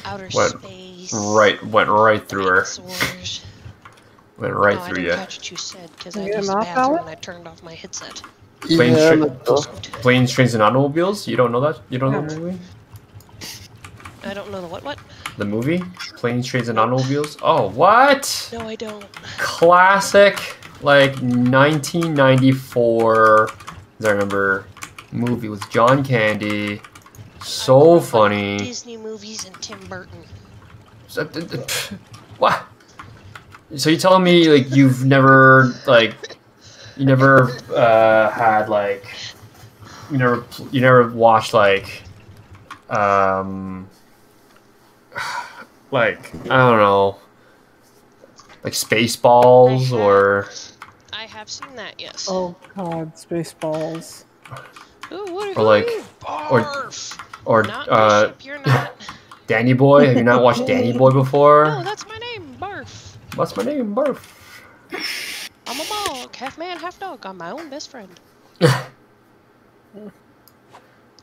outer Went space. Right, went right through her. dinosaurs. Went right no, I through didn't you. catch what you said because I get used an the off bathroom and I turned off my headset. Planes, Yeah, tra- planes, trains, and automobiles. You don't know that? You don't know the movie? I don't know the what what. The movie? Planes, trains, and automobiles. Oh, what? No, I don't. Classic, like 1994. As I remember, movie with John Candy. So I know about funny. Disney movies and Tim Burton. So- What? So you telling me like you've never like you never uh, had like you never you never watched like um like I don't know like Spaceballs I or I have seen that, yes. Oh God, Spaceballs. Ooh, what are or like you? or Barf. Or not uh, Bishop, you're not. Danny Boy. Have you not watched Danny Boy before? No, that's my name, Barf. What's my name? Barf. I'm a dog, half man, half dog. I'm my own best friend.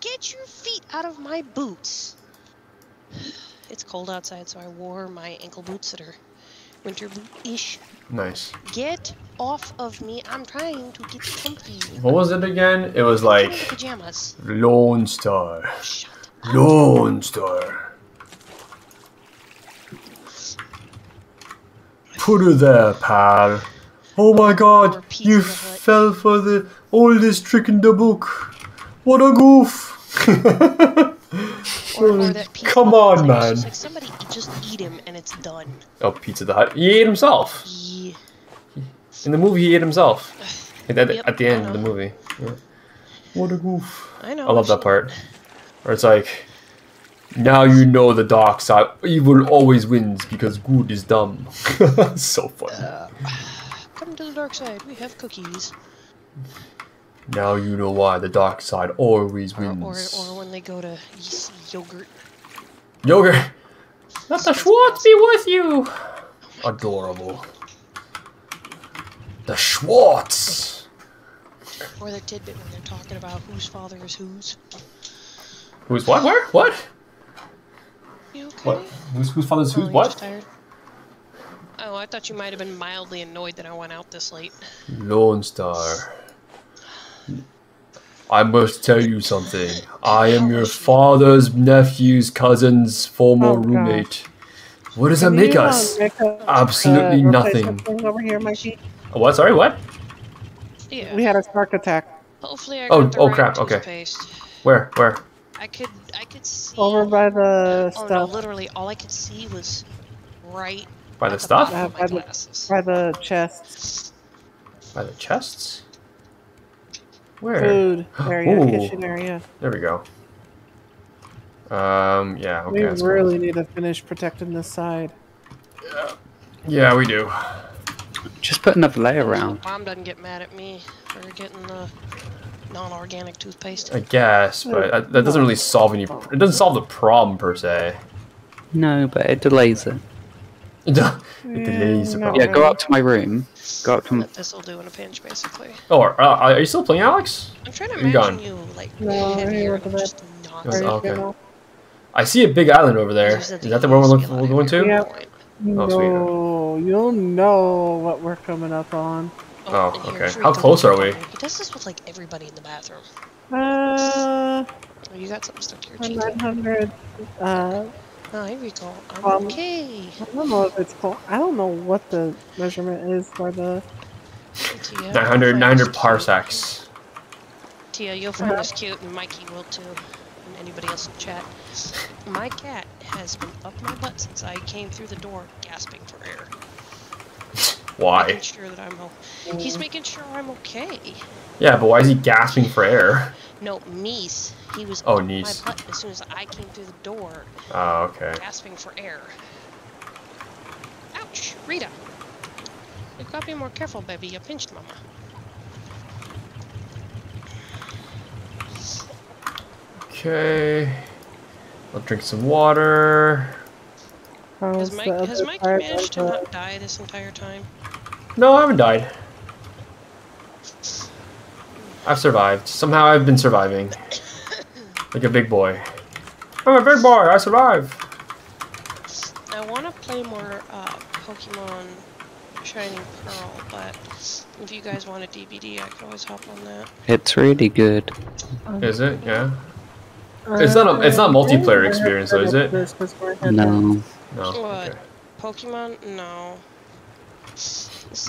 Get your feet out of my boots. It's cold outside, so I wore my ankle boots that are winter boot-ish. Nice. Get off of me. I'm trying to get comfy. What was it again? It was Put on the like pajamas. Lone Starr. Shut Lone Starr. Put her there, pal. Oh my god, you fell for the oldest trick in the book. What a goof. Or, or Come on, man. Like somebody just eat him and it's done. Oh, Pizza the Hut. He ate himself. Yeah. In the movie, he ate himself. At, at- Yep, at the end of the movie. Yeah. What a goof. I know. I love that part. Where it's like, now you know the dark side. Evil always wins because good is dumb. so funny. Uh, come to the dark side. We have cookies. Now you know why the dark side always Or, or, wins. or when they go to yeast yogurt. Yogurt. Let the Schwartz be with you. Adorable. The Schwartz. Or the tidbit when they're talking about whose father is whose. Who's what? Where? What? You okay? What? Who's whose father's Oh, who's you're what? tired? Oh, I thought you might have been mildly annoyed that I went out this late. Lone Starr. I must tell you something. I am your father's nephew's cousin's former Oh, roommate. What does that make you, um, us? make a- Absolutely uh, nothing. over here, Mikey. What? Sorry, what? Yeah. We had a spark attack Hopefully I Oh, the oh, right crap, okay. toothpaste. Where? Where? I could I could see over by the Oh no, literally all I could see was right By the the stuff? bottom of Uh, by the- by the chest. By the chests? Where? Food area, Ooh. kitchen area. There we go. Um, yeah, okay. we that's cool. really need to finish protecting this side. Yeah. Yeah, we do. Just put another layer around. Mom doesn't get mad at me for getting the non-organic toothpaste. I guess, but that, that doesn't really solve any. It doesn't solve the problem per se. No, but it delays it. It delays the not problem. Yeah, go up to my room. Go up to. That this will do in a pinch, basically. Oh, are, uh, are you still playing, Alex? I'm trying to You imagine gone? you like No, heavier hear and that. just not Yes, Are you okay. I see a big island over there. Is that the one we're, used looking, be we're going to? at Yeah. one point. Oh, sweet. no, you'll know what we're coming up on. Oh, and here, okay. How close are we? He does this with like everybody in the bathroom. Uh, Oh, you got something stuck to your I'm cheek. 900. Uh, Oh, here we go. I'm Um, okay. I don't know if it's called. I don't know what the measurement is for the. Tia, you'll 900, find 900 parsecs. Tia, you'll find this cute, and Mikey will too, and anybody else in chat. My cat has been up my butt since I came through the door, gasping for air. Why? Making sure that I'm. O- He's making sure I'm okay. Yeah, but why is he gasping for air? No, Niece. He was Oh, up niece. my butt as soon as I came through the door, Oh, okay. gasping for air. Ouch, Rita. You gotta be more careful, baby. You pinched mama. Okay. I'll drink some water. Has the Mike has Mike managed to not die this entire time? No, I haven't died. I've survived. Somehow I've been surviving. Like a big boy. I'm a big boy, I survive. I want to play more uh, Pokemon Shining Pearl, but if you guys want a DBD, I can always hop on that. It's really good. Is it? Yeah. It's not a- it's not multiplayer experience, though, is it? No. No. What? Okay. Pokemon? No.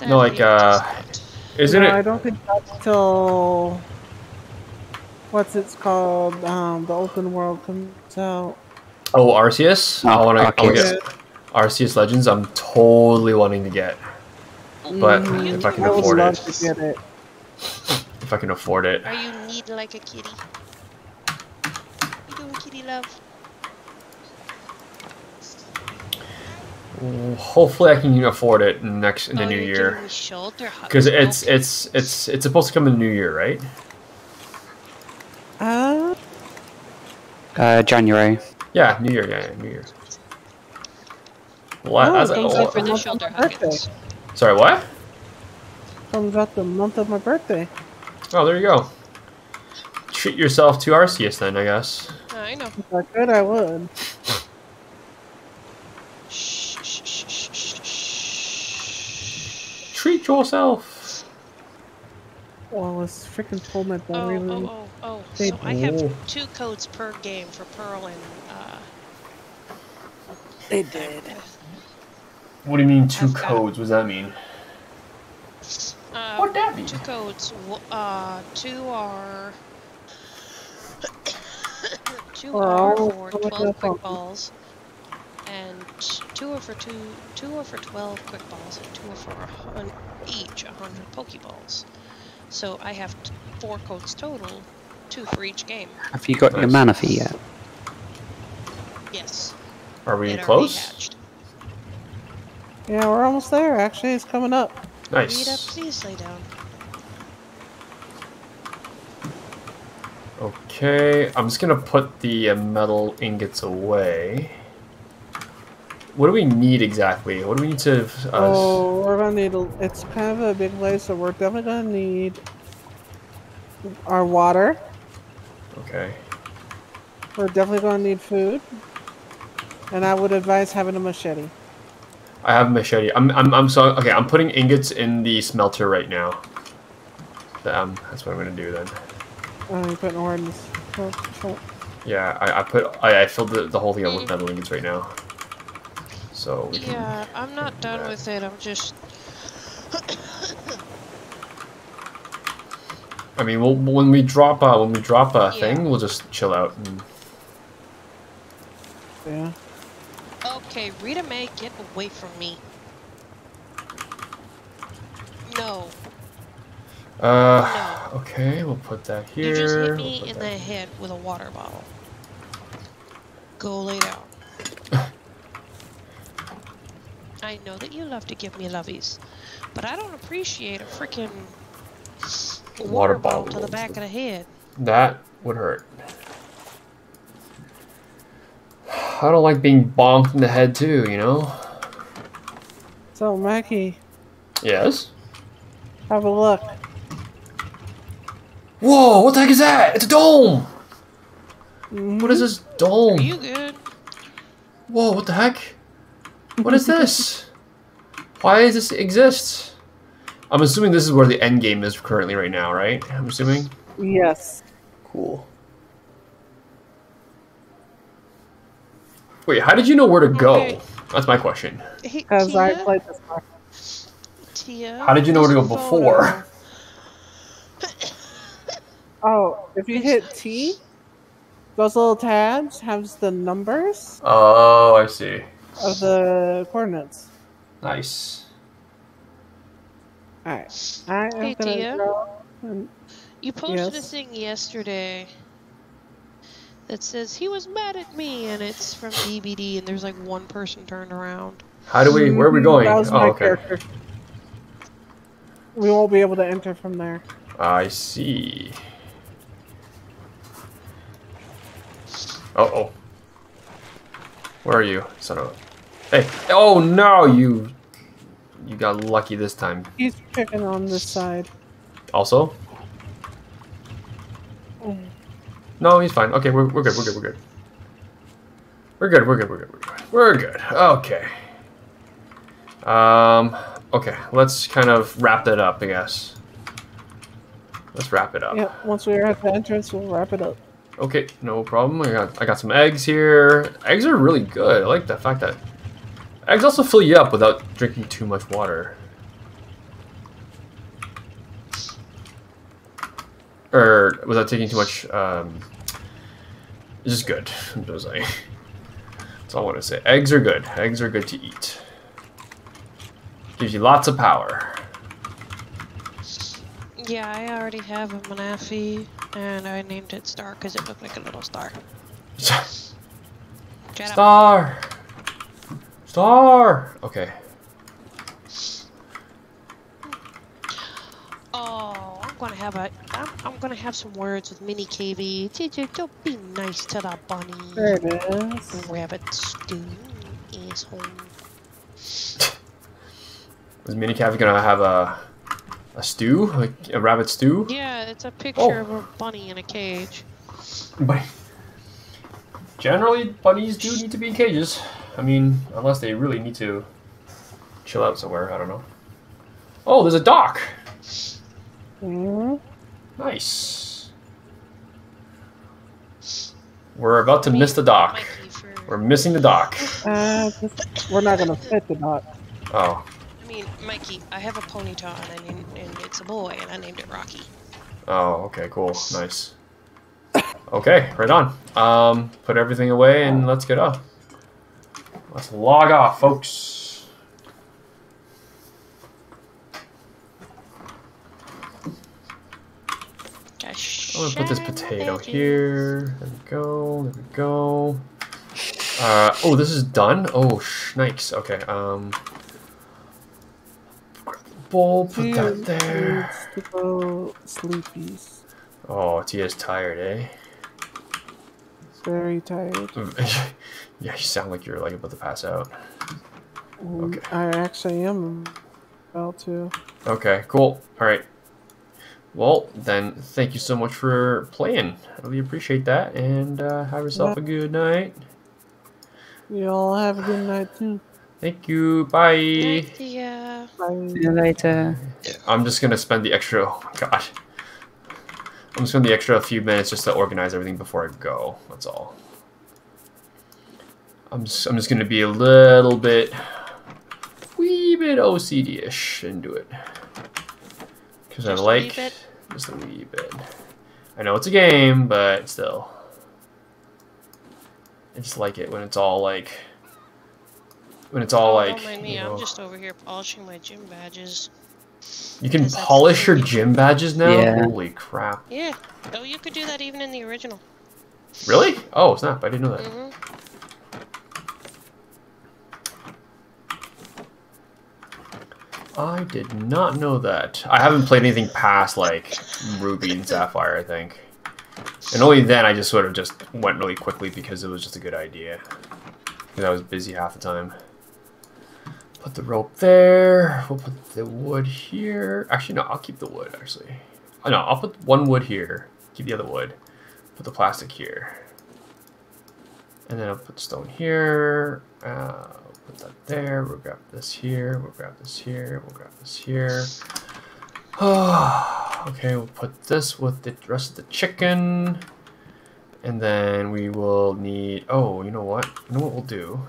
No, like, Sadly, it uh, does not. Isn't no, I don't think that's till. What's it's called? Um, the open world comes out. Oh, Arceus? I Oh, want to Arceus. get Arceus Legends. I'm totally wanting to get, but Mhm. if I can I would afford love it, to get it. if I can afford it, Are you neat like a kitty? You doing kitty love? Hopefully I can afford it next in the oh, new year. giving me shoulder hugs. Because it's it's it's it's supposed to come in the new year, right? Uh, Uh, January. Yeah, New Year. Yeah, yeah New Year. What? Oh, as it oh, for the shoulder of my birthday. huggins. sorry, what? comes out the month of my birthday. Oh, there you go. Treat yourself to Arceus then, I guess. I know. If I could, I would. Treat yourself. Well, it's freaking torment that Oh, oh, oh, oh. They- So I have Oh. two codes per game for Pearl and uh, They did. What do you mean 2 I've got- codes? What does that mean? uh What'd that mean? two codes. Uh, two are two Oh, are for twelve quick fuck? balls, and two are for two. Two are for twelve quick balls, and two are for a hun- each a hundred Pokeballs. So I have t- four coats total, two for each game. Have you got your mana fee yet? Yes. Are we it close? Yeah, we're almost there. Actually, it's coming up. Nice. Rita, Nice. please lay down. Okay, I'm just gonna put the uh, metal ingots away. What do we need exactly? What do we need to? Uh, Oh, we're gonna need. A, it's kind of a big place, so we're definitely gonna need our water. Okay. We're definitely gonna need food, and I would advise having a machete. I have a machete. I'm, I'm, I'm so okay. I'm putting ingots in the smelter right now. Um, that's what I'm gonna do then. Uh, you're putting ore in this. oh, oh. Yeah, I, I put I, I filled the, the whole thing up with metal ingots right now. So we can. Yeah, I'm not done that. with it. I'm just. I mean, we'll, when we drop a when we drop a Yeah. thing, we'll just chill out and Yeah. Okay, Rita May, get away from me. No, Uh, okay, we'll put that here. you just hit we'll me in that- the head with a water bottle. Go lay down. I know that you love to give me lovies, but I don't appreciate a freaking water, Water bottle bottle to the back of the head. That would hurt. I don't like being bonked in the head too, you know? So, Mackie, Yes? have a look. Whoa, what the heck is that? It's a dome! What is mm-hmm. this dome? Are you good? Whoa, what the heck? What is this? Why does this exist? I'm assuming this is where the end game is currently right now, right? I'm assuming. Yes. Cool. Wait, how did you know where to go? Okay. That's my question. Hey, I played this part. Tia, How did you know where to go before? Oh, if you hit T, those little tabs have the numbers Oh, I see. Of the coordinates. Nice. Alright. I am Hey, gonna Tia. draw and You posted a thing yesterday that says he was mad at me, and it's from DBD, and there's like one person turned around. How do we? Where are we going? That was Oh, my okay. character. We won't be able to enter from there. I see. Uh oh. Where are you, son of a? Hey! Oh no, you! You got lucky this time. He's picking on this side. Also? Mm. No, he's fine. Okay, we're, we're good. We're good. We're good. We're good. We're good. We're good. We're good. We're good. Okay. Um. Okay. Let's kind of wrap that up. I guess. Let's wrap it up. Yep, once we're at the entrance, we'll wrap it up. Okay, no problem. I got I got some eggs here. Eggs are really good. I like the fact that eggs also fill you up without drinking too much water. Or without taking too much um it's just good. I'm just. That's all I want to say. Eggs are good. Eggs are good to eat. Gives you lots of power. Yeah, I already have a Manaphy, and I named it Star because it looked like a little star. Star! Star! Okay. Oh, I'm gonna have a. I'm, I'm gonna have some words with Mini KV. JJ, don't be nice to that bunny. There it is. Rabbit stew, asshole. Is Mini Cafe gonna have a a stew, like a rabbit stew? Yeah, it's a oh. picture Oh. of a bunny in a cage. But generally, bunnies do need to be in cages. I mean, unless they really need to chill out somewhere. I don't know. Oh, there's a dock. Mhm. Nice. We're about to miss the dock. We're missing the dock. Uh, this- we're not gonna fit the dock. Oh, I mean, Mikey, I have a Ponyta and, I named, and it's a boy, and I named it Rocky. oh, okay, cool, nice. Okay, right on. Um, put everything away and let's get up. Let's log off, folks. I'm gonna put this potato here. There we go. There we go. Uh, oh, this is done. Oh, shnikes. Okay. Um, grab the bowl. Put that there. needs sleepies. Oh, Tia's tired, eh? Very tired. yeah, you sound like you're like about to pass out. Mm, Okay. I actually am about to. Okay, cool. All right. Well, then, thank you so much for playing. I really appreciate that, and uh, have yourself a good night. You all have a good night too. Thank you. Bye. Night, Tia. Bye. See you later. I'm just gonna spend the extra. Oh my god. I'm just going to spend the extra few minutes just to organize everything before I go. That's all. I'm just, I'm just gonna be a little bit, wee bit OCD-ish and do it. Because I Just a like bit? just a wee bit. I know it's a game, but still, I just like it when it's all like, when it's all Oh, like, don't mind me. you know, I'm just over here polishing my gym badges. you can 'cause that's polish your gym badges now. Yeah. Holy crap! Yeah. Oh, you could do that even in the original. Really? Oh, snap! I didn't know that. hmm I did not know that. I haven't played anything past like Ruby and Sapphire, I think. And only then I just sort of just went really quickly because it was just a good idea. Because I was busy half the time. Put the rope there. We'll put the wood here. Actually, no, I'll keep the wood, actually. Oh, no, I'll put one wood here. Keep the other wood. Put the plastic here. And then I'll put stone here. Uh, put that there. We'll grab this here. We'll grab this here. We'll grab this here. okay, we'll put this with the rest of the chicken. And then we will need... Oh, you know what? You know what we'll do?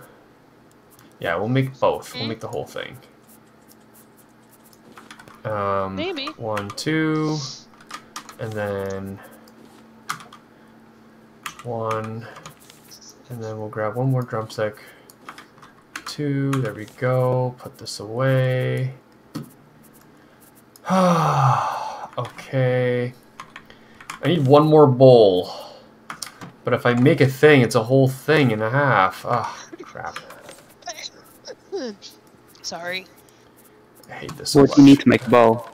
Yeah, we'll make both. We'll make the whole thing. Um, Maybe. One, two, and then one, and then we'll grab one more drumstick. Two, there we go. Put this away. okay. I need one more bowl. But if I make a thing, it's a whole thing and a half. Ah, crap. Sorry. I hate this so What do you need to make a bowl?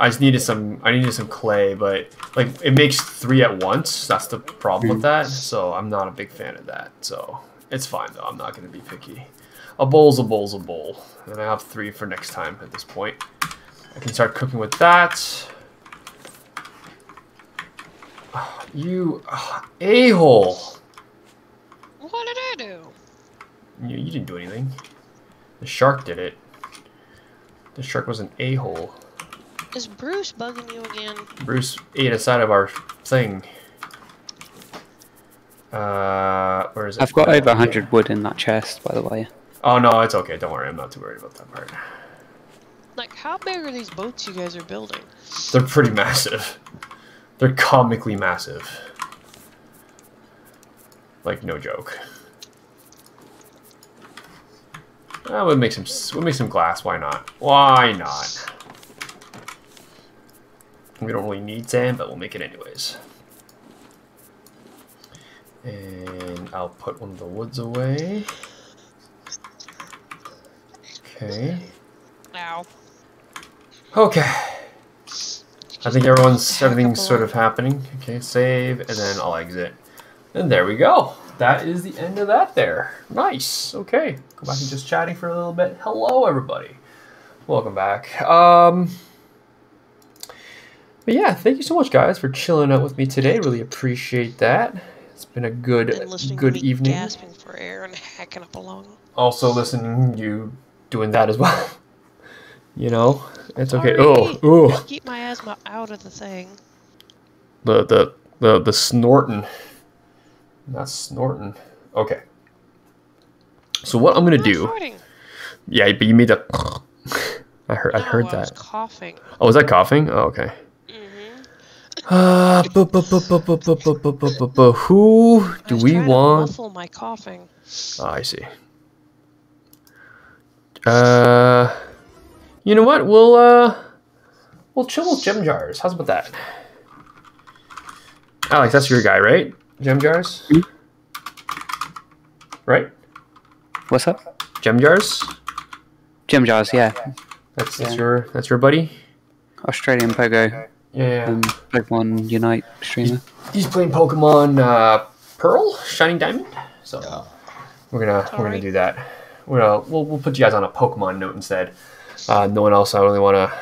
I just needed some. I needed some clay, but like it makes three at once. That's the problem with that. So I'm not a big fan of that. So it's fine though. I'm not going to be picky. A bowl's a bowl's a bowl, and I have three for next time. At this point, I can start cooking with that. Ah, You ah, a-hole. What did I do? You, you didn't do anything. The shark did it. The shark was an a-hole. Is Bruce bugging you again? Bruce ate a side of our thing. Uh, where is it? I've got over 100 wood in that chest, by the way. Oh no, it's okay. Don't worry. I'm not too worried about that part. Like, how big are these boats you guys are building? They're pretty massive. They're comically massive. Like no joke. Uh, we'll make some. We'll make some glass. Why not? Why not? We don't really need sand, but we'll make it anyways. And I'll put one of the woods away. Okay. Ow. Okay. I think everyone's everything's sort of happening. Okay, save, and then I'll exit. And there we go. That is the end of that there. Nice. Okay. Go back and just chatting for a little bit. Hello everybody. Welcome back. Um But yeah, thank you so much guys for chilling out with me today. Really appreciate that. It's been a good good evening. gasping for air and hacking up. Also listening you doing that as well. you know, it's okay. Oh, oh. Keep my asthma out of the thing. the the the the snorting. Not snorting. Okay. So what I'm gonna I'm do? farting. Yeah, but you made a. I heard. I heard I that. coughing. Oh, was that coughing? Oh, okay. Uh, bu- bu- bu- bu- bu- bu- bu- bu- bu- bu- bu- who do we want? muffle my coughing. Ah, I see. Uh, you know what? We'll uh, we'll chill with gem jars. How's about that? Alex, that's your guy, right? Gem jars, right? What's up? Gem jars. Gem jars, yeah. That's that's Yeah. your that's your buddy. Australian Pogo Yeah, yeah. and Pokemon Unite streamer. He's playing Pokemon uh, Pearl, Shining Diamond. So we're gonna we're gonna do that. We're gonna we'll, we'll put you guys on a Pokemon note instead. Uh, no one else. I really want to.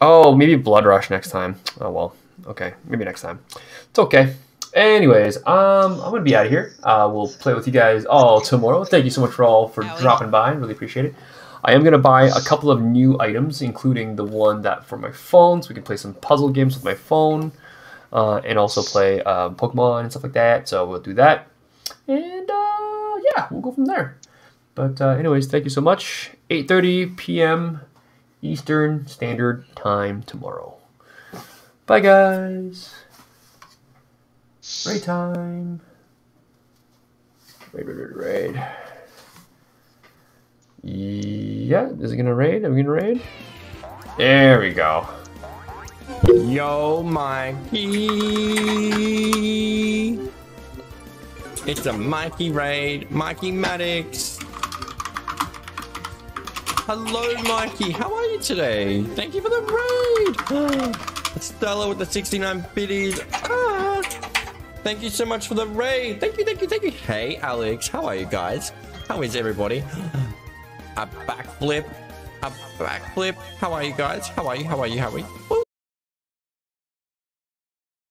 Oh, maybe Blood Rush next time. Oh well. Okay, maybe next time. It's okay. Anyways, um, I'm gonna be out of here. Uh, we'll play with you guys all tomorrow. Thank you so much for all for dropping by. Really appreciate it. I am gonna buy a couple of new items, including the one that for my phone, so we can play some puzzle games with my phone, uh, and also play uh, Pokemon and stuff like that. So we'll do that, and uh, yeah, we'll go from there. But uh, anyways, thank you so much. 8:30 p.m. Eastern Standard Time tomorrow. Bye, guys. Raid time. Raid, raid, raid, raid. Yeah, is it gonna raid? Are we gonna raid? There we go. Yo, Mikey. It's a Mikey raid. Mikeymatics. Hello, Mikey. How are you today? Thank you for the raid. Stella with the 69 biddies. Ah. Thank you so much for the raid. Thank you, thank you, thank you. Hey, Alex. How are you guys? How is everybody? A backflip. A backflip. How are you guys? How are you? How are you? How are you?